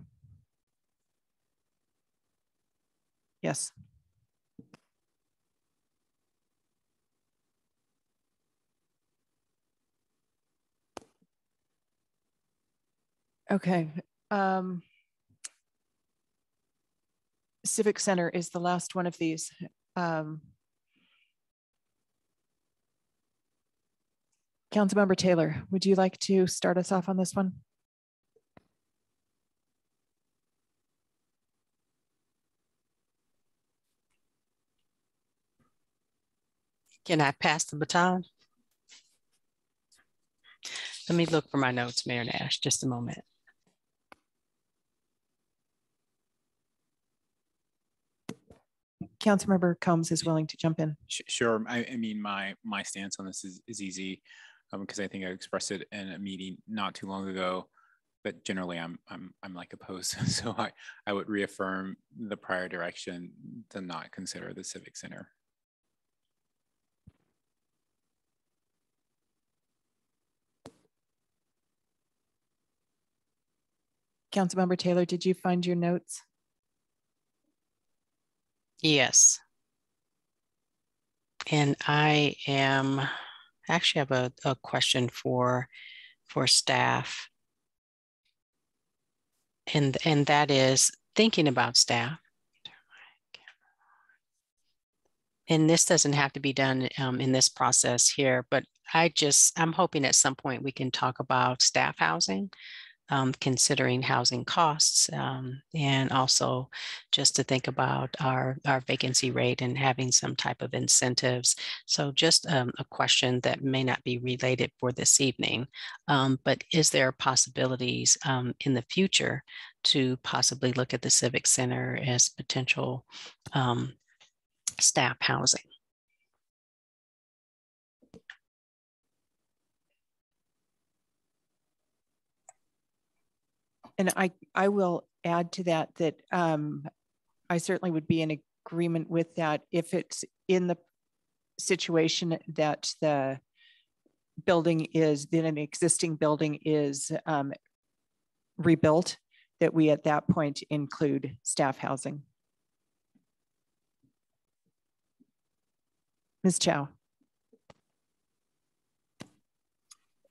Yes. Okay. um, Civic Center is the last one of these. Um, Councilmember Taylor, would you like to start us off on this one? Can I pass the baton? Let me look for my notes, Mayor Nash, just a moment. Councilmember Combs is willing to jump in. Sure. I, I mean, my, my stance on this is, is easy Um, because I think I expressed it in a meeting not too long ago. But generally, I'm, I'm, I'm like opposed. [LAUGHS] So I, I would reaffirm the prior direction to not consider the Civic Center. Councilmember Taylor, did you find your notes? Yes. And I am, actually have a, a question for, for staff. And, and that is thinking about staff. And this doesn't have to be done um, in this process here, but I just, I'm hoping at some point we can talk about staff housing um, considering housing costs um, and also just to think about our, our vacancy rate and having some type of incentives. So just um, a question that may not be related for this evening, um, but is there possibilities um, in the future to possibly look at the Civic Center as potential um, staff housing? And I, I will add to that, that um, I certainly would be in agreement with that if it's in the situation that the building is, then an existing building is um, rebuilt, that we at that point include staff housing. Ms. Chow.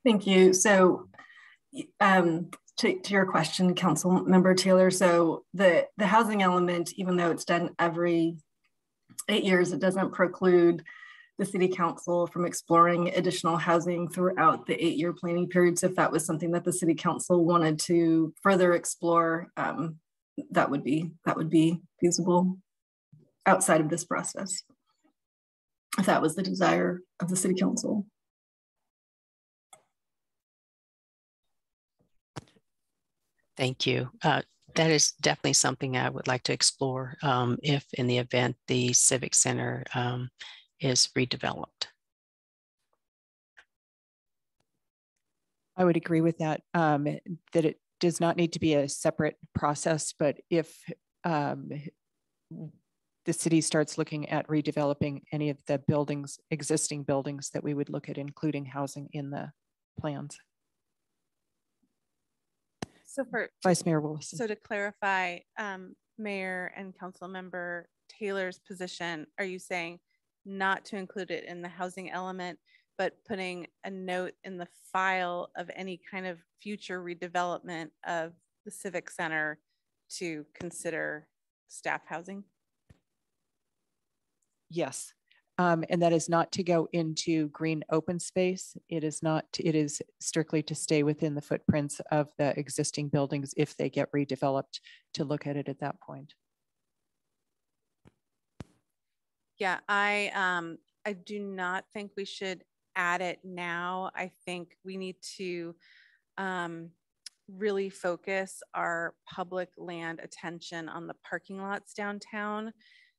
Thank you. So um, to, to your question, Council Member Taylor, so the, the housing element, even though it's done every eight years, it doesn't preclude the City Council from exploring additional housing throughout the eight-year planning periods. If that was something that the City Council wanted to further explore, um, that would be that would be feasible outside of this process, if that was the desire of the City Council. Thank you. Uh, that is definitely something I would like to explore um, if in the event the Civic Center um, is redeveloped. I would agree with that, um, that it does not need to be a separate process, but if um, the city starts looking at redeveloping any of the buildings, existing buildings, that we would look at including housing in the plans. So for Vice Mayor Willis. So to clarify, um, Mayor and Council Member Taylor's position, are you saying not to include it in the housing element, but putting a note in the file of any kind of future redevelopment of the Civic Center to consider staff housing? Yes. Um, and that is not to go into green open space. It is not, it is strictly to stay within the footprints of the existing buildings if they get redeveloped to look at it at that point. Yeah, I um I do not think we should add it now. I think we need to um really focus our public land attention on the parking lots downtown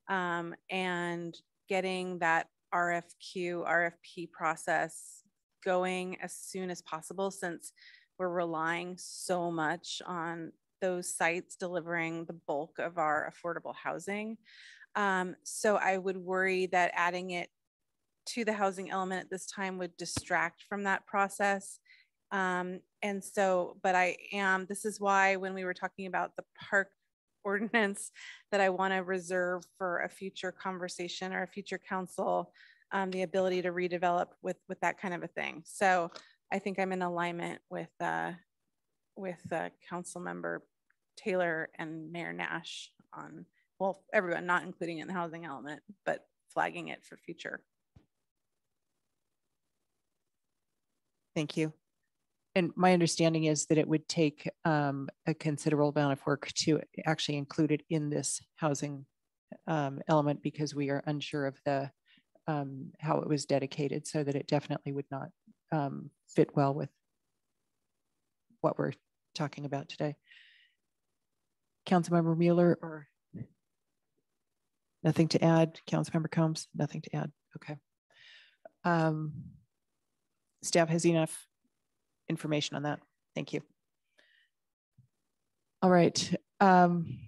um, and getting that RFQ, RFP process going as soon as possible since we're relying so much on those sites delivering the bulk of our affordable housing. Um, so I would worry that adding it to the housing element at this time would distract from that process. Um, and so, but I am, this is why when we were talking about the park ordinance that I want to reserve for a future conversation or a future council, um, the ability to redevelop with with that kind of a thing. So I think I'm in alignment with uh, with uh, Council Member Taylor and Mayor Nash on well everyone, not including in the housing element, but flagging it for future. Thank you. And my understanding is that it would take um, a considerable amount of work to actually include it in this housing um, element because we are unsure of the um, how it was dedicated so that it definitely would not um, fit well with what we're talking about today. Councilmember Mueller or nothing to add? Councilmember Combs, nothing to add. Okay. Um, staff has enough information on that. Thank you. All right. Um,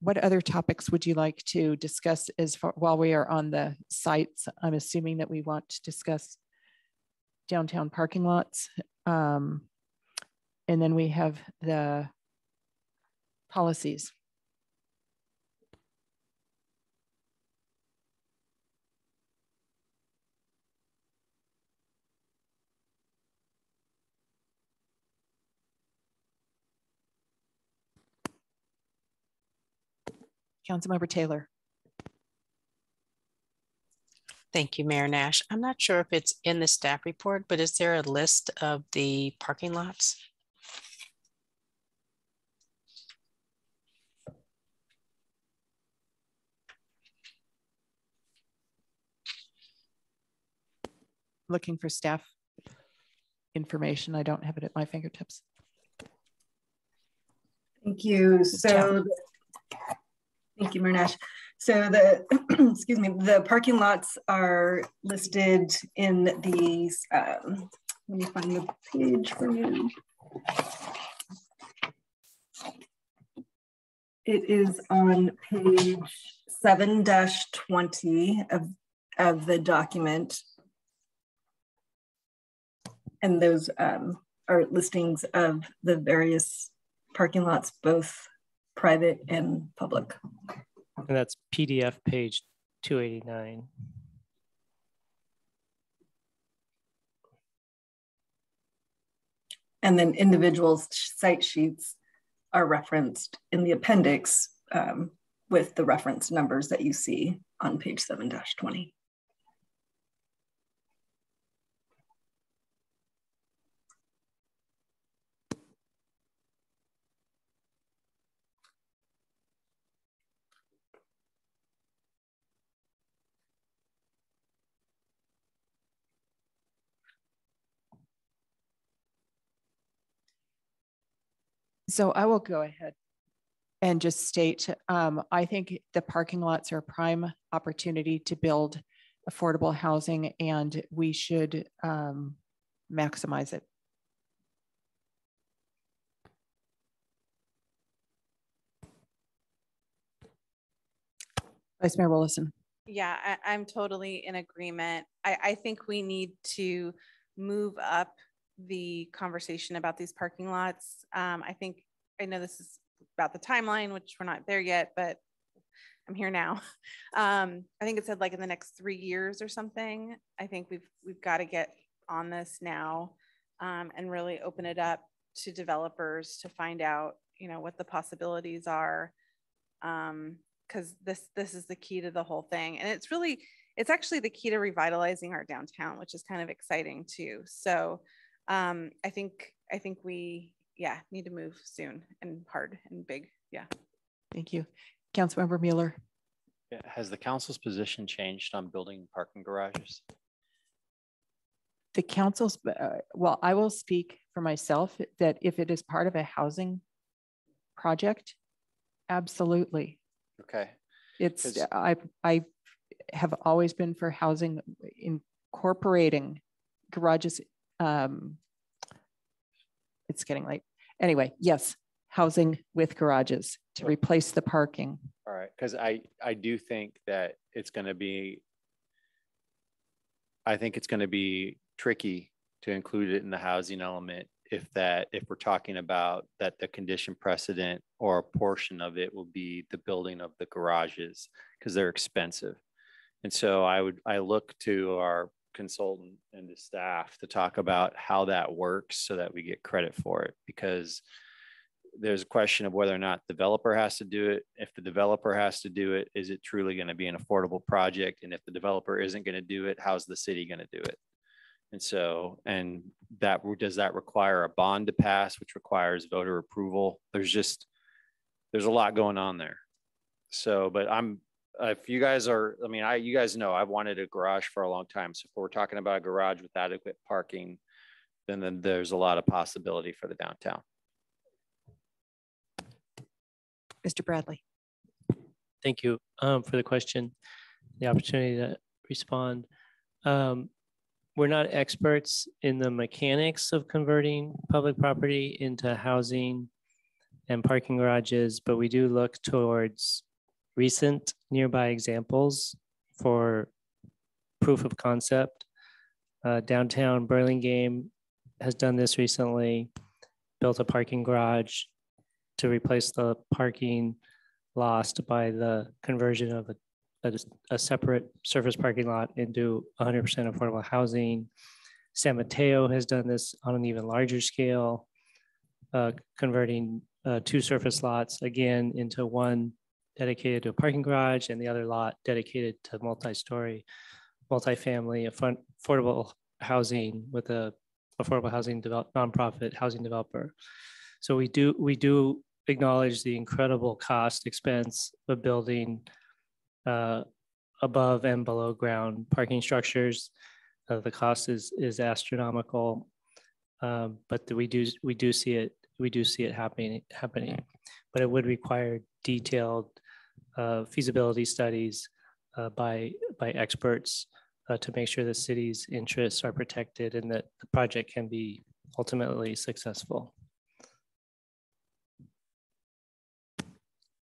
what other topics would you like to discuss as far while we are on the sites? I'm assuming that we want to discuss downtown parking lots. Um, and then we have the policies. Councilmember Taylor. Thank you, Mayor Nash. I'm not sure if it's in the staff report, but is there a list of the parking lots? Looking for staff information. I don't have it at my fingertips. Thank you. So Thank you, Mayor Nash. So the, [CLEARS THROAT] excuse me, the parking lots are listed in these, um, let me find the page for you. It is on page seven twenty of, of the document. And those um, are listings of the various parking lots, both private and public. And that's PDF page 289. And then individual site sheets are referenced in the appendix um, with the reference numbers that you see on page 7-20. So I will go ahead and just state, um, I think the parking lots are a prime opportunity to build affordable housing and we should um, maximize it. Vice Mayor Wolosin. Yeah, I, I'm totally in agreement. I, I think we need to move up the conversation about these parking lots. Um, I think, I know this is about the timeline, which we're not there yet, but I'm here now. [LAUGHS] Um, I think it said like in the next three years or something. I think we've we've got to get on this now um, and really open it up to developers to find out, you know, what the possibilities are. Um, because this this is the key to the whole thing, and it's really it's actually the key to revitalizing our downtown, which is kind of exciting too. So um, I think I think we yeah need to move soon and hard and big. Yeah. Thank you, Councilmember Mueller. Yeah, has the council's position changed on building parking garages? The council's uh, well, I will speak for myself that if it is part of a housing project, absolutely. Okay. It's I I have always been for housing incorporating garages um, it's getting late. Anyway, yes, housing with garages to replace the parking. All right, because I, I do think that it's going to be, I think it's going to be tricky to include it in the housing element if that, if we're talking about that the condition precedent or a portion of it will be the building of the garages because they're expensive. And so I would, I look to our consultant and the staff to talk about how that works so that we get credit for it because there's a question of whether or not the developer has to do it. If the developer has to do it, is it truly going to be an affordable project? And if the developer isn't going to do it, how's the city going to do it? And so, and that does that require a bond to pass, which requires voter approval? There's just, there's a lot going on there. So, but I'm if you guys are, I mean, I, you guys know I've wanted a garage for a long time. So if we're talking about a garage with adequate parking, then, then there's a lot of possibility for the downtown. Mr. Bradley. Thank you um, for the question, the opportunity to respond. Um, we're not experts in the mechanics of converting public property into housing and parking garages, but we do look towards recent nearby examples for proof of concept. Uh, downtown Burlingame has done this recently, built a parking garage to replace the parking lost by the conversion of a, a, a separate surface parking lot into 100% affordable housing. San Mateo has done this on an even larger scale, uh, converting uh, two surface lots again into one dedicated to a parking garage and the other lot dedicated to multi-story, multi-family, affordable housing with a affordable housing develop, nonprofit housing developer. So we do we do acknowledge the incredible cost expense of building uh, above and below ground parking structures. Uh, the cost is is astronomical, um, but we do we do see it we do see it happening happening, but it would require detailed feasibility studies uh, by, by experts uh, to make sure the city's interests are protected and that the project can be ultimately successful.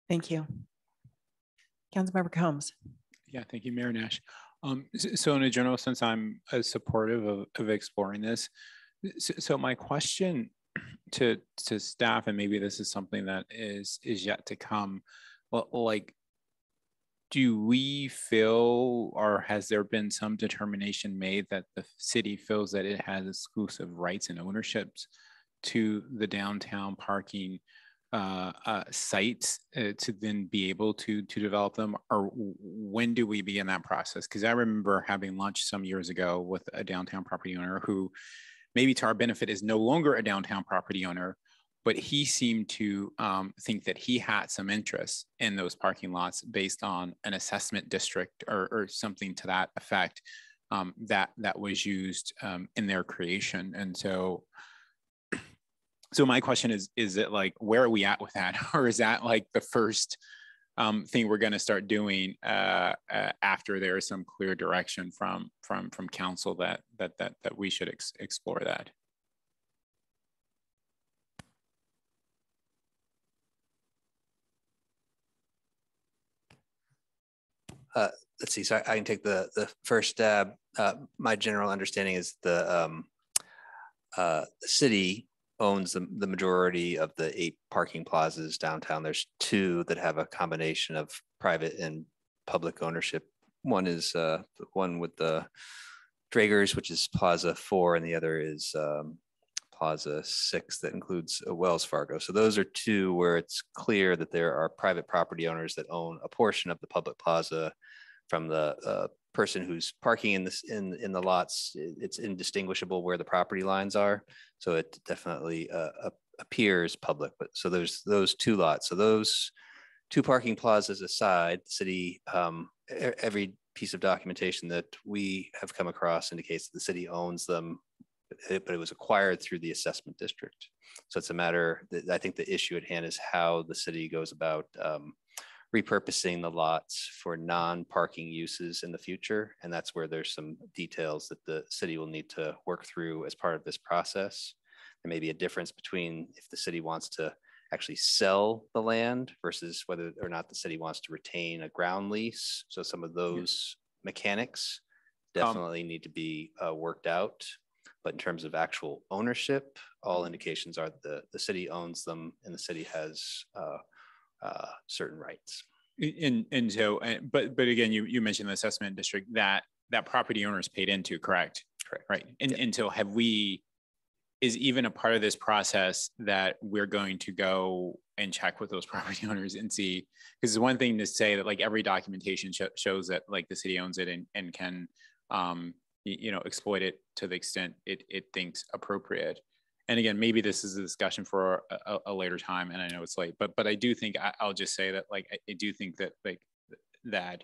Thank you. Councilmember Combs. Yeah, thank you, Mayor Nash. Um, so in a general sense, I'm uh, supportive of, of exploring this. So, so, my question to to staff, and maybe this is something that is is yet to come, well, like, do we feel, or has there been some determination made that the city feels that it has exclusive rights and ownerships to the downtown parking uh, uh, sites uh, to then be able to to develop them, or when do we begin that process? Because I remember having lunch some years ago with a downtown property owner who, maybe to our benefit, is no longer a downtown property owner, but he seemed to um, think that he had some interest in those parking lots based on an assessment district or, or something to that effect um, that that was used um, in their creation, and so [CLEARS THROAT] so my question is is it like where are we at with that? [LAUGHS] Or is that like the first um, thing we're going to start doing uh, uh, after there is some clear direction from from from council that that that that we should ex explore that Uh, let's see. So I, I, can take the the first stab. Uh, my general understanding is the um, uh, city owns the, the majority of the eight parking plazas downtown. There's two that have a combination of private and public ownership. One is uh, the one with the Draeger's, which is Plaza Four, and the other is um, Plaza Six, that includes uh, Wells Fargo. So those are two where it's clear that there are private property owners that own a portion of the public plaza from the uh, person who's parking in this in in the lots. It's indistinguishable where the property lines are. So it definitely uh, appears public but so there's those two lots. So those two parking plazas aside the city um, every piece of documentation that we have come across indicates that the city owns them but it was acquired through the assessment district so it's a matter that i think the issue at hand is how the city goes about um, repurposing the lots for non-parking uses in the future. And that's where there's some details that the city will need to work through as part of this process. There may be a difference between if the city wants to actually sell the land versus whether or not the city wants to retain a ground lease. So some of those yeah. mechanics um, definitely um, need to be uh, worked out. But in terms of actual ownership, all indications are the, the city owns them and the city has uh, uh, certain rights. And and so, but but again, you you mentioned the assessment district that that property owners paid into, correct? Correct. Right. And yeah. and so, have we? Is even a part of this process that we're going to go and check with those [LAUGHS] property owners and see because it's one thing to say that like every documentation sh shows that like the city owns it and, and can um, you know exploit it to the extent it, it thinks appropriate. And again, maybe this is a discussion for a, a, later time, and I know it's late, but but I do think I, will just say that like I, do think that like that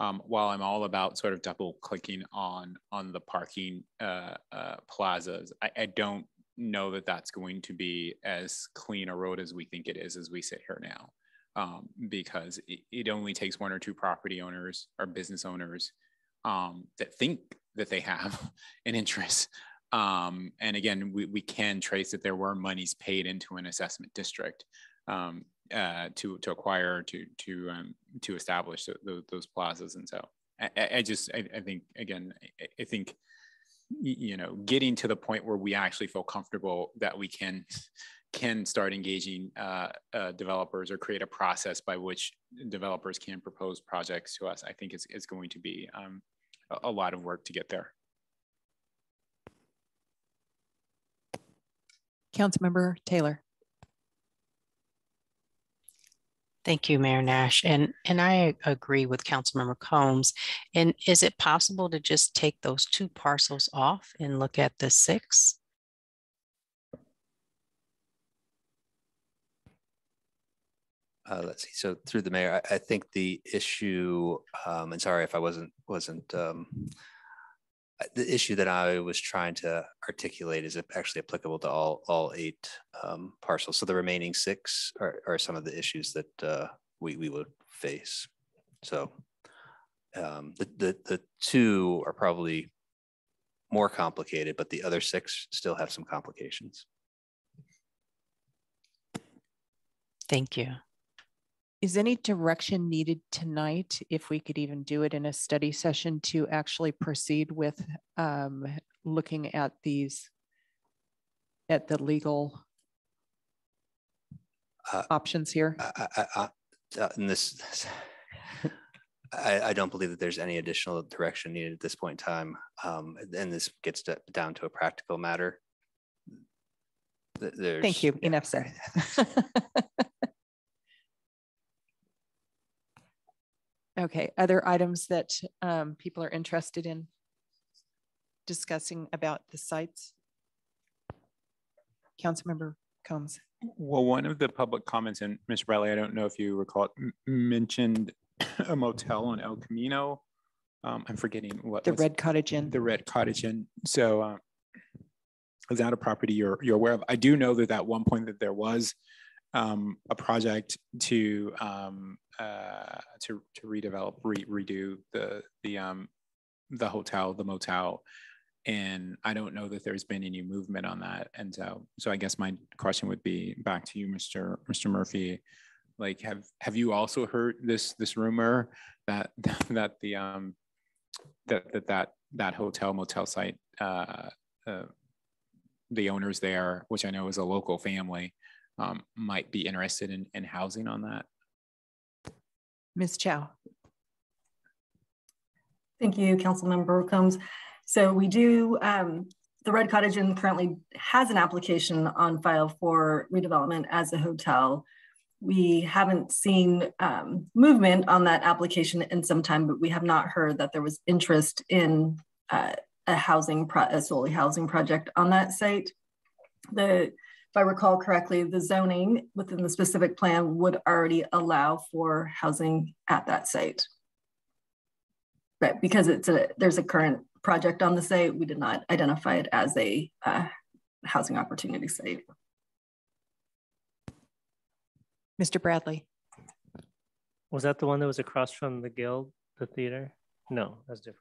um, while I'm all about sort of double clicking on on the parking uh, uh, plazas, I, I don't know that that's going to be as clean a road as we think it is as we sit here now, um, because it, it, only takes one or two property owners or business owners um, that think that they have [LAUGHS] an interest um, and again, we, we can trace that there were monies paid into an assessment district um, uh, to to acquire to to um, to establish those, those plazas. And so I, I just I, I, think again I, I think you know getting to the point where we actually feel comfortable that we can can start engaging uh, uh, developers or create a process by which developers can propose projects to us, I think is, is going to be um, a, a lot of work to get there. Councilmember Taylor. Thank you, Mayor Nash. And, and I agree with Councilmember Combs. And is it possible to just take those two parcels off and look at the six? Uh, let's see. So through the mayor, I, I think the issue, um, and sorry if I wasn't wasn't um, the issue that I was trying to articulate is actually applicable to all all eight um, parcels. So the remaining six are, are some of the issues that uh, we we would face. So um, the, the the two are probably more complicated, but the other six still have some complications. Thank you. Is any direction needed tonight, if we could even do it in a study session, to actually proceed with um, looking at these, at the legal Uh, options here? I, I, I, uh, in this, [LAUGHS] I, I don't believe that there's any additional direction needed at this point in time. Um, and this gets to- down to a practical matter. There's. Thank you. Enough said. [LAUGHS] [LAUGHS] Okay, other items that um, people are interested in discussing about the sites? Councilmember Combs. Well, one of the public comments, and Mr. Bradley, I don't know if you recall, mentioned [COUGHS] a motel on El Camino. Um, I'm forgetting what. The Red Cottage Inn. The Red Cottage Inn. So uh, is that a property you're, you're aware of? I do know that at one point that there was um, a project to um, uh, to to redevelop, re- redo the the um, the hotel, the motel, and I don't know that there's been any movement on that. And so, so I guess my question would be back to you, Mr. Mr. Murphy. Like, have have you also heard this this rumor that [LAUGHS] that the um that that that that hotel motel site uh, uh the owners there, which I know is a local family, um, might be interested in, in housing on that. Ms. Chow. Thank you, Councilmember Combs. So we do, um, the Red Cottage Inn currently has an application on file for redevelopment as a hotel. We haven't seen um, movement on that application in some time, but we have not heard that there was interest in uh, a housing, a solely housing project on that site. The, if I recall correctly, the zoning within the specific plan would already allow for housing at that site. But because it's a, there's a current project on the site, we did not identify it as a uh, housing opportunity site. Mr. Bradley. Was that the one that was across from the Guild, the theater? No, that's different.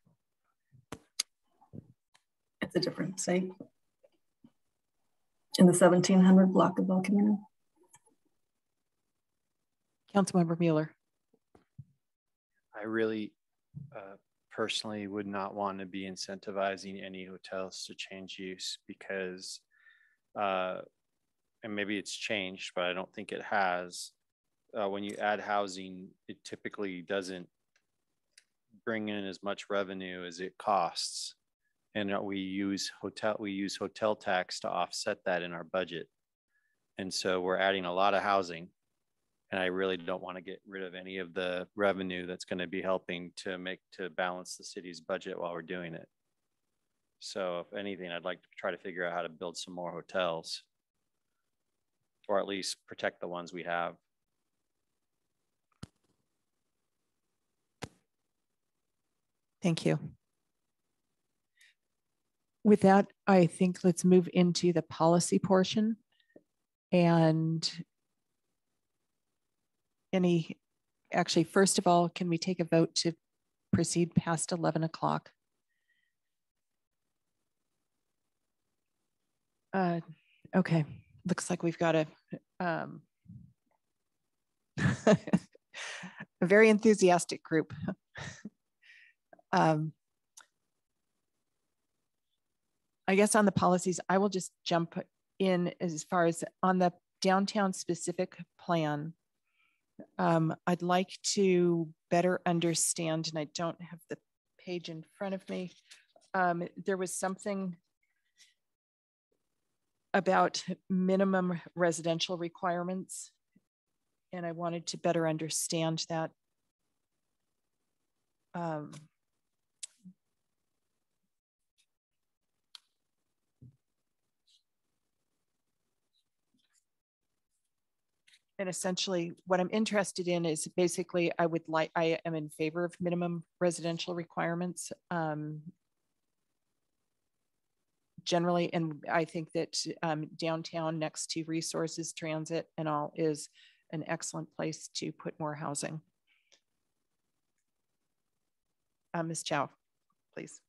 It's a different site. In the 1700 block of El Camino. Councilmember Mueller. I really uh, personally would not want to be incentivizing any hotels to change use because, uh, and maybe it's changed, but I don't think it has. Uh, when you add housing, it typically doesn't bring in as much revenue as it costs. And we use hotel, we use hotel tax to offset that in our budget. And so we're adding a lot of housing and I really don't want to get rid of any of the revenue that's going to be helping to make to balance the city's budget while we're doing it. So if anything, I'd like to try to figure out how to build some more hotels or at least protect the ones we have. Thank you. With that, I think let's move into the policy portion. And any, actually, first of all, can we take a vote to proceed past 11 o'clock? Uh, okay, looks like we've got a, um, [LAUGHS] a very enthusiastic group. [LAUGHS] um, I guess on the policies, I will just jump in as far as on the downtown specific plan. Um, I'd like to better understand, and I don't have the page in front of me. Um, there was something about minimum residential requirements, and I wanted to better understand that. Um, And essentially what I'm interested in is basically I would like, I am in favor of minimum residential requirements. Um, generally, and I think that um, downtown next to resources, transit and all is an excellent place to put more housing. Uh, Ms. Chow, please.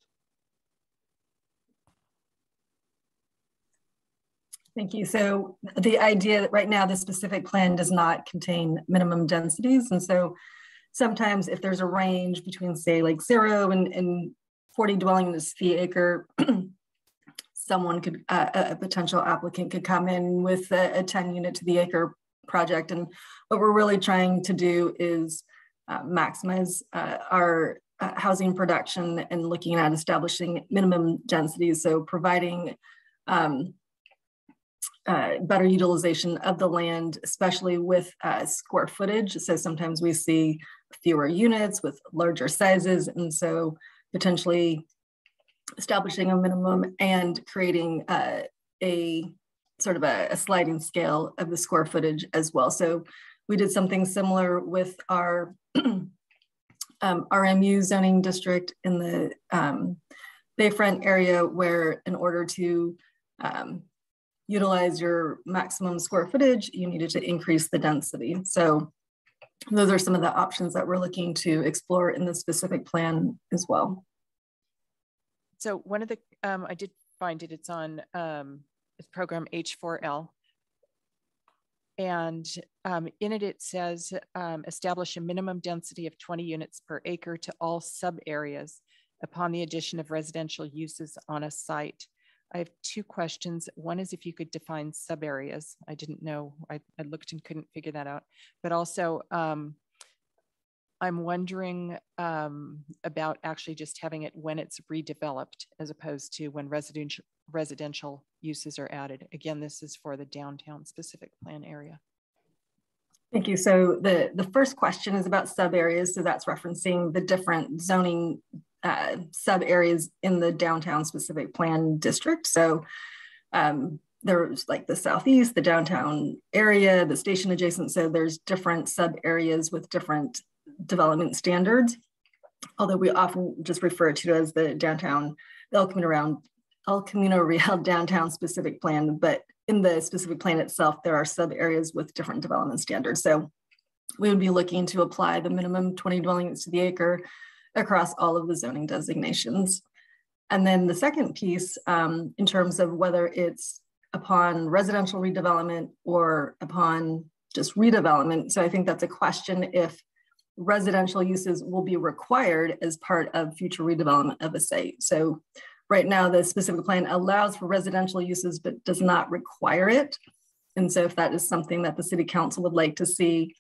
Thank you. So the idea that right now the specific plan does not contain minimum densities. And so sometimes if there's a range between say like zero and, and 40 dwelling units fee acre, [CLEARS THROAT] someone could, uh, a potential applicant could come in with a, a 10 unit to the acre project. And what we're really trying to do is uh, maximize uh, our uh, housing production and looking at establishing minimum densities. So providing um, uh, better utilization of the land, especially with uh, square footage. So sometimes we see fewer units with larger sizes. And so potentially establishing a minimum and creating uh, a sort of a, a, sliding scale of the square footage as well. So we did something similar with our [CLEARS THROAT] um, RMU zoning district in the um, Bayfront area where in order to um, utilize your maximum square footage, you needed to increase the density. So those are some of the options that we're looking to explore in the specific plan as well. So one of the, um, I did find it, it's on um, it's program H4L. And um, in it, it says um, establish a minimum density of 20 units per acre to all sub areas upon the addition of residential uses on a site. I have two questions. One is if you could define sub areas. I didn't know, I, I looked and couldn't figure that out. But also, um, I'm wondering um, about actually just having it when it's redeveloped as opposed to when residential residential uses are added. Again, this is for the downtown specific plan area. Thank you. So the, the first question is about sub areas. So that's referencing the different zoning uh, sub areas in the downtown specific plan district. So um, there's like the southeast, the downtown area, the station adjacent. So there's different sub areas with different development standards. Although we often just refer to as the downtown El Camino around El Camino Real [LAUGHS] downtown specific plan, but in the specific plan itself, there are sub areas with different development standards. So we would be looking to apply the minimum 20 dwellings to the acre across all of the zoning designations. And then the second piece, um, in terms of whether it's upon residential redevelopment or upon just redevelopment. So I think that's a question if residential uses will be required as part of future redevelopment of a site. So right now the specific plan allows for residential uses but does not require it. And so if that is something that the city council would like to see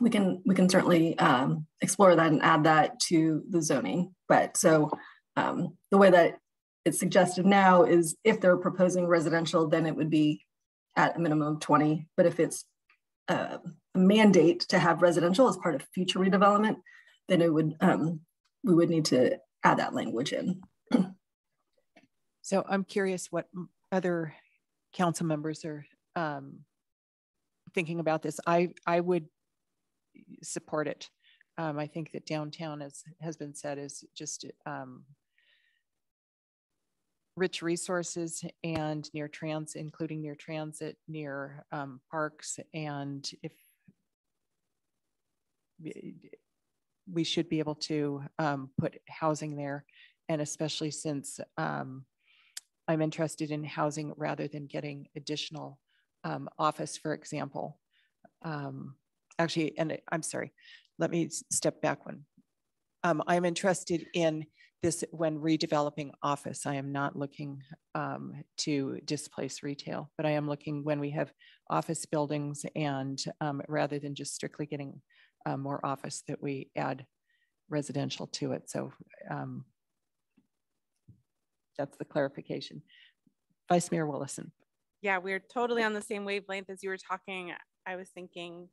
we can we can certainly um, explore that and add that to the zoning. But so um, the way that it's suggested now is if they're proposing residential, then it would be at a minimum of 20. But if it's uh, a mandate to have residential as part of future redevelopment, then it would um, we would need to add that language in. so I'm curious what other council members are um, thinking about this. I I would support it. Um, I think that downtown, as has been said, is just um, rich resources and near transit, including near transit, near um, parks, and if we should be able to um, put housing there, and especially since um, I'm interested in housing rather than getting additional um, office, for example. Um, actually, and I'm sorry, let me step back one. Um, I'm interested in this when redeveloping office. I am not looking um, to displace retail, but I am looking when we have office buildings and um, rather than just strictly getting uh, more office that we add residential to it. So um, that's the clarification. Vice Mayor Wolosin. Yeah, we're totally on the same wavelength as you were talking. I was thinking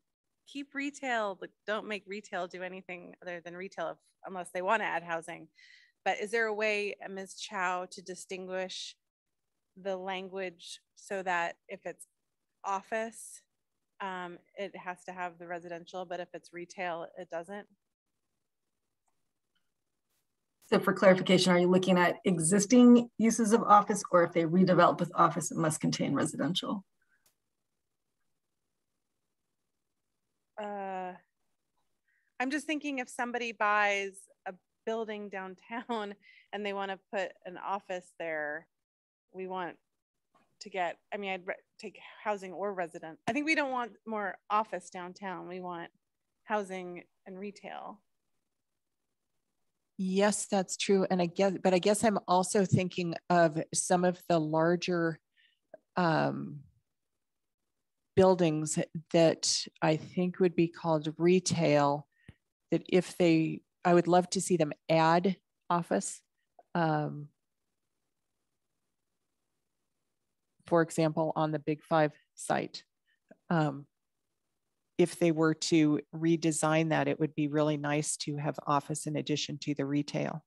keep retail, but don't make retail do anything other than retail if, unless they want to add housing. But is there a way, uh, Ms. Chow, to distinguish the language so that if it's office, um, it has to have the residential, but if it's retail, it doesn't? So for clarification, are you looking at existing uses of office or if they redevelop with office, it must contain residential? I'm just thinking if somebody buys a building downtown [LAUGHS] and they want to put an office there, we want to get, I mean, I'd take housing or resident. I think we don't want more office downtown. We want housing and retail. Yes, that's true. And I guess, but I guess I'm also thinking of some of the larger um, buildings that I think would be called retail, that if they, I would love to see them add office. Um, for example, on the Big Five site. Um, if they were to redesign that, it would be really nice to have office in addition to the retail.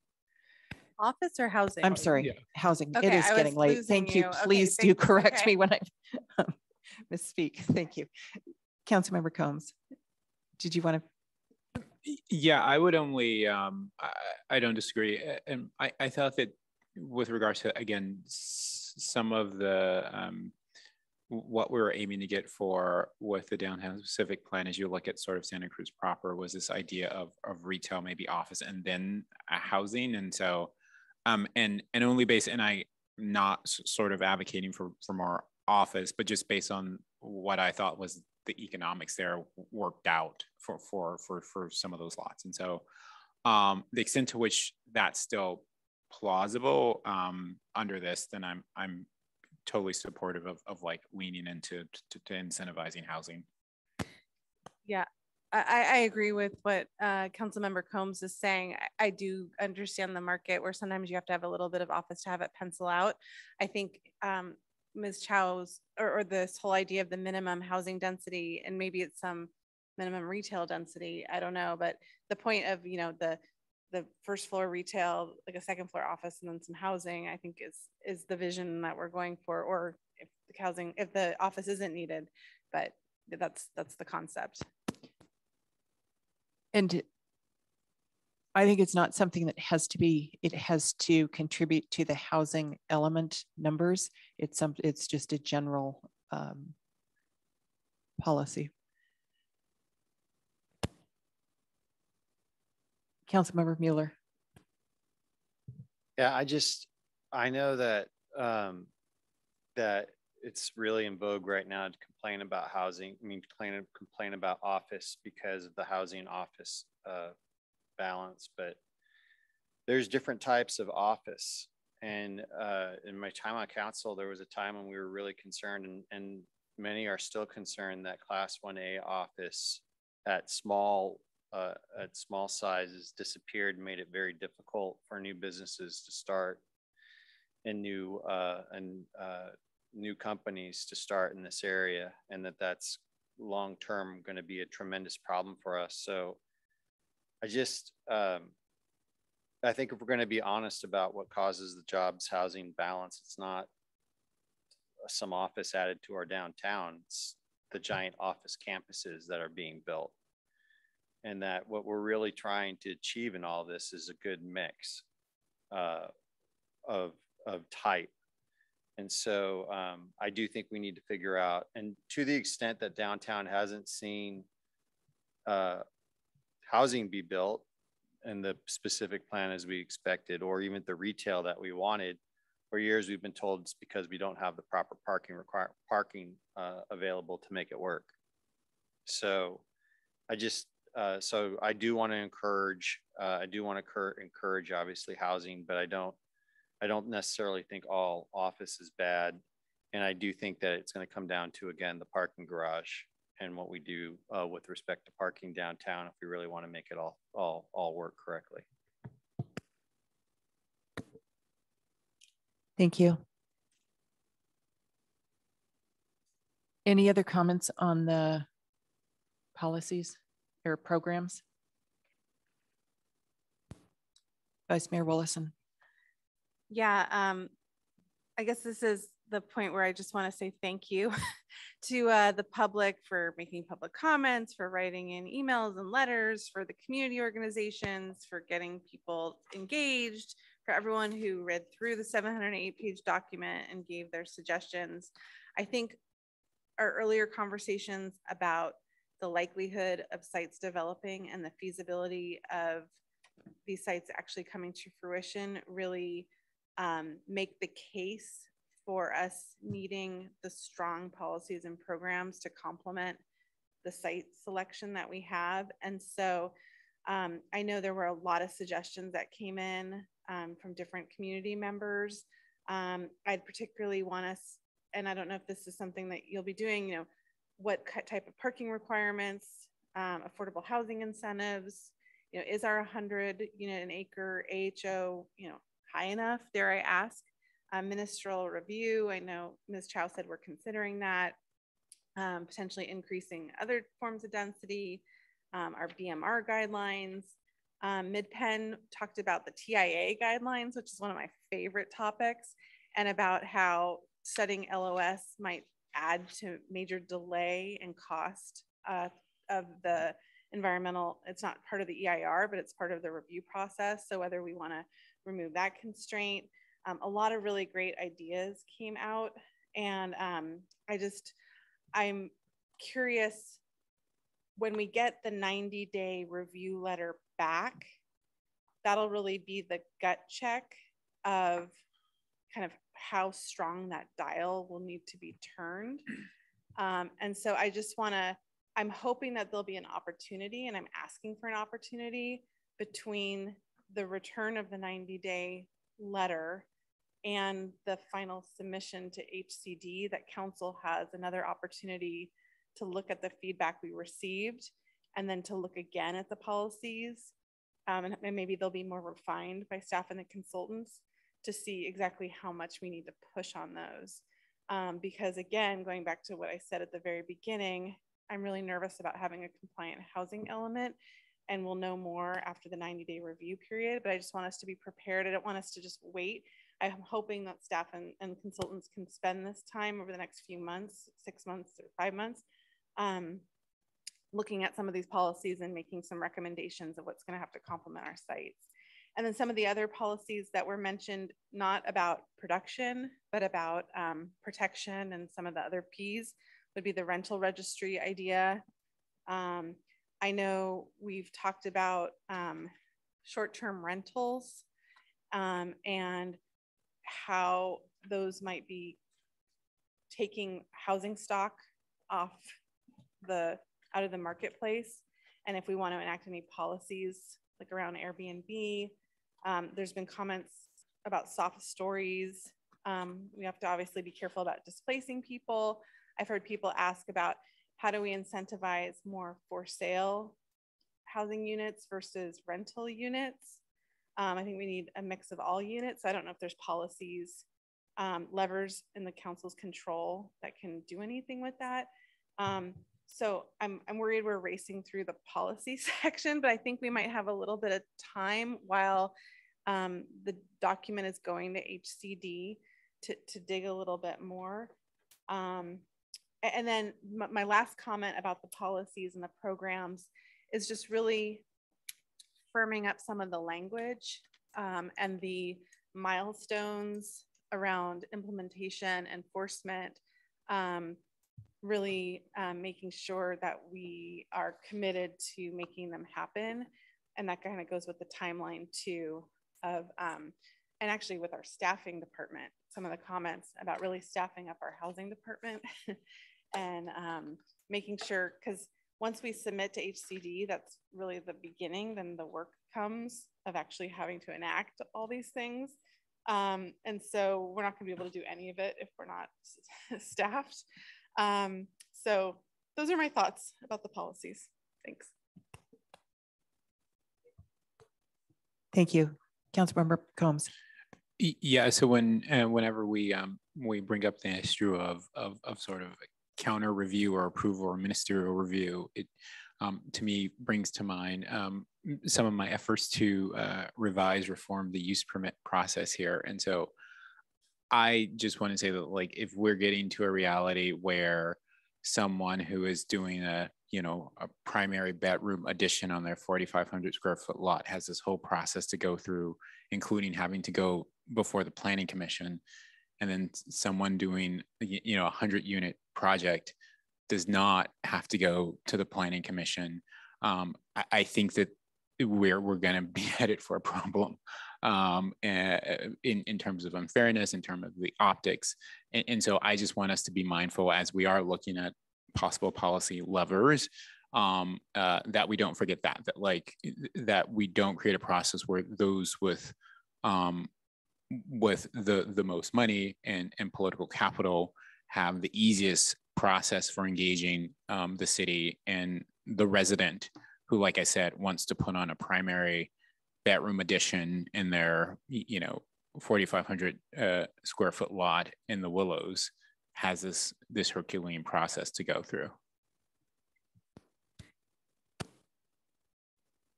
Office or housing? I'm sorry, housing. Okay, it is I getting late. Thank you. you. Okay, Please do thank- correct okay. me when I [LAUGHS] um, misspeak. Thank you. Councilmember Combs, did you want to? Yeah, I would only, um, I, I don't disagree. And I, I thought that with regards to, again, some of the, um, what we were aiming to get for with the downtown specific plan, as you look at sort of Santa Cruz proper, was this idea of, of retail, maybe office, and then housing. And so, um, and, and only based, and I not sort of advocating for, for more office, but just based on what I thought was the economics there worked out for, for, for, for some of those lots. And so, um, the extent to which that's still plausible, um, under this, then I'm, I'm totally supportive of, of like leaning into, to, to incentivizing housing. Yeah, I, I- agree with what uh, Councilmember Combs is saying. I, I do understand the market where sometimes you have to have a little bit of office to have it pencil out. I think um, Ms. Chow's, or, or this whole idea of the minimum housing density, and maybe it's some minimum retail density, I don't know, but the point of, you know, the, the first floor retail, like a second floor office and then some housing, I think is, is the vision that we're going for, or if the housing, if the office isn't needed, but that's, that's the concept. And I think it's not something that has to be, it has to contribute to the housing element numbers. It's some, it's just a general um, policy. Councilmember Mueller. Yeah, I just, I know that, um, that it's really in vogue right now to complain about housing, I mean, complain, complain about office because of the housing office, uh, balance, but there's different types of office. And, uh, in my time on council, there was a time when we were really concerned and, and many are still concerned that class one A office at small uh, at small sizes disappeared, made it very difficult for new businesses to start and new uh, and uh, new companies to start in this area, and that that's long term going to be a tremendous problem for us. So I just um, I think if we're going to be honest about what causes the jobs housing balance, it's not some office added to our downtown. It's the giant office campuses that are being built and that what we're really trying to achieve in all this is a good mix uh, of of type. And so um, I do think we need to figure out, and to the extent that downtown hasn't seen uh, housing be built in the specific plan as we expected, or even the retail that we wanted, for years we've been told it's because we don't have the proper parking require parking uh, available to make it work. So I just uh, so I do want to encourage, uh, I do want to encourage obviously housing, but I don't, I don't necessarily think all office is bad. And I do think that it's going to come down to, again, the parking garage and what we do uh, with respect to parking downtown if we really want to make it all, all, all work correctly. Thank you. Any other comments on the policies or programs? Vice Mayor Wolosin. Yeah, um, I guess this is the point where I just want to say thank you [LAUGHS] to uh, the public for making public comments, for writing in emails and letters, for the community organizations, for getting people engaged, for everyone who read through the 708 page document and gave their suggestions. I think our earlier conversations about the likelihood of sites developing and the feasibility of these sites actually coming to fruition really um, make the case for us needing the strong policies and programs to complement the site selection that we have. And so um, I know there were a lot of suggestions that came in um, from different community members. Um, I'd particularly want us, and I don't know if this is something that you'll be doing, you know, what type of parking requirements, um, affordable housing incentives, you know, is our 100 unit an acre AHO, you know, high enough, dare I ask? Um, ministerial review, I know Ms. Chow said we're considering that, um, potentially increasing other forms of density, um, our BMR guidelines. Um, MidPen talked about the TIA guidelines, which is one of my favorite topics, and about how studying LOS might add to major delay and cost uh, of the environmental, it's not part of the EIR, but it's part of the review process. So whether we want to remove that constraint, um, a lot of really great ideas came out. And um, I just, I'm curious when we get the 90 day review letter back, that'll really be the gut check of kind of how strong that dial will need to be turned. [CLEARS THROAT] Um, and so I just want to, I'm hoping that there'll be an opportunity, and I'm asking for an opportunity between the return of the 90 day letter and the final submission to HCD that council has another opportunity to look at the feedback we received and then to look again at the policies. Um, and, maybe they'll be more refined by staff and the consultants to see exactly how much we need to push on those. Um, because again, going back to what I said at the very beginning, I'm really nervous about having a compliant housing element and we'll know more after the 90 day review period, but I just want us to be prepared. I don't want us to just wait. I'm hoping that staff and, and consultants can spend this time over the next few months, six months or five months, um, looking at some of these policies and making some recommendations of what's gonna have to complement our sites. And then some of the other policies that were mentioned, not about production, but about um, protection and some of the other Ps would be the rental registry idea. Um, I know we've talked about um, short-term rentals um, and how those might be taking housing stock off the out of the marketplace. And if we want to enact any policies like around Airbnb, um, there's been comments about soft stories. Um, we have to obviously be careful about displacing people. I've heard people ask about how do we incentivize more for sale housing units versus rental units. Um, I think we need a mix of all units. I don't know if there's policies, um, levers in the council's control that can do anything with that. Um, so I'm, I'm worried we're racing through the policy [LAUGHS] section, but I think we might have a little bit of time while um, the document is going to HCD to, to dig a little bit more. Um, and then my last comment about the policies and the programs is just really firming up some of the language um, and the milestones around implementation, enforcement, um, really um, making sure that we are committed to making them happen. And that kind of goes with the timeline too of, um, and actually with our staffing department, some of the comments about really staffing up our housing department [LAUGHS] and um, making sure, because once we submit to HCD, that's really the beginning, then the work comes of actually having to enact all these things. Um, and so we're not gonna be able to do any of it if we're not [LAUGHS] staffed. Um, so those are my thoughts about the policies. Thanks. Thank you. Councilmember Combs. Yeah, so when uh, whenever we um, we bring up the issue of, of of sort of counter review or approval or ministerial review, it um, to me brings to mind um, some of my efforts to uh, revise, reform the use permit process here. And so I just want to say that like if we're getting to a reality where someone who is doing a you know a primary bedroom addition on their 4500 square foot lot has this whole process to go through including having to go before the planning commission and then someone doing you know a 100 unit project does not have to go to the planning commission um, I, I, think that where we're going to be [LAUGHS] headed for a problem um, in, in terms of unfairness, in terms of the optics. And, and, so I just want us to be mindful as we are looking at possible policy levers um, uh, that we don't forget that, that like, that we don't create a process where those with um, with the, the most money and, and political capital have the easiest process for engaging um, the city and the resident who, like I said, wants to put on a primary bedroom addition in their, you know, 4,500 uh, square foot lot in the Willows has this this Herculean process to go through.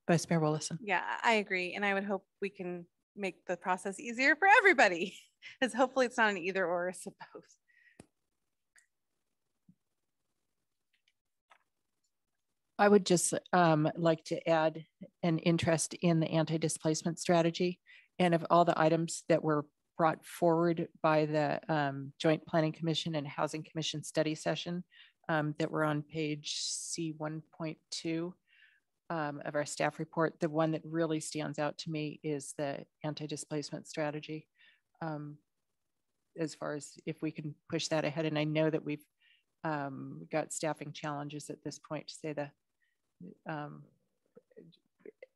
Vice Mayor Wolosin. Yeah, I agree. And I would hope we can make the process easier for everybody, because hopefully it's not an either or, I suppose. I would just um, like to add an interest in the anti-displacement strategy and of all the items that were brought forward by the um, Joint Planning Commission and Housing Commission study session um, that were on page C 1.2 um, of our staff report. The one that really stands out to me is the anti-displacement strategy. Um, as far as if we can push that ahead, and I know that we've um, got staffing challenges at this point to say the um,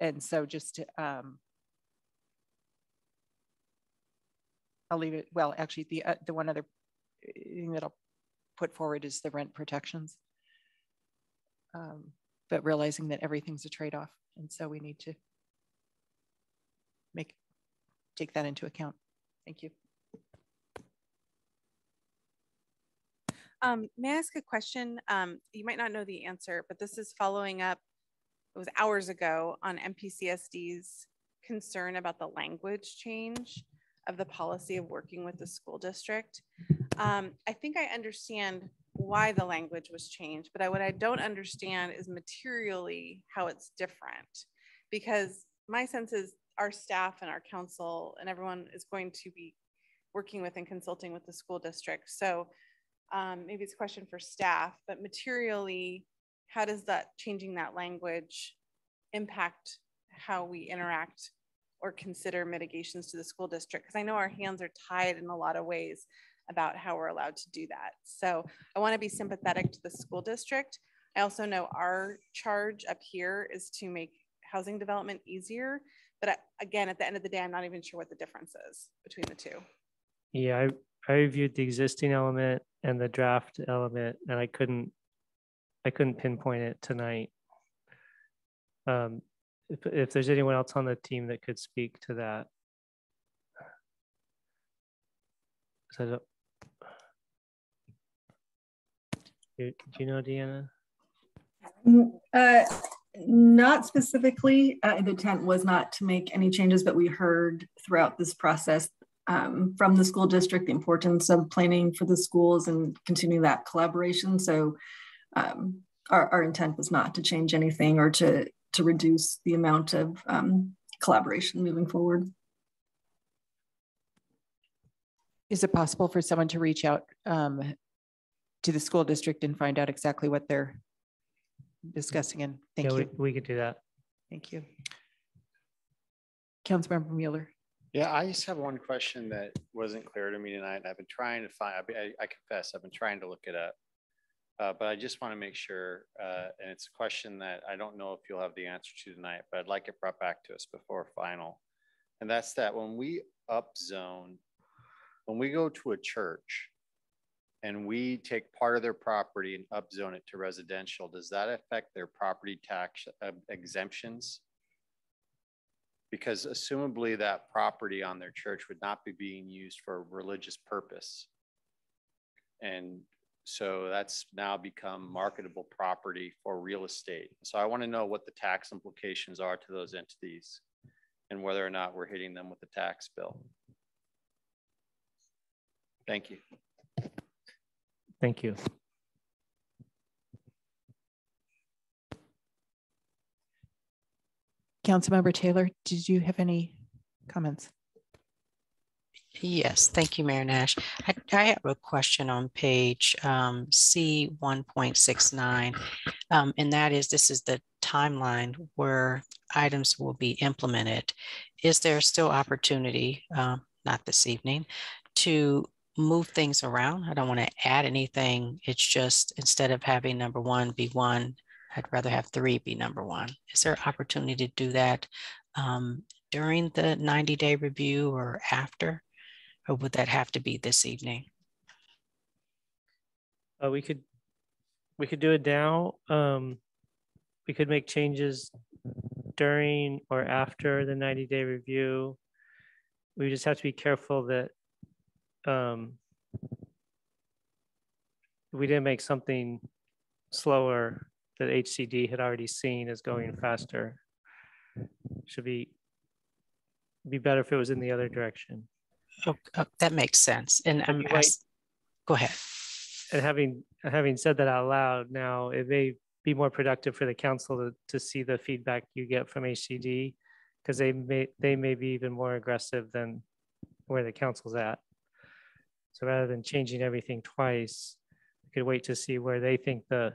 and so just um, I'll leave it. Well, actually, the uh, the one other thing that I'll put forward is the rent protections. Um, but realizing that everything's a trade-off, and so we need to make take that into account. Thank you. Um, may I ask a question? Um, you might not know the answer, but this is following up, it was hours ago on MPCSD's concern about the language change of the policy of working with the school district. Um, I think I understand why the language was changed, but I, what I don't understand is materially how it's different. Because my sense is our staff and our council and everyone is going to be working with and consulting with the school district. So um, maybe it's a question for staff, but materially, how does that changing that language impact how we interact or consider mitigations to the school district? Because I know our hands are tied in a lot of ways about how we're allowed to do that. So I want to be sympathetic to the school district. I also know our charge up here is to make housing development easier. But again, at the end of the day, I'm not even sure what the difference is between the two. Yeah, I, I reviewed the existing element and the draft element, and I couldn't, I couldn't pinpoint it tonight. Um, if, if there's anyone else on the team that could speak to that. Do you know, Deanna? Uh, not specifically. Uh, the intent was not to make any changes, but we heard throughout this process um, from the school district, the importance of planning for the schools and continuing that collaboration. So um, our, our, intent was not to change anything or to, to reduce the amount of um, collaboration moving forward. Is it possible for someone to reach out um, to the school district and find out exactly what they're discussing? And thank yeah, you. We, we could do that. Thank you. Councilmember Mueller. Yeah, I just have one question that wasn't clear to me tonight. I've been trying to find, I, I confess, I've been trying to look it up. Uh, but I just want to make sure, uh, and it's a question that I don't know if you'll have the answer to tonight, but I'd like it brought back to us before final. And that's that when we upzone, when we go to a church and we take part of their property and upzone it to residential, does that affect their property tax uh, exemptions? Because assumably that property on their church would not be being used for a religious purpose. And so that's now become marketable property for real estate. So I want to know what the tax implications are to those entities and whether or not we're hitting them with the tax bill. Thank you. Thank you. Councilmember Taylor, did you have any comments? Yes, thank you, Mayor Nash. I, I have a question on page um, C 1.69, um, and that is this is the timeline where items will be implemented. Is there still opportunity, um, not this evening, to move things around? I don't want to add anything. It's just instead of having number one be one, I'd rather have three be number one. Is there opportunity to do that um, during the 90 day review or after? Or would that have to be this evening? Uh, we could we could do it now. Um, we could make changes during or after the 90 day review. We just have to be careful that um, we didn't make something slower that HCD had already seen as going mm. faster. Should be be better if it was in the other direction. Oh, oh, that makes sense. And I'm asked, go ahead. And having having said that out loud, now it may be more productive for the council to, to see the feedback you get from HCD because they may they may be even more aggressive than where the council's at. So rather than changing everything twice, we could wait to see where they think the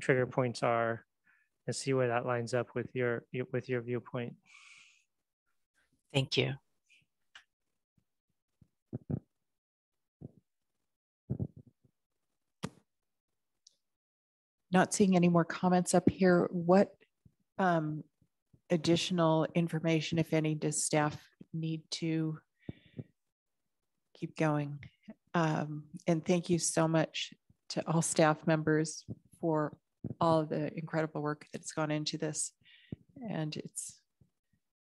trigger points are and see where that lines up with your with your viewpoint. Thank you. Not seeing any more comments up here. What um, additional information, if any, does staff need to keep going? Um, and thank you so much to all staff members for all the incredible work that's gone into this. And it's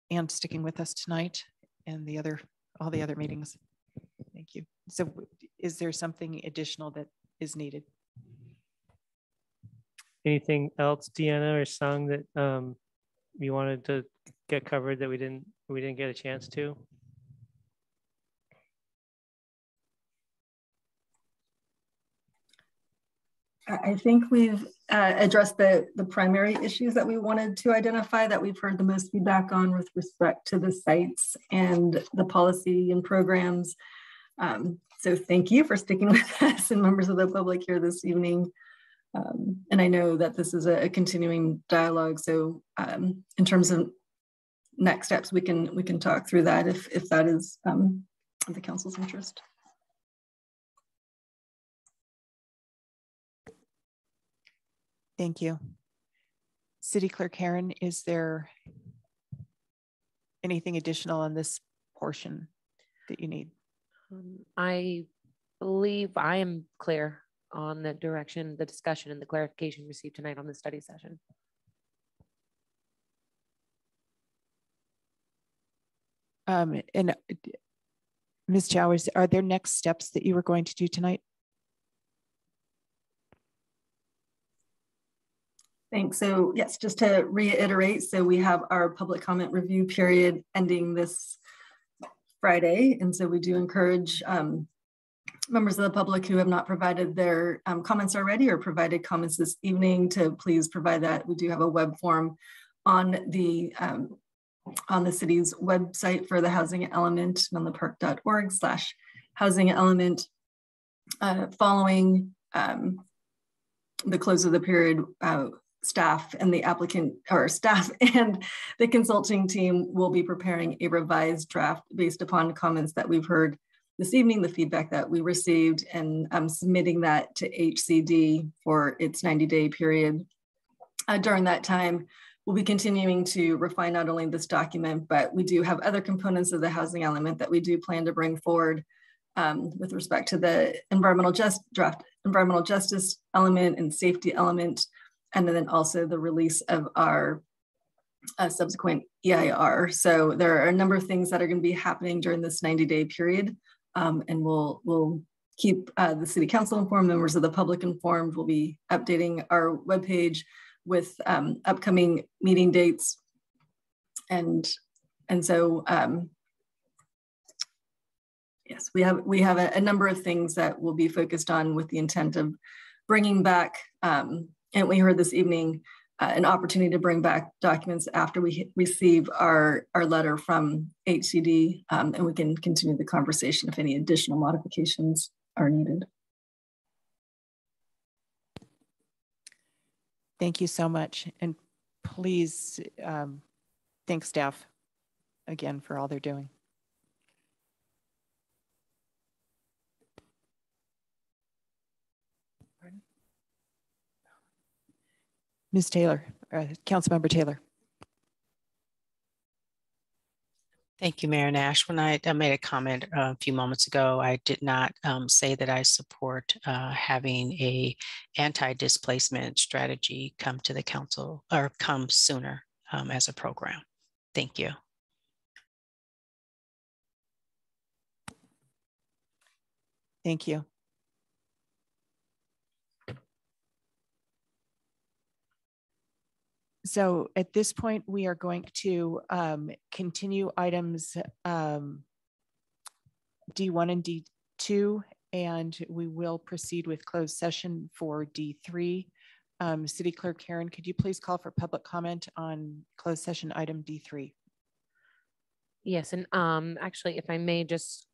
and sticking with us tonight and the other all the other meetings. Thank you. So is there something additional that is needed? Anything else, Deanna or Sung, that um, you wanted to get covered that we didn't we didn't get a chance to? I think we've uh, addressed the, the primary issues that we wanted to identify that we've heard the most feedback on with respect to the sites and the policy and programs. Um, so thank you for sticking [LAUGHS] with us and members of the public here this evening. Um, and I know that this is a, a continuing dialogue. So um, in terms of next steps, we can we can talk through that if, if that is um, the council's interest. Thank you. City Clerk Herren, is there anything additional on this portion that you need? Um, I believe I am clear on the direction, the discussion, and the clarification received tonight on the study session. Um, and uh, Ms. Chowers, are there next steps that you were going to do tonight? Thanks. So yes, just to reiterate, so we have our public comment review period ending this Friday. And so we do encourage um, members of the public who have not provided their um, comments already or provided comments this evening to please provide that. We do have a web form on the um, on the city's website for the housing element, menlopark.org slash housing element. Uh, following um, the close of the period, uh, staff and the applicant or staff [LAUGHS] and the consulting team will be preparing a revised draft based upon comments that we've heard this evening, the feedback that we received, and I'm submitting that to HCD for its 90 day period. Uh, during that time, we'll be continuing to refine not only this document, but we do have other components of the housing element that we do plan to bring forward um, with respect to the environmental just draft environmental justice element and safety element and then also the release of our uh, subsequent EIR. So there are a number of things that are going to be happening during this 90 day period. Um, and we'll, we'll keep uh, the city council informed, members of the public informed. We'll be updating our webpage with um, upcoming meeting dates. And, and so, um, yes, we have, we have a, a, number of things that we'll be focused on with the intent of bringing back um, and we heard this evening uh, an opportunity to bring back documents after we receive our, our letter from HCD, um, and we can continue the conversation if any additional modifications are needed. Thank you so much. And please um, thank staff again for all they're doing. Ms. Taylor, uh, Councilmember Taylor. Thank you, Mayor Nash. When I, I made a comment uh, a few moments ago, I did not um, say that I support uh, having a anti-displacement strategy come to the council or come sooner um, as a program. Thank you. Thank you. So at this point, we are going to um, continue items um, D1 and D2, and we will proceed with closed session for D3. Um, City Clerk Herren, could you please call for public comment on closed session item D3? Yes, and um, actually, if I may just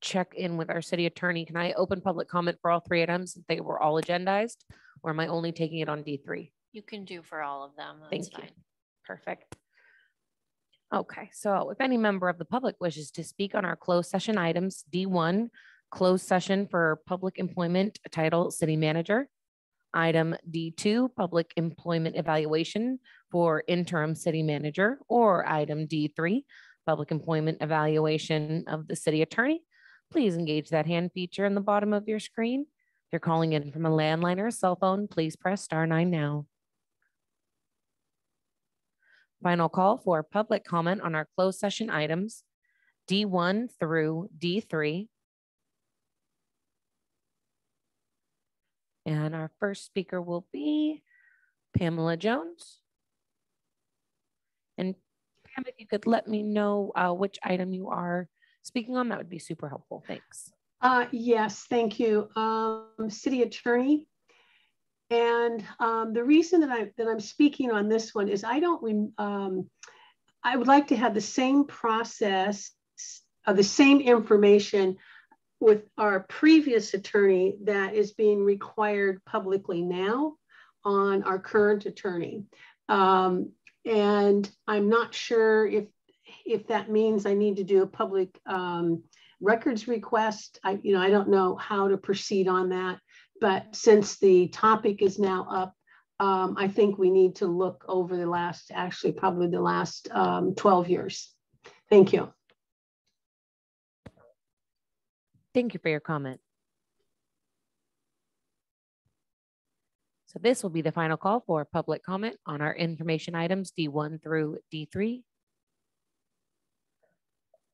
check in with our city attorney, can I open public comment for all three items? They were all agendized, or am I only taking it on D3? You can do for all of them. That's Thank you. fine. Perfect. Okay, so if any member of the public wishes to speak on our closed session items, D1, closed session for public employment title city manager. Item D2, public employment evaluation for interim city manager, or item D3, public employment evaluation of the city attorney. Please engage that hand feature in the bottom of your screen. If you're calling in from a landline or a cell phone, please press star nine now. Final call for public comment on our closed session items, D1 through D3. And our first speaker will be Pamela Jones. And Pam, if you could let me know uh, which item you are speaking on, that would be super helpful. Thanks. Uh, yes, thank you. Um, City Attorney, and um, the reason that, I, that I'm speaking on this one is I don't, um, I would like to have the same process, uh, the same information with our previous attorney that is being required publicly now on our current attorney. Um, and I'm not sure if, if that means I need to do a public um, records request. I, you know, I don't know how to proceed on that. But since the topic is now up, um, I think we need to look over the last, actually probably the last um, 12 years. Thank you. Thank you for your comment. So this will be the final call for public comment on our information items D1 through D3.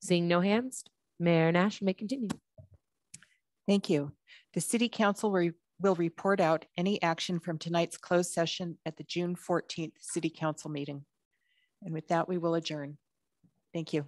Seeing no hands, Mayor Nash may continue. Thank you. The City Council re will report out any action from tonight's closed session at the June 14th City Council meeting. And with that, we will adjourn. Thank you.